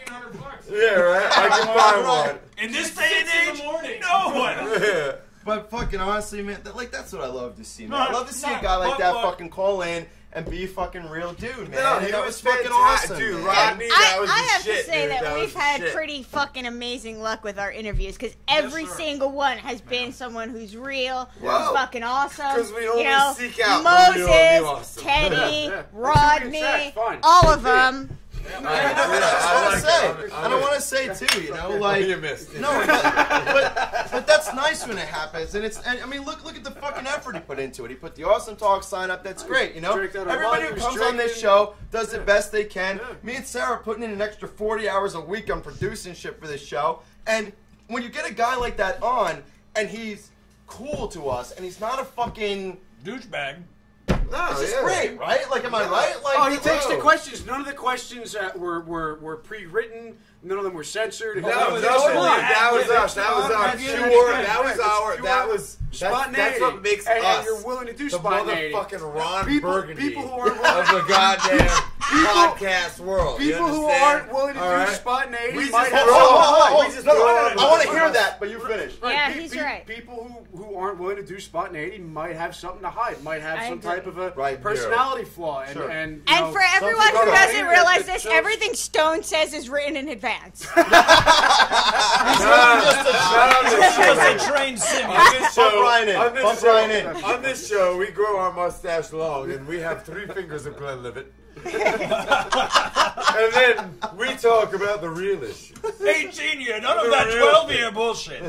S3: Yeah, right. I can buy one.
S2: In this day and age, no one.
S3: Yeah.
S1: But fucking honestly, man, that, like that's what I love to see. Man.
S2: No,
S1: I love to see
S2: no,
S1: a guy like
S2: but-
S1: that
S2: but-
S1: fucking call in and be a fucking real dude, man.
S3: No, he
S1: that
S3: was
S1: was fucking awesome,
S3: dude.
S1: man.
S3: Rodney, that
S4: I,
S3: was
S4: I
S3: the
S4: have
S3: shit,
S4: to say
S3: dude.
S4: that,
S3: That
S4: we've had
S3: shit.
S4: pretty fucking amazing luck with our interviews because every
S2: sir.
S4: single one has been someone who's real,
S3: Wow.
S4: who's fucking awesome.
S3: 'Cause we only
S4: you know,
S3: seek out the
S4: Moses,
S3: real awesome.
S4: Teddy,
S12: Yeah, yeah.
S4: Rodney, all of them.
S1: I,
S3: Yeah,
S1: I,
S3: I
S1: just want
S3: like
S1: to say,
S3: it. I'm-
S1: and I want to say too, you know, like
S3: you missed. it.
S1: no, but, but but that's nice when it happens, and it's and I mean, look look at the fucking effort he put into it. He put the awesome talk sign up. That's great, you know.
S12: Drank out of
S1: Everybody who
S12: he was
S1: comes on this show does the best they can.
S12: Yeah.
S1: Me and Sarah putting in an extra forty hours a week on producing shit for this show, and when you get a guy like that on, and he's cool to us, and he's not a fucking.
S2: Douchebag.
S3: No,
S1: It's just
S3: yeah.
S1: great, right? Like, am I right? Like,
S12: Oh, he takes the questions. None of the questions uh, were, were, were pre-written. None of them were censored.
S3: No, that
S12: was
S3: was,
S12: just
S3: that was
S12: Yeah,
S3: us. That was our
S12: yeah,
S3: pure.
S12: yeah,
S3: That was our. That was. That's, that's what makes
S12: and,
S3: us.
S12: And you're willing to do
S3: the
S12: spontaneity.
S3: motherfucking Ron
S12: People-
S3: Burgundy
S12: people who aren't
S3: of the goddamn podcast world.
S12: People who aren't willing to
S3: All
S12: do spontaneity
S3: We
S12: might have
S3: throw-
S12: something to
S1: Oh,
S12: hide.
S1: oh,
S3: we just
S1: no,
S3: throw
S1: no, no, I want to hear that, but you finish.
S4: Yeah, he's right.
S12: People who, who aren't willing to do spontaneity might have something to hide. Might have some type of a personality flaw. And, and, you
S4: And
S12: know,
S4: for everyone who doesn't realize this, everything Stone says is written in advance.
S2: He's just a trained simian.
S3: On this show,
S1: Ryan in.
S3: on this show, on this show, we grow our mustache long, and we have three fingers of Glenlivet. and then we talk about the real issue.
S2: 18 year, none of that 12 year bullshit.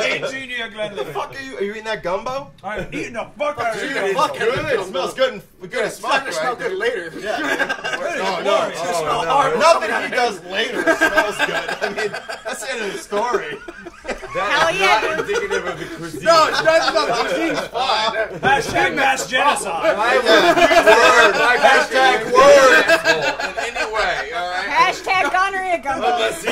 S2: 18 year
S1: The
S2: Glenlivet.
S1: fuck are you? Are you eating that gumbo?
S2: I'm eating the fuck out of
S1: Dude,
S2: here.
S1: it's
S12: fuck
S1: good. It smells good and good and
S12: it's not gonna smell
S1: right?
S12: good later.
S1: Yeah.
S2: Good, oh,
S1: No,
S2: it's
S1: no,
S3: Oh, no,
S1: Nothing he does later smells good. I mean, that's the end of the story.
S3: That
S4: Hell
S3: is
S4: yeah,
S3: not indicative of the cuisine.
S12: No, it's not. No, cuisine's.
S2: Hashtag mass genocide.
S3: I word hashtag word asshole in any way, all right?
S4: Hashtag gonorrhea gumbo.
S3: Unless he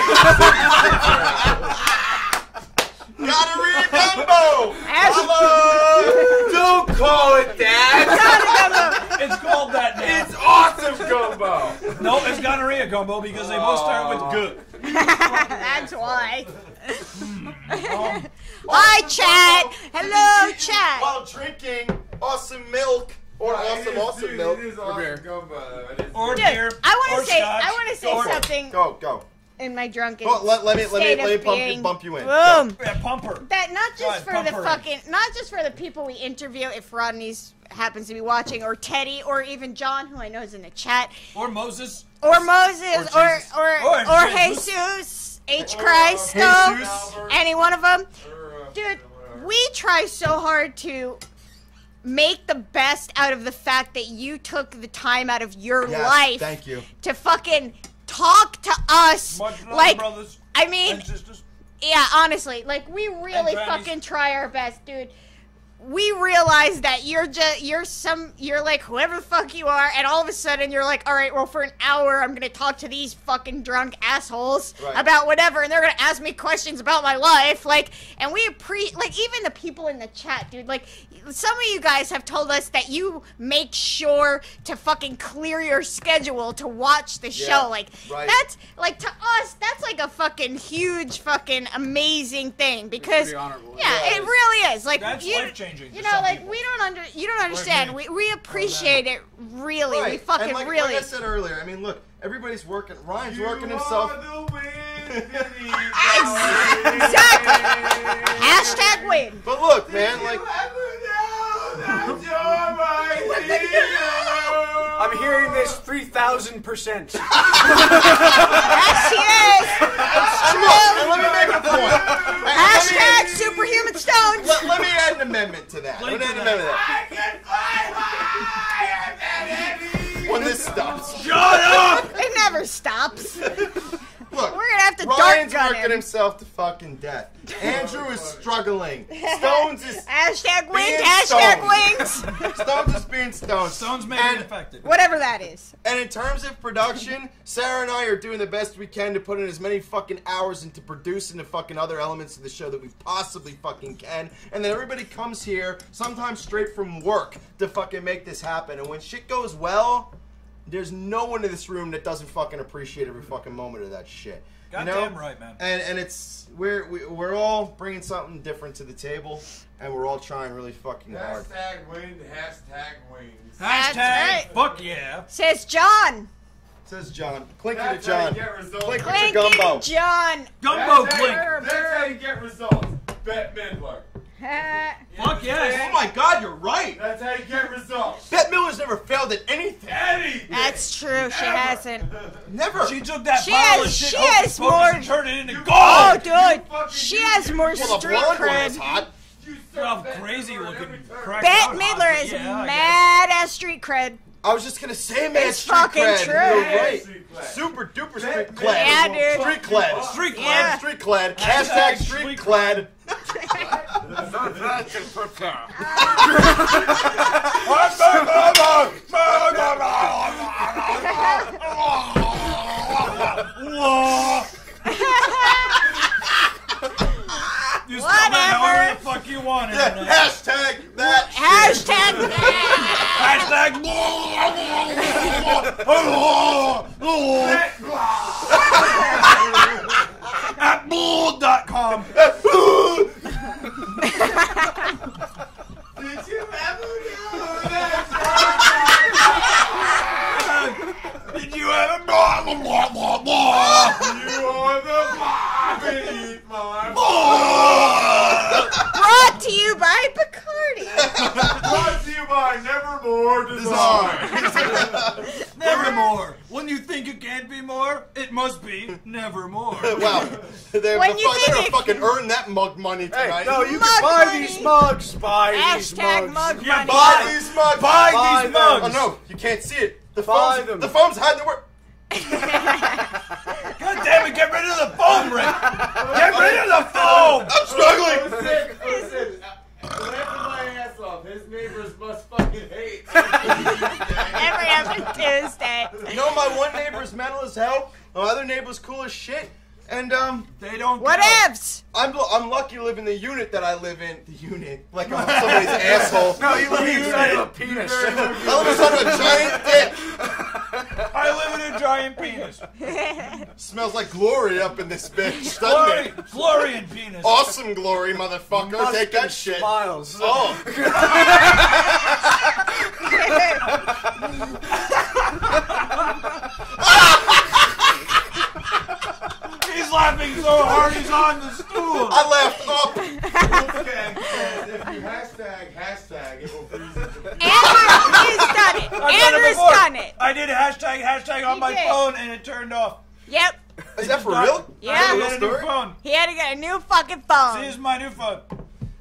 S1: Gotta read gumbo.
S4: Hashtag
S3: Don't call it that.
S2: It's called that now.
S3: It's awesome gumbo.
S2: No, it's gonorrhea gumbo because they both start with oh. good.
S4: That's why. Mm. Hi, chat. Hello, chat.
S1: While drinking awesome milk or awesome awesome milk.
S3: It is awesome gumbo. It is.
S2: Or
S4: Dude,
S2: beer.
S4: I want
S2: or
S4: to say,
S2: scotch.
S4: I want to say
S2: Or-
S4: something
S1: Go go.
S4: in my drunken
S1: Well, let, let me let me
S4: state
S1: let me
S4: of
S1: bump,
S4: being.
S1: you, bump you in.
S4: Boom.
S2: Yeah, pumper.
S4: That not just
S2: Go ahead,
S4: for the
S2: pump her in.
S4: fucking, not just for the people we interview. If Rodney's happens to be watching, or Teddy, or even John, who I know is in the chat,
S2: Or Moses.
S4: or Moses,
S2: Or
S4: or or oh,
S2: Or
S4: or,
S2: Jesus.
S4: Jesus, H Christ, oh,
S1: Jesus.
S4: any one of them, dude. We try so hard to make the best out of the fact that you took the time out of your
S1: Yes,
S4: life
S1: Thank you.
S4: to fucking talk to us.
S2: Much love,
S4: like,
S2: brothers
S4: I mean,
S2: and sisters.
S4: yeah, honestly, like we really fucking try our best, dude. We realize that you're just you're some you're like whoever the fuck you are, and all of a sudden you're like, all right, well for an hour I'm gonna talk to these fucking drunk assholes
S1: Right.
S4: about whatever, and they're gonna ask me questions about my life, like, and we appre like even the people in the chat, dude, like some of you guys have told us that you make sure to fucking clear your schedule to watch the
S1: Yeah,
S4: show, like
S1: right.
S4: that's like to us that's like a fucking huge fucking amazing thing because
S12: pretty honorable.
S4: yeah,
S1: Yeah,
S4: it really is like
S2: That's
S4: you
S2: life changing. changing.
S4: You know,
S2: some
S4: like
S2: people.
S4: we don't under, you don't understand. We we appreciate it really. We fucking
S1: and like,
S4: really.
S1: Like I said earlier, I mean, look, everybody's working. Ryan's working himself.
S4: Exactly. Hashtag win.
S1: But look, man, like.
S12: I'm hearing this 3,000%.
S4: Yes, he is. It's
S1: And
S4: true.
S1: let me make a point. And let me-
S4: Hashtag superhuman stones.
S1: Let, let me add an amendment to that. Let me add an amendment to that. When this stops.
S2: Shut up!
S4: It never stops.
S1: Look,
S4: We're gonna have to dark
S1: Ryan's
S4: gun
S1: working
S4: him.
S1: himself to fucking death. Andrew is struggling. Stonz is
S4: Hashtag wins.
S1: being
S4: Hashtag
S1: stoned.
S4: wings.
S1: Stonz is being
S2: stones. Stonz may be
S1: And-
S2: infected.
S4: Whatever that is.
S1: And in terms of production, Sarah and I are doing the best we can to put in as many fucking hours into producing the fucking other elements of the show that we possibly fucking can. And then everybody comes here, sometimes straight from work, to fucking make this happen. And when shit goes well, there's no one in this room that doesn't fucking appreciate every fucking moment of that shit. You know?
S2: Goddamn right, man.
S1: And and it's we're we, we're all bringing something different to the table, and we're all trying really fucking hard.
S3: Hashtag win, hashtag wings.
S2: Hashtag
S4: right.
S2: fuck yeah.
S4: Says John.
S1: Says John. Clinky to
S3: That's how
S1: John.
S3: you get results.
S1: To
S4: Clinky
S1: Gumbo.
S4: John.
S2: Gumbo
S3: That's how
S2: clink.
S3: you- That's how you get results. Bette Midler.
S2: Fuck yes.
S1: Oh my God, you're right.
S3: That's how you get results.
S1: Bette Midler's never failed at anything.
S3: Anything.
S4: That's true. She hasn't.
S1: Never.
S2: She took that
S4: She
S2: pile
S4: has-
S2: of shit
S4: she
S2: hocus
S4: has
S2: pocus
S4: more-
S2: and turned it into gold.
S4: Oh, dude.
S3: fucking
S4: She has more
S1: well, the
S4: street
S1: blonde one is
S4: cred.
S1: hot.
S3: You
S2: Well,
S3: serve Bet
S2: crazy
S3: Midler
S2: looking
S3: every time.
S2: crack
S4: Bette Midler is
S2: yeah, I guess.
S4: mad ass street cred.
S1: I was just gonna say, man,
S4: It's
S1: street
S4: fucking
S1: cred.
S4: true.
S1: You're right. Super duper
S3: Bet
S1: street
S3: Midler
S1: clad.
S4: Yeah, dude.
S1: Street
S3: fuck
S1: clad.
S2: Street clad.
S4: Yeah.
S1: Street clad.
S2: Hashtag
S1: Hashtag
S2: street
S1: street clad.
S2: You spell that however
S4: Whatever.
S2: the fuck you want.
S1: Yeah,
S2: internet.
S1: hashtag that.
S4: Hashtag.
S2: Hashtag at bull.com.
S3: Did you ever know that?
S2: Did you ever blah, blah, blah, blah, blah.
S3: You are the bomb and eat
S4: Brought to you by Bacardi.
S3: Brought to you by Nevermore Design.
S2: Nevermore. When you think it can't be more, it must be nevermore.
S1: Wow. They're,
S4: When
S1: the
S4: you
S1: fu- they're gonna fucking earn that mug money tonight.
S12: no, you
S4: Mug
S12: can buy
S4: money.
S12: these mugs. Buy these mugs.
S4: mug
S2: Yeah,
S4: money.
S1: Buy these mugs.
S2: Buy
S12: Buy
S2: these
S12: them.
S1: Oh no, you can't see it. The
S12: Buy
S1: phone's,
S12: them.
S1: the phone's hiding the word.
S2: God damn it, get rid of the foam, Rick. Get rid of the foam.
S1: I'm struggling.
S3: Listen, listen. Laughing my ass off. His neighbors must fucking hate.
S4: Every other Tuesday.
S1: No, my one neighbor's mental as hell. My other neighbor's cool as shit. And um,
S2: They don't.
S4: Whatevs.
S1: I'm I'm lucky to live in the unit that I live in. The unit, like I'm somebody's asshole.
S12: No, you live inside of a penis.
S1: I live inside of a giant dick.
S2: I live in a giant penis.
S1: Smells like glory up in this bitch,
S2: Glory,
S1: doesn't it?
S2: glory and penis.
S1: Awesome glory, motherfucker. Take that shit.
S12: Smiles.
S1: Oh.
S2: He's laughing so hard he's on the stool.
S1: I laughed up.
S3: Wolfgang says if you hashtag hashtag, it will freeze into
S4: Andrew, he's done it.
S2: I've done it
S4: Andrew's done it.
S2: I did hashtag hashtag on
S4: He
S2: my
S4: did.
S2: phone and it turned off.
S4: Yep.
S1: Is that for real?
S4: Yeah.
S2: I
S1: Real
S2: got a new
S1: story?
S2: phone.
S4: He had to get a new fucking
S2: See,
S4: phone.
S2: this is my new phone.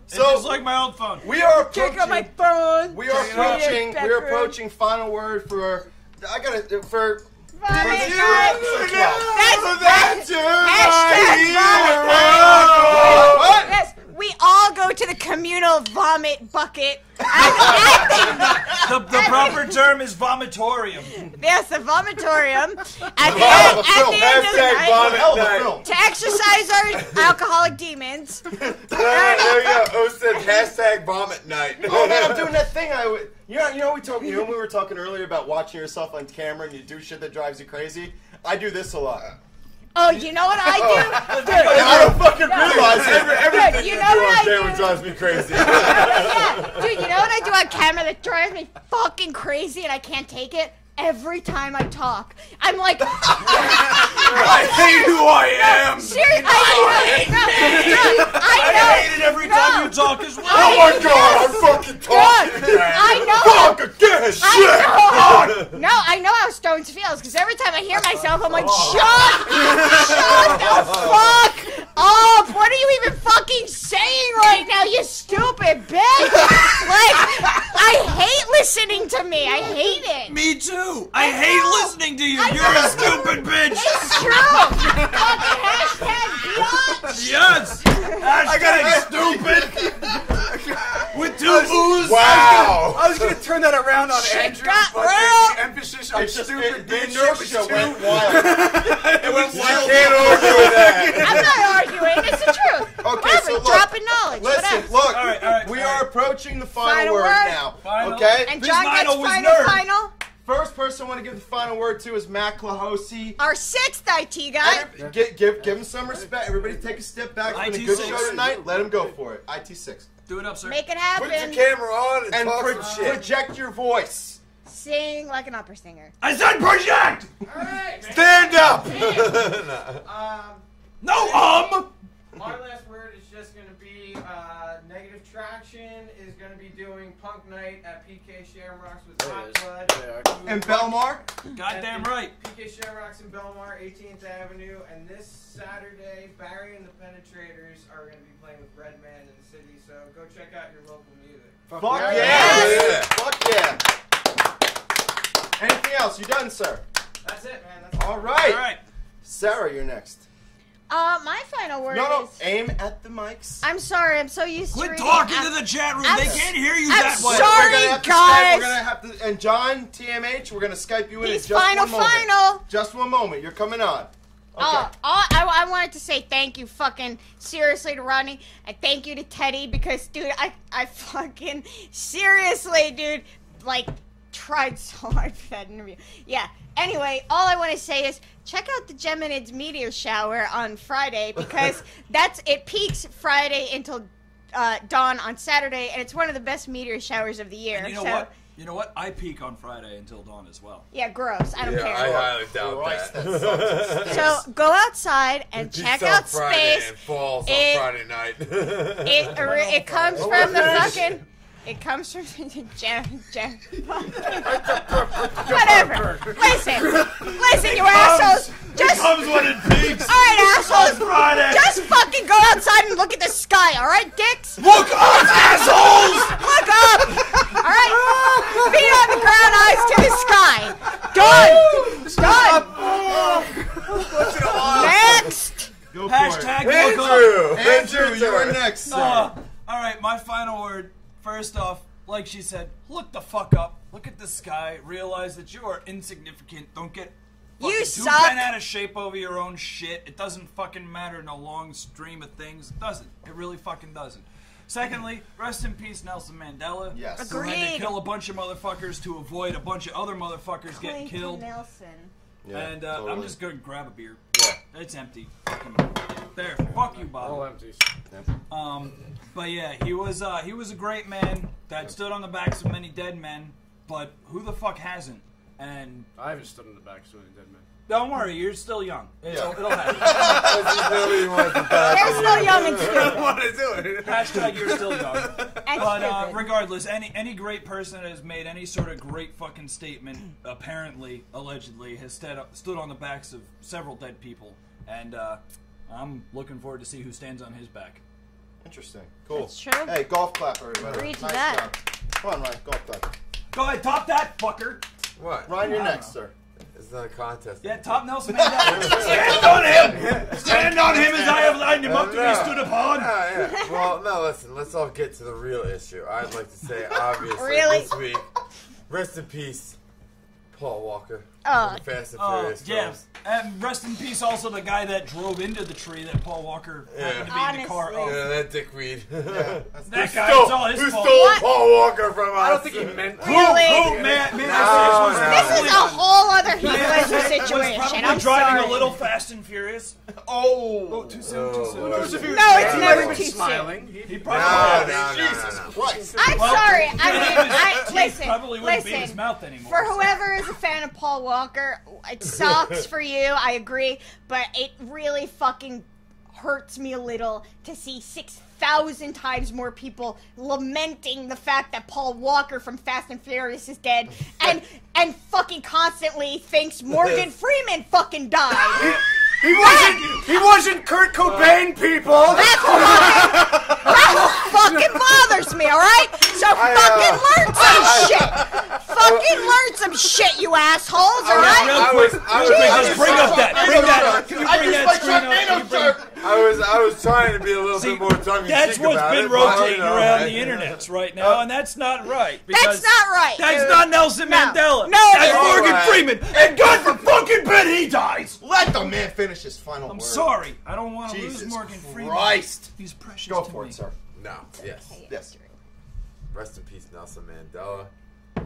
S2: It's
S1: So-
S2: just like my old phone.
S1: We are
S4: Check out my
S1: approaching.
S4: phone.
S1: We are
S4: Check it out.
S1: approaching. We are
S4: Bedroom.
S1: approaching final word for. I gotta for.
S4: Vomit night.
S1: for-
S4: That's,
S1: That's
S4: Hashtag vomit
S1: What?
S4: night. Yes, we all go to the communal vomit bucket. I,
S2: The, the proper term is vomitorium.
S4: Yes, the vomitorium. At the
S1: Hell
S4: end,
S1: of
S4: at the end of the night,
S3: vomit
S1: Hell of a
S3: night.
S1: film.
S4: to exercise our alcoholic demons.
S3: There you go. O said hashtag vomit night.
S1: Oh man, I'm doing that thing. I would. You know, you know, we talk. You know, we were talking earlier about watching yourself on camera and you do shit that drives you crazy. I do this a lot.
S4: Oh, you know what I do? Oh.
S1: And I don't fucking realize.
S3: Every, everything
S4: you
S3: you,
S4: know
S3: do
S4: what
S3: on
S4: I
S3: camera
S4: do?
S3: drives me crazy.
S4: yeah, dude, you know what I do on camera that drives me fucking crazy and I can't take it? Every time I talk, I'm like,
S3: I hate who I am.
S4: Seriously, I, know, no, no, I know.
S2: I hate it every time you talk as well.
S3: Oh my god, I'm fucking talking.
S4: I know.
S3: Fuck again.
S4: I
S3: Shit.
S4: know. No, I know how Stonz feels because every time I hear myself, I'm like, shut, shut the fuck up. What are you even fucking saying right now, you stupid bitch? Like, I hate listening to me. I hate it.
S2: Me too. I hate listening to you. You're a stupid bitch.
S4: It's true. fucking hashtag biatch.
S2: Yes.
S3: I
S2: Hashtag
S3: gotta
S2: stupid. With two U's.
S3: Wow.
S12: I was gonna turn that around on
S4: Shit
S12: Andrew,
S4: got
S12: but
S4: real.
S12: the emphasis on
S1: It's just
S12: stupid
S1: it, the
S12: bitch
S1: inertia
S12: was too-
S1: went wild.
S3: It went wild. Can't argue with that.
S4: I'm not arguing. It's the truth.
S1: Okay,
S4: Whatever,
S1: so look,
S4: dropping knowledge.
S1: Listen,
S4: whatever.
S1: look,
S2: All right, all right,
S1: we
S2: all
S1: are approaching the final,
S4: Final
S1: word,
S4: word.
S1: now.
S2: Final.
S1: Okay?
S4: And John
S2: final
S4: gets
S2: was
S4: final final.
S1: First person I want to give the final word to is Matt Clohosey.
S4: Our sixth IT guy.
S1: Every- gi- give, give him some respect. Everybody take a step back. It's been a good
S2: IT6.
S1: show tonight. Let him go for it. IT6.
S2: Do it up, sir.
S4: Make it happen.
S3: Put your camera on and,
S1: And
S3: talk
S1: pro-
S3: shit.
S1: project your voice.
S4: Sing like an opera singer.
S2: I said project.
S14: Alright.
S3: Stand up.
S14: Um,
S2: No um.
S14: my last word is just going to be uh, negative traction is going to be doing punk night at PK Shamrocks with Hot Blood.
S1: And Belmar?
S2: Goddamn right.
S14: PK Shamrocks in Belmar, 18th Avenue, and this Saturday, Barry and the Penetrators are going to be playing with Redman in the city. So go check out your local music.
S1: Fuck
S3: yeah.
S1: Fuck yeah. Anything else? You done, sir?
S14: That's it, man. That's
S1: All right.
S2: All right.
S1: Sarah, you're next.
S4: Uh, my final word
S1: No, no,
S4: is.
S1: aim at the mics.
S4: I'm sorry. I'm so used to
S2: Quit talking
S4: I'm-
S2: to the chat room.
S4: I'm
S2: They can't hear you
S4: I'm
S2: that way.
S4: sorry.
S1: we're gonna have to
S4: guys.
S1: Skype, we're gonna have to, and John TMH, we're gonna Skype you in
S4: He's
S1: in just
S4: final,
S1: one moment.
S4: final.
S1: Just one moment. You're coming on. Okay.
S4: Oh, oh, I, I wanted to say thank you, fucking seriously to Ronnie and thank you to Teddy because, dude, I, I fucking seriously, dude, like tried so hard for that interview. Yeah. Anyway, all I want to say is check out the Geminids meteor shower on Friday because that's it peaks Friday until uh, dawn on Saturday, and it's one of the best meteor showers of the year.
S2: And you know
S4: so,
S2: what? You know what? I peak on Friday until dawn as well.
S4: Yeah, gross. I don't
S3: yeah,
S4: care.
S3: I highly doubt
S1: Christ,
S3: that.
S1: that
S4: So go outside and
S3: Peaks
S4: check out
S3: Friday
S4: space.
S3: and falls
S4: It-
S3: on Friday night.
S4: It ori- it comes from the fucking. It comes from Jen. Jen. Whatever. Listen, listen, you assholes. Just all
S2: comes when it peaks.
S4: right, assholes.
S2: Friday.
S4: Just fucking go outside and look at the sky. All right, dicks.
S2: Look up, assholes!
S4: Look up. All right. Feet on the ground, eyes to the sky. Done. Done. Next.
S1: Go for
S2: Hashtag
S1: it.
S3: Andrew,
S1: Andrew,
S3: Andrew,
S1: you're next.
S2: Uh, all right, my final word. First off, like she said, look the fuck up. Look at the sky. Realize that you are insignificant. Don't get
S4: You
S2: fucking too
S4: suck.
S2: bent out of shape over your own shit. It doesn't fucking matter in a long stream of things. It doesn't. It really fucking doesn't. Secondly, rest in peace, Nelson Mandela.
S1: Yes.
S2: Who had
S4: Agreed.
S2: to kill a bunch of motherfuckers to avoid a bunch of other motherfuckers getting killed.
S4: Nelson.
S1: Yeah,
S2: and uh, I'm just gonna grab a beer.
S1: Yeah.
S2: It's empty. There. Fuck you, Bob.
S12: All empties.
S2: Um, but yeah, he was uh, he was a great man that stood on the backs of many dead men. But who the fuck hasn't? And
S12: I haven't stood in the back of many dead men.
S2: don't worry, you're still young. It'll,
S1: Yeah.
S2: it'll happen.
S3: Nobody wants to die.
S4: They're still young and
S3: I don't
S4: stupid.
S3: want to do it.
S2: Hashtag you're still young.
S4: And
S2: But uh,
S4: stupid.
S2: regardless, any any great person that has made any sort of great fucking statement, apparently, allegedly, has stood stood on the backs of several dead people, and uh, I'm looking forward to see who stands on his back.
S1: Interesting. Cool.
S4: That's true.
S1: Hey, golf clap, everybody.
S4: Agreed to
S1: nice
S4: that.
S1: job. Come on, Ryan. Golf clap.
S2: Go ahead, top that fucker.
S3: What?
S1: Ryan, you're next,
S2: know.
S1: sir.
S3: It's not a contest.
S2: Yeah, top Nelson Mandela. Stand on him. Stand on him as I have lined him up to be stood upon.
S3: Yeah, yeah. Well, no, listen. Let's all get to the real issue. I'd like to say, obviously,
S4: Really?
S3: this week, rest in peace, Paul Walker.
S4: Uh, oh.
S3: from Fast and
S2: Oh,
S3: Furious
S2: yeah.
S3: films.
S2: And rest in peace also the guy that drove into the tree that Paul Walker happened to be in the car
S4: Honestly.
S2: of.
S3: Yeah, that dickweed.
S1: Yeah, that's
S2: That
S3: Who
S2: guy,
S3: stole,
S2: it's all his
S3: who
S2: fault.
S3: stole
S4: What?
S3: Paul Walker from us?
S12: I don't think he meant
S2: Who,
S4: Really?
S2: who, man, man,
S3: No,
S2: I was
S3: no.
S4: This is a whole other Heath Ledger
S2: was
S4: situation. I'm
S2: driving
S4: sorry.
S2: a little fast and furious.
S1: Oh.
S13: oh, too soon, too oh, soon.
S3: Lord.
S12: If he was
S4: No, it's
S12: smiling,
S4: never
S12: he was
S4: too soon.
S12: smiling. He,
S13: He
S3: No,
S13: probably
S3: no, no,
S1: Jesus
S3: no, no.
S1: Christ.
S4: I'm
S13: Well,
S4: sorry. I mean, I,
S13: He
S4: listen,
S13: probably wouldn't be in his
S4: listen.
S13: mouth anymore.
S4: For whoever is a fan of Paul Walker, it sucks for you. I agree, but it really fucking hurts me a little to see six thousand times more people lamenting the fact that Paul Walker from Fast and Furious is dead, and and fucking constantly thinks Morgan Freeman fucking died.
S12: He wasn't. He wasn't Kurt Cobain, people.
S4: That's what that fucking bothers me, alright? So
S3: I, uh,
S4: fucking learn some
S3: I-
S4: shit! fucking learn some shit, you assholes, alright?
S13: real
S3: I
S13: quick,
S3: was- I was-
S13: quick, just bring up that, bring that, can you bring that screen up?
S1: Sharknado
S13: Can you bring-
S1: shirt.
S3: I was I was trying to be a little
S13: See,
S3: bit more tongue in cheek
S13: That's what's
S3: about
S13: been
S3: it,
S13: rotating
S3: know,
S13: around
S3: I-
S13: the internets right now, and that's not right.
S4: That's not right.
S13: That's
S4: dude.
S13: not Nelson
S4: No.
S13: Mandela.
S4: No,
S13: that's Morgan
S3: Alright.
S13: Freeman. And God for fucking Ben he dies.
S1: Let the man finish his final
S13: I'm
S1: word.
S13: sorry. I don't want to
S1: Jesus
S13: lose Morgan Freeman.
S1: Christ.
S13: He's precious
S1: Go
S13: to
S1: for
S13: me.
S1: it, sir.
S3: No, yes.
S1: Yes.
S3: Rest in peace, Nelson Mandela.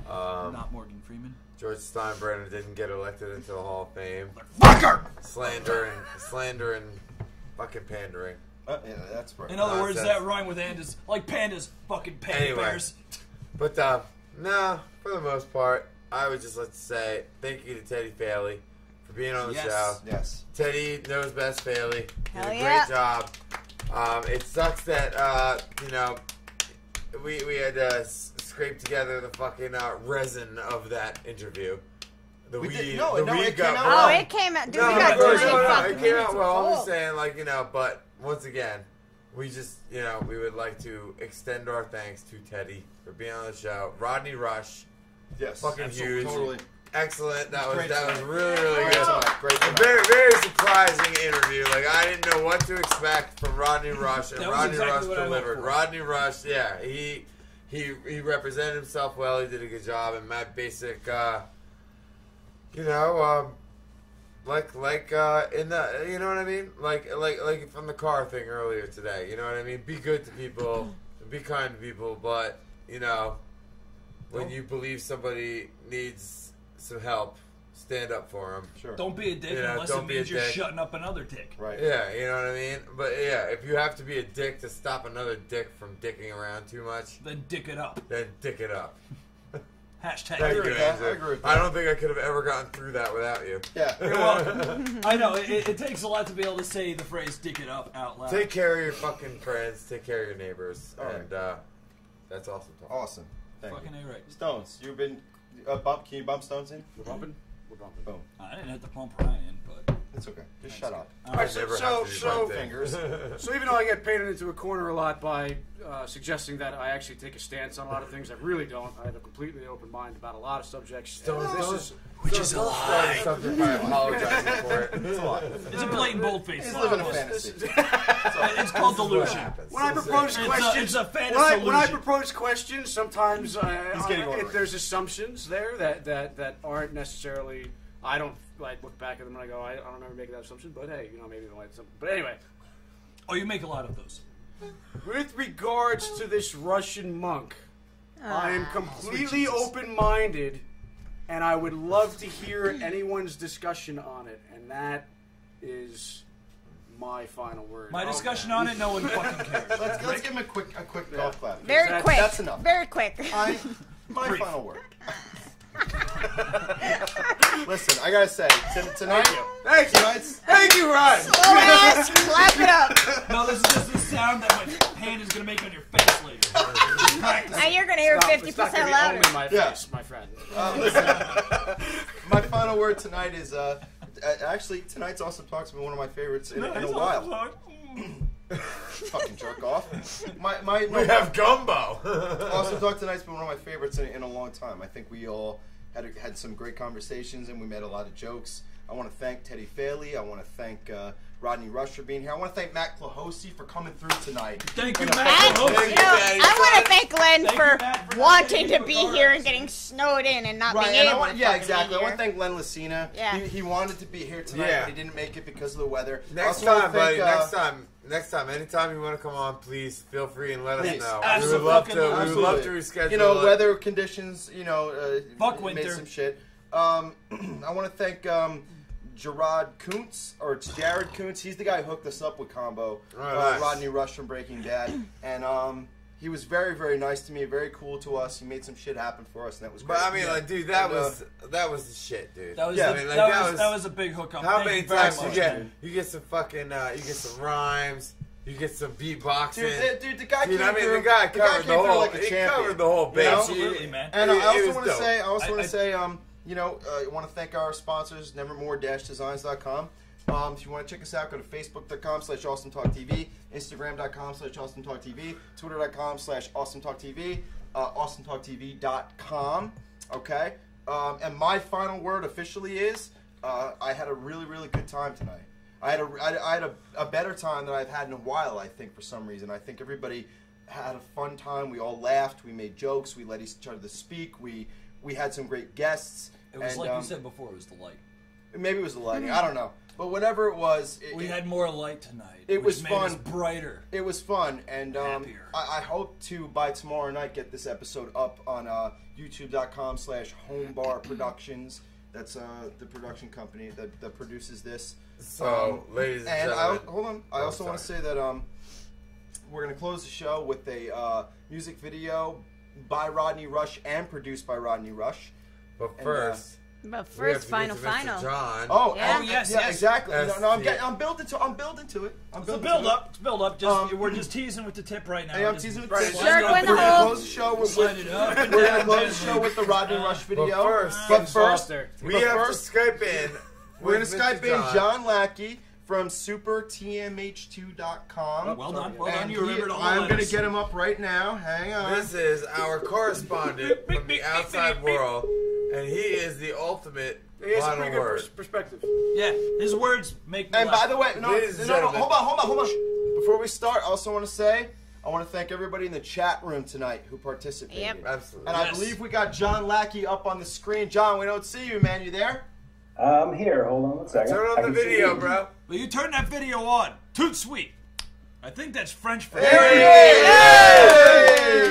S3: Um,
S13: Not Morgan Freeman.
S3: George Steinbrenner didn't get elected into the Hall of Fame.
S13: Fucker!
S3: Slander and slander and fucking pandering.
S1: Uh, yeah, that's right.
S13: In other words,
S3: Nonsense.
S13: that rhyme with Andas, like pandas, fucking panda
S3: Anyway.
S13: bears.
S3: But uh, no, for the most part, I would just like to say thank you to Teddy Faley for being on the
S13: Yes.
S3: show.
S1: Yes.
S3: Teddy knows best Faley. Did
S4: Hell
S3: a great
S4: yeah.
S3: job. Um, it sucks that uh, you know we we had to s- scrape together the fucking uh, resin of that interview. The
S1: We
S3: weed,
S1: did- no,
S3: the
S1: no,
S3: weed
S1: it
S3: got
S1: came out
S3: wrong.
S4: Oh,
S1: well.
S4: it came out. Dude,
S3: No,
S4: we
S3: no,
S4: got
S3: no, no, no, it came out
S4: minutes.
S3: well. I'm
S4: Oh.
S3: just saying, like you know, but once again, we just you know we would like to extend our thanks to Teddy for being on the show. Rodney Rush,
S1: Yes.
S3: fucking huge,
S1: Totally.
S3: Excellent. That was
S1: Great
S3: that was really really
S1: Great
S3: good.
S1: tonight. Great tonight.
S3: very very surprising interview. Like I didn't know what to expect from Rodney Rush, and Rodney
S13: exactly
S3: Rush
S13: what I looked
S3: delivered. Rodney Rush, yeah, he he he represented himself well. He did a good job, and Matt Basic, uh, you know. Um, like like uh in the you know what I mean? Like like like from the car thing earlier today. You know what I mean? Be good to people, be kind to people, but you know when you believe somebody needs some help, stand up for them.
S1: Sure.
S13: Don't be a dick
S3: Yeah,
S13: unless
S3: don't
S13: it
S3: be a
S13: means you're
S3: dick.
S13: shutting up another dick.
S1: Right.
S3: Yeah, you know what I mean? But yeah, if you have to be a dick to stop another dick from dicking around too much,
S13: Then dick it up.
S3: then dick it up.
S13: Hashtag.
S3: Thank
S1: agree
S3: you,
S1: with that.
S3: Andrew.
S1: I agree with
S3: I don't think I could have ever gotten through that without you.
S1: Yeah.
S13: You're welcome. I know it, it takes a lot to be able to say the phrase "dick it up" out loud.
S3: Take care of your fucking friends. Take care of your neighbors,
S1: All right.
S3: and uh, that's awesome. Talk.
S1: Awesome. Thank
S13: Fucking
S1: you.
S13: a right.
S1: Stonz. You've been uh, bump. Can you bump Stonz in?
S12: We're bumping. We're bumping.
S1: Boom.
S13: I didn't hit the pump Ryan in, but
S1: It's okay. Just shut up.
S13: All
S3: I
S12: so-
S3: never
S12: so-
S3: have to do
S12: so-
S3: my.
S1: Fingers.
S12: So even though I get painted into a corner a lot by uh, suggesting that I actually take a stance on a lot of things, I really don't. I have a completely open mind about a lot of subjects. and
S3: Don't-
S12: this is
S13: which is a
S3: Don't start subject by apologizing for it.
S1: It's a lot.
S13: it's a blatant boldface.
S1: He's living a fantasy.
S13: It's called delusion.
S12: when I propose
S3: it.
S13: It's a-
S12: questions.
S13: it's a
S12: when, I, when I propose questions, sometimes uh,
S1: He's getting
S12: I- if there's assumptions there that, that, that aren't necessarily. I don't like look back at them and I go, I, I don't remember making that assumption, but hey, you know, maybe they like something. But anyway,
S13: Oh, you make a lot of those.
S12: with regards to this Russian monk, I am
S4: Ah.
S12: completely open minded, and I would love to hear anyone's discussion on it, and that is my final word.
S13: My discussion on it, no one fucking cares.
S1: Let's, let's give him a quick a quick golf clap.
S4: Very
S12: That-
S4: quick.
S1: that's enough.
S4: Very quick.
S1: I, my final word. Listen, I gotta say, t- tonight,
S12: Thank you.
S1: tonight's
S12: Thank you, Ryan.
S4: Slow ass, clap it up.
S13: No, this is just the sound that my hand is gonna make on your face later. Just.
S4: Now you're gonna hear
S12: Stop,
S4: fifty
S12: it's not
S4: percent
S12: gonna be
S4: louder.
S12: only my
S1: Yeah.
S12: face, my friend.
S1: Uh, listen, my final word tonight is uh, uh, actually tonight's awesome talk's been one of my favorites in, in a while. Fucking jerk off. My my
S3: We have gumbo.
S1: awesome talk tonight's been one of my favorites in, in a long time. I think we all had had some great conversations and we made a lot of jokes. I want to thank Teddy Faley. I want to thank uh, Rodney Rush for being here. I want to thank Matt Clohosey for coming through tonight.
S13: Thank you, Matt.
S4: And, you
S3: Thank you,
S4: I want to thank Glenn
S13: Thank
S4: for
S13: you, Matt, for
S4: wanting to be here
S13: part.
S4: and getting snowed in and not
S1: Right,
S4: being
S1: and I
S4: able
S1: want,
S4: to
S1: yeah,
S4: fucking
S1: exactly. I want to thank Len Lucina.
S4: Yeah.
S1: He, he wanted to be here tonight,
S3: Yeah.
S1: but he didn't make it because of the weather.
S3: Next
S1: Also wanna
S3: time, buddy.
S1: uh,
S3: next time. Next time. Anytime you want to come on, please feel free and let us
S1: Please.
S3: know. We would love to. We would love to reschedule.
S1: You know,
S3: it.
S1: weather conditions. You know, uh,
S13: Fuck
S1: made
S13: winter.
S1: some shit. Um, I want to thank um, Gerard Kuntz, or it's Jared Kuntz. He's the guy who hooked us up with Combo.
S3: Right,
S1: uh,
S3: nice.
S1: Rodney Rush from Breaking Bad. And um, he was very, very nice to me, very cool to us. He made some shit happen for us, and that was great.
S3: But I mean, like, dude, that
S1: And, uh,
S3: was that was the shit, dude.
S13: That was
S1: Yeah,
S13: the-
S3: I mean, like,
S13: that was- that was a big hookup.
S3: How
S13: Thank
S3: many
S13: you very
S3: times you get
S13: man.
S3: you get some fucking uh, you get some rhymes, you get some beatboxing.
S1: Dude, dude, the guy
S3: Dude,
S1: came
S3: I mean,
S1: through.
S3: the guy
S1: the guy
S3: covered
S1: came
S3: the
S1: through
S3: whole.
S1: like a
S3: he
S1: champion.
S3: covered the whole
S1: You know?
S3: base.
S13: Absolutely, man.
S1: And uh,
S3: It-
S1: I also want to say, I also want to say, um, you know, uh, I want to thank our sponsors, nevermore-designs.com. Um, if you want to check us out, go to facebook.com slash awesometalktv, instagram.com slash awesometalktv, twitter.com slash awesometalktv, uh, awesometalktv.com, okay? Um, and my final word officially is, uh, I had a really, really good time tonight. I had a, I, I had a, a better time than I've had in a while, I think, for some reason. I think everybody had a fun time. We all laughed. We made jokes. We let each other speak. We we had some great guests.
S13: It was
S1: and,
S13: like
S1: um,
S13: you said before. It was the light.
S1: Maybe it was the lighting. I don't know. But whatever it was, it,
S13: We
S1: it-
S13: had more light tonight.
S1: it
S13: which
S1: was
S13: made
S1: fun.
S13: us brighter.
S1: It was fun, and um,
S13: Happier.
S1: I, I hope to by tomorrow night get this episode up on uh, YouTube.com/slash Homebar Productions. That's uh, the production company that, that produces this.
S3: So, ladies and
S1: and I,
S3: gentlemen-
S1: hold on. I
S3: Oh,
S1: also want to say that um, we're gonna close the show with a uh, music video by Rodney Rush and produced by Rodney Rush.
S3: But
S1: And, uh,
S3: first,
S4: But first, final,
S3: get to Mr.
S4: final.
S3: John.
S1: Oh,
S4: Yeah.
S1: oh,
S13: yes,
S1: yeah,
S13: yes.
S1: exactly. No, no, I'm getting, I'm building to, I'm building to it. I'm
S13: It's a build
S1: to it.
S13: up. It's build up. Just
S1: Um,
S13: we're just teasing with the tip right now.
S1: Hey, I'm teasing with
S13: slide
S1: the tip.
S4: Shark
S13: up.
S4: win the
S1: We're gonna close the show with,
S13: Slide it up
S1: We're gonna close the show with the Rodney Rush video.
S3: first-
S1: but first,
S3: we
S1: but
S3: have
S1: first,
S3: to Skype in.
S1: we're gonna Skype in John Lacki from supertmh2.com.
S13: Well done. Well done.
S1: And
S13: You
S1: he-
S13: remembered all
S1: I'm gonna
S13: letters.
S1: get him up right now. Hang on.
S3: This is our correspondent from the outside world, and he is the ultimate
S12: He has a
S3: final
S12: pretty good
S3: word.
S12: pers- perspective.
S13: Yeah, his words make me
S1: And
S13: laugh.
S1: by the way, no,
S3: Ladies and
S1: no, no,
S3: gentlemen.
S1: hold on, hold on, hold on. Before we start, I also want to say I want to thank everybody in the chat room tonight who participated.
S4: Yep.
S3: Absolutely.
S1: And I
S13: Yes.
S1: believe we got John Lacki up on the screen. John, we don't see you, man. You there?
S16: I'm here. Hold on one second.
S3: Turn
S16: I
S3: on the
S16: can see
S3: video,
S16: you.
S3: bro.
S13: But you turn that video on. Toot sweet. I think that's French for
S1: Hey!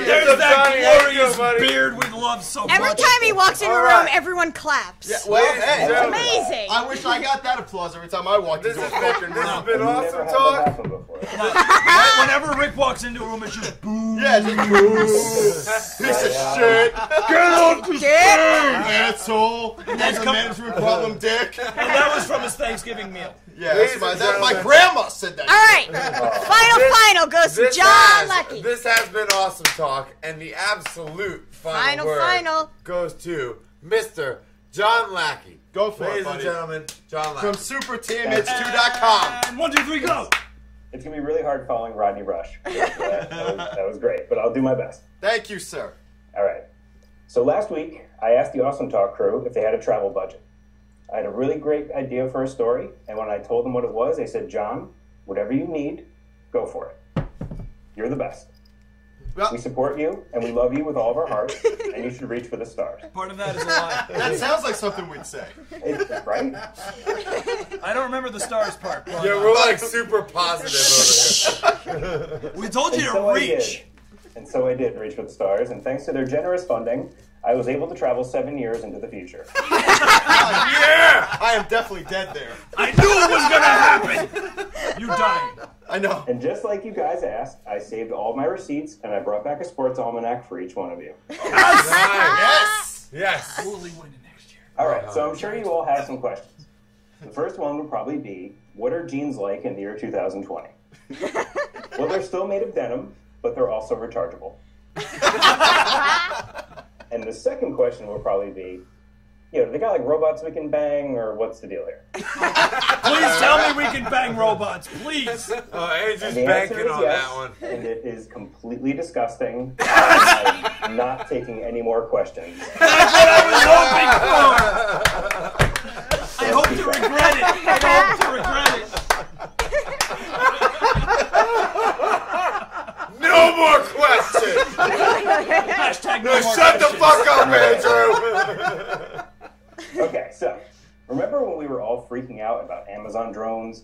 S13: There's
S3: What's up,
S13: that
S3: Johnny? How
S13: glorious
S3: doing,
S13: beard we love so
S4: Every
S13: much.
S4: Every time he walks into
S3: All
S4: a room,
S3: right.
S4: everyone claps.
S1: Yeah, well,
S3: Ladies
S1: hey,
S4: it's amazing.
S1: I wish I got that applause every time I walked
S3: This
S1: into a
S3: has
S1: fucking
S3: been, this has
S1: room.
S3: been
S16: I've
S3: awesome
S16: never
S3: talk.
S16: happen
S13: Whenever Rick walks into a room, it's just boom.
S1: Yeah, just piece of shit. Get off the
S4: Shit.
S1: asshole. That's a
S13: come-
S1: management problem, dick.
S13: And that was from his Thanksgiving meal.
S1: Yeah, that's my, that, my grandma said that.
S4: All right. Final,
S3: This-
S4: final goes to John
S3: has,
S4: Lucky.
S3: This has been awesome talk, and the absolute final,
S4: Final,
S3: word
S4: final.
S3: goes to Mr. John Lacki.
S1: Go for
S3: Ladies
S1: it, buddy.
S3: and gentlemen, John Lacki.
S1: From superteamhits2.com.
S13: And one, two, three, go.
S16: It's gonna be really hard following Rodney Rush. that, was, that was great, but I'll do my best.
S1: Thank you, sir.
S16: All right. So last week, I asked the Awesome Talk crew if they had a travel budget. I had a really great idea for a story, and when I told them what it was, they said, "John, whatever you need, go for it. You're the best.
S1: Well,
S16: We support you, and we love you with all of our hearts, and you should reach for the stars."
S13: Part of that is a lie.
S1: that sounds like something we'd say.
S16: It- right?
S13: I don't remember the stars part. but,
S3: yeah, we're like super positive over here.
S13: we told you
S16: And
S13: to
S16: so
S13: reach.
S16: And so I did reach for the stars, and thanks to their generous funding, I was able to travel seven years into the future.
S1: yeah! I am definitely dead there.
S13: I knew it was gonna happen. You died.
S1: I know.
S16: And just like you guys asked, I saved all my receipts and I brought back a sports almanac for each one of you.
S1: Yes!
S3: Yes.
S13: Totally winning next year.
S16: All right, so I'm sure you all have some questions. The first one would probably be what are jeans like in the year 2020? well, they're still made of denim, but they're also rechargeable. and the second question will probably be you know, they got like robots we can bang, or what's the deal here?
S13: Please tell me we can bang robots, please.
S3: Oh, Andrew's
S16: And the answer
S3: banking
S16: is
S3: on
S16: yes,
S3: that one.
S16: And it is completely disgusting. I'm not taking any more questions.
S13: That's what I was hoping for. I hope to regret it. I hope to regret it.
S3: No more questions.
S13: Hashtag
S3: No,
S13: no more
S3: shut the fuck up, Andrew.
S16: Okay, so remember when we were all freaking out about Amazon drones,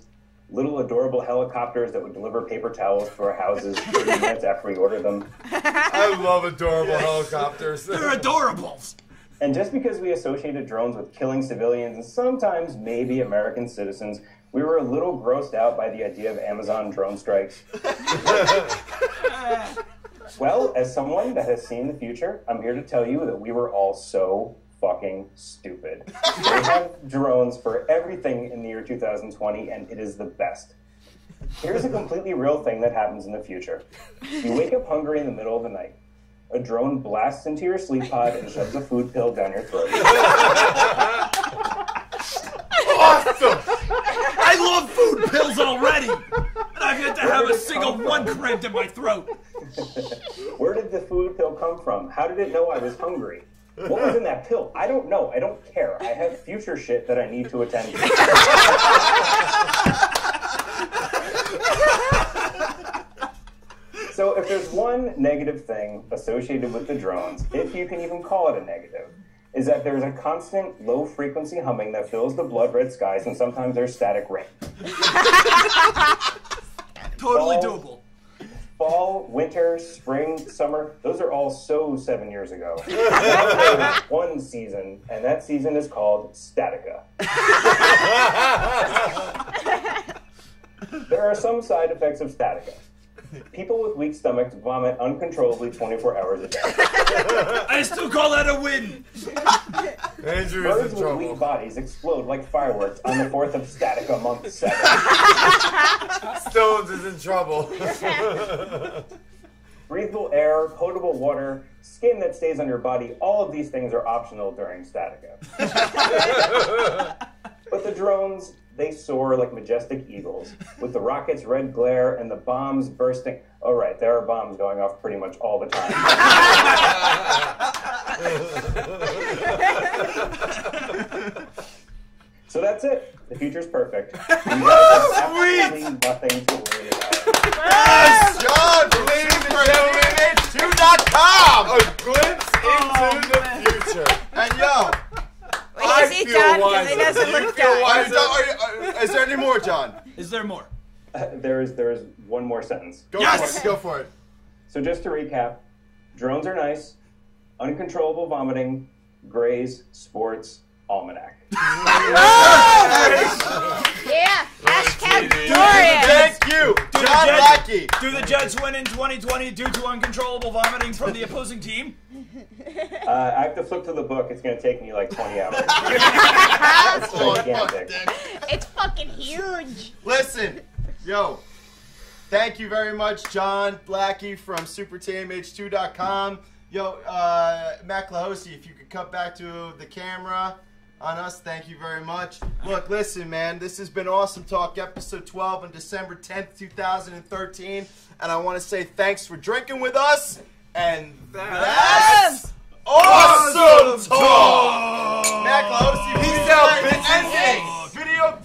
S16: little adorable helicopters that would deliver paper towels to our houses 30 minutes after we ordered them?
S3: I love adorable helicopters.
S13: They're adorables.
S16: And just because we associated drones with killing civilians and sometimes maybe American citizens, we were a little grossed out by the idea of Amazon drone strikes. well, as someone that has seen the future, I'm here to tell you that we were all so fucking stupid. They have drones for everything in the year 2020, and it is the best. Here's a completely real thing that happens in the future. You wake up hungry in the middle of the night. A drone blasts into your sleep pod and shoves a food pill down your throat.
S13: I love food pills already! And I've yet to have a single one cramped in my throat.
S16: Where did the food pill come from? How did it know I was hungry? What was in that pill? I don't know. I don't care. I have future shit that I need to attend to. so, if there's one negative thing associated with the drones, if you can even call it a negative, is that there's a constant low frequency humming that fills the blood red skies, and sometimes there's static rain.
S13: Totally
S16: Fall-
S13: doable.
S16: Fall, winter, spring, summer, those are all so seven years ago. One season, and that season is called Statica. there are some side effects of Statica. People with weak stomachs vomit uncontrollably 24 hours a day.
S13: I still call that a win.
S3: Andrew
S16: Birds with weak bodies explode like fireworks on the 4th of Statica month 7.
S3: Stonz is in trouble.
S16: Breathable air, potable water, skin that stays on your body, all of these things are optional during Statica. but the drones, they soar like majestic eagles, with the rocket's red glare and the bombs bursting. Oh, right, there are bombs going off pretty much all the time. so that's it. The future's perfect. You guys have absolutely nothing to worry about.
S1: Yes, John, ladies and gentlemen, H2.com.
S3: A glimpse into the future.
S1: And yo,
S4: When you see John, because he doesn't look John.
S1: are you done- are you- are- is there any more, John?
S13: Is there more?
S16: Uh, there's there's one more sentence.
S1: Go for it. Go for it.
S16: So just to recap, drones are nice, uncontrollable vomiting, grays, sports, almanac.
S4: Yeah, hashtag
S13: Thank
S1: you,
S13: Do the
S1: John
S13: Jets-
S1: Lacki.
S13: Do the Jets win in 2020 due to uncontrollable vomiting from the opposing team?
S16: Uh, I have to flip through the book. It's going to take me like 20 hours. it's gigantic.
S4: It's fucking huge.
S1: Listen, yo, thank you very much, John Lacki from SuperTMH2.com. Yo, uh, Matt Clohosey, if you could cut back to the camera on us, thank you very much. Look, listen, man, this has been Awesome Talk, episode 12 on December 10th, 2013. And I want to say thanks for drinking with us. And that's Awesome Talk! Matt Clohosey, peace out, bitches! Video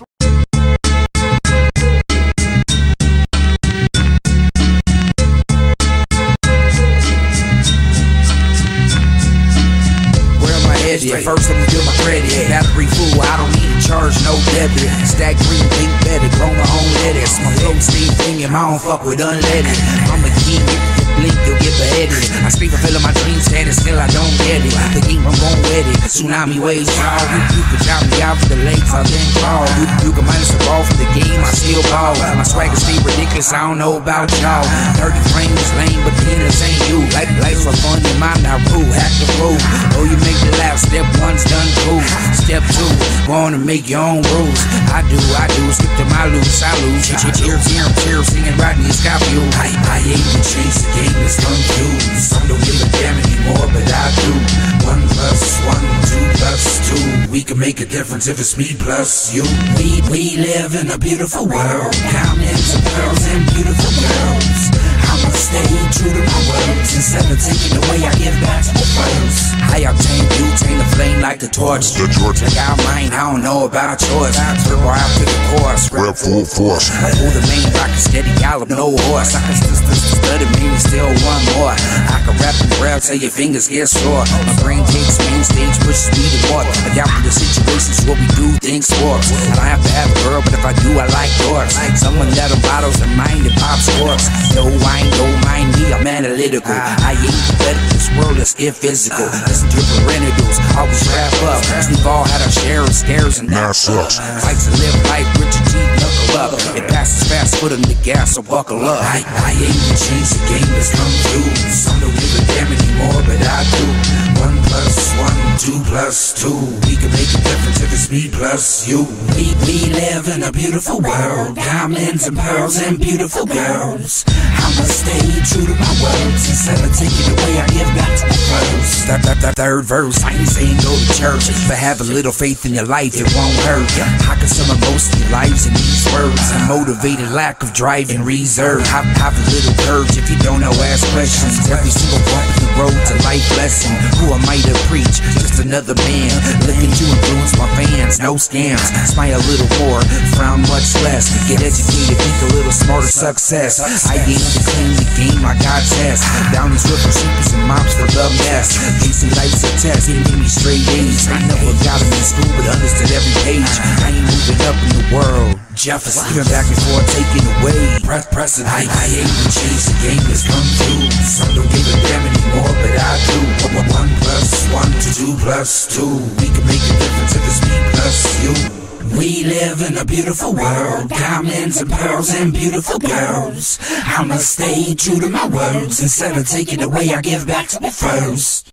S17: Where my head at? First I'm gonna fill my credit. Battery full, I don't need to charge no debit. Stack green, pink bedded, grow my own lettuce. My flow steam thinking, I don't fuck with unleaded. I'm a king, beheaded. I speak fulfilling my dreams, standing still, I don't get it. The game, I'm gon' wet it. Tsunami waves fall. You, you can drop me out for the lakes, I then crawl. You, you can minus the ball for the game, I still ball. My swagger stay ridiculous, I don't know about y'all. 30 frames lame, but the inners ain't you. Like life's for fun, your mind not rule, hack the rule. Oh, you make the laugh, step one's done cool. Step two, wanna make your own rules. I do, I do, skip to my loose, I lose. Cheer, cheer, cheer, singing Rodney Scofield. I, I aim to change the game, is it's confused. Some don't give a damn anymore, but I do. One plus one, two plus two. We can make a difference if it's me plus you. We, we live in a beautiful world. Diamonds and pearls and beautiful girls. Stay true to my words Instead of taking away, I give back to the first High octane, butane, the flame like the torch The torch Check out mine, I don't know about yours Turbo out to the course Rep full force I pull the main rock, a steady gallop, no horse I can still, study, maybe still one more I can rap and braille till your fingers get sore My brain takes main stage, pushes me to walk Adapt to the situations, what we do, things sports I don't have to have a girl, but if I do, I like doors Someone that bottles and mind and pop sports No wine, don't mind me, I'm analytical. Ah. I ain't better in this world, get physical. Listen to parentals, always wrap up. Ah. We've all had our share of scares and that sucks. Fight to live life, Richard G, knuckle up. Ah. It passes fast, foot on the gas, so buckle up. I, I aim to change the game that's come through. Some don't give a damn anymore, but I do. One plus one, two plus two. We can make a difference if it's me plus you. We, we live in a beautiful world. Diamonds and pearls and beautiful girls. I'ma stay true to my words. Instead of taking away, I give back to the first. That, that, that third verse, I ain't saying go to church. But have a little faith in your life, it won't hurt. I can sum up most of your lives in these words. A motivated lack of drive and reserve. Have, have a little courage if you don't know, ask questions. Every single bump in the road to life lesson. Who I to preach? Just another man. Looking to influence my fans, no scams. Smile a little more, frown much less. Get educated, think a little smarter, success. I aim to clean the game, I got test. Down these river sheepers and mops for the mess. Facing life's a test, give me straight A's. I never got them in school, but understood every page. I ain't moving up in the world. Jefferson, even back before taking away. Press, press it. I, I aim to change the game that's come through. Some don't give a damn anymore, but I do. One, one plus one to two plus two. We can make a difference if it's me plus you. We live in a beautiful world, diamonds and pearls and beautiful girls. I'ma stay true to my words. Instead of taking away, I give back to the first.